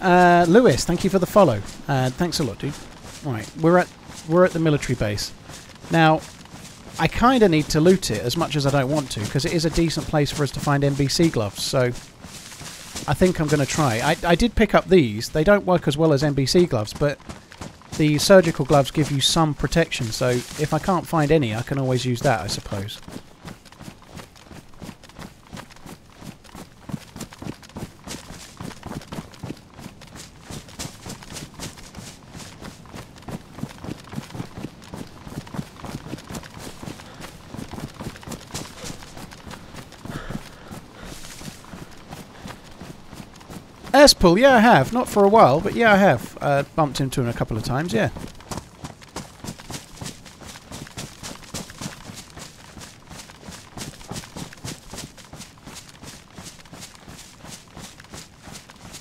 uh, Lewis, thank you for the follow. Uh, thanks a lot, dude. Right, we're at we're at the military base now. I kind of need to loot it as much as I don't want to because it is a decent place for us to find NBC gloves. So I think I'm going to try. I, I did pick up these. They don't work as well as NBC gloves, but the surgical gloves give you some protection. So if I can't find any, I can always use that, I suppose. Espel, yeah, I have. Not for a while, but yeah, I have. Uh, bumped into him a couple of times, yeah.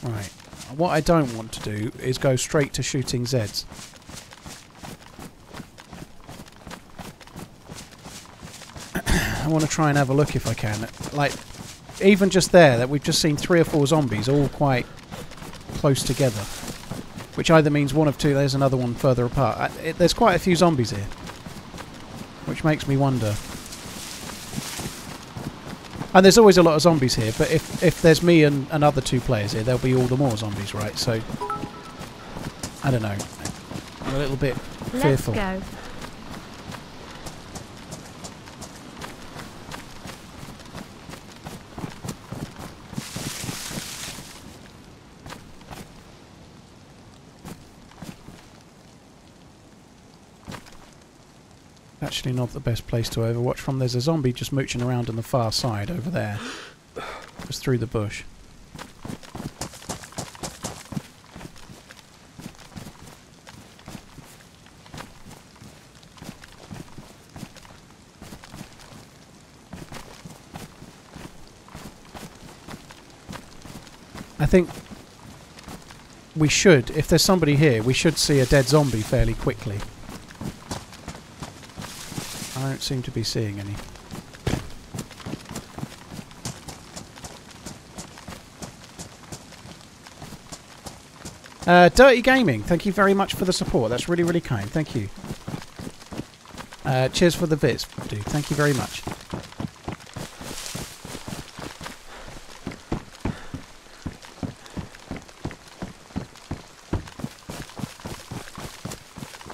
Right. What I don't want to do is go straight to shooting Zeds. I want to try and have a look if I can. Like, even just there, that we've just seen three or four zombies all quite close together. Which either means one of two, there's another one further apart. I, it, there's quite a few zombies here. Which makes me wonder. And there's always a lot of zombies here, but if, if there's me and another two players here, there'll be all the more zombies, right? So, I don't know. I'm a little bit Let's fearful. go. Actually, not the best place to overwatch from. There's a zombie just mooching around on the far side over there. Just through the bush. I think we should, if there's somebody here, we should see a dead zombie fairly quickly. I don't seem to be seeing any. Uh, Dirty Gaming, thank you very much for the support. That's really, really kind. Thank you. Uh, cheers for the bits, dude. Thank you very much.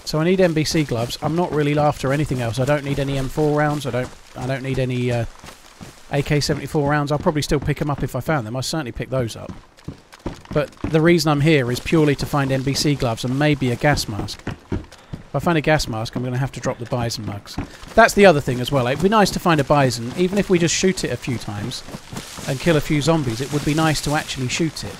So I need NBC gloves. I'm not really after anything else. I don't need any M4 rounds. I don't. I don't need any uh, AK-74 rounds. I'll probably still pick them up if I found them. I certainly pick those up. But the reason I'm here is purely to find NBC gloves and maybe a gas mask. If I find a gas mask, I'm going to have to drop the Bizon mugs. That's the other thing as well. It'd be nice to find a Bizon, even if we just shoot it a few times and kill a few zombies. It would be nice to actually shoot it.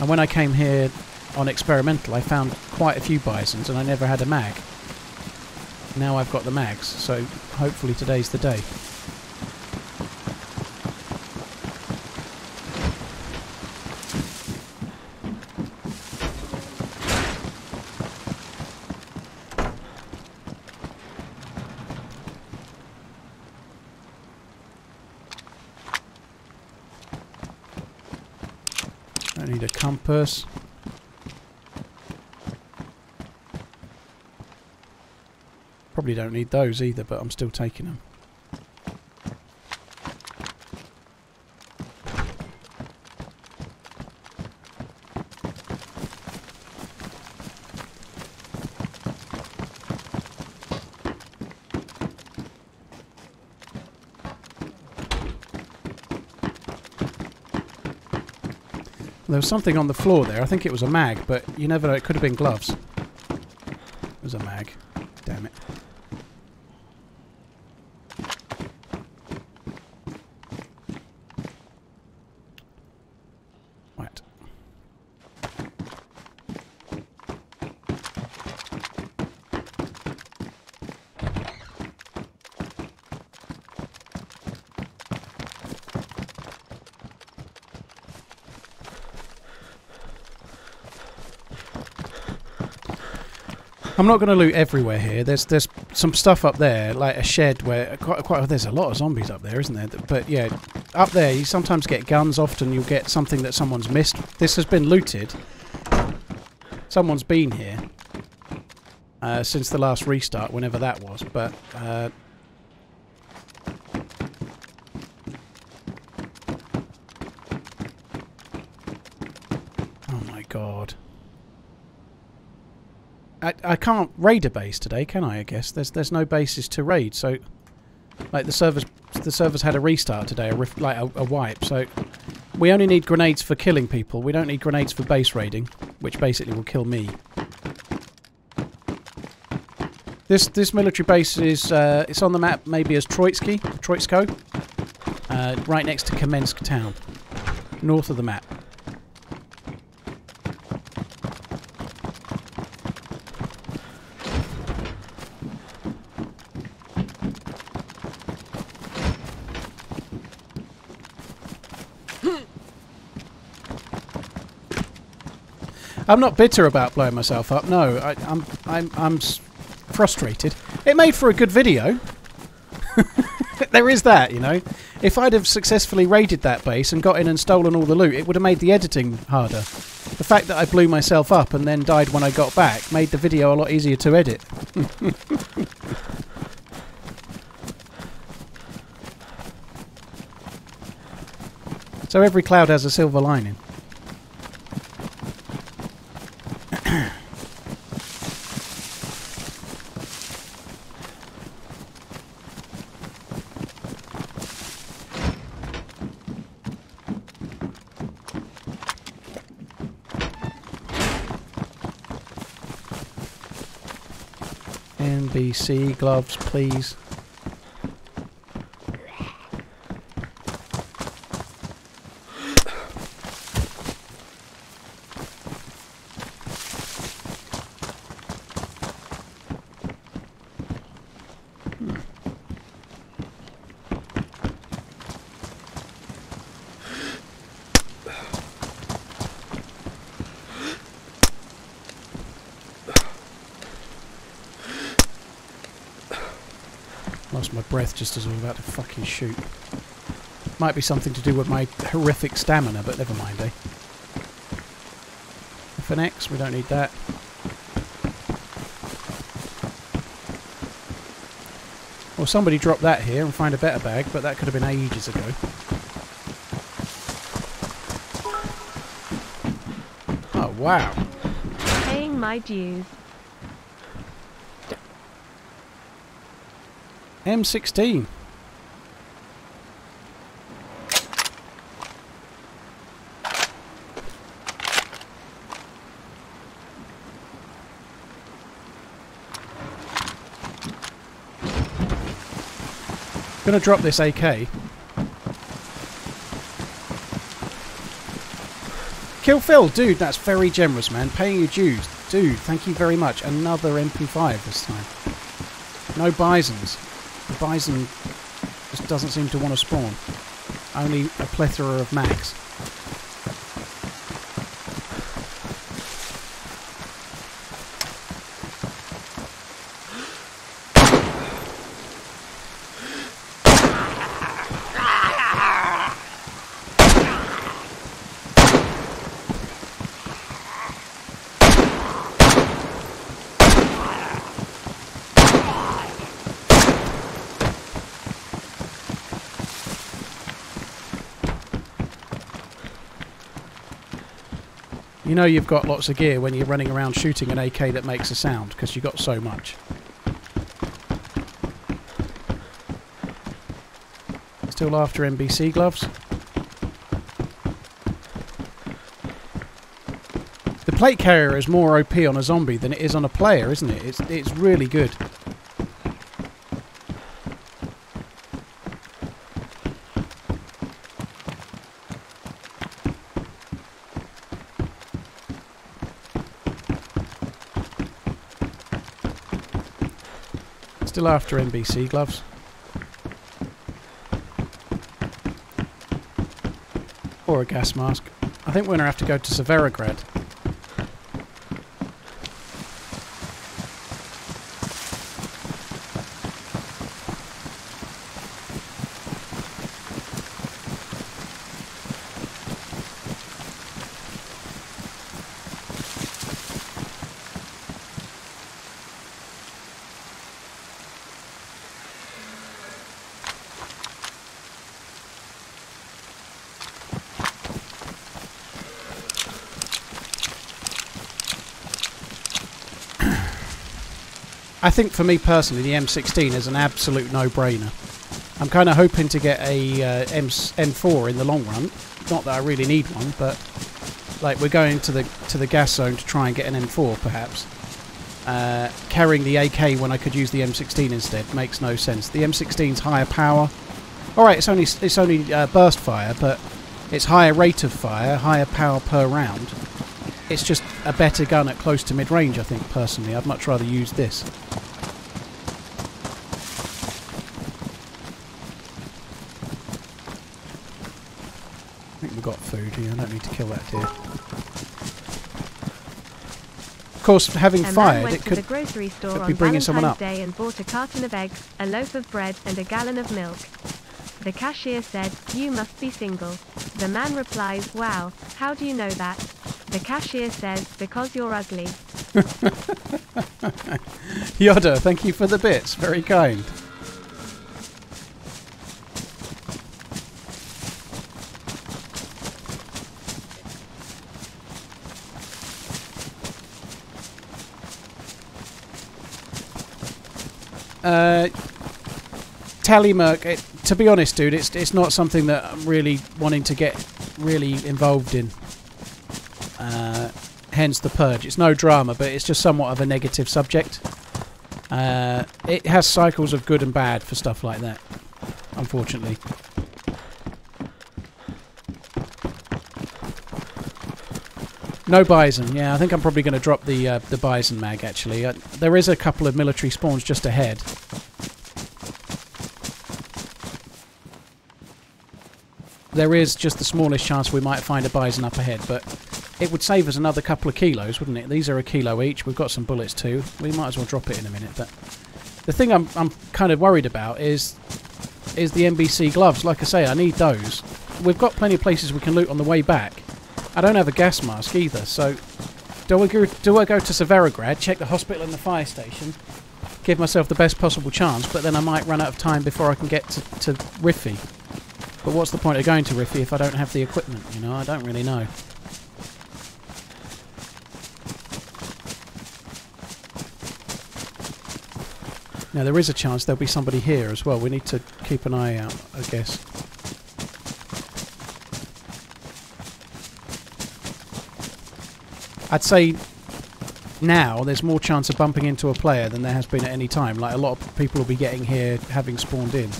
And when I came here on experimental, I found quite a few Bizons and I never had a mag. Now I've got the mags, so hopefully today's the day. I need a compass. Probably don't need those either, but I'm still taking them. There was something on the floor there. I think it was a mag, but you never know. It could have been gloves. It was a mag. Damn it. I'm not going to loot everywhere here. There's there's some stuff up there, like a shed where quite quite there's a lot of zombies up there, isn't there? But yeah, up there you sometimes get guns. Often you'll get something that someone's missed. This has been looted. Someone's been here uh, since the last restart, whenever that was. But uh, oh my god. I, can't raid a base today, can I? I guess there's there's no bases to raid. So, like the servers the servers had a restart today, a like a, a wipe. So, we only need grenades for killing people. We don't need grenades for base raiding, which basically will kill me. This this military base is uh, it's on the map maybe as Troitsky, Troitsko, uh, right next to Kamensk town, north of the map. I'm not bitter about blowing myself up. No, I, I'm I'm I'm frustrated. It made for a good video. there is that, you know. If I'd have successfully raided that base and got in and stolen all the loot, it would have made the editing harder. The fact that I blew myself up and then died when I got back made the video a lot easier to edit. so every cloud has a silver lining. NBC gloves, please. Just as I was about to fucking shoot. Might be something to do with my horrific stamina, but never mind, eh? F and X, we don't need that. Well, somebody dropped that here and find a better bag, but that could have been ages ago. Oh, wow. Paying my dues. M16. Gonna drop this AK. Kill Phil, dude, that's very generous, man. Paying your dues. Dude, thank you very much. Another MP5 this time. No Bizons. The Bizon just doesn't seem to want to spawn. Only a plethora of mags. You know you've got lots of gear when you're running around shooting an AK that makes a sound, because you've got so much. Still after NBC gloves? The plate carrier is more OP on a zombie than it is on a player, isn't it? It's, it's really good. Still after NBC gloves. Or a gas mask. I think we're going to have to go to Severograd. Think for me personally, the M16 is an absolute no-brainer. I'm kind of hoping to get a uh, M- M4 in the long run. Not that I really need one, but like we're going to the to the gas zone to try and get an M4, perhaps. Uh, carrying the AK when I could use the M16 instead makes no sense. The M16's higher power. All right, it's only it's only uh, burst fire, but it's higher rate of fire, higher power per round. It's just a better gun at close to mid-range, I think, personally. I'd much rather use this. I think we've got food here. I don't need to kill that deer. Of course, having fired, it to could... the grocery store could on be bringing someone Valentine's up. Day and bought a carton of eggs, a loaf of bread, and a gallon of milk. The cashier said, You must be single. The man replies, Wow, how do you know that? The cashier says, Because you're ugly. Yoda, thank you for the bits. Very kind. Uh, Tallymerk, it, to be honest, dude, it's it's not something that I'm really wanting to get really involved in. Uh, hence the purge. It's no drama, but it's just somewhat of a negative subject. Uh, it has cycles of good and bad for stuff like that, unfortunately. No Bizon. Yeah, I think I'm probably going to drop the uh, the Bizon mag. Actually, uh, there is a couple of military spawns just ahead. There is just the smallest chance we might find a Bizon up ahead, but it would save us another couple of kilos, wouldn't it? These are a kilo each. We've got some bullets too. We might as well drop it in a minute. But the thing I'm I'm kind of worried about is is the NBC gloves. Like I say, I need those. We've got plenty of places we can loot on the way back. I don't have a gas mask either, so do I go, do I go to Severograd, check the hospital and the fire station, give myself the best possible chance, but then I might run out of time before I can get to, to Rify. But what's the point of going to Rify if I don't have the equipment, you know? I don't really know. Now there is a chance there'll be somebody here as well. We need to keep an eye out, I guess. I'd say now there's more chance of bumping into a player than there has been at any time. Like a lot of people will be getting here having spawned in.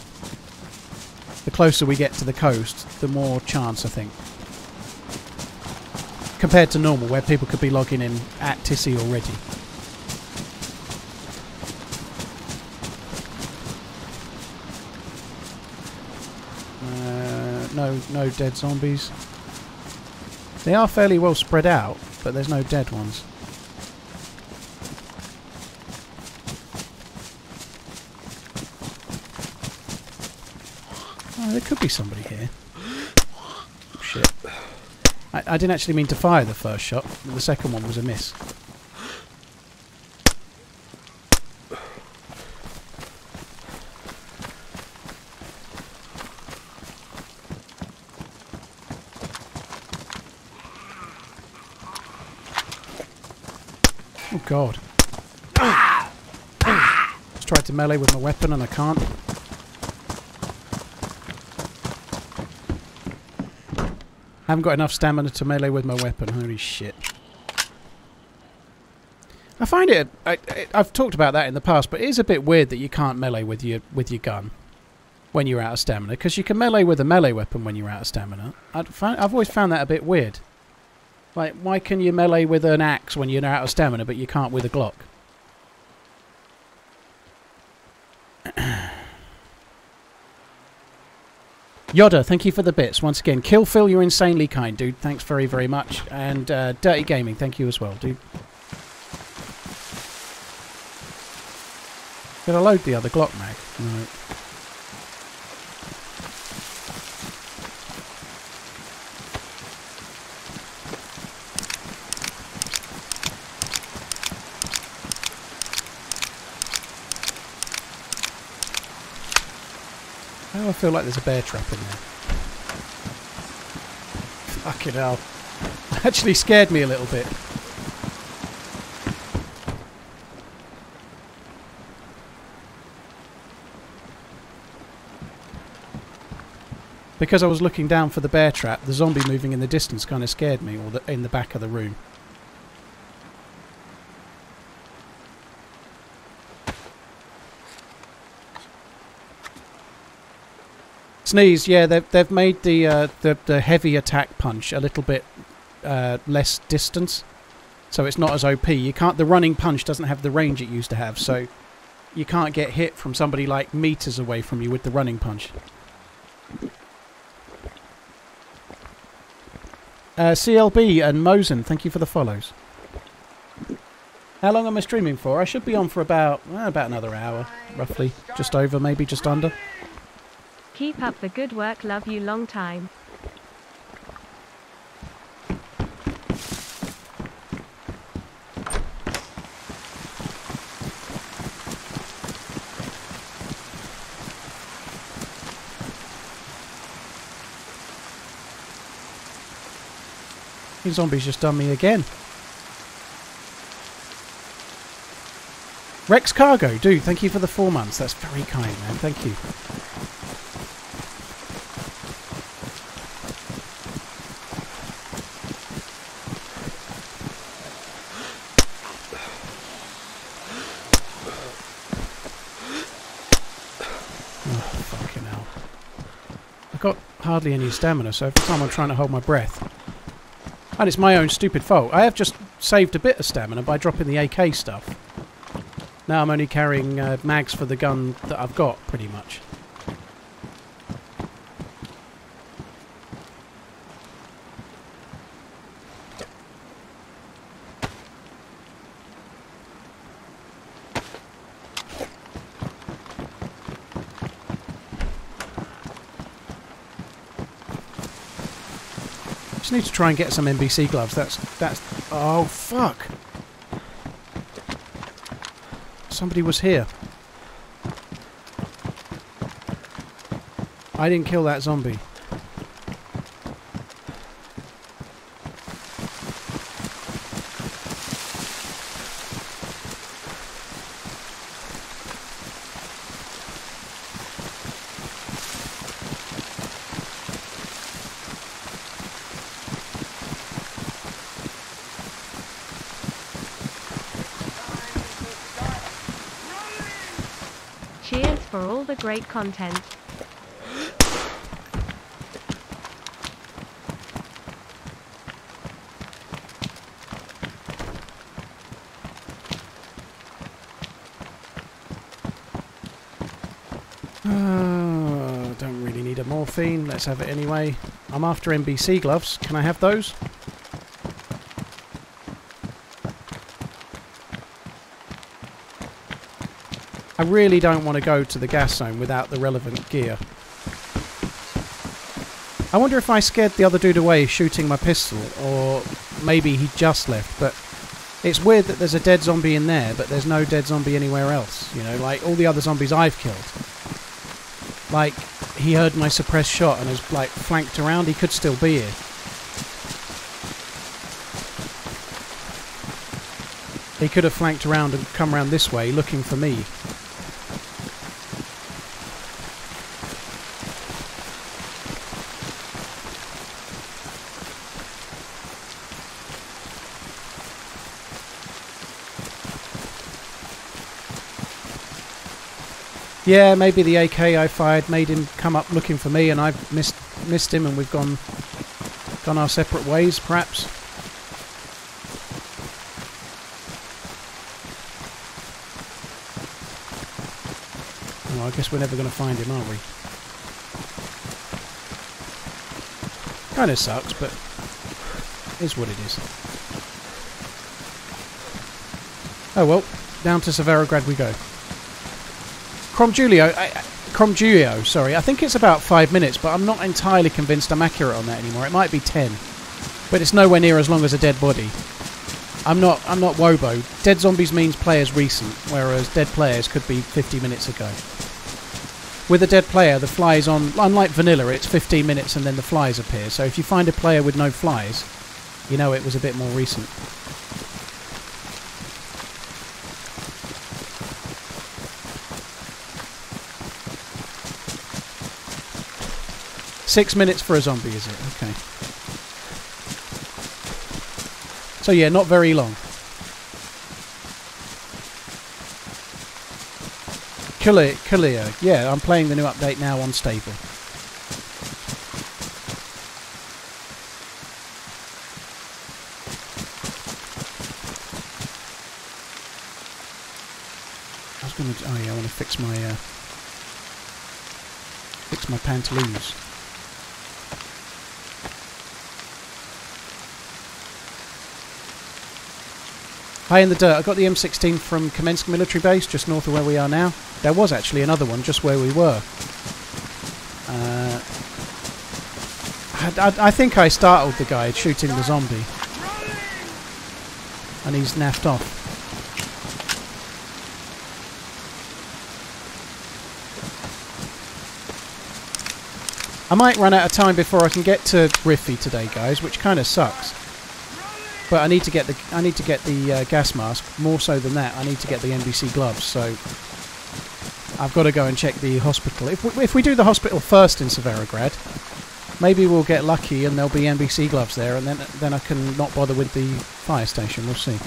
The closer we get to the coast, the more chance I think. Compared to normal, where people could be logging in at Tisy already. Uh, no, no dead zombies. They are fairly well spread out, but there's no dead ones. Could be somebody here. Oh, shit. I, I didn't actually mean to fire the first shot. The second one was a miss. Oh god. Just tried to melee with my weapon and I can't. I haven't got enough stamina to melee with my weapon. Holy shit. I find it. I, I, I've talked about that in the past, but it is a bit weird that you can't melee with your with your gun when you're out of stamina, because you can melee with a melee weapon when you're out of stamina. Find, I've always found that a bit weird. Like, why can you melee with an axe when you're out of stamina, but you can't with a Glock? Yoda, thank you for the bits once again. Kill Phil, you're insanely kind, dude. Thanks very, very much. And uh, Dirty Gaming, thank you as well, dude. Did I load the other Glock mag? I feel like there's a bear trap in there. Fucking hell. Actually scared me a little bit. Because I was looking down for the bear trap, the zombie moving in the distance kind of scared me, or the, in the back of the room. Sneeze, yeah, they've they've made the uh, the the heavy attack punch a little bit uh, less distance, so it's not as OP. You can't the running punch doesn't have the range it used to have, so you can't get hit from somebody like meters away from you with the running punch. Uh, CLB and Mosen, thank you for the follows. How long am I streaming for? I should be on for about about another hour, roughly, just over, maybe just under. Keep up the good work, love you long time. These zombies just done me again. Rex Cargo, dude, thank you for the four months. That's very kind, man. Thank you. Oh, fucking hell. I've got hardly any stamina, so every time I'm trying to hold my breath. And it's my own stupid fault. I have just saved a bit of stamina by dropping the AK stuff. Now I'm only carrying uh, mags for the gun that I've got, pretty much. Need to try and get some NBC gloves. That's that's. Oh fuck! Somebody was here. I didn't kill that zombie. Cheers for all the great content. Uh, don't really need a morphine. Let's have it anyway. I'm after NBC gloves. Can I have those? I really don't want to go to the gas zone without the relevant gear. I wonder if I scared the other dude away shooting my pistol, or maybe he just left, but it's weird that there's a dead zombie in there, but there's no dead zombie anywhere else. You know, like all the other zombies I've killed. Like, he heard my suppressed shot and has, like, flanked around. He could still be here. He could have flanked around and come around this way looking for me. Yeah, maybe the AK I fired made him come up looking for me, and I've missed missed him, and we've gone gone our separate ways, perhaps. Well, I guess we're never going to find him, are we? Kind of sucks, but is what it is. Oh well, down to Severograd we go. Crom Julio, Crom Julio, sorry. I think it's about five minutes, but I'm not entirely convinced I'm accurate on that anymore. It might be ten, but it's nowhere near as long as a dead body. I'm not. I'm not Wobo. Dead zombies means players recent, whereas dead players could be 50 minutes ago. With a dead player, the flies on. Unlike vanilla, it's 15 minutes and then the flies appear. So if you find a player with no flies, you know it was a bit more recent. Six minutes for a zombie, is it? Okay. So yeah, not very long. Kalia, Kalia, yeah, I'm playing the new update now on stable. I was gonna, oh yeah, I want to fix my, uh, fix my pantaloons. High in the dirt. I got the M16 from Kamensk military base, just north of where we are now. There was actually another one just where we were. Uh, I, I, I think I startled the guy shooting the zombie. And he's naffed off. I might run out of time before I can get to Rify today, guys, which kind of sucks. But I need to get the I need to get the uh, gas mask. More so than that, I need to get the NBC gloves. So I've got to go and check the hospital. If we, if we do the hospital first in Severograd, maybe we'll get lucky and there'll be NBC gloves there, and then then I can not bother with the fire station. We'll see.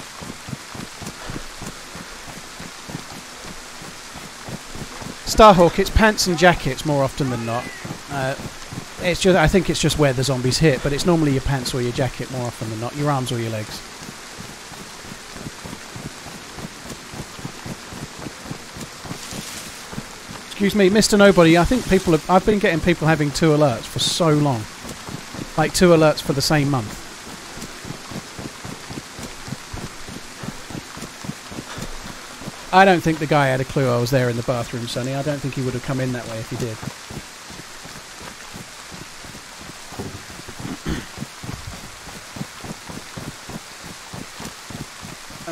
Starhawk, it's pants and jackets more often than not. Uh, it's just I think it's just where the zombies hit, but it's normally your pants or your jacket more often than not, your arms or your legs. Excuse me, Mr. Nobody. I think people have. I've been getting people having two alerts for so long, like two alerts for the same month. I don't think the guy had a clue I was there in the bathroom, Sonny. I don't think he would have come in that way if he did.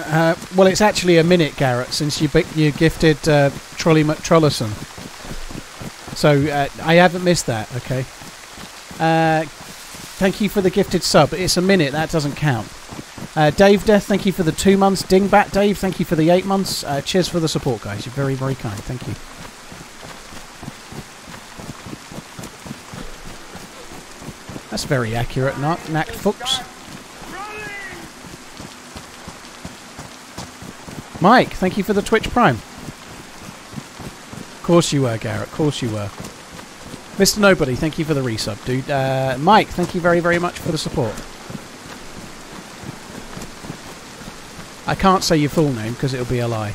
Uh, well, it's actually a minute, Garrett, since you you gifted uh, Trolley McTrollerson. So uh, I haven't missed that. Okay. Uh, thank you for the gifted sub. It's a minute. That doesn't count. Uh, Dave Death, thank you for the two months. Dingbat Dave, thank you for the eight months. Uh, cheers for the support, guys. You're very, very kind. Thank you. That's very accurate, not Nact Fuchs. Mike, thank you for the Twitch Prime. Of course you were, Garrett. Of course you were. Mr. Nobody, thank you for the resub, dude. Uh, Mike, thank you very, very much for the support. I can't say your full name because it'll be a lie.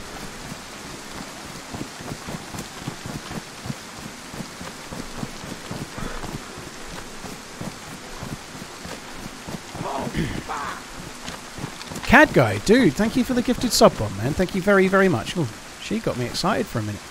Cad guy, dude, thank you for the gifted sub bomb, man. Thank you very, very much. Ooh, she got me excited for a minute.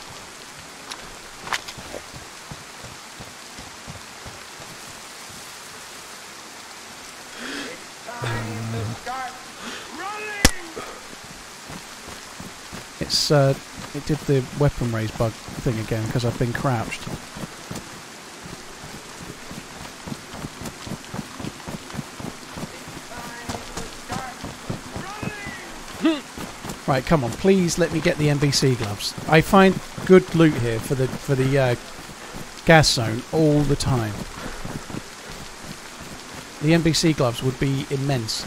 It's uh, it did the weapon raise bug thing again because I've been crouched. Right, come on, please let me get the NBC gloves. I find good loot here for the for the uh, gas zone all the time. The NBC gloves would be immense.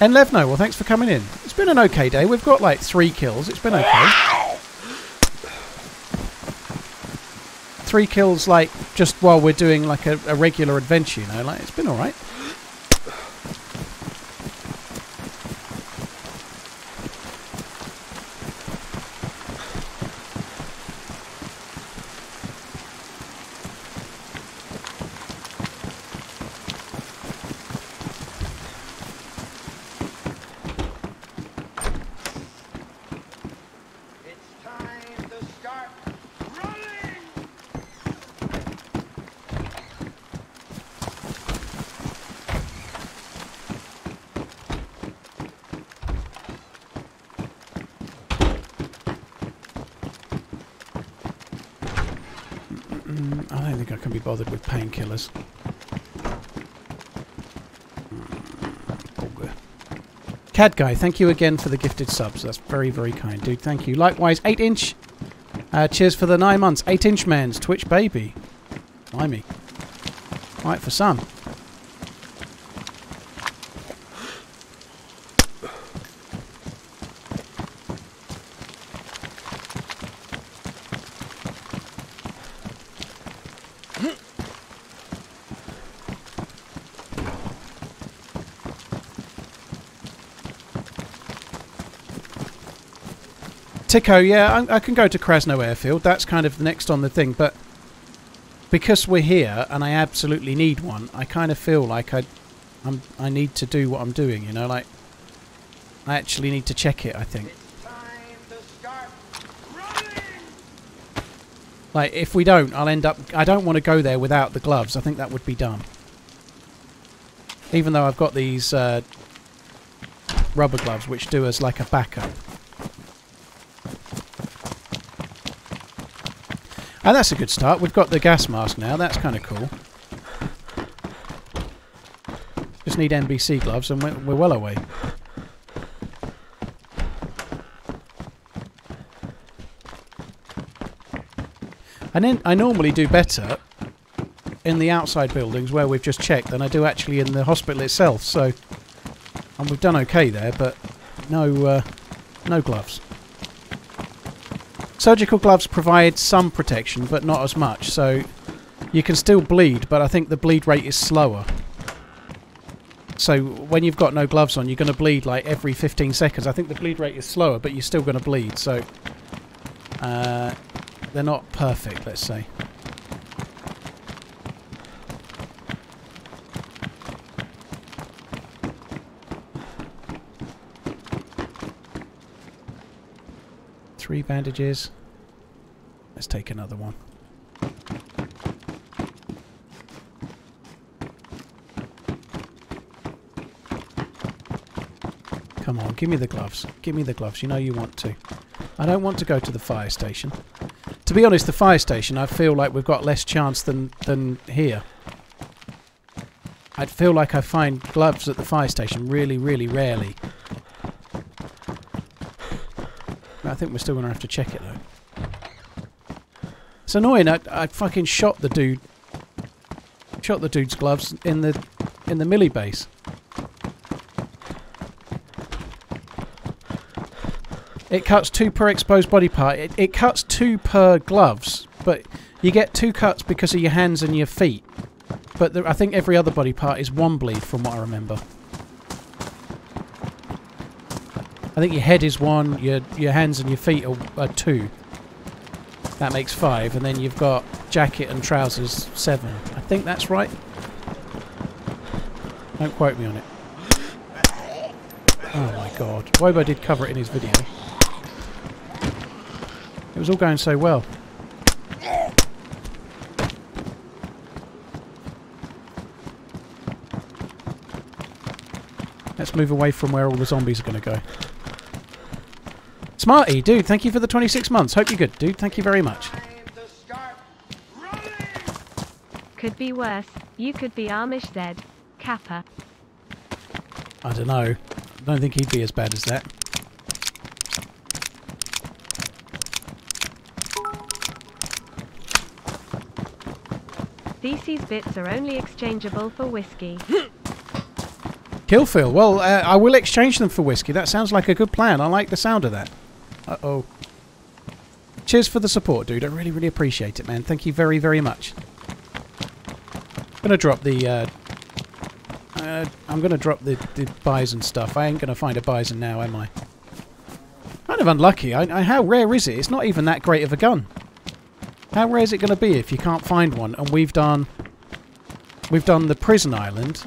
And Levno, well, thanks for coming in. It's been an okay day. We've got like three kills. It's been okay. Three kills, like just while we're doing like a, a regular adventure, you know. Like it's been all right. It's time to start running! Mm, I don't think I can be bothered with painkillers. Bugger. Guy, thank you again for the gifted subs. That's very, very kind, dude. Thank you. Likewise, eight inch. Uh, cheers for the nine months. Eight inch man's Twitch baby. Blimey. Right for some. Tico, yeah, I, I can go to Krasno Airfield. That's kind of the next on the thing, but because we're here and I absolutely need one, I kind of feel like I, I'm, I need to do what I'm doing. You know, like I actually need to check it. I think. Like if we don't, I'll end up. I don't want to go there without the gloves. I think that would be dumb. Even though I've got these uh, rubber gloves, which do as like a backup. And that's a good start. We've got the gas mask now. That's kind of cool. Just need NBC gloves, and we're, we're well away. And then I normally do better in the outside buildings where we've just checked than I do actually in the hospital itself. So, and we've done okay there, but no, uh, no gloves. Surgical gloves provide some protection, but not as much. So, you can still bleed, but I think the bleed rate is slower. So when you've got no gloves on, you're going to bleed like every 15 seconds. I think the bleed rate is slower, but you're still going to bleed. So uh, they're not perfect, let's say. Three bandages. Let's take another one. Come on, give me the gloves. Give me the gloves. You know you want to. I don't want to go to the fire station. To be honest, the fire station, I feel like we've got less chance than, than here. I feel like I find gloves at the fire station really, really rarely. I think we're still going to have to check it, though. It's annoying. I, I fucking shot the dude. Shot the dude's gloves in the in the millie base. It cuts two per exposed body part. It, it cuts two per gloves, but you get two cuts because of your hands and your feet. But the, I think every other body part is one bleed, from what I remember. I think your head is one, your your hands and your feet are, are two. That makes five, and then you've got jacket and trousers seven. I think that's right. Don't quote me on it. Oh my god. Wobo did cover it in his video. It was all going so well. Let's move away from where all the zombies are going to go. Smarty, dude, thank you for the 26 months. Hope you're good, dude. Thank you very much. Time to start running. Could be worse. You could be Amish Zed. Kappa. I don't know. I don't think he'd be as bad as that. Theses bits are only exchangeable for whiskey. Killphil, well, uh, I will exchange them for whiskey. That sounds like a good plan. I like the sound of that. Uh-oh. Cheers for the support, dude. I really, really appreciate it, man. Thank you very, very much. gonna drop the, uh... uh I'm gonna drop the, the Bizon stuff. I ain't gonna find a Bizon now, am I? Kind of unlucky. I, I, how rare is it? It's not even that great of a gun. How rare is it gonna be if you can't find one? And we've done... We've done the prison island,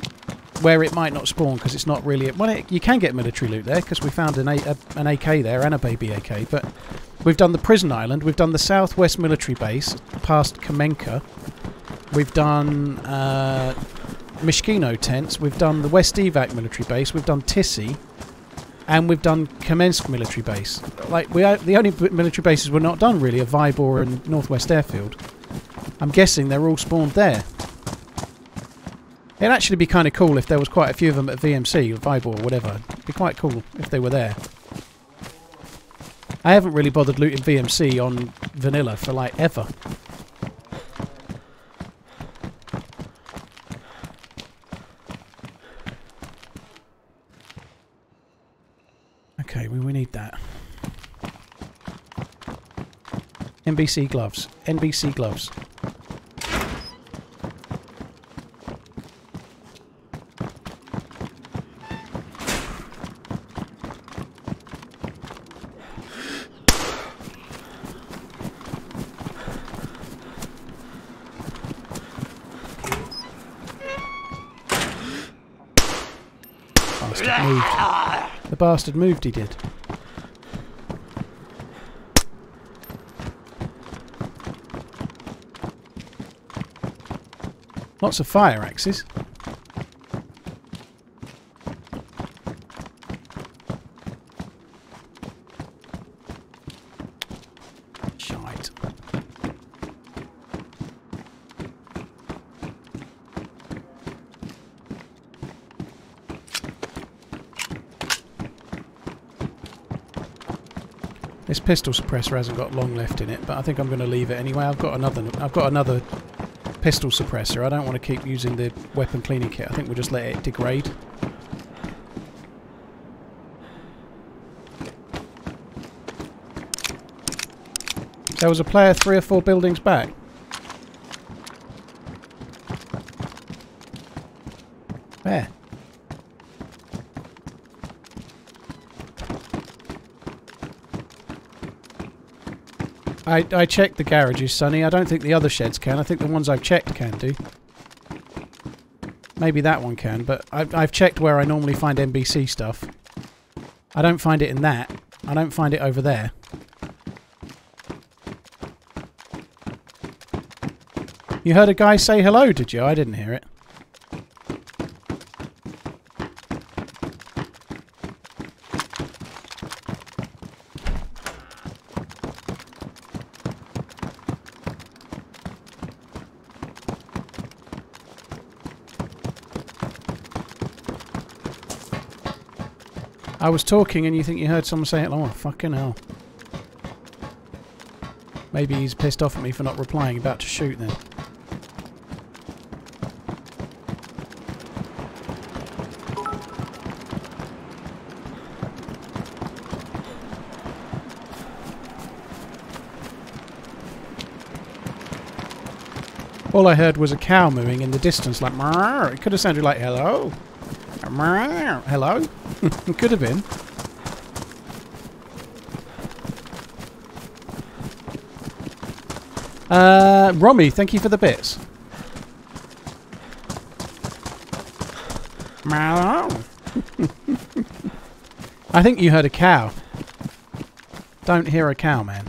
where it might not spawn because it's not really... Well, it, you can get military loot there because we found an, a, a, an AK there and a baby AK, but we've done the prison island, we've done the southwest military base past Kamenka, we've done uh, Myshkino tents, we've done the West Evac military base, we've done Tisy, and we've done Kamensk military base. Like, we are, the only military bases we're not done really are Vybor and Northwest Airfield. I'm guessing they're all spawned there. It'd actually be kind of cool if there was quite a few of them at VMC or Vybor or whatever. It'd be quite cool if they were there. I haven't really bothered looting VMC on vanilla for like ever. Okay, we, we need that. NBC gloves. NBC gloves. Bastard moved. The bastard moved, he did. Lots of fire axes. Shite. This pistol suppressor hasn't got long left in it, but I think I'm going to leave it anyway. I've got another. I've got another pistol suppressor. I don't want to keep using the weapon cleaning kit. I think we'll just let it degrade. There was a player three or four buildings back. Where? I, I checked the garages, Sonny. I don't think the other sheds can. I think the ones I've checked can do. Maybe that one can, but I've, I've checked where I normally find NBC stuff. I don't find it in that. I don't find it over there. You heard a guy say hello, did you? I didn't hear it. I was talking and you think you heard someone say it. Oh, fucking hell. Maybe he's pissed off at me for not replying. About to shoot then. All I heard was a cow mooing in the distance, like "Meow." It could have sounded like hello. Meow. Hello? It could have been. Uh, Romy, thank you for the bits. I think you heard a cow. Don't hear a cow, man.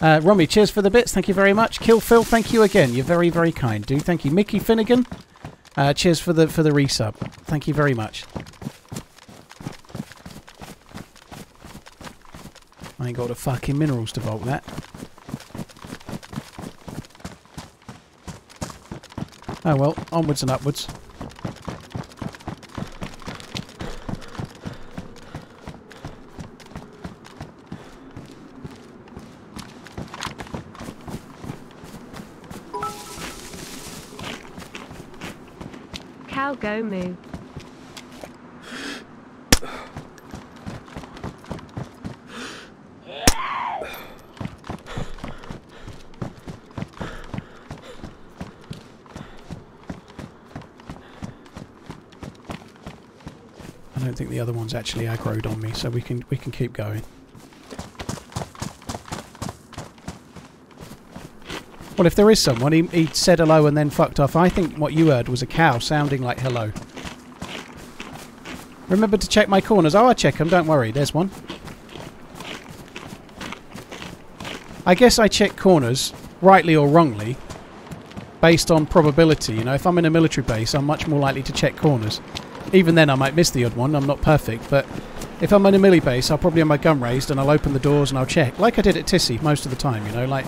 Uh, Romy, cheers for the bits. Thank you very much. Kill Phil, thank you again. You're very, very kind, dude. Thank you. Mickey Finnegan, uh, cheers for the for the resub. Thank you very much. I ain't got the fucking minerals to vault that. Oh well, onwards and upwards. Cow go moo. The other one's actually aggroed on me, so we can we can keep going. Well, if there is someone, he, he said hello and then fucked off. I think what you heard was a cow sounding like hello. Remember to check my corners. Oh, I check them. Don't worry. There's one. I guess I check corners, rightly or wrongly, based on probability. You know, if I'm in a military base, I'm much more likely to check corners. Even then, I might miss the odd one. I'm not perfect, but if I'm in a millie base, I'll probably have my gun raised and I'll open the doors and I'll check, like I did at Tisy most of the time. You know, like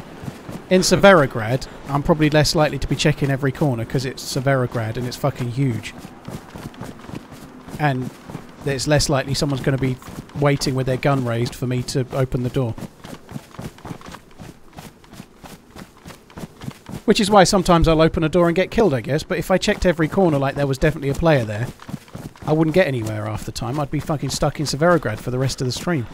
in Severograd, I'm probably less likely to be checking every corner because it's Severograd and it's fucking huge, and it's less likely someone's going to be waiting with their gun raised for me to open the door. Which is why sometimes I'll open a door and get killed, I guess. But if I checked every corner like there was definitely a player there, I wouldn't get anywhere half the time. I'd be fucking stuck in Severograd for the rest of the stream.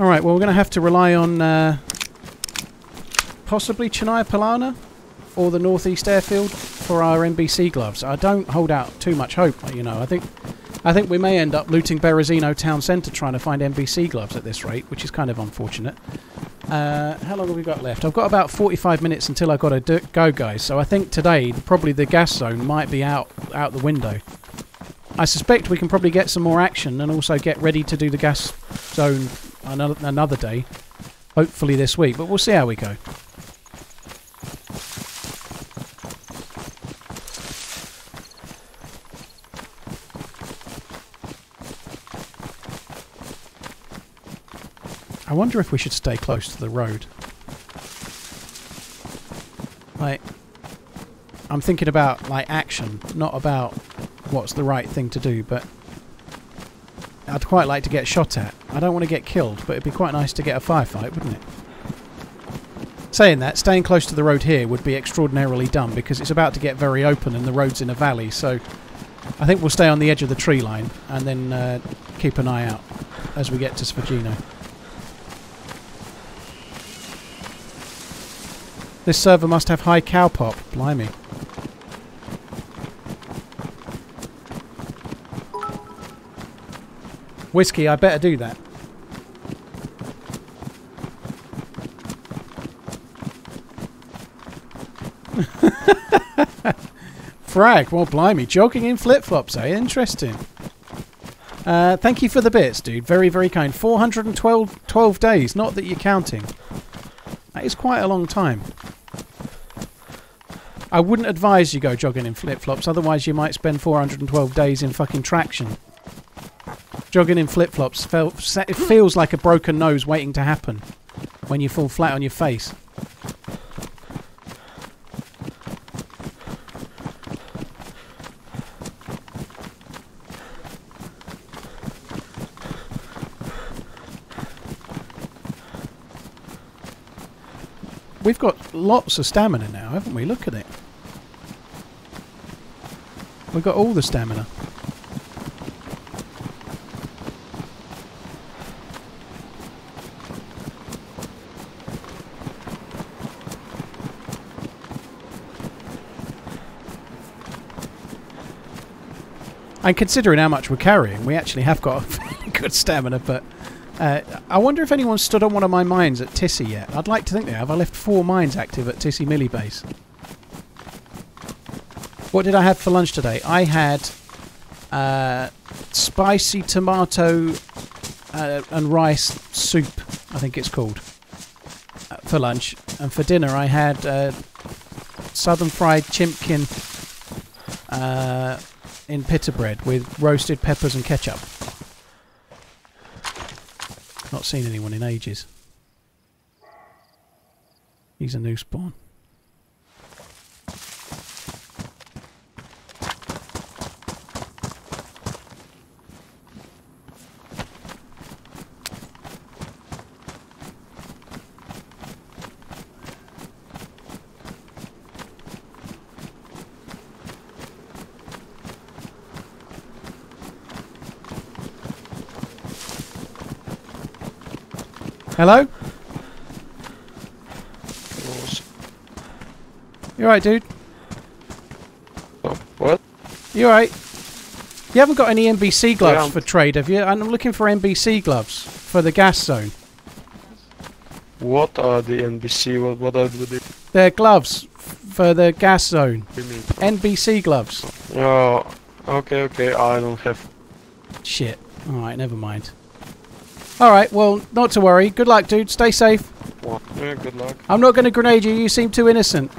Alright, well, we're going to have to rely on uh, possibly Chernaya Polyana or the Northeast Airfield for our NBC gloves. I don't hold out too much hope, you know. I think I think we may end up looting Berezino Town Centre trying to find NBC gloves at this rate, which is kind of unfortunate. Uh, how long have we got left? I've got about 45 minutes until I've got to go, guys. So I think today probably the gas zone might be out out the window. I suspect we can probably get some more action and also get ready to do the gas zone another, another day, hopefully this week. But we'll see how we go. I wonder if we should stay close to the road. Like, I'm thinking about like action, not about what's the right thing to do, but I'd quite like to get shot at. I don't want to get killed, but it'd be quite nice to get a firefight, wouldn't it? Saying that, staying close to the road here would be extraordinarily dumb because it's about to get very open and the road's in a valley, so I think we'll stay on the edge of the tree line and then uh, keep an eye out as we get to Sfagino. This server must have high cow pop. Blimey. Whiskey, I better do that. Frag, well, blimey. Jogging in flip flops, eh? Interesting. Uh, thank you for the bits, dude. Very, very kind. 412 12 days. Not that you're counting. That is quite a long time. I wouldn't advise you go jogging in flip flops, otherwise, you might spend 412 days in fucking traction. Jogging in flip flops it feels like a broken nose waiting to happen when you fall flat on your face. We've got lots of stamina now, haven't we? Look at it. We've got all the stamina. And considering how much we're carrying, we actually have got a good stamina, but uh, I wonder if anyone stood on one of my mines at Tisy yet. I'd like to think they have. I left four mines active at Tisy Millie Base. What did I have for lunch today? I had uh, spicy tomato uh, and rice soup, I think it's called, uh, for lunch. And for dinner, I had uh, southern fried chimpkin uh, in pita bread with roasted peppers and ketchup. Not seen anyone in ages. He's a new spawn. Hello? You alright, dude? Oh, what? You alright? You haven't got any NBC gloves Yeah. for trade, have you? And I'm looking for NBC gloves for the gas zone. What are the NBC? What, what are the... They're gloves for the gas zone. You mean? NBC gloves. Oh, okay, okay. I don't have... Shit. Alright, never mind. Alright, well, not to worry. Good luck, dude. Stay safe. Yeah, good luck. I'm not going to grenade you. You seem too innocent.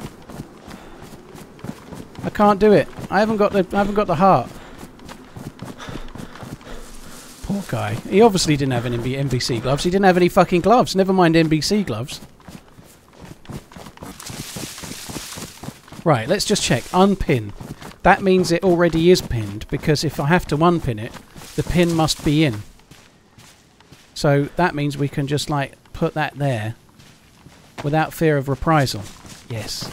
I can't do it. I haven't got the I haven't got the heart. Poor guy. He obviously didn't have any NBC gloves. He didn't have any fucking gloves. Never mind NBC gloves. Right, let's just check. Unpin. That means it already is pinned because if I have to unpin it, the pin must be in. So that means we can just like put that there without fear of reprisal. Yes.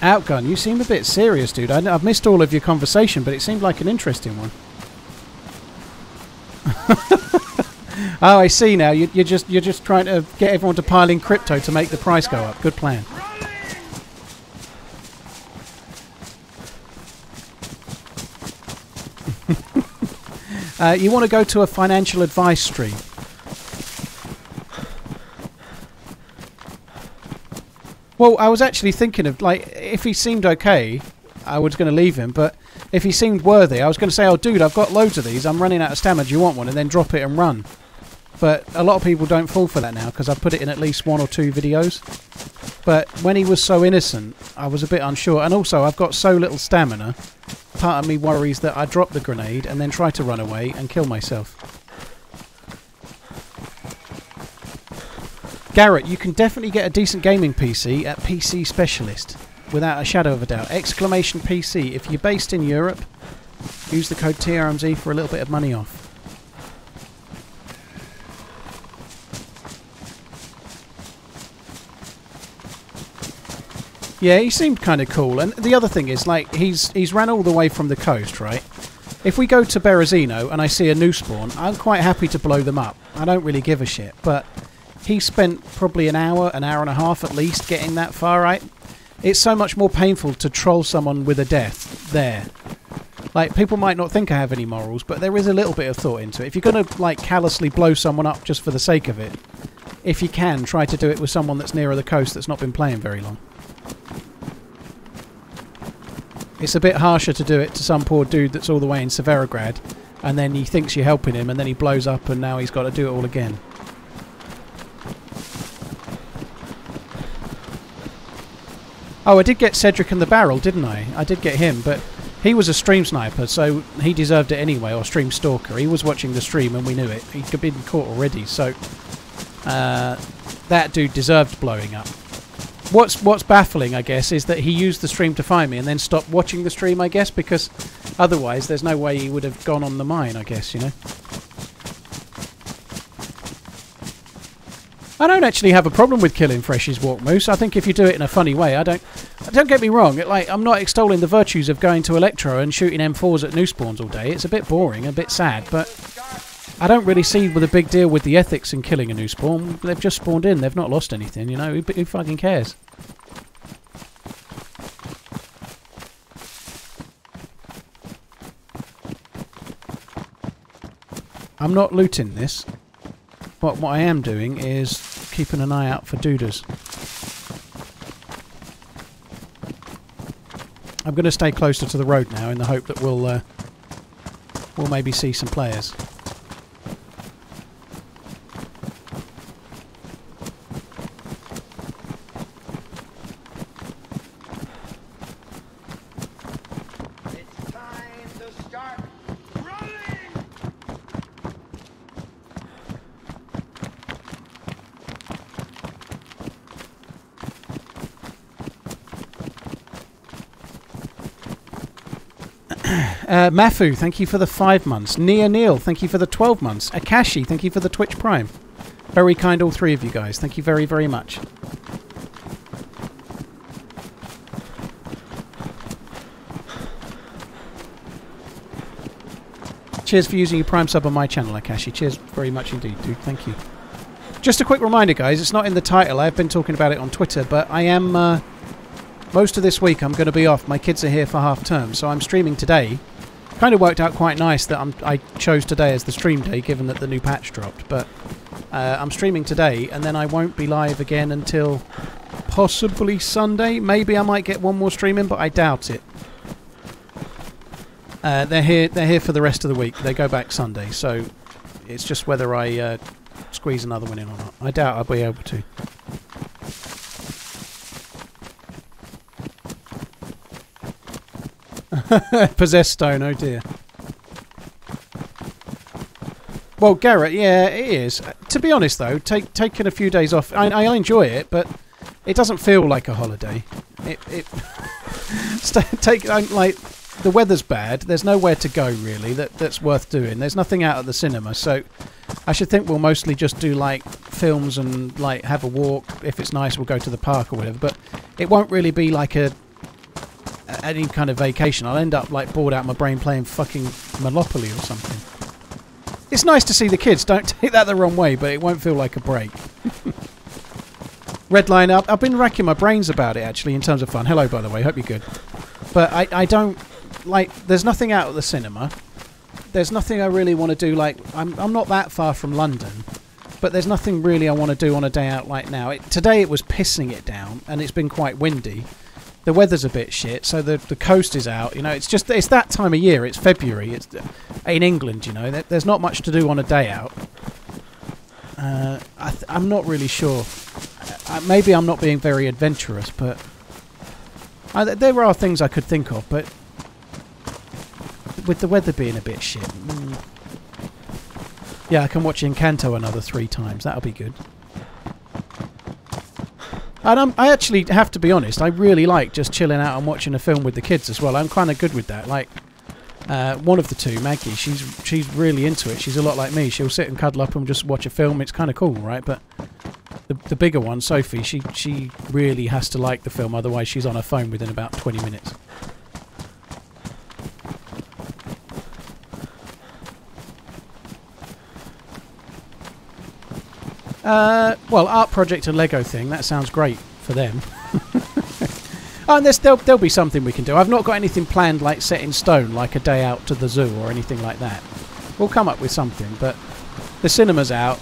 Outgun, you seem a bit serious, dude. I, have missed all of your conversation, but it seemed like an interesting one. oh, I see now. You, you're just you're just trying to get everyone to pile in crypto to make the price go up. Good plan. uh, you want to go to a financial advice stream. Well, I was actually thinking of like if he seemed okay, I was going to leave him. But if he seemed worthy, I was going to say, "Oh, dude, I've got loads of these. I'm running out of stamina. Do you want one?" And then drop it and run. But a lot of people don't fall for that now because I've put it in at least one or two videos. But when he was so innocent, I was a bit unsure. And also, I've got so little stamina. Part of me worries that I drop the grenade and then try to run away and kill myself. Garrett, you can definitely get a decent gaming PC at PC Specialist, without a shadow of a doubt. Exclamation PC. If you're based in Europe, use the code TRMZ for a little bit of money off. Yeah, he seemed kind of cool. And the other thing is, like, he's he's ran all the way from the coast, right? If we go to Berezino and I see a new spawn, I'm quite happy to blow them up. I don't really give a shit. But he spent probably an hour, an hour and a half at least getting that far right. It's so much more painful to troll someone with a death there. Like, people might not think I have any morals, but there is a little bit of thought into it. If you're going to, like, callously blow someone up just for the sake of it, if you can, try to do it with someone that's nearer the coast that's not been playing very long. It's a bit harsher to do it to some poor dude that's all the way in Severograd, and then he thinks you're helping him, and then he blows up, and now he's got to do it all again. Oh, I did get Cedric and the Barrel, didn't I? I did get him, but he was a stream sniper, so he deserved it anyway, or stream stalker. He was watching the stream and we knew it. He'd been caught already, so uh, that dude deserved blowing up. What's what's baffling, I guess, is that he used the stream to find me and then stopped watching the stream, I guess, because otherwise there's no way he would have gone on the mine, I guess, you know? I don't actually have a problem with killing Fresh's walk moose. I think if you do it in a funny way, I don't. Don't get me wrong. Like I'm not extolling the virtues of going to Electro and shooting M4s at new spawns all day. It's a bit boring, a bit sad, but I don't really see with a big deal with the ethics in killing a new spawn. They've just spawned in. They've not lost anything. You know who, who fucking cares? I'm not looting this. But what I am doing is keeping an eye out for dooders. I'm going to stay closer to the road now in the hope that we'll uh, we'll maybe see some players. It's time to start running! Uh, Mafu, thank you for the five months. Nia Neil, thank you for the 12 months. Akashi, thank you for the Twitch Prime. Very kind, all three of you guys. Thank you very, very much. Cheers for using your Prime sub on my channel, Akashi. Cheers very much indeed, dude. Thank you. Just a quick reminder, guys. It's not in the title. I've been talking about it on Twitter, but I am... Uh, most of this week I'm going to be off. My kids are here for half term, so I'm streaming today. Kind of worked out quite nice that I'm, I chose today as the stream day, given that the new patch dropped. But uh, I'm streaming today, and then I won't be live again until possibly Sunday. Maybe I might get one more stream in, but I doubt it. Uh, they're here. They're here for the rest of the week. They go back Sunday, so it's just whether I uh, squeeze another one in or not. I doubt I'll be able to. Possessed stone, oh dear. Well, Garrett, yeah, it is. Uh, To be honest, though, take, taking a few days off, I, I enjoy it, but it doesn't feel like a holiday. It, it take uh, like the weather's bad. There's nowhere to go really that that's worth doing. There's nothing out at the cinema, so I should think we'll mostly just do like films and like have a walk. If it's nice, we'll go to the park or whatever. But it won't really be like a- any kind of vacation. I'll end up like bored out my brain playing fucking Monopoly or something. It's nice to see the kids. Don't take that the wrong way, but it won't feel like a break. Redline up. I've been racking my brains about it actually in terms of fun. Hello, by the way. Hope you're good. But I, I don't like. There's nothing out at the cinema. There's nothing I really want to do. Like I'm I'm not that far from London, but there's nothing really I want to do on a day out like now. It, today it was pissing it down, and it's been quite windy. The weather's a bit shit, so the the coast is out. You know, it's just it's that time of year. It's February. It's in England. You know, there, there's not much to do on a day out. Uh, I I'm not really sure. Uh, maybe I'm not being very adventurous, but I, th- there are things I could think of. But with the weather being a bit shit, mm. yeah, I can watch Encanto another three times. That'll be good. And I'm, I actually have to be honest. I really like just chilling out and watching a film with the kids as well. I'm kind of good with that. Like uh, one of the two, Maggie, she's she's really into it. She's a lot like me. She'll sit and cuddle up and just watch a film. It's kind of cool, right? But the the bigger one, Sophie, she she really has to like the film. Otherwise, she's on her phone within about 20 minutes. Uh, well, art project and Lego thing. That sounds great for them. oh, and there'll, there'll be something we can do. I've not got anything planned like set in stone, like a day out to the zoo or anything like that. We'll come up with something, but the cinema's out.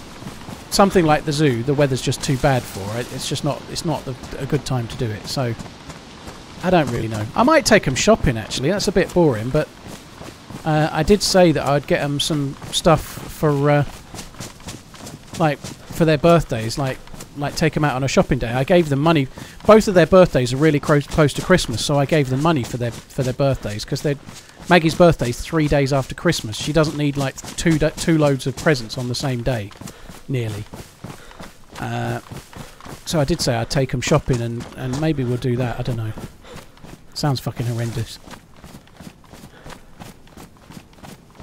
Something like the zoo, the weather's just too bad for it. It's just not. It's not the, a good time to do it. So I don't really know. I might take them shopping. Actually, that's a bit boring, but uh, I did say that I'd get them some stuff for uh, like for their birthdays, like like take them out on a shopping day. I gave them money. Both of their birthdays are really close, close to Christmas, so I gave them money for their for their birthdays because they Maggie's birthday's three days after Christmas. She doesn't need like two two loads of presents on the same day, nearly. Uh, so I did say I'd take them shopping, and and maybe we'll do that. I don't know. Sounds fucking horrendous.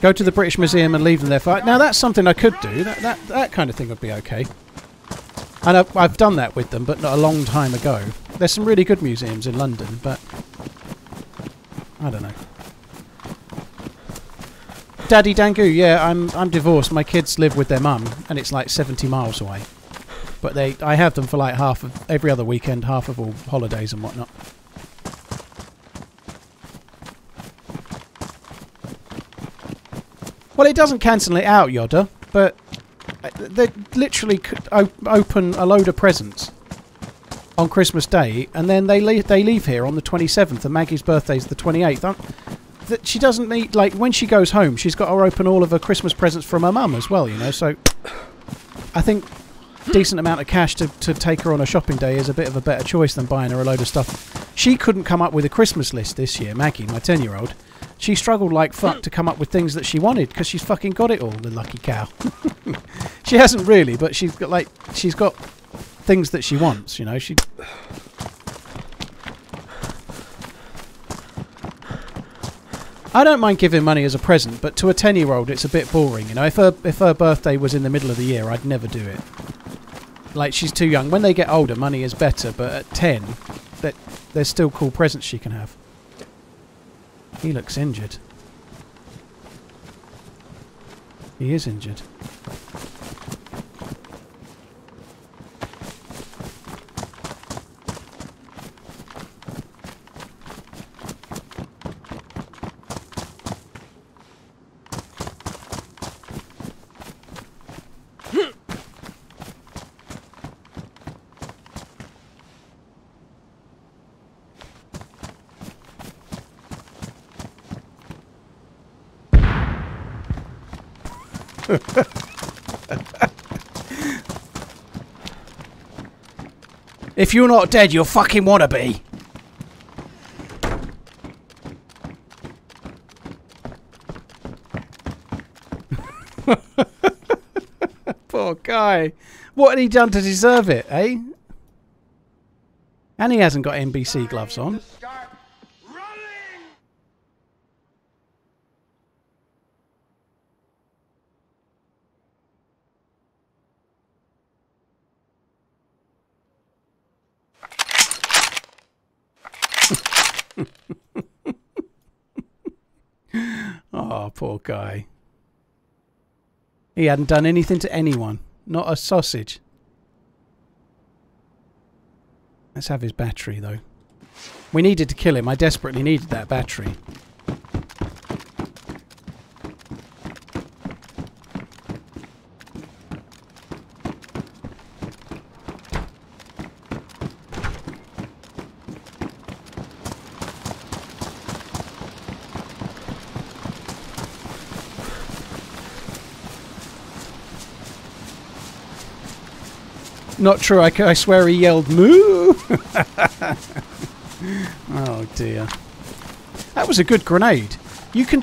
Go to the British Museum and leave them there for. Now that's something I could do. That that that kind of thing would be okay. And I've, I've done that with them, but not a long time ago. There's some really good museums in London, but I don't know. Daddy Dangu, yeah, I'm I'm divorced. My kids live with their mum, and it's like 70 miles away. But they, I have them for like half of every other weekend, half of all holidays and whatnot. Well, it doesn't cancel it out, Yoda, but uh, they literally could open a load of presents on Christmas Day, and then they leave, they leave here on the 27th, and Maggie's birthday's the 28th. Um, that she doesn't need like when she goes home, she's got to open all of her Christmas presents from her mum as well, you know. So I think decent amount of cash to, to take her on a shopping day is a bit of a better choice than buying her a load of stuff. She couldn't come up with a Christmas list this year, Maggie, my 10 year old. She struggled like fuck to come up with things that she wanted because she's fucking got it all, the lucky cow. she hasn't really, but she's got like she's got things that she wants, you know. She I don't mind giving money as a present, but to a ten-year-old, it's a bit boring. You know, if her if her birthday was in the middle of the year, I'd never do it. Like she's too young. When they get older, money is better, but at ten, that there's still cool presents she can have. He looks injured. He is injured. if you're not dead, you'll fucking wanna be. Poor guy. What had he done to deserve it, eh? And he hasn't got NBC gloves on. Poor guy. He hadn't done anything to anyone. Not a sausage. Let's have his battery, though. We needed to kill him. I desperately needed that battery. Not true. I swear he yelled moo. oh dear. That was a good grenade. You can.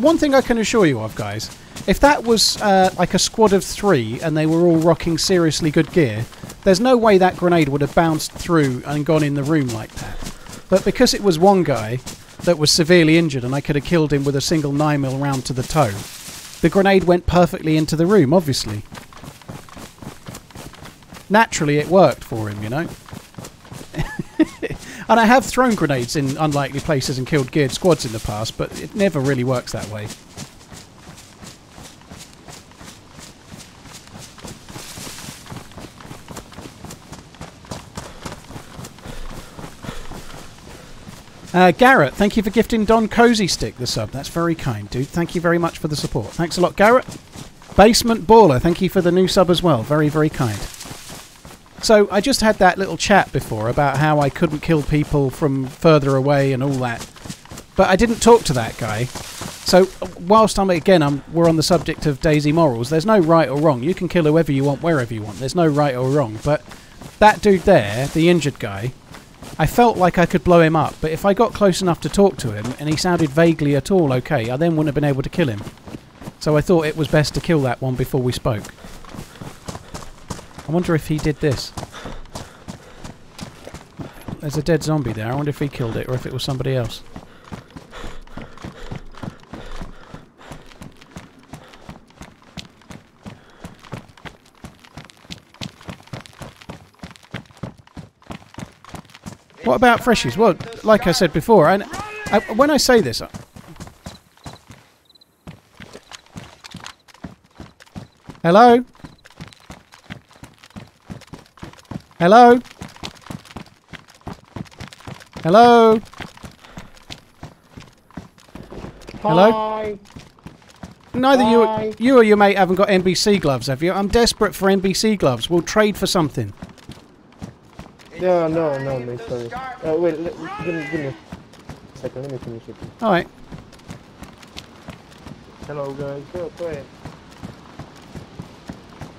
One thing I can assure you of, guys. If that was uh, like a squad of three and they were all rocking seriously good gear, there's no way that grenade would have bounced through and gone in the room like that. But because it was one guy that was severely injured and I could have killed him with a single 9mm round to the toe, the grenade went perfectly into the room, obviously naturally it worked for him, you know. and I have thrown grenades in unlikely places and killed geared squads in the past, but it never really works that way. Uh, Garrett, thank you for gifting Don Cozy Stick the sub. That's very kind, dude. Thank you very much for the support. Thanks a lot, Garrett. Basement Baller, thank you for the new sub as well. Very, very kind. So I just had that little chat before about how I couldn't kill people from further away and all that, but I didn't talk to that guy. So whilst I'm again, I'm, we're on the subject of DayZ morals. There's no right or wrong. You can kill whoever you want, wherever you want. There's no right or wrong. But that dude there, the injured guy, I felt like I could blow him up. But if I got close enough to talk to him and he sounded vaguely at all okay, I then wouldn't have been able to kill him. So I thought it was best to kill that one before we spoke. I wonder if he did this. There's a dead zombie there. I wonder if he killed it or if it was somebody else. What about freshies? Well, like I said before, and I, when I say this, I- hello, hello, hello, hello. Hi. Neither Hi. you, you or your mate haven't got NBC gloves, have you? I'm desperate for NBC gloves. We'll trade for something. No, no, no, mate, sorry. Uh, wait, let, give, me, give me a second, let me finish it. All right. Hello, guys. Go, go ahead.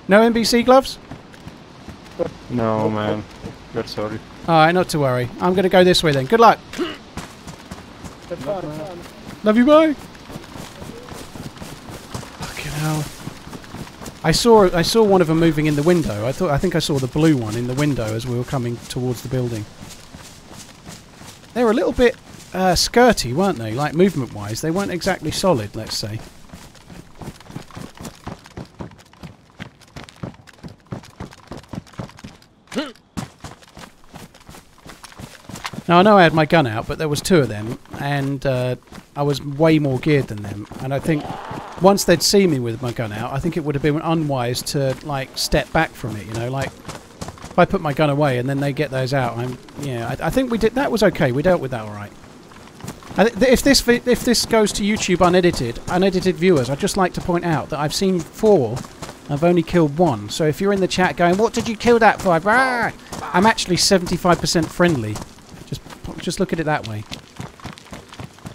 No NBC gloves? No, man. Good, sorry. All right, not to worry. I'm going to go this way then. Good luck. Fun, fun. Love you, bye. Fucking hell. I saw I saw one of them moving in the window. I thought I think I saw the blue one in the window as we were coming towards the building. They were a little bit uh, skirty, weren't they? Like movement wise, they weren't exactly solid. Let's say. Now I know I had my gun out, but there was two of them, and uh, I was way more geared than them. And I think once they'd see me with my gun out, I think it would have been unwise to like step back from it. You know, like if I put my gun away and then they get those out, I'm yeah. I, I think we did that was okay. We dealt with that all right. Th- if this if this goes to YouTube unedited, unedited viewers, I'd just like to point out that I've seen four. I've only killed one. So if you're in the chat going, "What did you kill that for?" Rah! I'm actually 75% friendly. Just just look at it that way.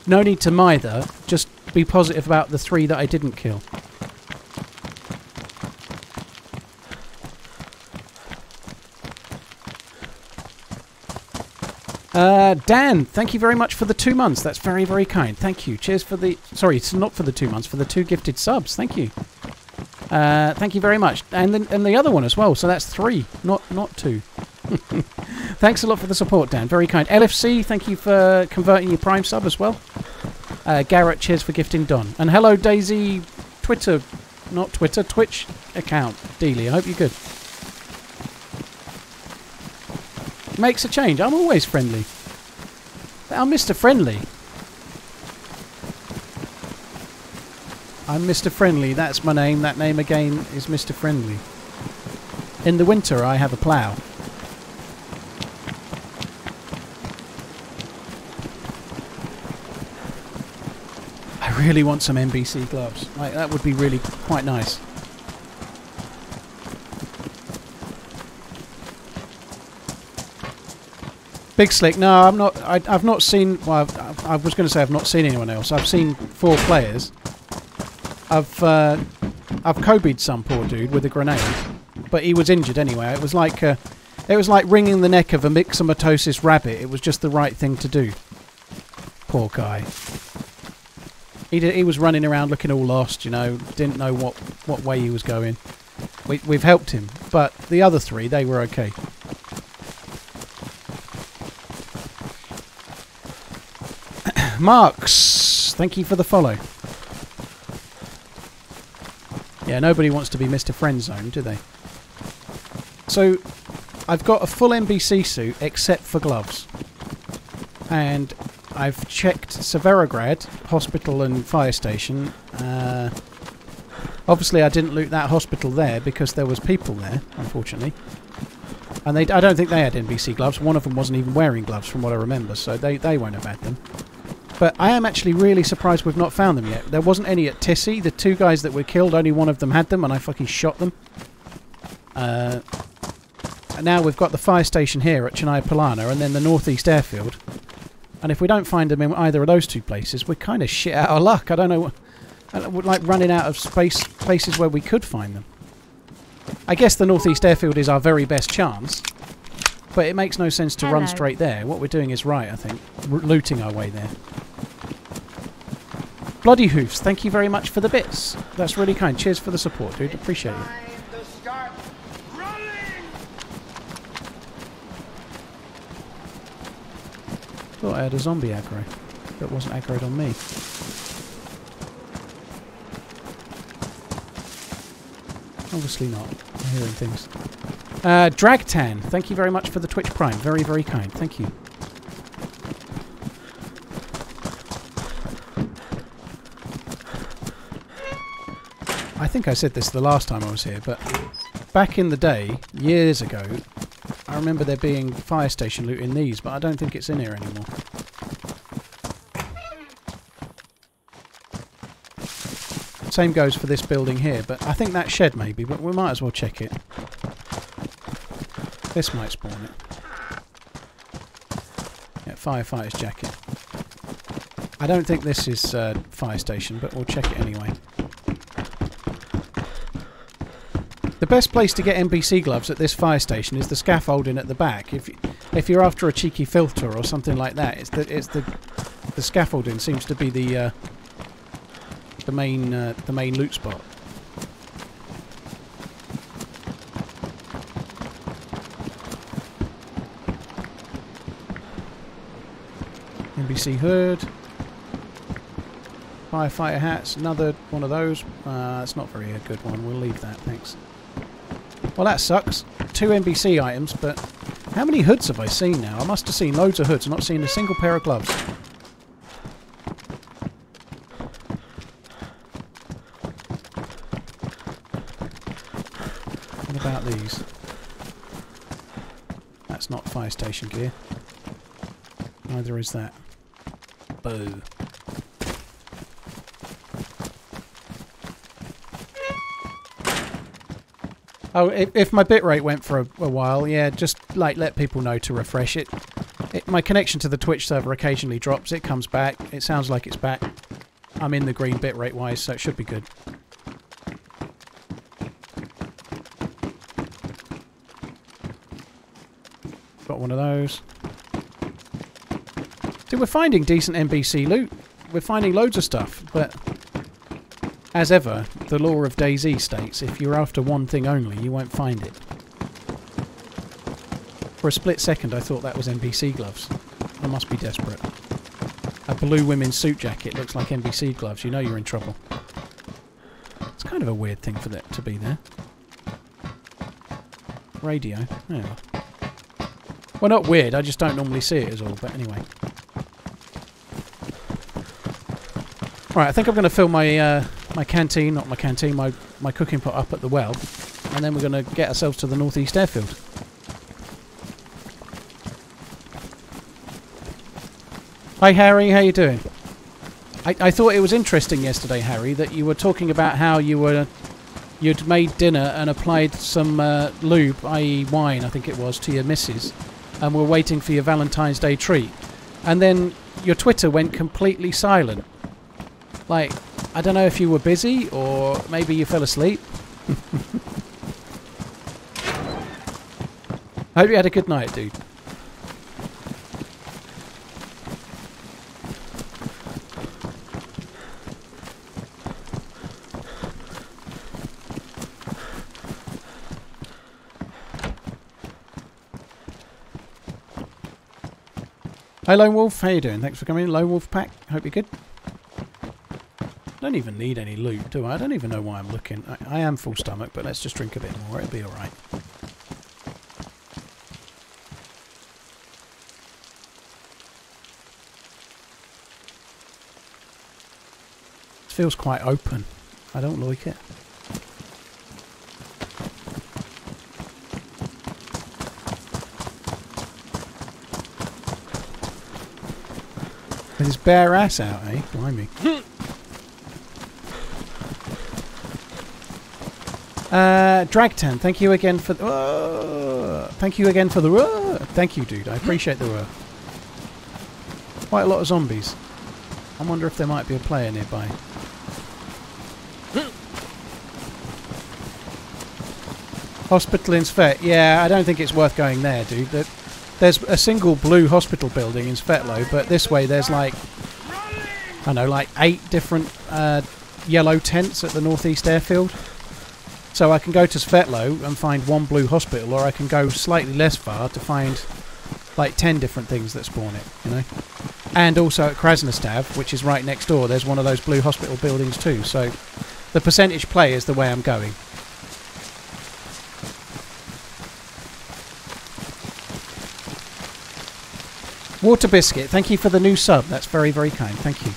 No need to mither. Just be positive about the three that I didn't kill. Uh, Dan, thank you very much for the two months. That's very, very kind. Thank you. Cheers for the. Sorry, it's not for the two months, for the two gifted subs. Thank you. Uh, thank you very much, and the, and the other one as well. So that's three, not not two. Thanks a lot for the support, Dan. Very kind. LFC, thank you for converting your Prime sub as well. Uh, Garrett, cheers for gifting Don. And hello, Daisy, Twitter, not Twitter, Twitch account. Dealey, I hope you're good. Makes a change. I'm always friendly. I'm Mr. Friendly. I'm Mr. Friendly. That's my name. That name again is Mr. Friendly. In the winter, I have a plough. I really want some NBC gloves. Like that would be really quite nice. Big Slick. No, I'm not. I, I've not seen. Well, I've, I was going to say I've not seen anyone else. I've seen four players. I've uh, I've Kobe'd some poor dude with a grenade, but he was injured anyway. It was like uh, it was like wringing the neck of a myxomatosis rabbit. It was just the right thing to do. Poor guy. He did, he was running around looking all lost. You know, didn't know what what way he was going. We, we've helped him, but the other three they were okay. Marks, thank you for the follow. Yeah, nobody wants to be Mr. Friend Zone, do they? So, I've got a full NBC suit except for gloves. And I've checked Severograd Hospital and Fire Station. Uh, obviously, I didn't loot that hospital there because there was people there, unfortunately. And they, I don't think they had NBC gloves. One of them wasn't even wearing gloves, from what I remember, so they, they won't have had them. But I am actually really surprised we've not found them yet. There wasn't any at Tisy. The two guys that were killed, only one of them had them, and I fucking shot them. Uh, and now we've got the fire station here at Chernaya Polyana, and then the northeast airfield. And if we don't find them in either of those two places, we're kind of shit out of luck. I don't know. We're like running out of space places where we could find them. I guess the northeast airfield is our very best chance. But it makes no sense to run straight there. What we're doing is right, I think. R- looting our way there. Bloody Hoofs, thank you very much for the bits. That's really kind. Cheers for the support, dude. Appreciate it. Thought I had a zombie aggro. That wasn't aggroed on me. Obviously not. I'm hearing things. Uh, Dragtan, thank you very much for the Twitch Prime. Very, very kind. Thank you. I think I said this the last time I was here, but back in the day, years ago, I remember there being fire station loot in these, but I don't think it's in here anymore. Same goes for this building here, but I think that shed maybe, but we might as well check it. This might spawn it. Yeah, firefighter's jacket. I don't think this is uh, fire station, but we'll check it anyway. The best place to get NBC gloves at this fire station is the scaffolding at the back. If if you're after a cheeky filter or something like that, it's the it's the the scaffolding seems to be the uh, the main uh, the main loot spot. NBC hood. Firefighter hats, another one of those. Uh, it's not very a good one. We'll leave that, thanks. Well, that sucks. Two NBC items, but how many hoods have I seen now? I must have seen loads of hoods. Not seen a single pair of gloves. What about these? That's not fire station gear. Neither is that. Boo. Oh, if, if my bitrate went for a, a while, yeah, just like let people know to refresh it. it. My connection to the Twitch server occasionally drops. It comes back. It sounds like it's back. I'm in the green bitrate wise, so it should be good. Got one of those. Dude, we're finding decent NBC loot. We're finding loads of stuff, but as ever, the law of DayZ states if you're after one thing only, you won't find it. For a split second, I thought that was NBC gloves. I must be desperate. A blue women's suit jacket looks like NBC gloves. You know you're in trouble. It's kind of a weird thing for that to be there. Radio. Well, not weird. I just don't normally see it as all. But anyway. Right, I think I'm going to fill my uh, my canteen, not my canteen, my my cooking pot up at the well, and then we're going to get ourselves to the northeast airfield. Hi Harry, how you doing? I, I thought it was interesting yesterday, Harry, that you were talking about how you were you'd made dinner and applied some uh, lube, i.e. wine, I think it was, to your missus, and were waiting for your Valentine's Day treat, and then your Twitter went completely silent. Like, I don't know if you were busy or maybe you fell asleep. I hope you had a good night, dude. Hey Lone Wolf, how you doing? Thanks for coming in, Lone Wolf Pack. Hope you're good. Don't even need any loot, do I? I don't even know why I'm looking. I, I am full stomach, but let's just drink a bit more. It'll be alright. It feels quite open. I don't like it. With his bare ass out, eh? Blimey. Uh, Dragtan, thank you again for the. Uh, thank you again for the. Uh, thank you, dude. I appreciate the. Uh, quite a lot of zombies. I wonder if there might be a player nearby. Hospital in Svet. Yeah, I don't think it's worth going there, dude. There's a single blue hospital building in Svetlo, but this way there's like, I don't know, like eight different uh, yellow tents at the northeast airfield. So I can go to Svetlo and find one blue hospital, or I can go slightly less far to find like ten different things that spawn it, you know. And also at Krasnostav, which is right next door, there's one of those blue hospital buildings too. So the percentage play is the way I'm going. Water Biscuit, thank you for the new sub. That's very, very kind. Thank you.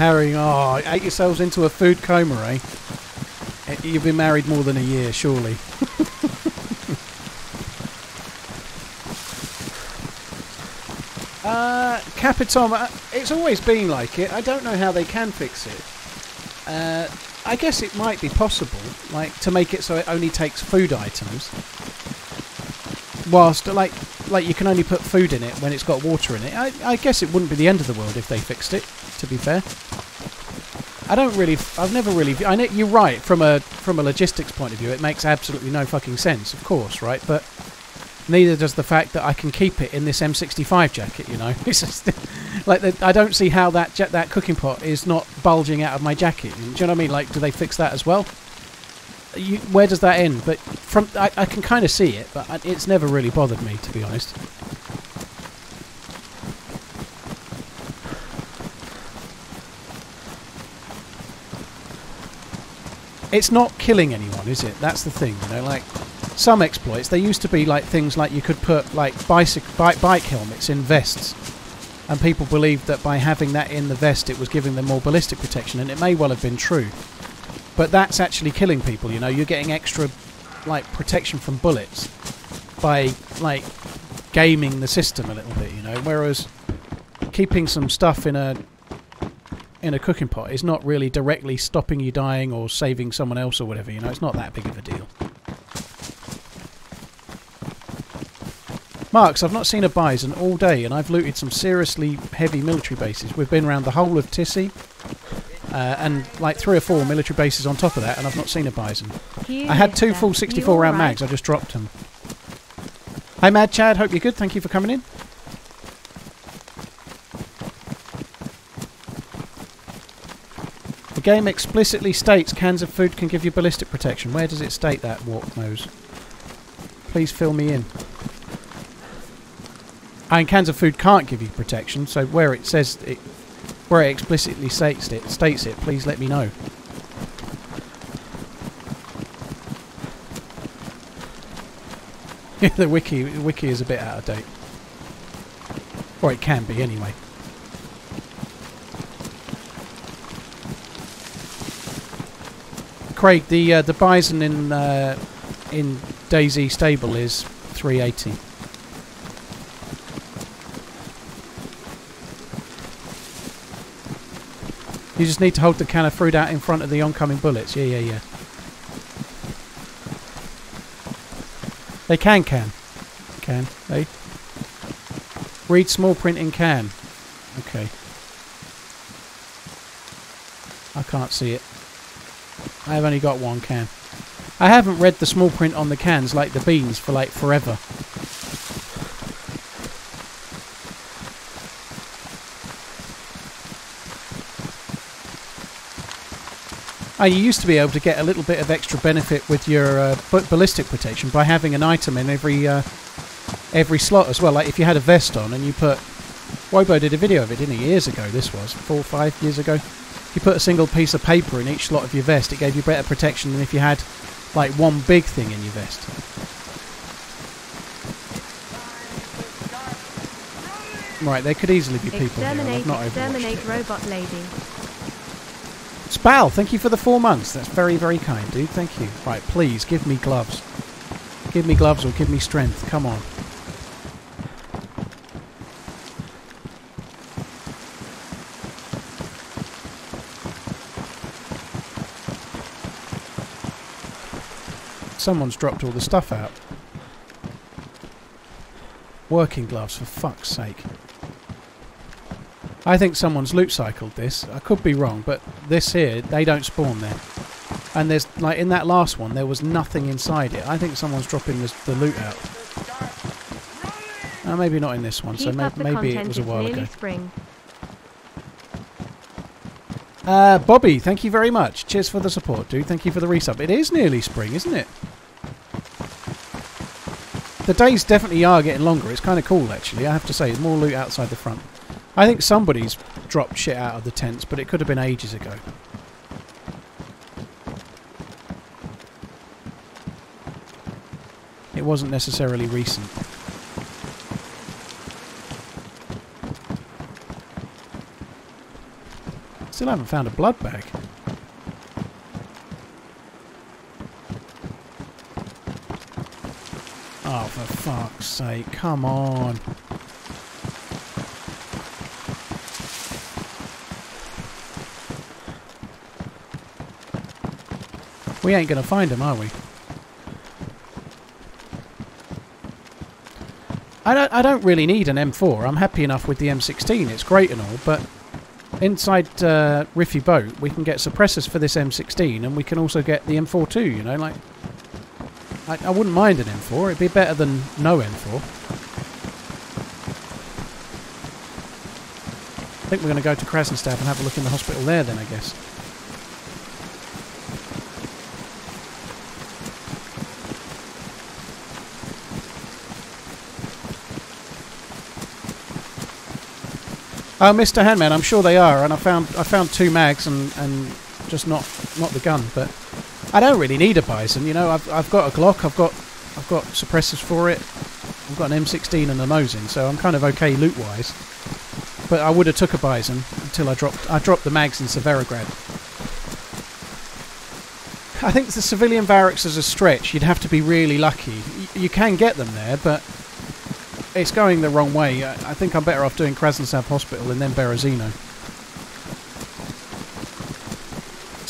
Harry, oh, ate yourselves into a food coma, eh? Eh, You've been married more than a year, surely. uh, Capitom, uh, it's always been like it. I don't know how they can fix it. Uh, I guess it might be possible, like to make it so it only takes food items. Whilst, like, like you can only put food in it when it's got water in it. I, I guess it wouldn't be the end of the world if they fixed it. To be fair, I don't really. I've never really. I know you're right from a from a logistics point of view. It makes absolutely no fucking sense, of course, right? But neither does the fact that I can keep it in this M65 jacket. You know, it's just like the, I don't see how that that cooking pot is not bulging out of my jacket. Do you know what I mean? Like, do they fix that as well? You, where does that end? But from I, I can kind of see it, but it's never really bothered me, to be honest. It's not killing anyone, is it? That's the thing, you know. Like some exploits, they used to be like things like you could put like bicycle bike, bike helmets in vests, and people believed that by having that in the vest, it was giving them more ballistic protection, and it may well have been true. But that's actually killing people. You know, you're getting extra like protection from bullets by like gaming the system a little bit. You know, whereas keeping some stuff in a in a cooking pot is not really directly stopping you dying or saving someone else or whatever. You know, it's not that big of a deal. Marks, I've not seen a Bizon all day, and I've looted some seriously heavy military bases. We've been around the whole of Tisy, uh, and like three or four military bases on top of that, and I've not seen a Bizon. I had two full 64 round mags. I just dropped them. Hey Mad Chad. Hope you're good. Thank you for coming in. The game explicitly states cans of food can give you ballistic protection. Where does it state that, Warp Nose? Please fill me in. And cans of food can't give you protection, so where it says it, where it explicitly states it, states it, please let me know. the wiki, the wiki is a bit out of date. Or it can be anyway. Craig, the uh, the Bizon in uh, in DayZ stable is 380. You just need to hold the can of fruit out in front of the oncoming bullets. Yeah, yeah, yeah. They can can. Can. They. Read small print in can. Okay. I can't see it. I've only got one can. I haven't read the small print on the cans like the beans for like forever. Oh, you used to be able to get a little bit of extra benefit with your uh, ballistic protection by having an item in every uh, every slot as well. Like if you had a vest on and you put, Wobo did a video of it, didn't he? Years ago, this was four or five years ago. If you put a single piece of paper in each slot of your vest, it gave you better protection than if you had like one big thing in your vest. Right, there could easily be people here. Exterminate, overwatched exterminate robot lady. Spal, thank you for the four months. That's very, very kind, dude. Thank you. Right, please give me gloves. Give me gloves or give me strength. Come on. Someone's dropped all the stuff out. Working gloves, for fuck's sake. I think someone's loot cycled this. I could be wrong, but this here, they don't spawn there. And there's, like, in that last one, there was nothing inside it. I think someone's dropping this, the loot out. Uh, maybe not in this one, so Keep may- up maybe it was a while nearly ago. spring. Uh, Bobby, thank you very much. Cheers for the support, dude. Thank you for the resub. It is nearly spring, isn't it? The days definitely are getting longer. It's kind of cool, actually. I have to say, more loot outside the front. I think somebody's dropped shit out of the tents, but it could have been ages ago. It wasn't necessarily recent. Still haven't found a blood bag. Oh, for fuck's sake, come on. We ain't gonna find him, are we? I don't, I don't really need an M4. I'm happy enough with the M16. It's great and all, but inside uh, Rify Boat, we can get suppressors for this M16, and we can also get the M4 too. You know, like I, I wouldn't mind an M4. It'd be better than no M4. I think we're going to go to Krasnostav and have a look in the hospital there, then I guess. Oh, Mr. Handman, I'm sure they are, and I found I found two mags and, and just not not the gun, but I don't really need a Bizon. You know, I've I've got a Glock, I've got I've got suppressors for it, I've got an M16 and a Mosin, so I'm kind of okay loot wise. But I would have took a Bizon until I dropped I dropped the mags in Severograd. I think the civilian barracks is a stretch. You'd have to be really lucky. Y- you can get them there, but it's going the wrong way. I, I think I'm better off doing Krasnostav Hospital and then Berezino.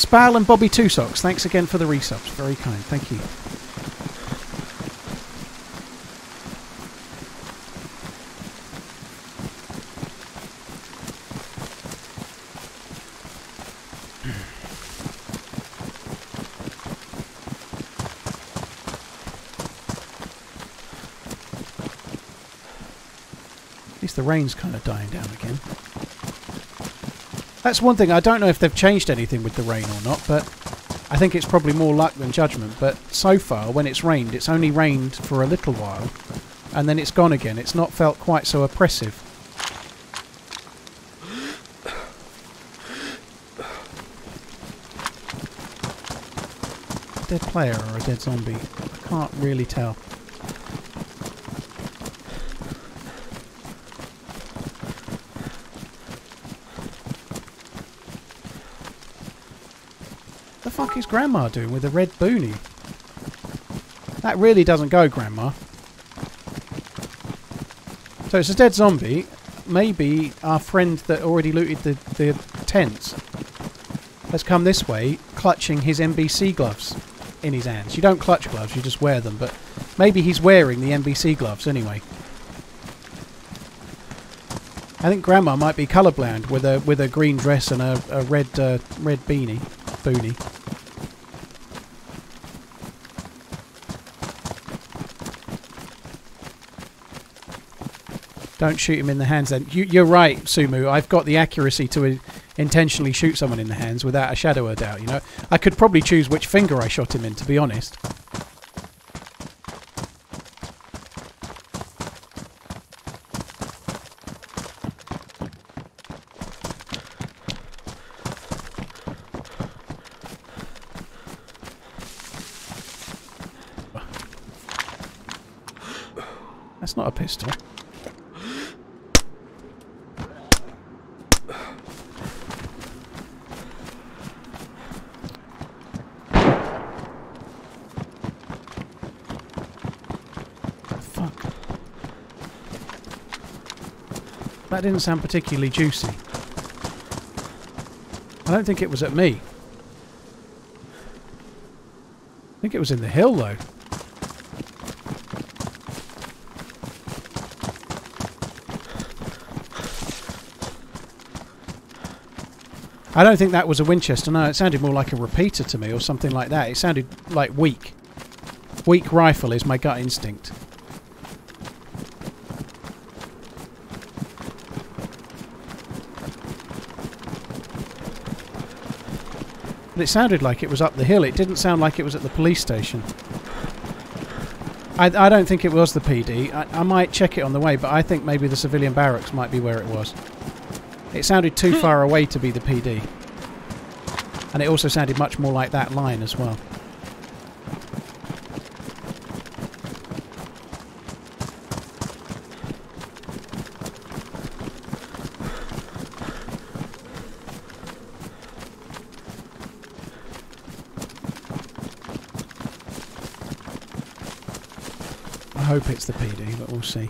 Spal and Bobby Two Socks, thanks again for the resubs. Very kind, thank you. At least the rain's kind of dying down again. That's one thing. I don't know if they've changed anything with the rain or not, but I think it's probably more luck than judgment. But so far, when it's rained, it's only rained for a little while, and then it's gone again. It's not felt quite so oppressive. Dead player or a dead zombie? I can't really tell. The fuck is Grandma doing with a red boonie? That really doesn't go, Grandma. So it's a dead zombie. Maybe our friend that already looted the, the tents has come this way, clutching his NBC gloves in his hands. You don't clutch gloves, you just wear them, but maybe he's wearing the NBC gloves anyway. I think Grandma might be colourblind with a with a green dress and a, a red uh, red beanie, Don't shoot him in the hands then. You, you're right, Sumu. I've got the accuracy to intentionally shoot someone in the hands without a shadow of doubt, you know. I could probably choose which finger I shot him in, to be honest. Pistol. Fuck. That didn't sound particularly juicy. I don't think it was at me. I think it was in the hill though. I don't think that was a Winchester. No, it sounded more like a repeater to me or something like that. It sounded like weak. Weak rifle is my gut instinct. But it sounded like it was up the hill. It didn't sound like it was at the police station. I, I don't think it was the PD. I, I might check it on the way, but I think maybe the civilian barracks might be where it was. It sounded too hmm. far away to be the PD. And it also sounded much more like that line as well. I hope it's the PD, but we'll see.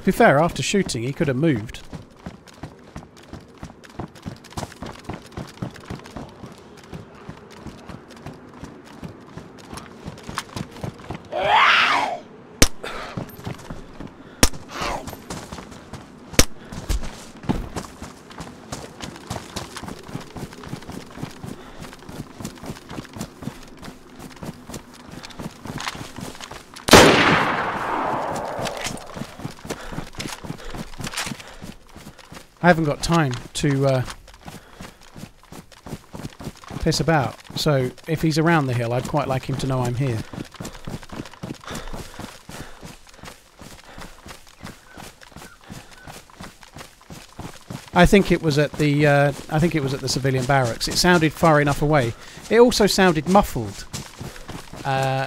To be fair, after shooting, he could have moved. Haven't got time to uh, piss about. So if he's around the hill, I'd quite like him to know I'm here. I think it was at the uh, I think it was at the civilian barracks. It sounded far enough away. It also sounded muffled, uh,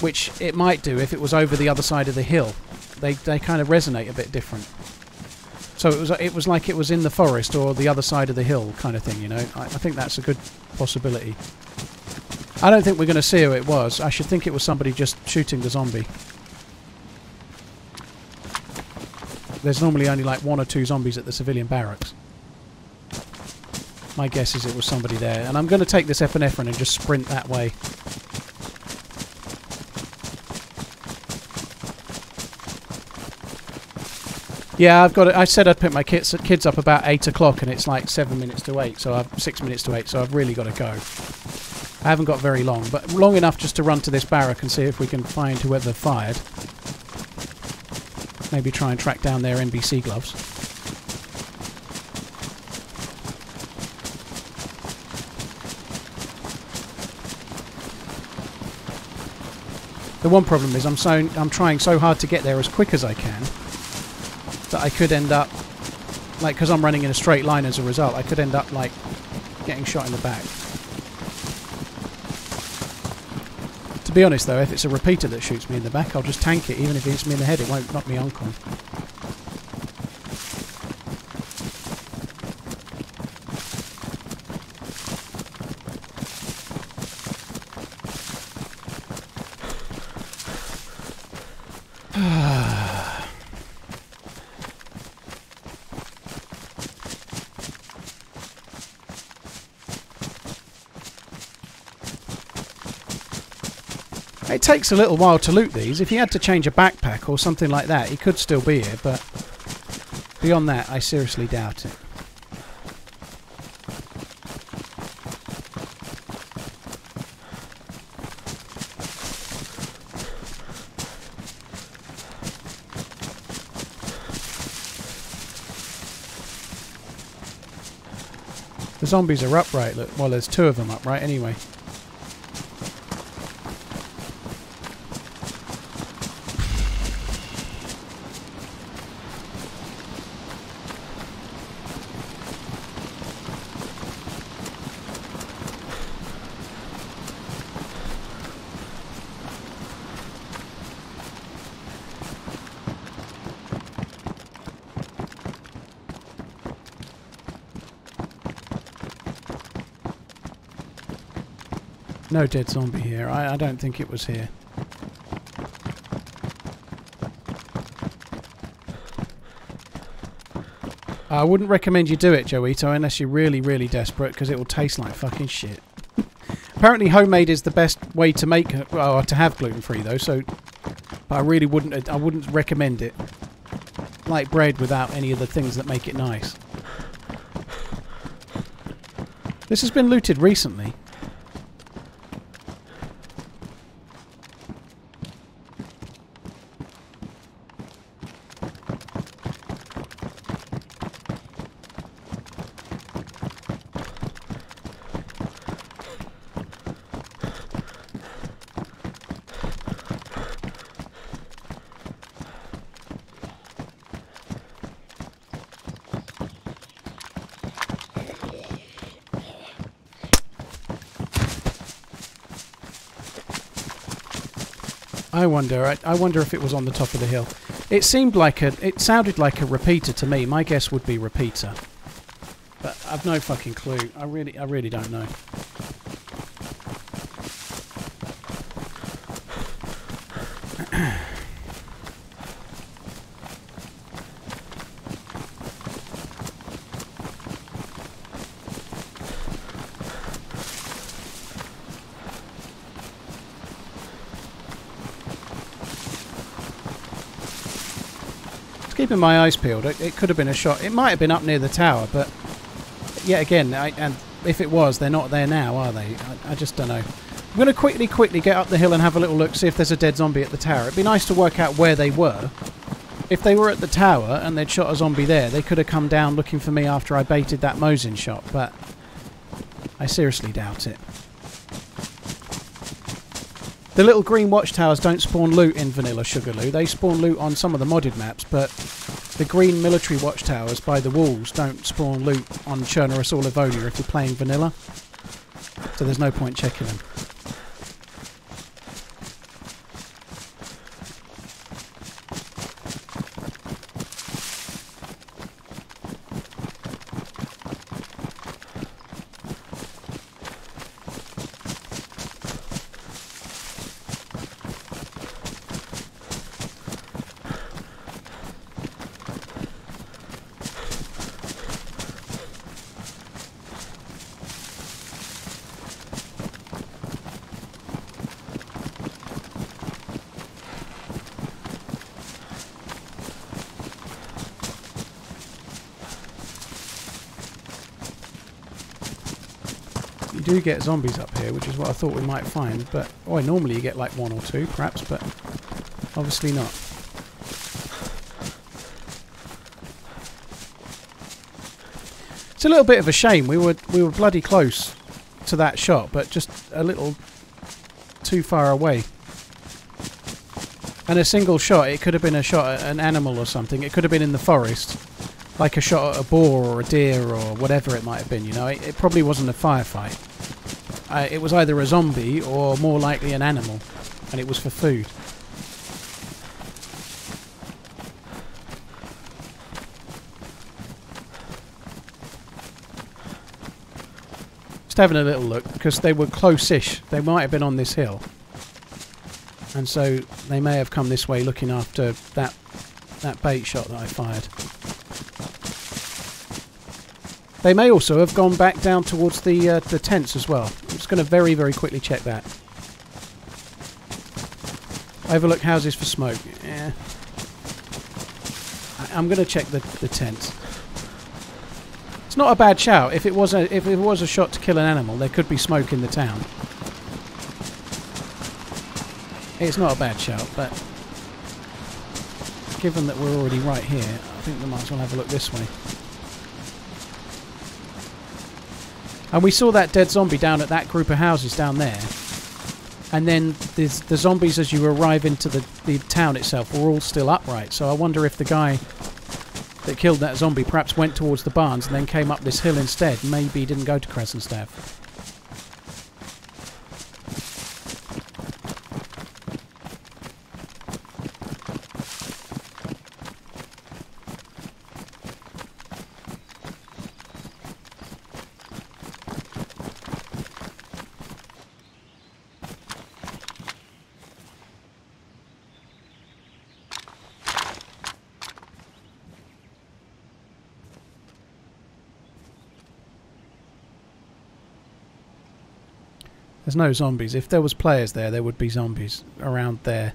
which it might do if it was over the other side of the hill. They they kind of resonate a bit different. So it was it was like it was in the forest or the other side of the hill kind of thing, you know. I, I think that's a good possibility. I don't think we're going to see who it was. I should think it was somebody just shooting the zombie. There's normally only like one or two zombies at the civilian barracks. My guess is it was somebody there. And I'm going to take this epinephrine and just sprint that way. Yeah, I've got. It. I said I'd pick my kids kids up about eight o'clock, and it's like seven minutes to eight. So I've six minutes to eight. So I've really got to go. I haven't got very long, but long enough just to run to this barrack and see if we can find whoever fired. Maybe try and track down their NBC gloves. The one problem is I'm so I'm trying so hard to get there as quick as I can that I could end up like because I'm running in a straight line as a result. I could end up like getting shot in the back. To be honest though, if it's a repeater that shoots me in the back, I'll just tank it. Even if it hits me in the head, it won't knock me. It takes a little while to loot these. If he had to change a backpack or something like that, he could still be here, but beyond that, I seriously doubt it. The zombies are upright. Look, well, there's two of them upright anyway. No dead zombie here. I, I don't think it was here. I wouldn't recommend you do it, Joito, unless you're really, really desperate, because it will taste like fucking shit. Apparently, homemade is the best way to make, well, to have gluten free though. So, but I really wouldn't. I wouldn't recommend it. Like bread without any of the things that make it nice. This has been looted recently. Wonder. I, I wonder if it was on the top of the hill. It seemed like a. It sounded like a repeater to me. My guess would be repeater, but I've no fucking clue. I really, I really don't know. Keeping my eyes peeled. It, it could have been a shot. It might have been up near the tower, but yet again, I, and if it was, they're not there now, are they? I, I just don't know. I'm going to quickly, quickly get up the hill and have a little look, see if there's a dead zombie at the tower. It'd be nice to work out where they were. If they were at the tower and they'd shot a zombie there, they could have come down looking for me after I baited that Mosin shot, but I seriously doubt it. The little green watchtowers don't spawn loot in Vanilla Sugarloo. They spawn loot on some of the modded maps, but the green military watchtowers by the walls don't spawn loot on Chernarus or Livonia if you're playing Vanilla. So there's no point checking them. Get zombies up here, which is what I thought we might find, but... Oh, normally you get like one or two, perhaps, but obviously not. It's a little bit of a shame. We were we were bloody close to that shot, but just a little too far away. And a single shot, it could have been a shot at an animal or something. It could have been in the forest, like a shot at a boar or a deer or whatever it might have been. You know, it, it probably wasn't a firefight. Uh, it was either a zombie or more likely an animal, and it was for food. Just having a little look because they were close-ish. They might have been on this hill, and so they may have come this way looking after that that bait shot that I fired. They may also have gone back down towards the uh, the tents as well. Going to very very quickly check that. Overlook houses for smoke. Yeah. I, I'm going to check the the tents. It's not a bad shout. If it was a if it was a shot to kill an animal, there could be smoke in the town. It's not a bad shout, but given that we're already right here, I think we might as well have a look this way. And we saw that dead zombie down at that group of houses down there. And then the, the zombies, as you arrive into the, the town itself, were all still upright. So I wonder if the guy that killed that zombie perhaps went towards the barns and then came up this hill instead. Maybe he didn't go to Krasnostav. There's no zombies. If there was players there, there would be zombies around there.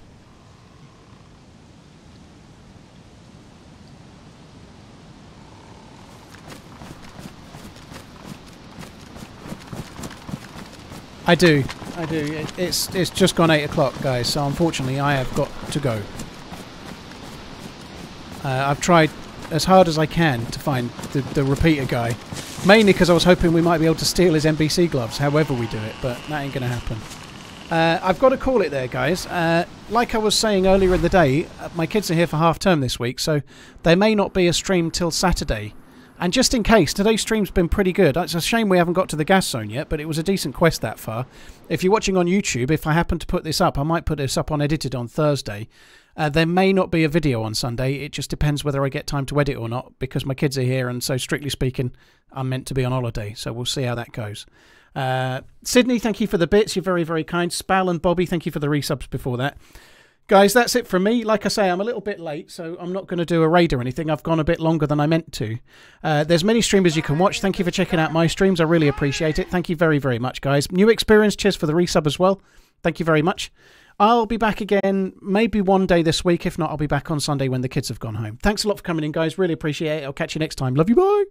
I do. I do. It- It's it's just gone eight o'clock, guys. So unfortunately, I have got to go. Uh, I've tried as hard as I can to find the, the repeater guy, mainly because I was hoping we might be able to steal his NBC gloves. However we do it, but that ain't going to happen. Uh, I've got to call it there, guys. Uh, like I was saying earlier in the day, uh, my kids are here for half term this week, so there may not be a stream till Saturday. And just in case, today's stream's been pretty good. It's a shame we haven't got to the gas zone yet, but it was a decent quest that far. If you're watching on YouTube, if I happen to put this up, I might put this up on edited on Thursday. Uh, there may not be a video on Sunday. It just depends whether I get time to edit or not, because my kids are here, and so strictly speaking, I'm meant to be on holiday. So we'll see how that goes. Uh, Sydney, thank you for the bits. You're very, very kind. Spal and Bobby, thank you for the resubs before that. Guys, that's it from me. Like I say, I'm a little bit late, so I'm not going to do a raid or anything. I've gone a bit longer than I meant to. Uh, there's many streamers you can watch. Thank you for checking out my streams. I really appreciate it. Thank you very, very much, guys. New experience. Cheers for the resub as well. Thank you very much. I'll be back again maybe one day this week. If not, I'll be back on Sunday when the kids have gone home. Thanks a lot for coming in, guys. Really appreciate it. I'll catch you next time. Love you. Bye.